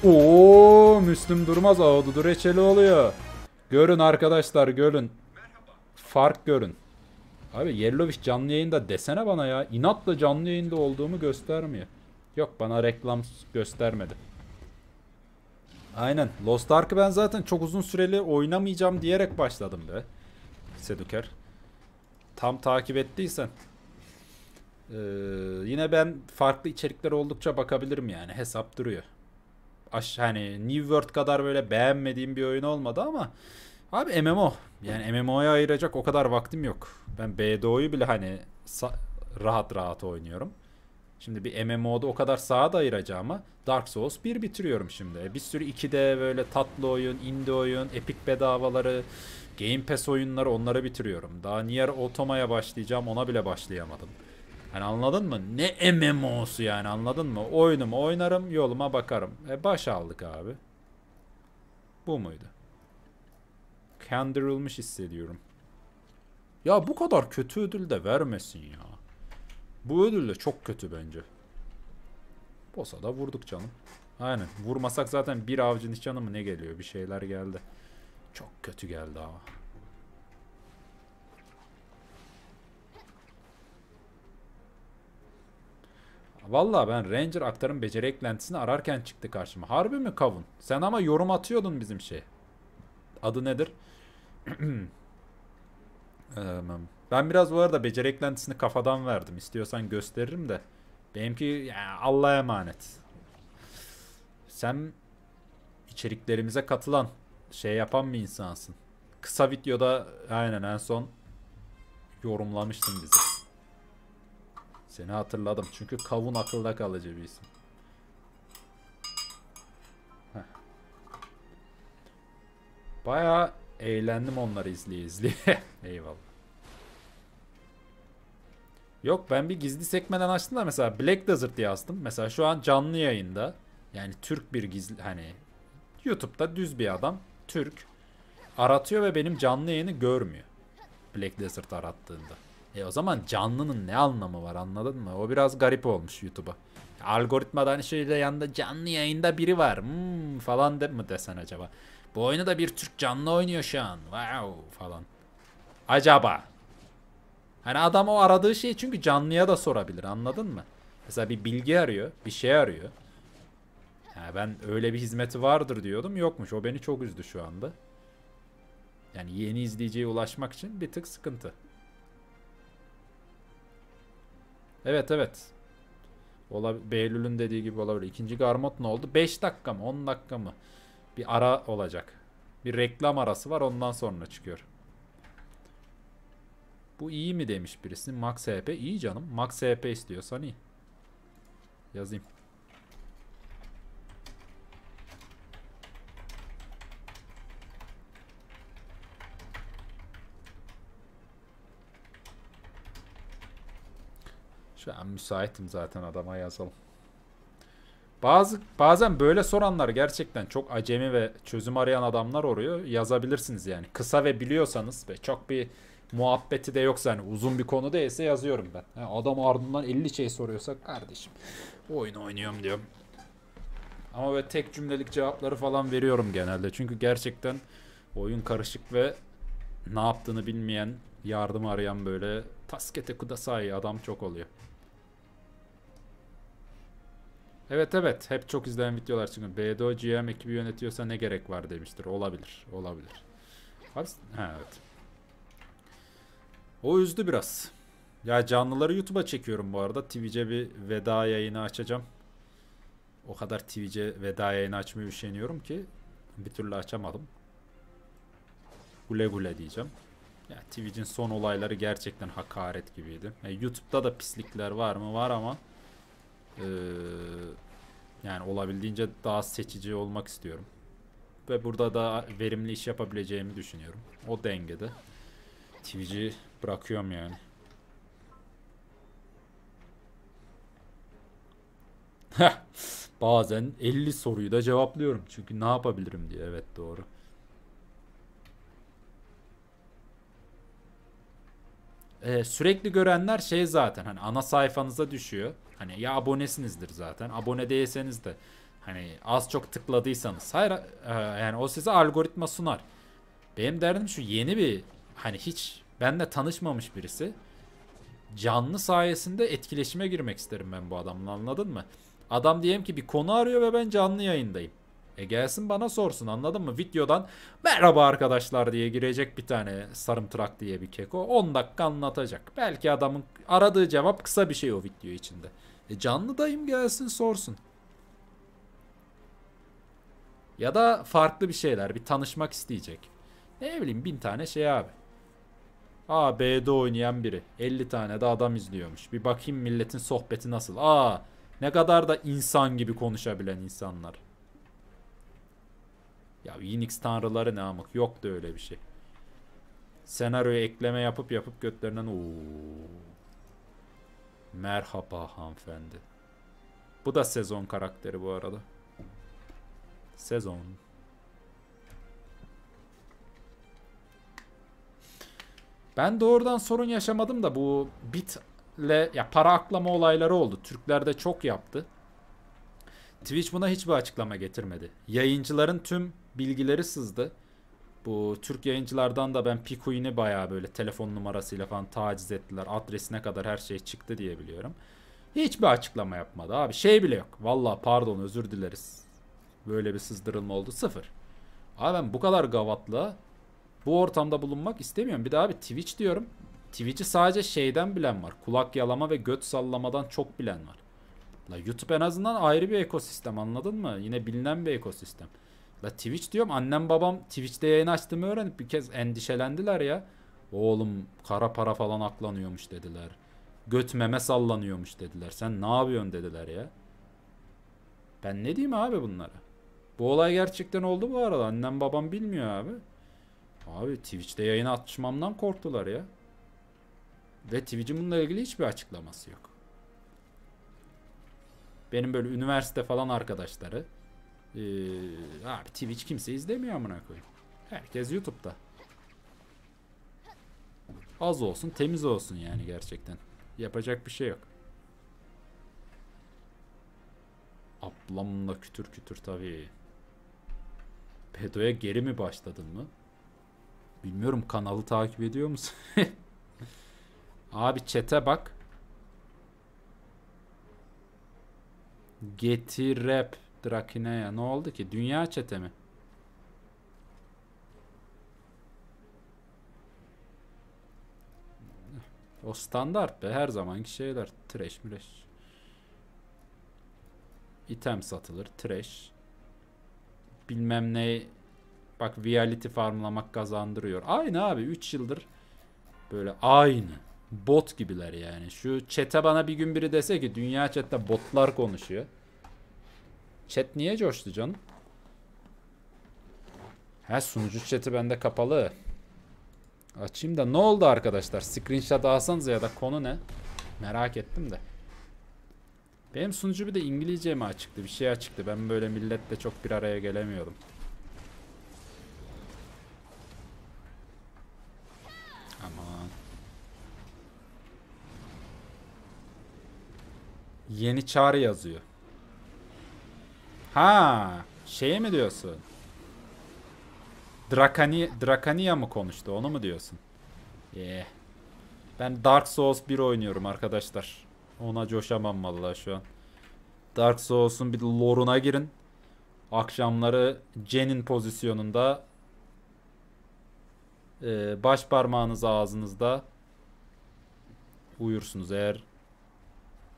Oo, Müslüm Durmaz Ahududu reçeli oluyor. Görün arkadaşlar görün. Fark görün. Abi Yellowish canlı yayında desene bana ya. İnatla canlı yayında olduğumu göstermiyor. Yok bana reklam göstermedi. Aynen. Lost Ark'ı ben zaten çok uzun süreli oynamayacağım diyerek başladım be. Seduker. Tam takip ettiysen. Ee, yine ben farklı içerikler oldukça bakabilirim yani. Hesap duruyor. Hani New World kadar böyle beğenmediğim bir oyun olmadı ama abi MMO. Yani MMO'ya ayıracak o kadar vaktim yok. Ben BDO'yu bile hani rahat rahat oynuyorum. Şimdi bir MMO'da o kadar sağa da ayıracağıma Dark Souls 1 bitiriyorum şimdi. E, Bir sürü 2D böyle tatlı oyun, indie oyun, epic bedavaları, Game Pass oyunları onları bitiriyorum. Daha Nier Automa'ya başlayacağım ona bile başlayamadım. Hani anladın mı? Ne MMO'su yani anladın mı? Oyunumu oynarım yoluma bakarım. E baş aldık abi. Bu muydu? Kandırılmış hissediyorum. Ya bu kadar kötü ödül de vermesin ya. Bu ödül de çok kötü bence. Boss'a da vurduk canım. Aynen. Vurmasak zaten bir avcı nişanı mı ne geliyor? Bir şeyler geldi. Çok kötü geldi ama. Vallahi ben Ranger aktarım beceri eklentisini ararken çıktı karşıma. Harbi mi kavun? Sen ama yorum atıyordun bizim şey. Adı nedir? Ben biraz bu arada beceri eklentisini kafadan verdim. İstiyorsan gösteririm de. Benimki Allah'a emanet. Sen içeriklerimize katılan, şey yapan bir insansın. Kısa videoda aynen en son yorumlamıştın bizi. Seni hatırladım. Çünkü kavun akılda kalıcı bir isim. Heh. Eğlendim onları izleye izleye. Eyvallah. Yok ben bir gizli sekmeden açtım da mesela Black Desert yazdım. Mesela şu an canlı yayında. Yani Türk bir gizli hani YouTube'da düz bir adam Türk aratıyor ve benim canlı yayını görmüyor. Black Desert arattığında. E o zaman canlının ne anlamı var anladın mı? O biraz garip olmuş YouTube'a. Algoritmadan hani şöyle yanında canlı yayında biri var hmm, falan de mi desen acaba? Bu oyunu da bir Türk canlı oynuyor şu an. Wow falan. Acaba. Hani adam o aradığı şeyi çünkü canlıya da sorabilir anladın mı? Mesela bir bilgi arıyor, bir şey arıyor. Ha, ben öyle bir hizmeti vardır diyordum. Yokmuş. O beni çok üzdü şu anda. Yani yeni izleyiciye ulaşmak için bir tık sıkıntı. Evet evet. Ola Behlül'ün dediği gibi olabilir. İkinci Garmot ne oldu? 5 dakika mı? 10 dakika mı? Bir ara olacak. Bir reklam arası var ondan sonra çıkıyor. Bu iyi mi demiş birisi. Max HP iyi canım. Max HP istiyorsan iyi. Yazayım. Şu an müsaitim zaten adama yazalım. Bazı bazen böyle soranlar gerçekten çok acemi ve çözüm arayan adamlar oluyor. Yazabilirsiniz yani. Kısa ve biliyorsanız ve çok bir muhabbeti de yoksa hani uzun bir konu değilse yazıyorum ben. Ha, adam ardından 50 şey soruyorsa kardeşim oyun oynuyorum diyorum. Ama böyle tek cümlelik cevapları falan veriyorum genelde. Çünkü gerçekten oyun karışık ve ne yaptığını bilmeyen, yardım arayan böyle taskete kudasai adam çok oluyor. Evet evet hep çok izlenen videolar çünkü BDO GM ekibi yönetiyorsa ne gerek var demiştir. Olabilir. Olabilir. Abi, ha, evet. O üzdü biraz. Ya canlıları YouTube'a çekiyorum bu arada. Twitch'e bir veda yayını açacağım. O kadar Twitch'e veda yayını açmayı üşeniyorum ki bir türlü açamadım. Gule gule diyeceğim. Ya Twitch'in son olayları gerçekten hakaret gibiydi. Yani YouTube'da da pislikler var mı? Var ama ee, yani olabildiğince daha seçici olmak istiyorum. Ve burada da verimli iş yapabileceğimi düşünüyorum. O dengede. Twitch'i bırakıyorum yani. Bazen 50 soruyu da cevaplıyorum. Çünkü ne yapabilirim diye. Evet doğru. Ee, sürekli görenler şey zaten hani ana sayfanıza düşüyor. Hani ya abonesinizdir zaten. Abone değilseniz de hani az çok tıkladıysanız. Hayır e, yani o size algoritma sunar. Benim derdim şu yeni bir hani hiç benle tanışmamış birisi canlı sayesinde etkileşime girmek isterim ben bu adamla anladın mı? Adam diyelim ki bir konu arıyor ve ben canlı yayındayım. E gelsin bana sorsun anladın mı? Videodan merhaba arkadaşlar diye girecek bir tane sarımtırak diye bir keko. 10 dakika anlatacak. Belki adamın aradığı cevap kısa bir şey o video içinde. E canlıdayım gelsin sorsun. Ya da farklı bir şeyler. Bir tanışmak isteyecek. Ne bileyim bin tane şey abi. Aa B'de oynayan biri. 50 tane de adam izliyormuş. Bir bakayım milletin sohbeti nasıl. Aa ne kadar da insan gibi konuşabilen insanlar. Ya Unix tanrıları ne amık. Yok da öyle bir şey. Senaryoya ekleme yapıp yapıp götlerinden ooo. Merhaba hanımefendi. Bu da sezon karakteri bu arada. Sezon. Ben doğrudan sorun yaşamadım da bu bitle ya para aklama olayları oldu. Türkler de çok yaptı. Twitch buna hiçbir açıklama getirmedi. Yayıncıların tüm bilgileri sızdı. Bu Türk yayıncılardan da ben Pikuin'i bayağı böyle telefon numarasıyla falan taciz ettiler. Adresine kadar her şey çıktı diye biliyorum. Hiçbir açıklama yapmadı abi. Şey bile yok. Valla pardon özür dileriz. Böyle bir sızdırılma oldu. Sıfır. Abi ben bu kadar gavatla bu ortamda bulunmak istemiyorum. Bir daha abi Twitch diyorum. Twitch'i sadece şeyden bilen var. Kulak yalama ve göt sallamadan çok bilen var. La YouTube en azından ayrı bir ekosistem anladın mı? Yine bilinen bir ekosistem. La Twitch diyorum annem babam Twitch'te yayın açtığımı öğrenip bir kez endişelendiler ya. Oğlum kara para falan aklanıyormuş dediler. Göt meme sallanıyormuş dediler. Sen ne yapıyorsun dediler ya. Ben ne diyeyim abi bunlara? Bu olay gerçekten oldu bu arada. Annem babam bilmiyor abi. Abi Twitch'te yayın açmamdan korktular ya. Ve Twitch'in bununla ilgili hiçbir açıklaması yok. Benim böyle üniversite falan arkadaşları ee, abi Twitch kimse izlemiyor amına koyayım. Herkes YouTube'da. Az olsun temiz olsun yani gerçekten. Yapacak bir şey yok. Ablamla kütür kütür tabii. Pedo'ya geri mi başladın mı? Bilmiyorum kanalı takip ediyor musun? Abi çete bak. Getir rap. Drakine'ye ne oldu ki? Dünya çete mi? O standart be her zamanki şeyler. Trash mireş. İtem satılır. Trash. Bilmem ne. Bak reality farmlamak kazandırıyor. Aynı abi 3 yıldır böyle aynı. Bot gibiler yani. Şu chat'e bana bir gün biri dese ki dünya chat'te botlar konuşuyor. Chat niye coştu canım? Ha sunucu chat'i bende kapalı. Açayım da ne oldu arkadaşlar? Screenshot alsanız ya da konu ne? Merak ettim de. Benim sunucu bir de İngilizce mi açıktı? Bir şey açıktı. Ben böyle milletle çok bir araya gelemiyordum. Aman. Yeni çağrı yazıyor. Ha, şeye mi diyorsun? Drakani Drakania mı konuştu? Onu mu diyorsun? Yeah. Ben Dark Souls 1 oynuyorum arkadaşlar. Ona coşamam vallahi şu an. Dark Souls'un bir lore'una girin. Akşamları Jen'in pozisyonunda e, baş parmağınız ağzınızda uyursunuz eğer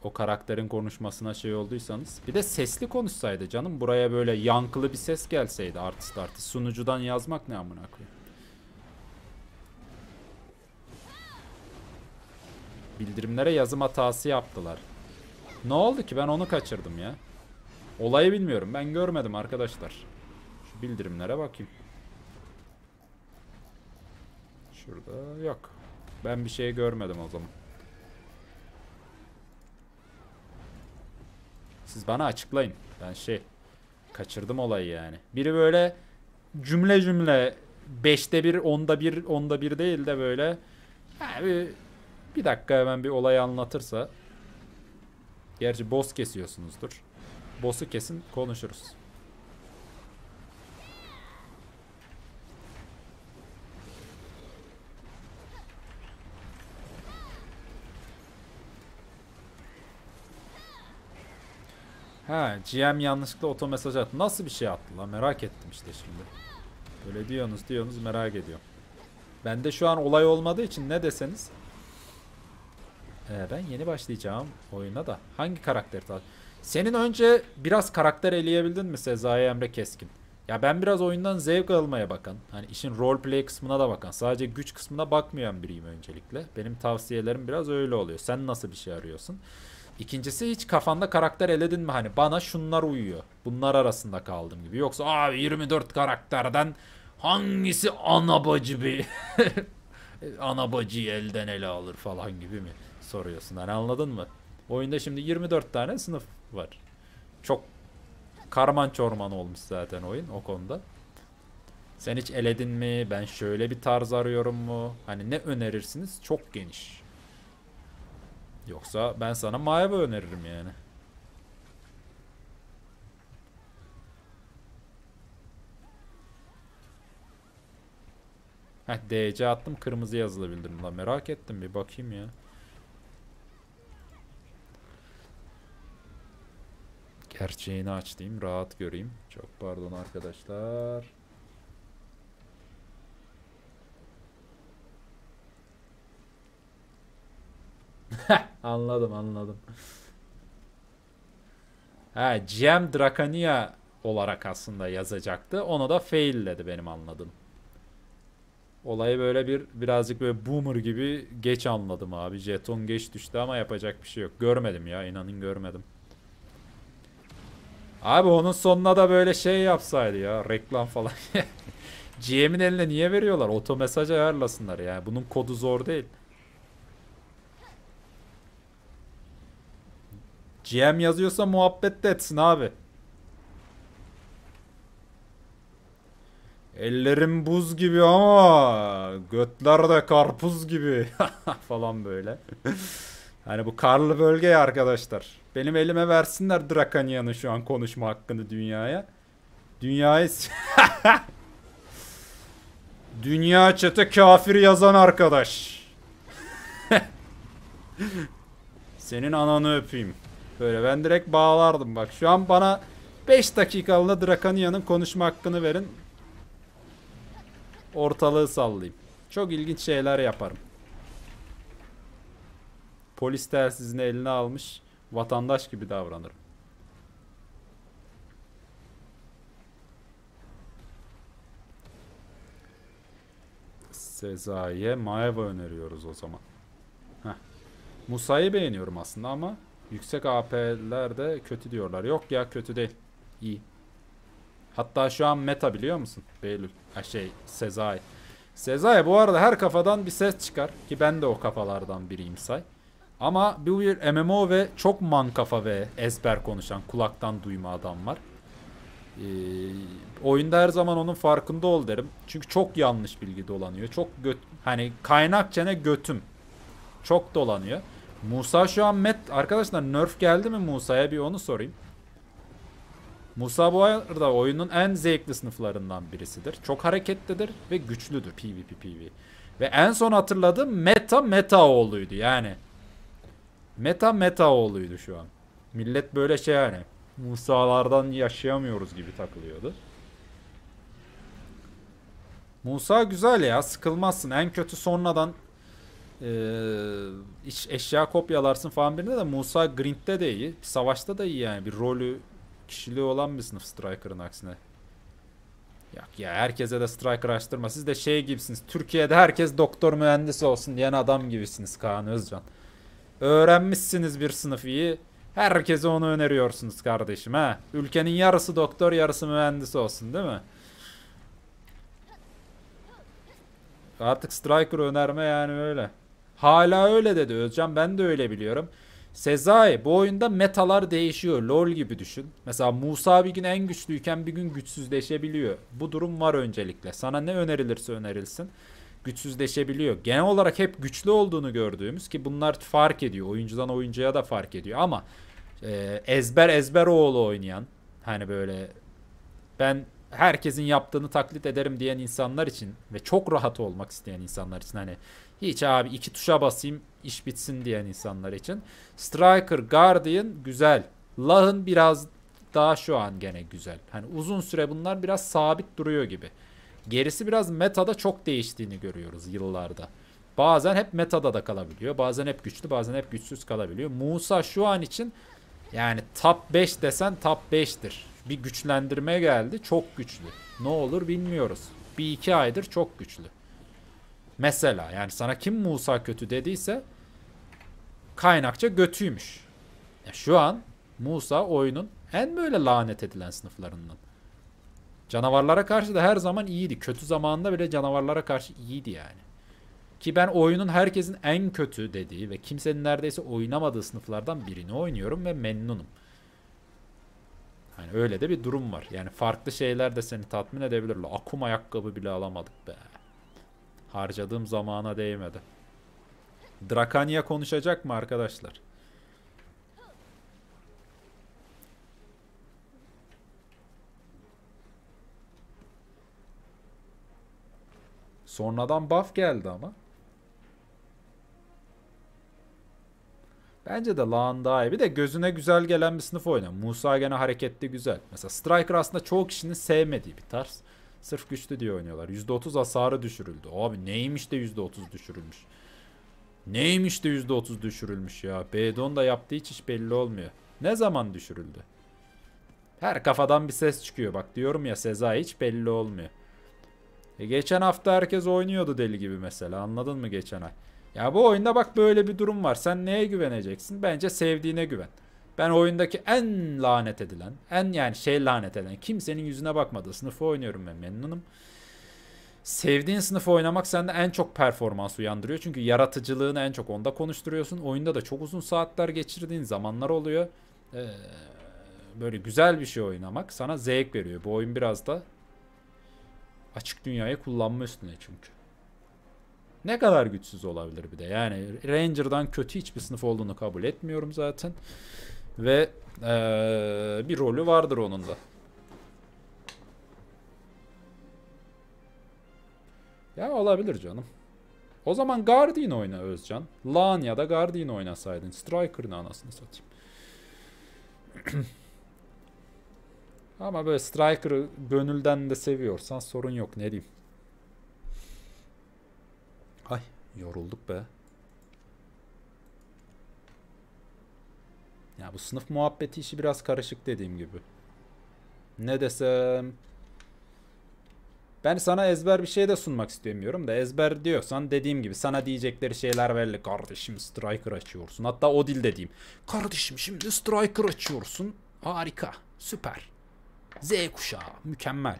o karakterin konuşmasına şey olduysanız. Bir de sesli konuşsaydı canım. Buraya böyle yankılı bir ses gelseydi artist artist. Sunucudan yazmak ne amına koyayım. Bildirimlere yazım hatası yaptılar. Ne oldu ki ben onu kaçırdım ya. Olayı bilmiyorum. Ben görmedim arkadaşlar. Şu bildirimlere bakayım. Şurada yok. Ben bir şey görmedim o zaman. Siz bana açıklayın. Ben şey kaçırdım olayı yani. Biri böyle cümle cümle 5'te 1, 10'da 1, 10'da 1 değil de böyle ha, bir, bir dakika hemen bir olayı anlatırsa Gerçi boss kesiyorsunuzdur. Boss'u kesin konuşuruz. Ha GM yanlışlıkla oto mesaj attı. Nasıl bir şey attı lan merak ettim işte şimdi. Böyle diyorsunuz diyorsunuz merak ediyorum. Bende şu an olay olmadığı için ne deseniz. Ee, ben yeni başlayacağım oyuna da. Hangi karakteri tal? Senin önce biraz karakter eleyebildin mi Sezai Emre Keskin? Ya ben biraz oyundan zevk almaya bakan. Hani işin roleplay kısmına da bakan. Sadece güç kısmına bakmayan biriyim öncelikle. Benim tavsiyelerim biraz öyle oluyor. Sen nasıl bir şey arıyorsun? İkincisi hiç kafanda karakter eledin mi? Hani bana şunlar uyuyor. Bunlar arasında kaldım gibi. Yoksa abi 24 karakterden hangisi ana bacı bir ana bacıyı elden ele alır falan gibi mi soruyorsun? Hani anladın mı? Oyunda şimdi 24 tane sınıf var. Çok karman çorman olmuş zaten oyun o konuda. Sen hiç eledin mi? Ben şöyle bir tarz arıyorum mu? Hani ne önerirsiniz? Çok geniş. Yoksa ben sana Maeva öneririm yani. Heh DC attım kırmızı yazılı bildirim la merak ettim bir bakayım ya. Gerçeğini aç rahat göreyim. Çok pardon arkadaşlar. anladım anladım. Ha, GM Drakania olarak aslında yazacaktı. Onu da failledi benim anladım. Olayı böyle bir birazcık böyle boomer gibi geç anladım abi. Jeton geç düştü ama yapacak bir şey yok. Görmedim ya inanın görmedim. Abi onun sonuna da böyle şey yapsaydı ya reklam falan. GM'in eline niye veriyorlar? Oto mesaj ayarlasınlar yani. Bunun kodu zor değil. GM yazıyorsa muhabbet de etsin abi. Ellerim buz gibi ama götler de karpuz gibi falan böyle. hani bu karlı bölge ya arkadaşlar. Benim elime versinler Drakania'nın şu an konuşma hakkını dünyaya. Dünyayı Dünya çete kafir yazan arkadaş. Senin ananı öpeyim. Böyle ben direkt bağlardım bak. Şu an bana 5 dakikalığına Drakania'nın konuşma hakkını verin. Ortalığı sallayayım. Çok ilginç şeyler yaparım. Polis telsizini eline almış vatandaş gibi davranırım. Sezai'ye Maeva öneriyoruz o zaman. Heh. Musa'yı beğeniyorum aslında ama yüksek AP'ler de kötü diyorlar. Yok ya kötü değil. İyi. Hatta şu an meta biliyor musun? Beylül. Ha şey Sezai. Sezai bu arada her kafadan bir ses çıkar. Ki ben de o kafalardan biriyim say. Ama bu bir MMO ve çok man kafa ve ezber konuşan, kulaktan duyma adam var. Ee, oyunda her zaman onun farkında ol derim. Çünkü çok yanlış bilgi dolanıyor. Çok göt hani kaynakçene götüm. Çok dolanıyor. Musa şu an met arkadaşlar nerf geldi mi Musa'ya bir onu sorayım. Musa bu arada oyunun en zevkli sınıflarından birisidir. Çok hareketlidir ve güçlüdür PvP PvE. Ve en son hatırladığım meta meta oğluydu yani. Meta meta oğluydu şu an. Millet böyle şey yani. Musa'lardan yaşayamıyoruz gibi takılıyordu. Musa güzel ya sıkılmazsın. En kötü sonradan e, eşya kopyalarsın falan birinde de Musa Grind'de de iyi. Savaşta da iyi yani. Bir rolü kişiliği olan bir sınıf Striker'ın aksine. Ya, ya herkese de Striker açtırma. Siz de şey gibisiniz. Türkiye'de herkes doktor mühendisi olsun diyen adam gibisiniz Kaan Özcan. Öğrenmişsiniz bir sınıf iyi. Herkese onu öneriyorsunuz kardeşim ha. Ülkenin yarısı doktor yarısı mühendis olsun değil mi? Artık Striker önerme yani öyle. Hala öyle dedi Özcan ben de öyle biliyorum. Sezai bu oyunda metalar değişiyor. LoL gibi düşün. Mesela Musa bir gün en güçlüyken bir gün güçsüzleşebiliyor. Bu durum var öncelikle. Sana ne önerilirse önerilsin güçsüzleşebiliyor. Genel olarak hep güçlü olduğunu gördüğümüz ki bunlar fark ediyor. Oyuncudan oyuncuya da fark ediyor ama e, ezber ezber oğlu oynayan hani böyle ben herkesin yaptığını taklit ederim diyen insanlar için ve çok rahat olmak isteyen insanlar için hani hiç abi iki tuşa basayım iş bitsin diyen insanlar için Striker, Guardian güzel. Lahın biraz daha şu an gene güzel. Hani uzun süre bunlar biraz sabit duruyor gibi. Gerisi biraz metada çok değiştiğini görüyoruz yıllarda. Bazen hep metada da kalabiliyor. Bazen hep güçlü bazen hep güçsüz kalabiliyor. Musa şu an için yani top 5 desen top 5'tir. Bir güçlendirme geldi çok güçlü. Ne olur bilmiyoruz. Bir iki aydır çok güçlü. Mesela yani sana kim Musa kötü dediyse kaynakça götüymüş. Ya şu an Musa oyunun en böyle lanet edilen sınıflarından. Canavarlara karşı da her zaman iyiydi. Kötü zamanında bile canavarlara karşı iyiydi yani. Ki ben oyunun herkesin en kötü dediği ve kimsenin neredeyse oynamadığı sınıflardan birini oynuyorum ve memnunum. Hani öyle de bir durum var. Yani farklı şeyler de seni tatmin edebilir. Akum ayakkabı bile alamadık be. Harcadığım zamana değmedi. Drakanya konuşacak mı arkadaşlar? Sonradan buff geldi ama. Bence de Laan daha iyi. Bir de gözüne güzel gelen bir sınıf oyna. Musa gene hareketli güzel. Mesela Striker aslında çoğu kişinin sevmediği bir tarz. Sırf güçlü diye oynuyorlar. %30 hasarı düşürüldü. Abi neymiş de %30 düşürülmüş. Neymiş de %30 düşürülmüş ya. Bedon da yaptığı hiç hiç belli olmuyor. Ne zaman düşürüldü? Her kafadan bir ses çıkıyor. Bak diyorum ya Sezai hiç belli olmuyor. E geçen hafta herkes oynuyordu deli gibi mesela. Anladın mı geçen ay? Ya bu oyunda bak böyle bir durum var. Sen neye güveneceksin? Bence sevdiğine güven. Ben oyundaki en lanet edilen, en yani şey lanet edilen, kimsenin yüzüne bakmadığı sınıfı oynuyorum ben memnunum. Sevdiğin sınıfı oynamak sende en çok performans uyandırıyor. Çünkü yaratıcılığını en çok onda konuşturuyorsun. Oyunda da çok uzun saatler geçirdiğin zamanlar oluyor. Ee, böyle güzel bir şey oynamak sana zevk veriyor. Bu oyun biraz da Açık dünyayı kullanma üstüne çünkü. Ne kadar güçsüz olabilir bir de. Yani Ranger'dan kötü hiçbir sınıf olduğunu kabul etmiyorum zaten. Ve ee, bir rolü vardır onun da. Ya olabilir canım. O zaman Guardian oyna Özcan. Lan ya da Guardian oynasaydın. Striker'ın anasını satayım. Ama böyle striker'ı gönülden de seviyorsan sorun yok ne diyeyim. Ay yorulduk be. Ya bu sınıf muhabbeti işi biraz karışık dediğim gibi. Ne desem... Ben sana ezber bir şey de sunmak istemiyorum da ezber diyorsan dediğim gibi sana diyecekleri şeyler belli. Kardeşim striker açıyorsun. Hatta o dil dediğim. Kardeşim şimdi striker açıyorsun. Harika. Süper. Z kuşağı. Mükemmel.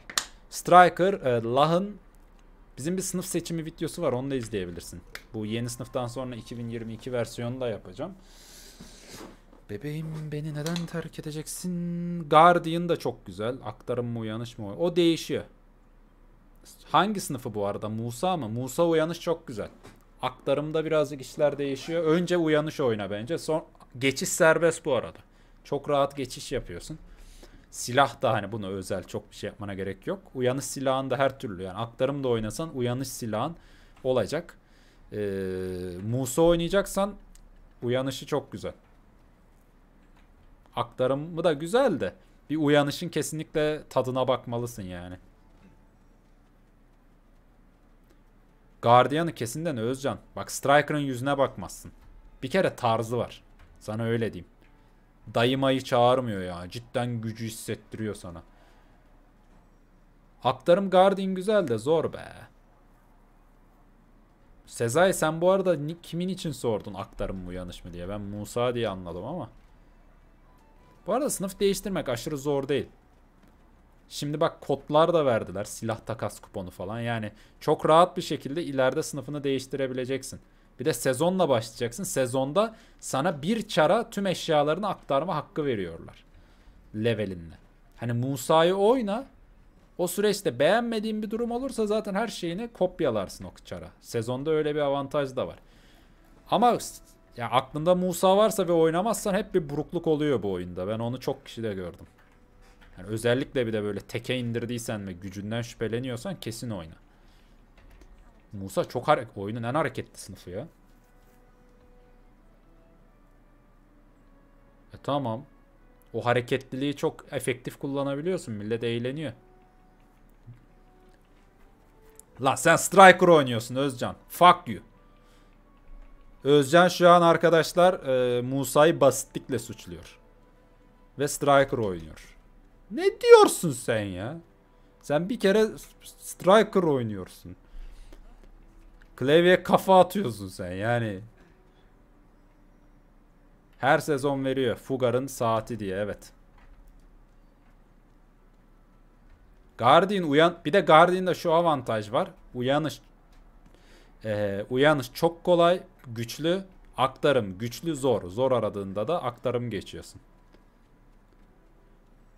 Striker, e, Lah'ın Bizim bir sınıf seçimi videosu var onu da izleyebilirsin. Bu yeni sınıftan sonra 2022 versiyonu da yapacağım. Bebeğim beni neden terk edeceksin? Guardian da çok güzel. Aktarım mı uyanış mı? O değişiyor. Hangi sınıfı bu arada? Musa mı? Musa uyanış çok güzel. Aktarımda birazcık işler değişiyor. Önce uyanış oyna bence. Son geçiş serbest bu arada. Çok rahat geçiş yapıyorsun. Silah da hani buna özel çok bir şey yapmana gerek yok. Uyanış silahın da her türlü yani aktarım da oynasan uyanış silahın olacak. Ee, Musa oynayacaksan uyanışı çok güzel. Aktarımı da güzel de bir uyanışın kesinlikle tadına bakmalısın yani. Guardian'ı kesinden Özcan. Bak Striker'ın yüzüne bakmazsın. Bir kere tarzı var. Sana öyle diyeyim. Dayımayı çağırmıyor ya. Cidden gücü hissettiriyor sana. Aktarım Guardian güzel de zor be. Sezai sen bu arada kimin için sordun aktarım mı uyanış mı diye. Ben Musa diye anladım ama. Bu arada sınıf değiştirmek aşırı zor değil. Şimdi bak kodlar da verdiler. Silah takas kuponu falan. Yani çok rahat bir şekilde ileride sınıfını değiştirebileceksin. Bir de sezonla başlayacaksın. Sezonda sana bir çara tüm eşyalarını aktarma hakkı veriyorlar. Levelinle. Hani Musa'yı oyna. O süreçte beğenmediğin bir durum olursa zaten her şeyini kopyalarsın o çara. Sezonda öyle bir avantaj da var. Ama ya aklında Musa varsa ve oynamazsan hep bir burukluk oluyor bu oyunda. Ben onu çok kişide gördüm. Yani özellikle bir de böyle teke indirdiysen ve gücünden şüpheleniyorsan kesin oyna. Musa çok hareket oyunun en hareketli sınıfı ya. E tamam. O hareketliliği çok efektif kullanabiliyorsun. Millet eğleniyor. La sen striker oynuyorsun Özcan. Fuck you. Özcan şu an arkadaşlar e, Musa'yı basitlikle suçluyor. Ve striker oynuyor. Ne diyorsun sen ya? Sen bir kere striker oynuyorsun. Klavyeye kafa atıyorsun sen yani. Her sezon veriyor. Fugar'ın saati diye evet. Guardian uyan bir de Guardian'da şu avantaj var. Uyanış ee, uyanış çok kolay, güçlü, aktarım güçlü, zor. Zor aradığında da aktarım geçiyorsun.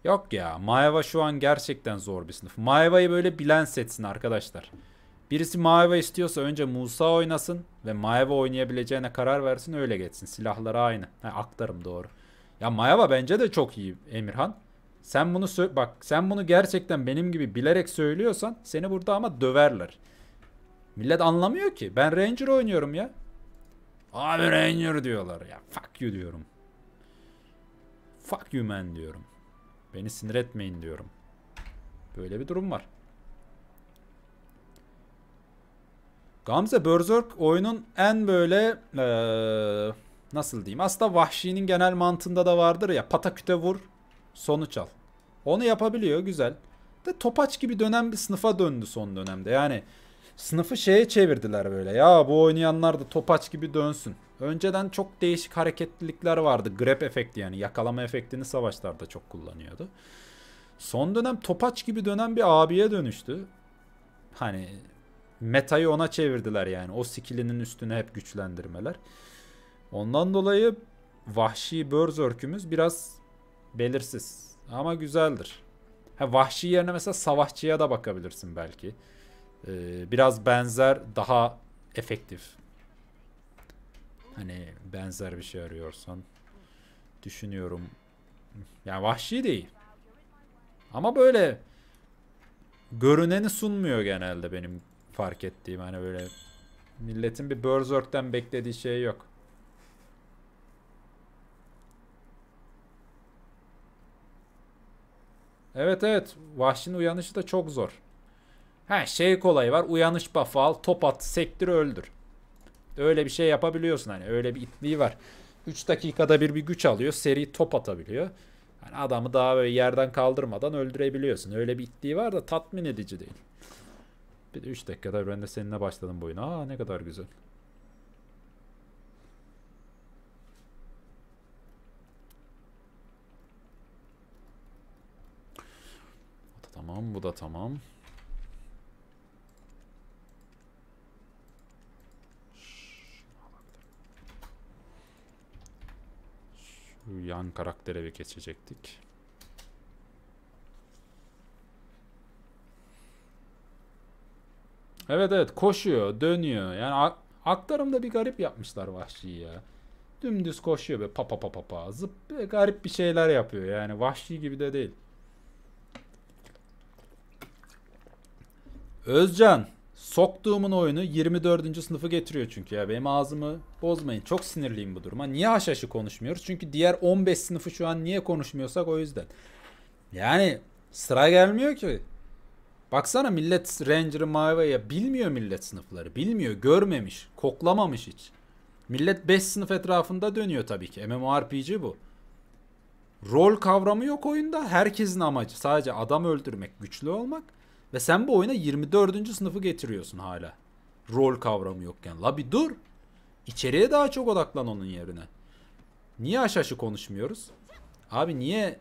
Yok ya, Maeva şu an gerçekten zor bir sınıf. Maeva'yı böyle bilen setsin arkadaşlar. Birisi Maeva istiyorsa önce Musa oynasın ve Maeva oynayabileceğine karar versin öyle geçsin. Silahları aynı. Ha, aktarım doğru. Ya Maeva bence de çok iyi Emirhan. Sen bunu bak sen bunu gerçekten benim gibi bilerek söylüyorsan seni burada ama döverler. Millet anlamıyor ki. Ben Ranger oynuyorum ya. Abi Ranger diyorlar ya. Fuck you diyorum. Fuck you man diyorum. Beni sinir etmeyin diyorum. Böyle bir durum var. Gamze Berserk oyunun en böyle ee, nasıl diyeyim aslında vahşinin genel mantığında da vardır ya pataküte vur sonuç al. Onu yapabiliyor güzel. De topaç gibi dönen bir sınıfa döndü son dönemde. Yani sınıfı şeye çevirdiler böyle. Ya bu oynayanlar da topaç gibi dönsün. Önceden çok değişik hareketlilikler vardı. Grab efekti yani yakalama efektini savaşlarda çok kullanıyordu. Son dönem topaç gibi dönen bir abiye dönüştü. Hani metayı ona çevirdiler yani. O skillinin üstüne hep güçlendirmeler. Ondan dolayı vahşi Berserk'ümüz biraz belirsiz. Ama güzeldir. Ha, vahşi yerine mesela savaşçıya da bakabilirsin belki. Ee, biraz benzer, daha efektif. Hani benzer bir şey arıyorsan. Düşünüyorum. Yani vahşi değil. Ama böyle görüneni sunmuyor genelde benim fark ettiğim. Hani böyle milletin bir Berserk'ten beklediği şey yok. Evet evet. Vahşinin uyanışı da çok zor. Ha şey kolay var. Uyanış buff'ı al. Top at. Sektir öldür. Öyle bir şey yapabiliyorsun hani. Öyle bir itliği var. 3 dakikada bir bir güç alıyor. Seri top atabiliyor. Yani adamı daha böyle yerden kaldırmadan öldürebiliyorsun. Öyle bir itliği var da tatmin edici değil. Bir de 3 dakikada ben de seninle başladım bu oyuna. Aa ne kadar güzel. Tamam, bu da tamam. Yan karaktere bir geçecektik. Evet evet koşuyor, dönüyor. Yani aktarımda bir garip yapmışlar Vahşi'yi ya. Dümdüz koşuyor böyle pa pa pa pa pa. Zıp garip bir şeyler yapıyor yani. Vahşi gibi de değil. Özcan soktuğumun oyunu 24. sınıfı getiriyor çünkü ya benim ağzımı bozmayın. Çok sinirliyim bu duruma. Niye haşhaşı konuşmuyoruz? Çünkü diğer 15 sınıfı şu an niye konuşmuyorsak o yüzden. Yani sıra gelmiyor ki. Baksana millet Ranger'ı Mavi'ye bilmiyor millet sınıfları. Bilmiyor, görmemiş, koklamamış hiç. Millet 5 sınıf etrafında dönüyor tabii ki. MMORPG bu. Rol kavramı yok oyunda. Herkesin amacı sadece adam öldürmek, güçlü olmak. Ve sen bu oyuna 24. sınıfı getiriyorsun hala. Rol kavramı yokken. La bir dur. İçeriye daha çok odaklan onun yerine. Niye aşaşı konuşmuyoruz? Abi niye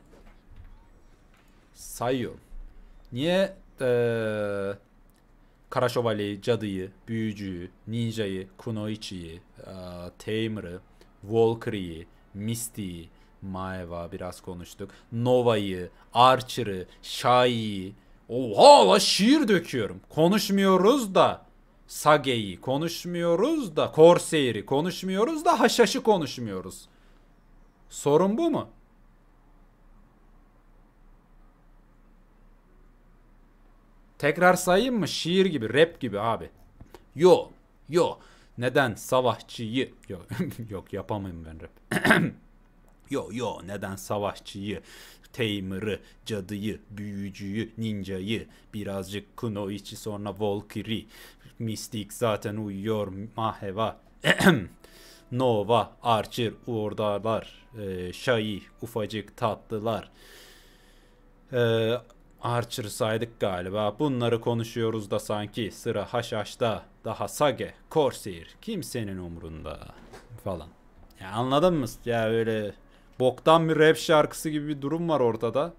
sayıyorum. Niye ee, Kara Şövalyeyi, Cadıyı, Büyücüyü, Ninja'yı, Kunoichi'yi, e, Tamer'ı, Valkyrie'yi, Misty'yi, Maeva biraz konuştuk. Nova'yı, Archer'ı, Shai'yi. Oha la şiir döküyorum. Konuşmuyoruz da Sage'yi konuşmuyoruz da Corsair'i konuşmuyoruz da Haşhaş'ı konuşmuyoruz. Sorun bu mu? Tekrar sayayım mı? Şiir gibi, rap gibi abi. Yo, yo. Neden savaşçıyı... Yok, yok yapamayım ben rap. yo, yo. Neden savaşçıyı, Tamer'ı, cadıyı, büyücüyü, ninjayı, birazcık Kunoichi sonra Valkyrie, Mystic zaten uyuyor, Maheva, Nova, Archer, oradalar, e, Shai, ufacık tatlılar, e, Archer'ı saydık galiba. Bunları konuşuyoruz da sanki sıra Haşhaş'ta. Daha Sage, Corsair kimsenin umrunda falan. Ya anladın mı? Ya öyle boktan bir rap şarkısı gibi bir durum var ortada.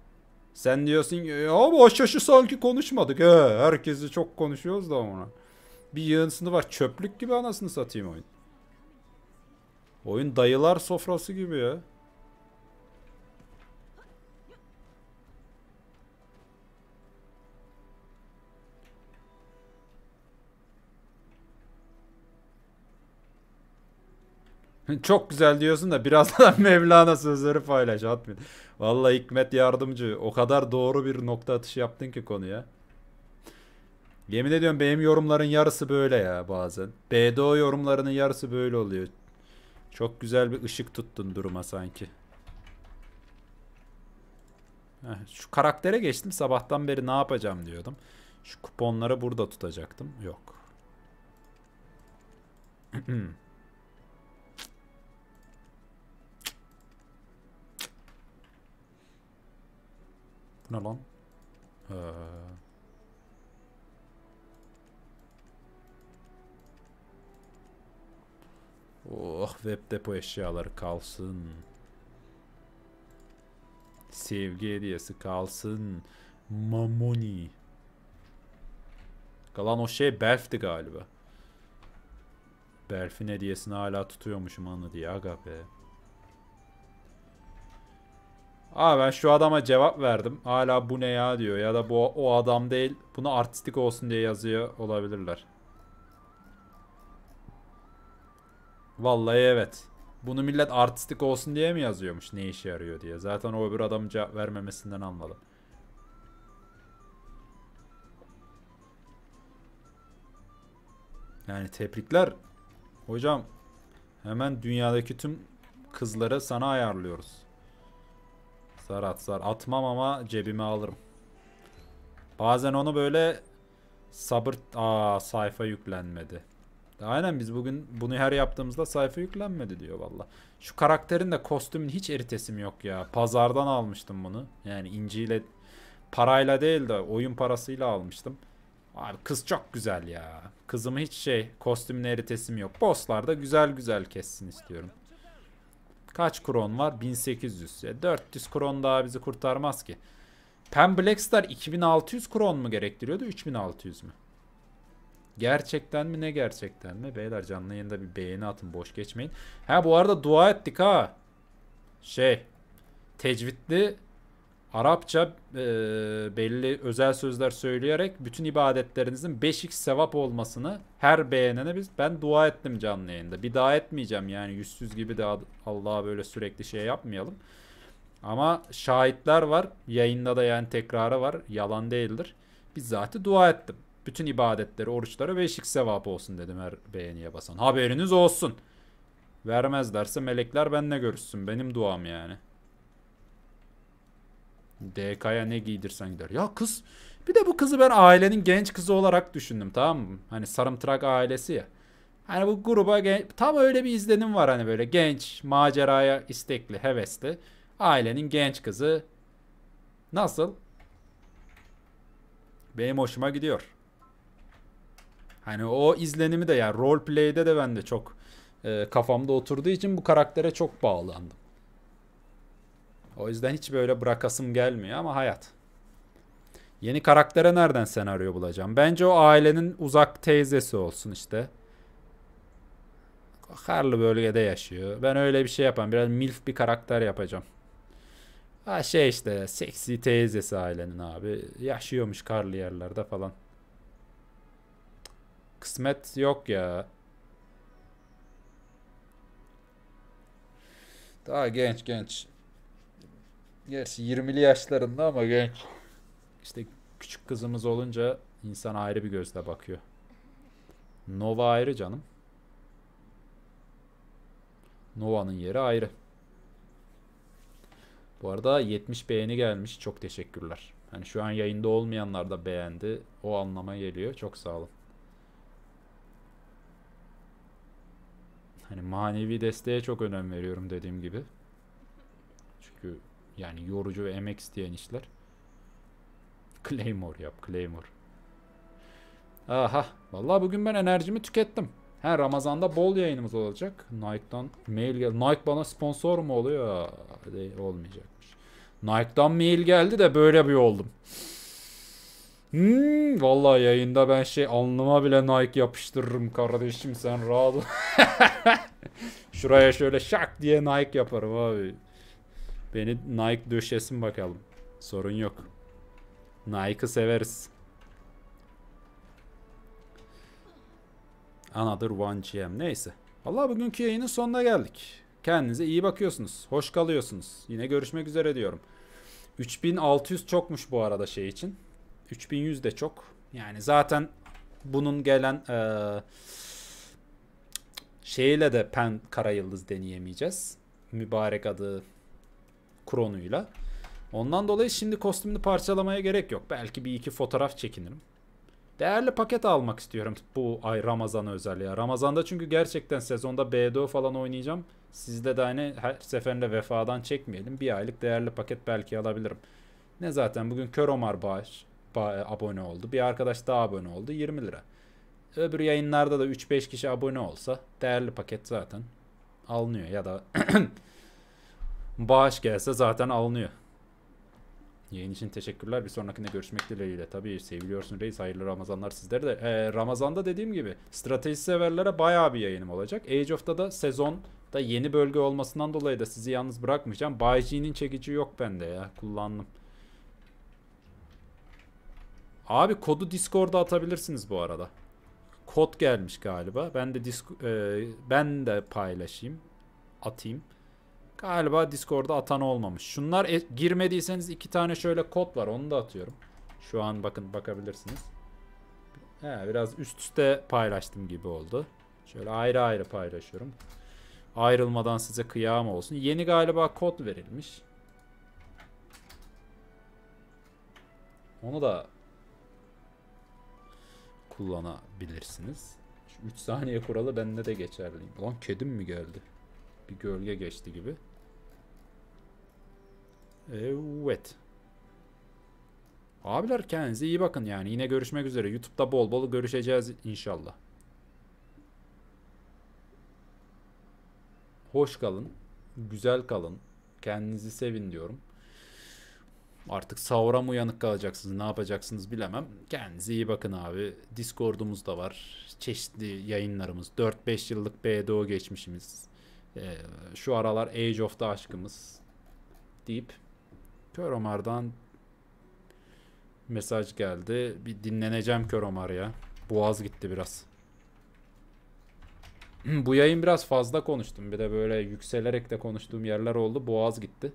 Sen diyorsun ki ya bu Haşhaş'ı sanki konuşmadık. He, herkesi çok konuşuyoruz da ona. Bir yığınsını var. Çöplük gibi anasını satayım oyun. Oyun dayılar sofrası gibi ya. Çok güzel diyorsun da biraz da Mevlana sözleri paylaş Admin. Vallahi Hikmet yardımcı. O kadar doğru bir nokta atışı yaptın ki konuya. Yemin ediyorum benim yorumların yarısı böyle ya bazen. BDO yorumlarının yarısı böyle oluyor. Çok güzel bir ışık tuttun duruma sanki. Heh, şu karaktere geçtim. Sabahtan beri ne yapacağım diyordum. Şu kuponları burada tutacaktım. Yok. ne lan? Ee... Oh web depo eşyaları kalsın. Sevgi hediyesi kalsın. Mamoni. Kalan o şey Belf'ti galiba. Belf'in hediyesini hala tutuyormuşum anı diye aga be. Aa ben şu adama cevap verdim. Hala bu ne ya diyor. Ya da bu o adam değil. Bunu artistik olsun diye yazıyor olabilirler. Vallahi evet. Bunu millet artistik olsun diye mi yazıyormuş ne işe yarıyor diye. Zaten o öbür adamın cevap vermemesinden anladım. Yani tebrikler. Hocam hemen dünyadaki tüm kızları sana ayarlıyoruz. Zar at zar. Atmam ama cebime alırım. Bazen onu böyle sabır... Aa sayfa yüklenmedi. Aynen biz bugün bunu her yaptığımızda sayfa yüklenmedi diyor valla. Şu karakterin de kostümün hiç eritesim yok ya. Pazardan almıştım bunu. Yani inciyle parayla değil de oyun parasıyla almıştım. Abi kız çok güzel ya. Kızımı hiç şey kostümün eritesim yok. Bosslarda güzel güzel kessin istiyorum. Kaç kron var? 1800. Ya 400 kron daha bizi kurtarmaz ki. Pen Blackstar 2600 kron mu gerektiriyordu? 3600 mü? Gerçekten mi ne gerçekten mi? Beyler canlı yayında bir beğeni atın boş geçmeyin. Ha bu arada dua ettik ha. Şey tecvidli Arapça e, belli özel sözler söyleyerek bütün ibadetlerinizin 5x sevap olmasını her beğenene biz ben dua ettim canlı yayında. Bir daha etmeyeceğim yani yüzsüz gibi de Allah'a böyle sürekli şey yapmayalım. Ama şahitler var. Yayında da yani tekrarı var. Yalan değildir. Bizzati dua ettim. Bütün ibadetleri, oruçları 5x sevap olsun dedim her beğeniye basan. Haberiniz olsun. Vermezlerse melekler benle görüşsün. Benim duam yani. DK'ya ne giydirsen gider. Ya kız bir de bu kızı ben ailenin genç kızı olarak düşündüm tamam mı? Hani sarımtırak ailesi ya. Hani bu gruba tam öyle bir izlenim var hani böyle genç, maceraya istekli, hevesli. Ailenin genç kızı. Nasıl? Benim hoşuma gidiyor. Hani o izlenimi de yani role play'de de ben de çok e, kafamda oturduğu için bu karaktere çok bağlandım. O yüzden hiç böyle bırakasım gelmiyor ama hayat. Yeni karaktere nereden senaryo bulacağım? Bence o ailenin uzak teyzesi olsun işte. Karlı bölgede yaşıyor. Ben öyle bir şey yapayım. Biraz milf bir karakter yapacağım. Ha şey işte seksi teyzesi ailenin abi. Yaşıyormuş karlı yerlerde falan. Kısmet yok ya. Daha genç genç. Gerçi 20'li yaşlarında ama genç. İşte küçük kızımız olunca insan ayrı bir gözle bakıyor. Nova ayrı canım. Nova'nın yeri ayrı. Bu arada 70 beğeni gelmiş. Çok teşekkürler. Hani şu an yayında olmayanlar da beğendi. O anlama geliyor. Çok sağ olun. Hani manevi desteğe çok önem veriyorum dediğim gibi. Çünkü yani yorucu ve emek isteyen işler. Claymore yap, Claymore. Aha, vallahi bugün ben enerjimi tükettim. Her Ramazan'da bol yayınımız olacak. Nike'dan mail geldi. Nike bana sponsor mu oluyor? Olmayacakmış. Nike'dan mail geldi de böyle bir oldum. Hmm, vallahi yayında ben şey alnıma bile Nike yapıştırırım kardeşim sen rahat ol. Şuraya şöyle şak diye Nike yaparım abi. Beni Nike döşesin bakalım. Sorun yok. Nike'ı severiz. Another One GM. Neyse. Allah bugünkü yayının sonuna geldik. Kendinize iyi bakıyorsunuz. Hoş kalıyorsunuz. Yine görüşmek üzere diyorum. 3600 çokmuş bu arada şey için. 3100 de çok. Yani zaten bunun gelen ee, şeyle de pen kara yıldız deneyemeyeceğiz. Mübarek adı Kronuyla. Ondan dolayı şimdi kostümünü parçalamaya gerek yok. Belki bir iki fotoğraf çekinirim. Değerli paket almak istiyorum bu ay Ramazan özel ya. Ramazan'da çünkü gerçekten sezonda BDO falan oynayacağım. Sizde de hani her seferinde vefadan çekmeyelim. Bir aylık değerli paket belki alabilirim. Ne zaten bugün Kör Omar bağış, ba abone oldu. Bir arkadaş daha abone oldu. 20 lira. Öbür yayınlarda da 3-5 kişi abone olsa değerli paket zaten alınıyor. Ya da bağış gelse zaten alınıyor. Yayın için teşekkürler. Bir sonrakinde görüşmek dileğiyle. Tabii seviliyorsun reis. Hayırlı Ramazanlar sizlere de. Ee, Ramazan'da dediğim gibi strateji severlere bayağı bir yayınım olacak. Age of'ta da sezonda yeni bölge olmasından dolayı da sizi yalnız bırakmayacağım. Bayci'nin çekici yok bende ya. Kullandım. Abi kodu Discord'a atabilirsiniz bu arada. Kod gelmiş galiba. Ben de disk e, ben de paylaşayım. Atayım. Galiba Discord'da atan olmamış. Şunlar e girmediyseniz iki tane şöyle kod var. Onu da atıyorum. Şu an bakın bakabilirsiniz. He, biraz üst üste paylaştım gibi oldu. Şöyle ayrı ayrı paylaşıyorum. Ayrılmadan size kıyam olsun. Yeni galiba kod verilmiş. Onu da kullanabilirsiniz. Şu 3 saniye kuralı bende de geçerli. Lan kedim mi geldi? Bir gölge geçti gibi. Evet. Abiler kendinize iyi bakın yani. Yine görüşmek üzere. YouTube'da bol bol görüşeceğiz inşallah. Hoş kalın. Güzel kalın. Kendinizi sevin diyorum. Artık sahura mı uyanık kalacaksınız ne yapacaksınız bilemem. Kendinize iyi bakın abi. Discord'umuz da var. Çeşitli yayınlarımız. 4-5 yıllık BDO geçmişimiz. Ee, şu aralar Age of the aşkımız deyip Kör Omar'dan mesaj geldi. Bir dinleneceğim Kör Omar ya. Boğaz gitti biraz. Bu yayın biraz fazla konuştum. Bir de böyle yükselerek de konuştuğum yerler oldu. Boğaz gitti.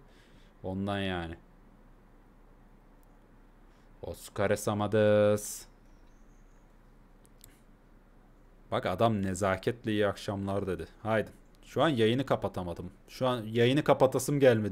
Ondan yani. Oscar Samadas. Bak adam nezaketle iyi akşamlar dedi. Haydi. Şu an yayını kapatamadım. Şu an yayını kapatasım gelmedi.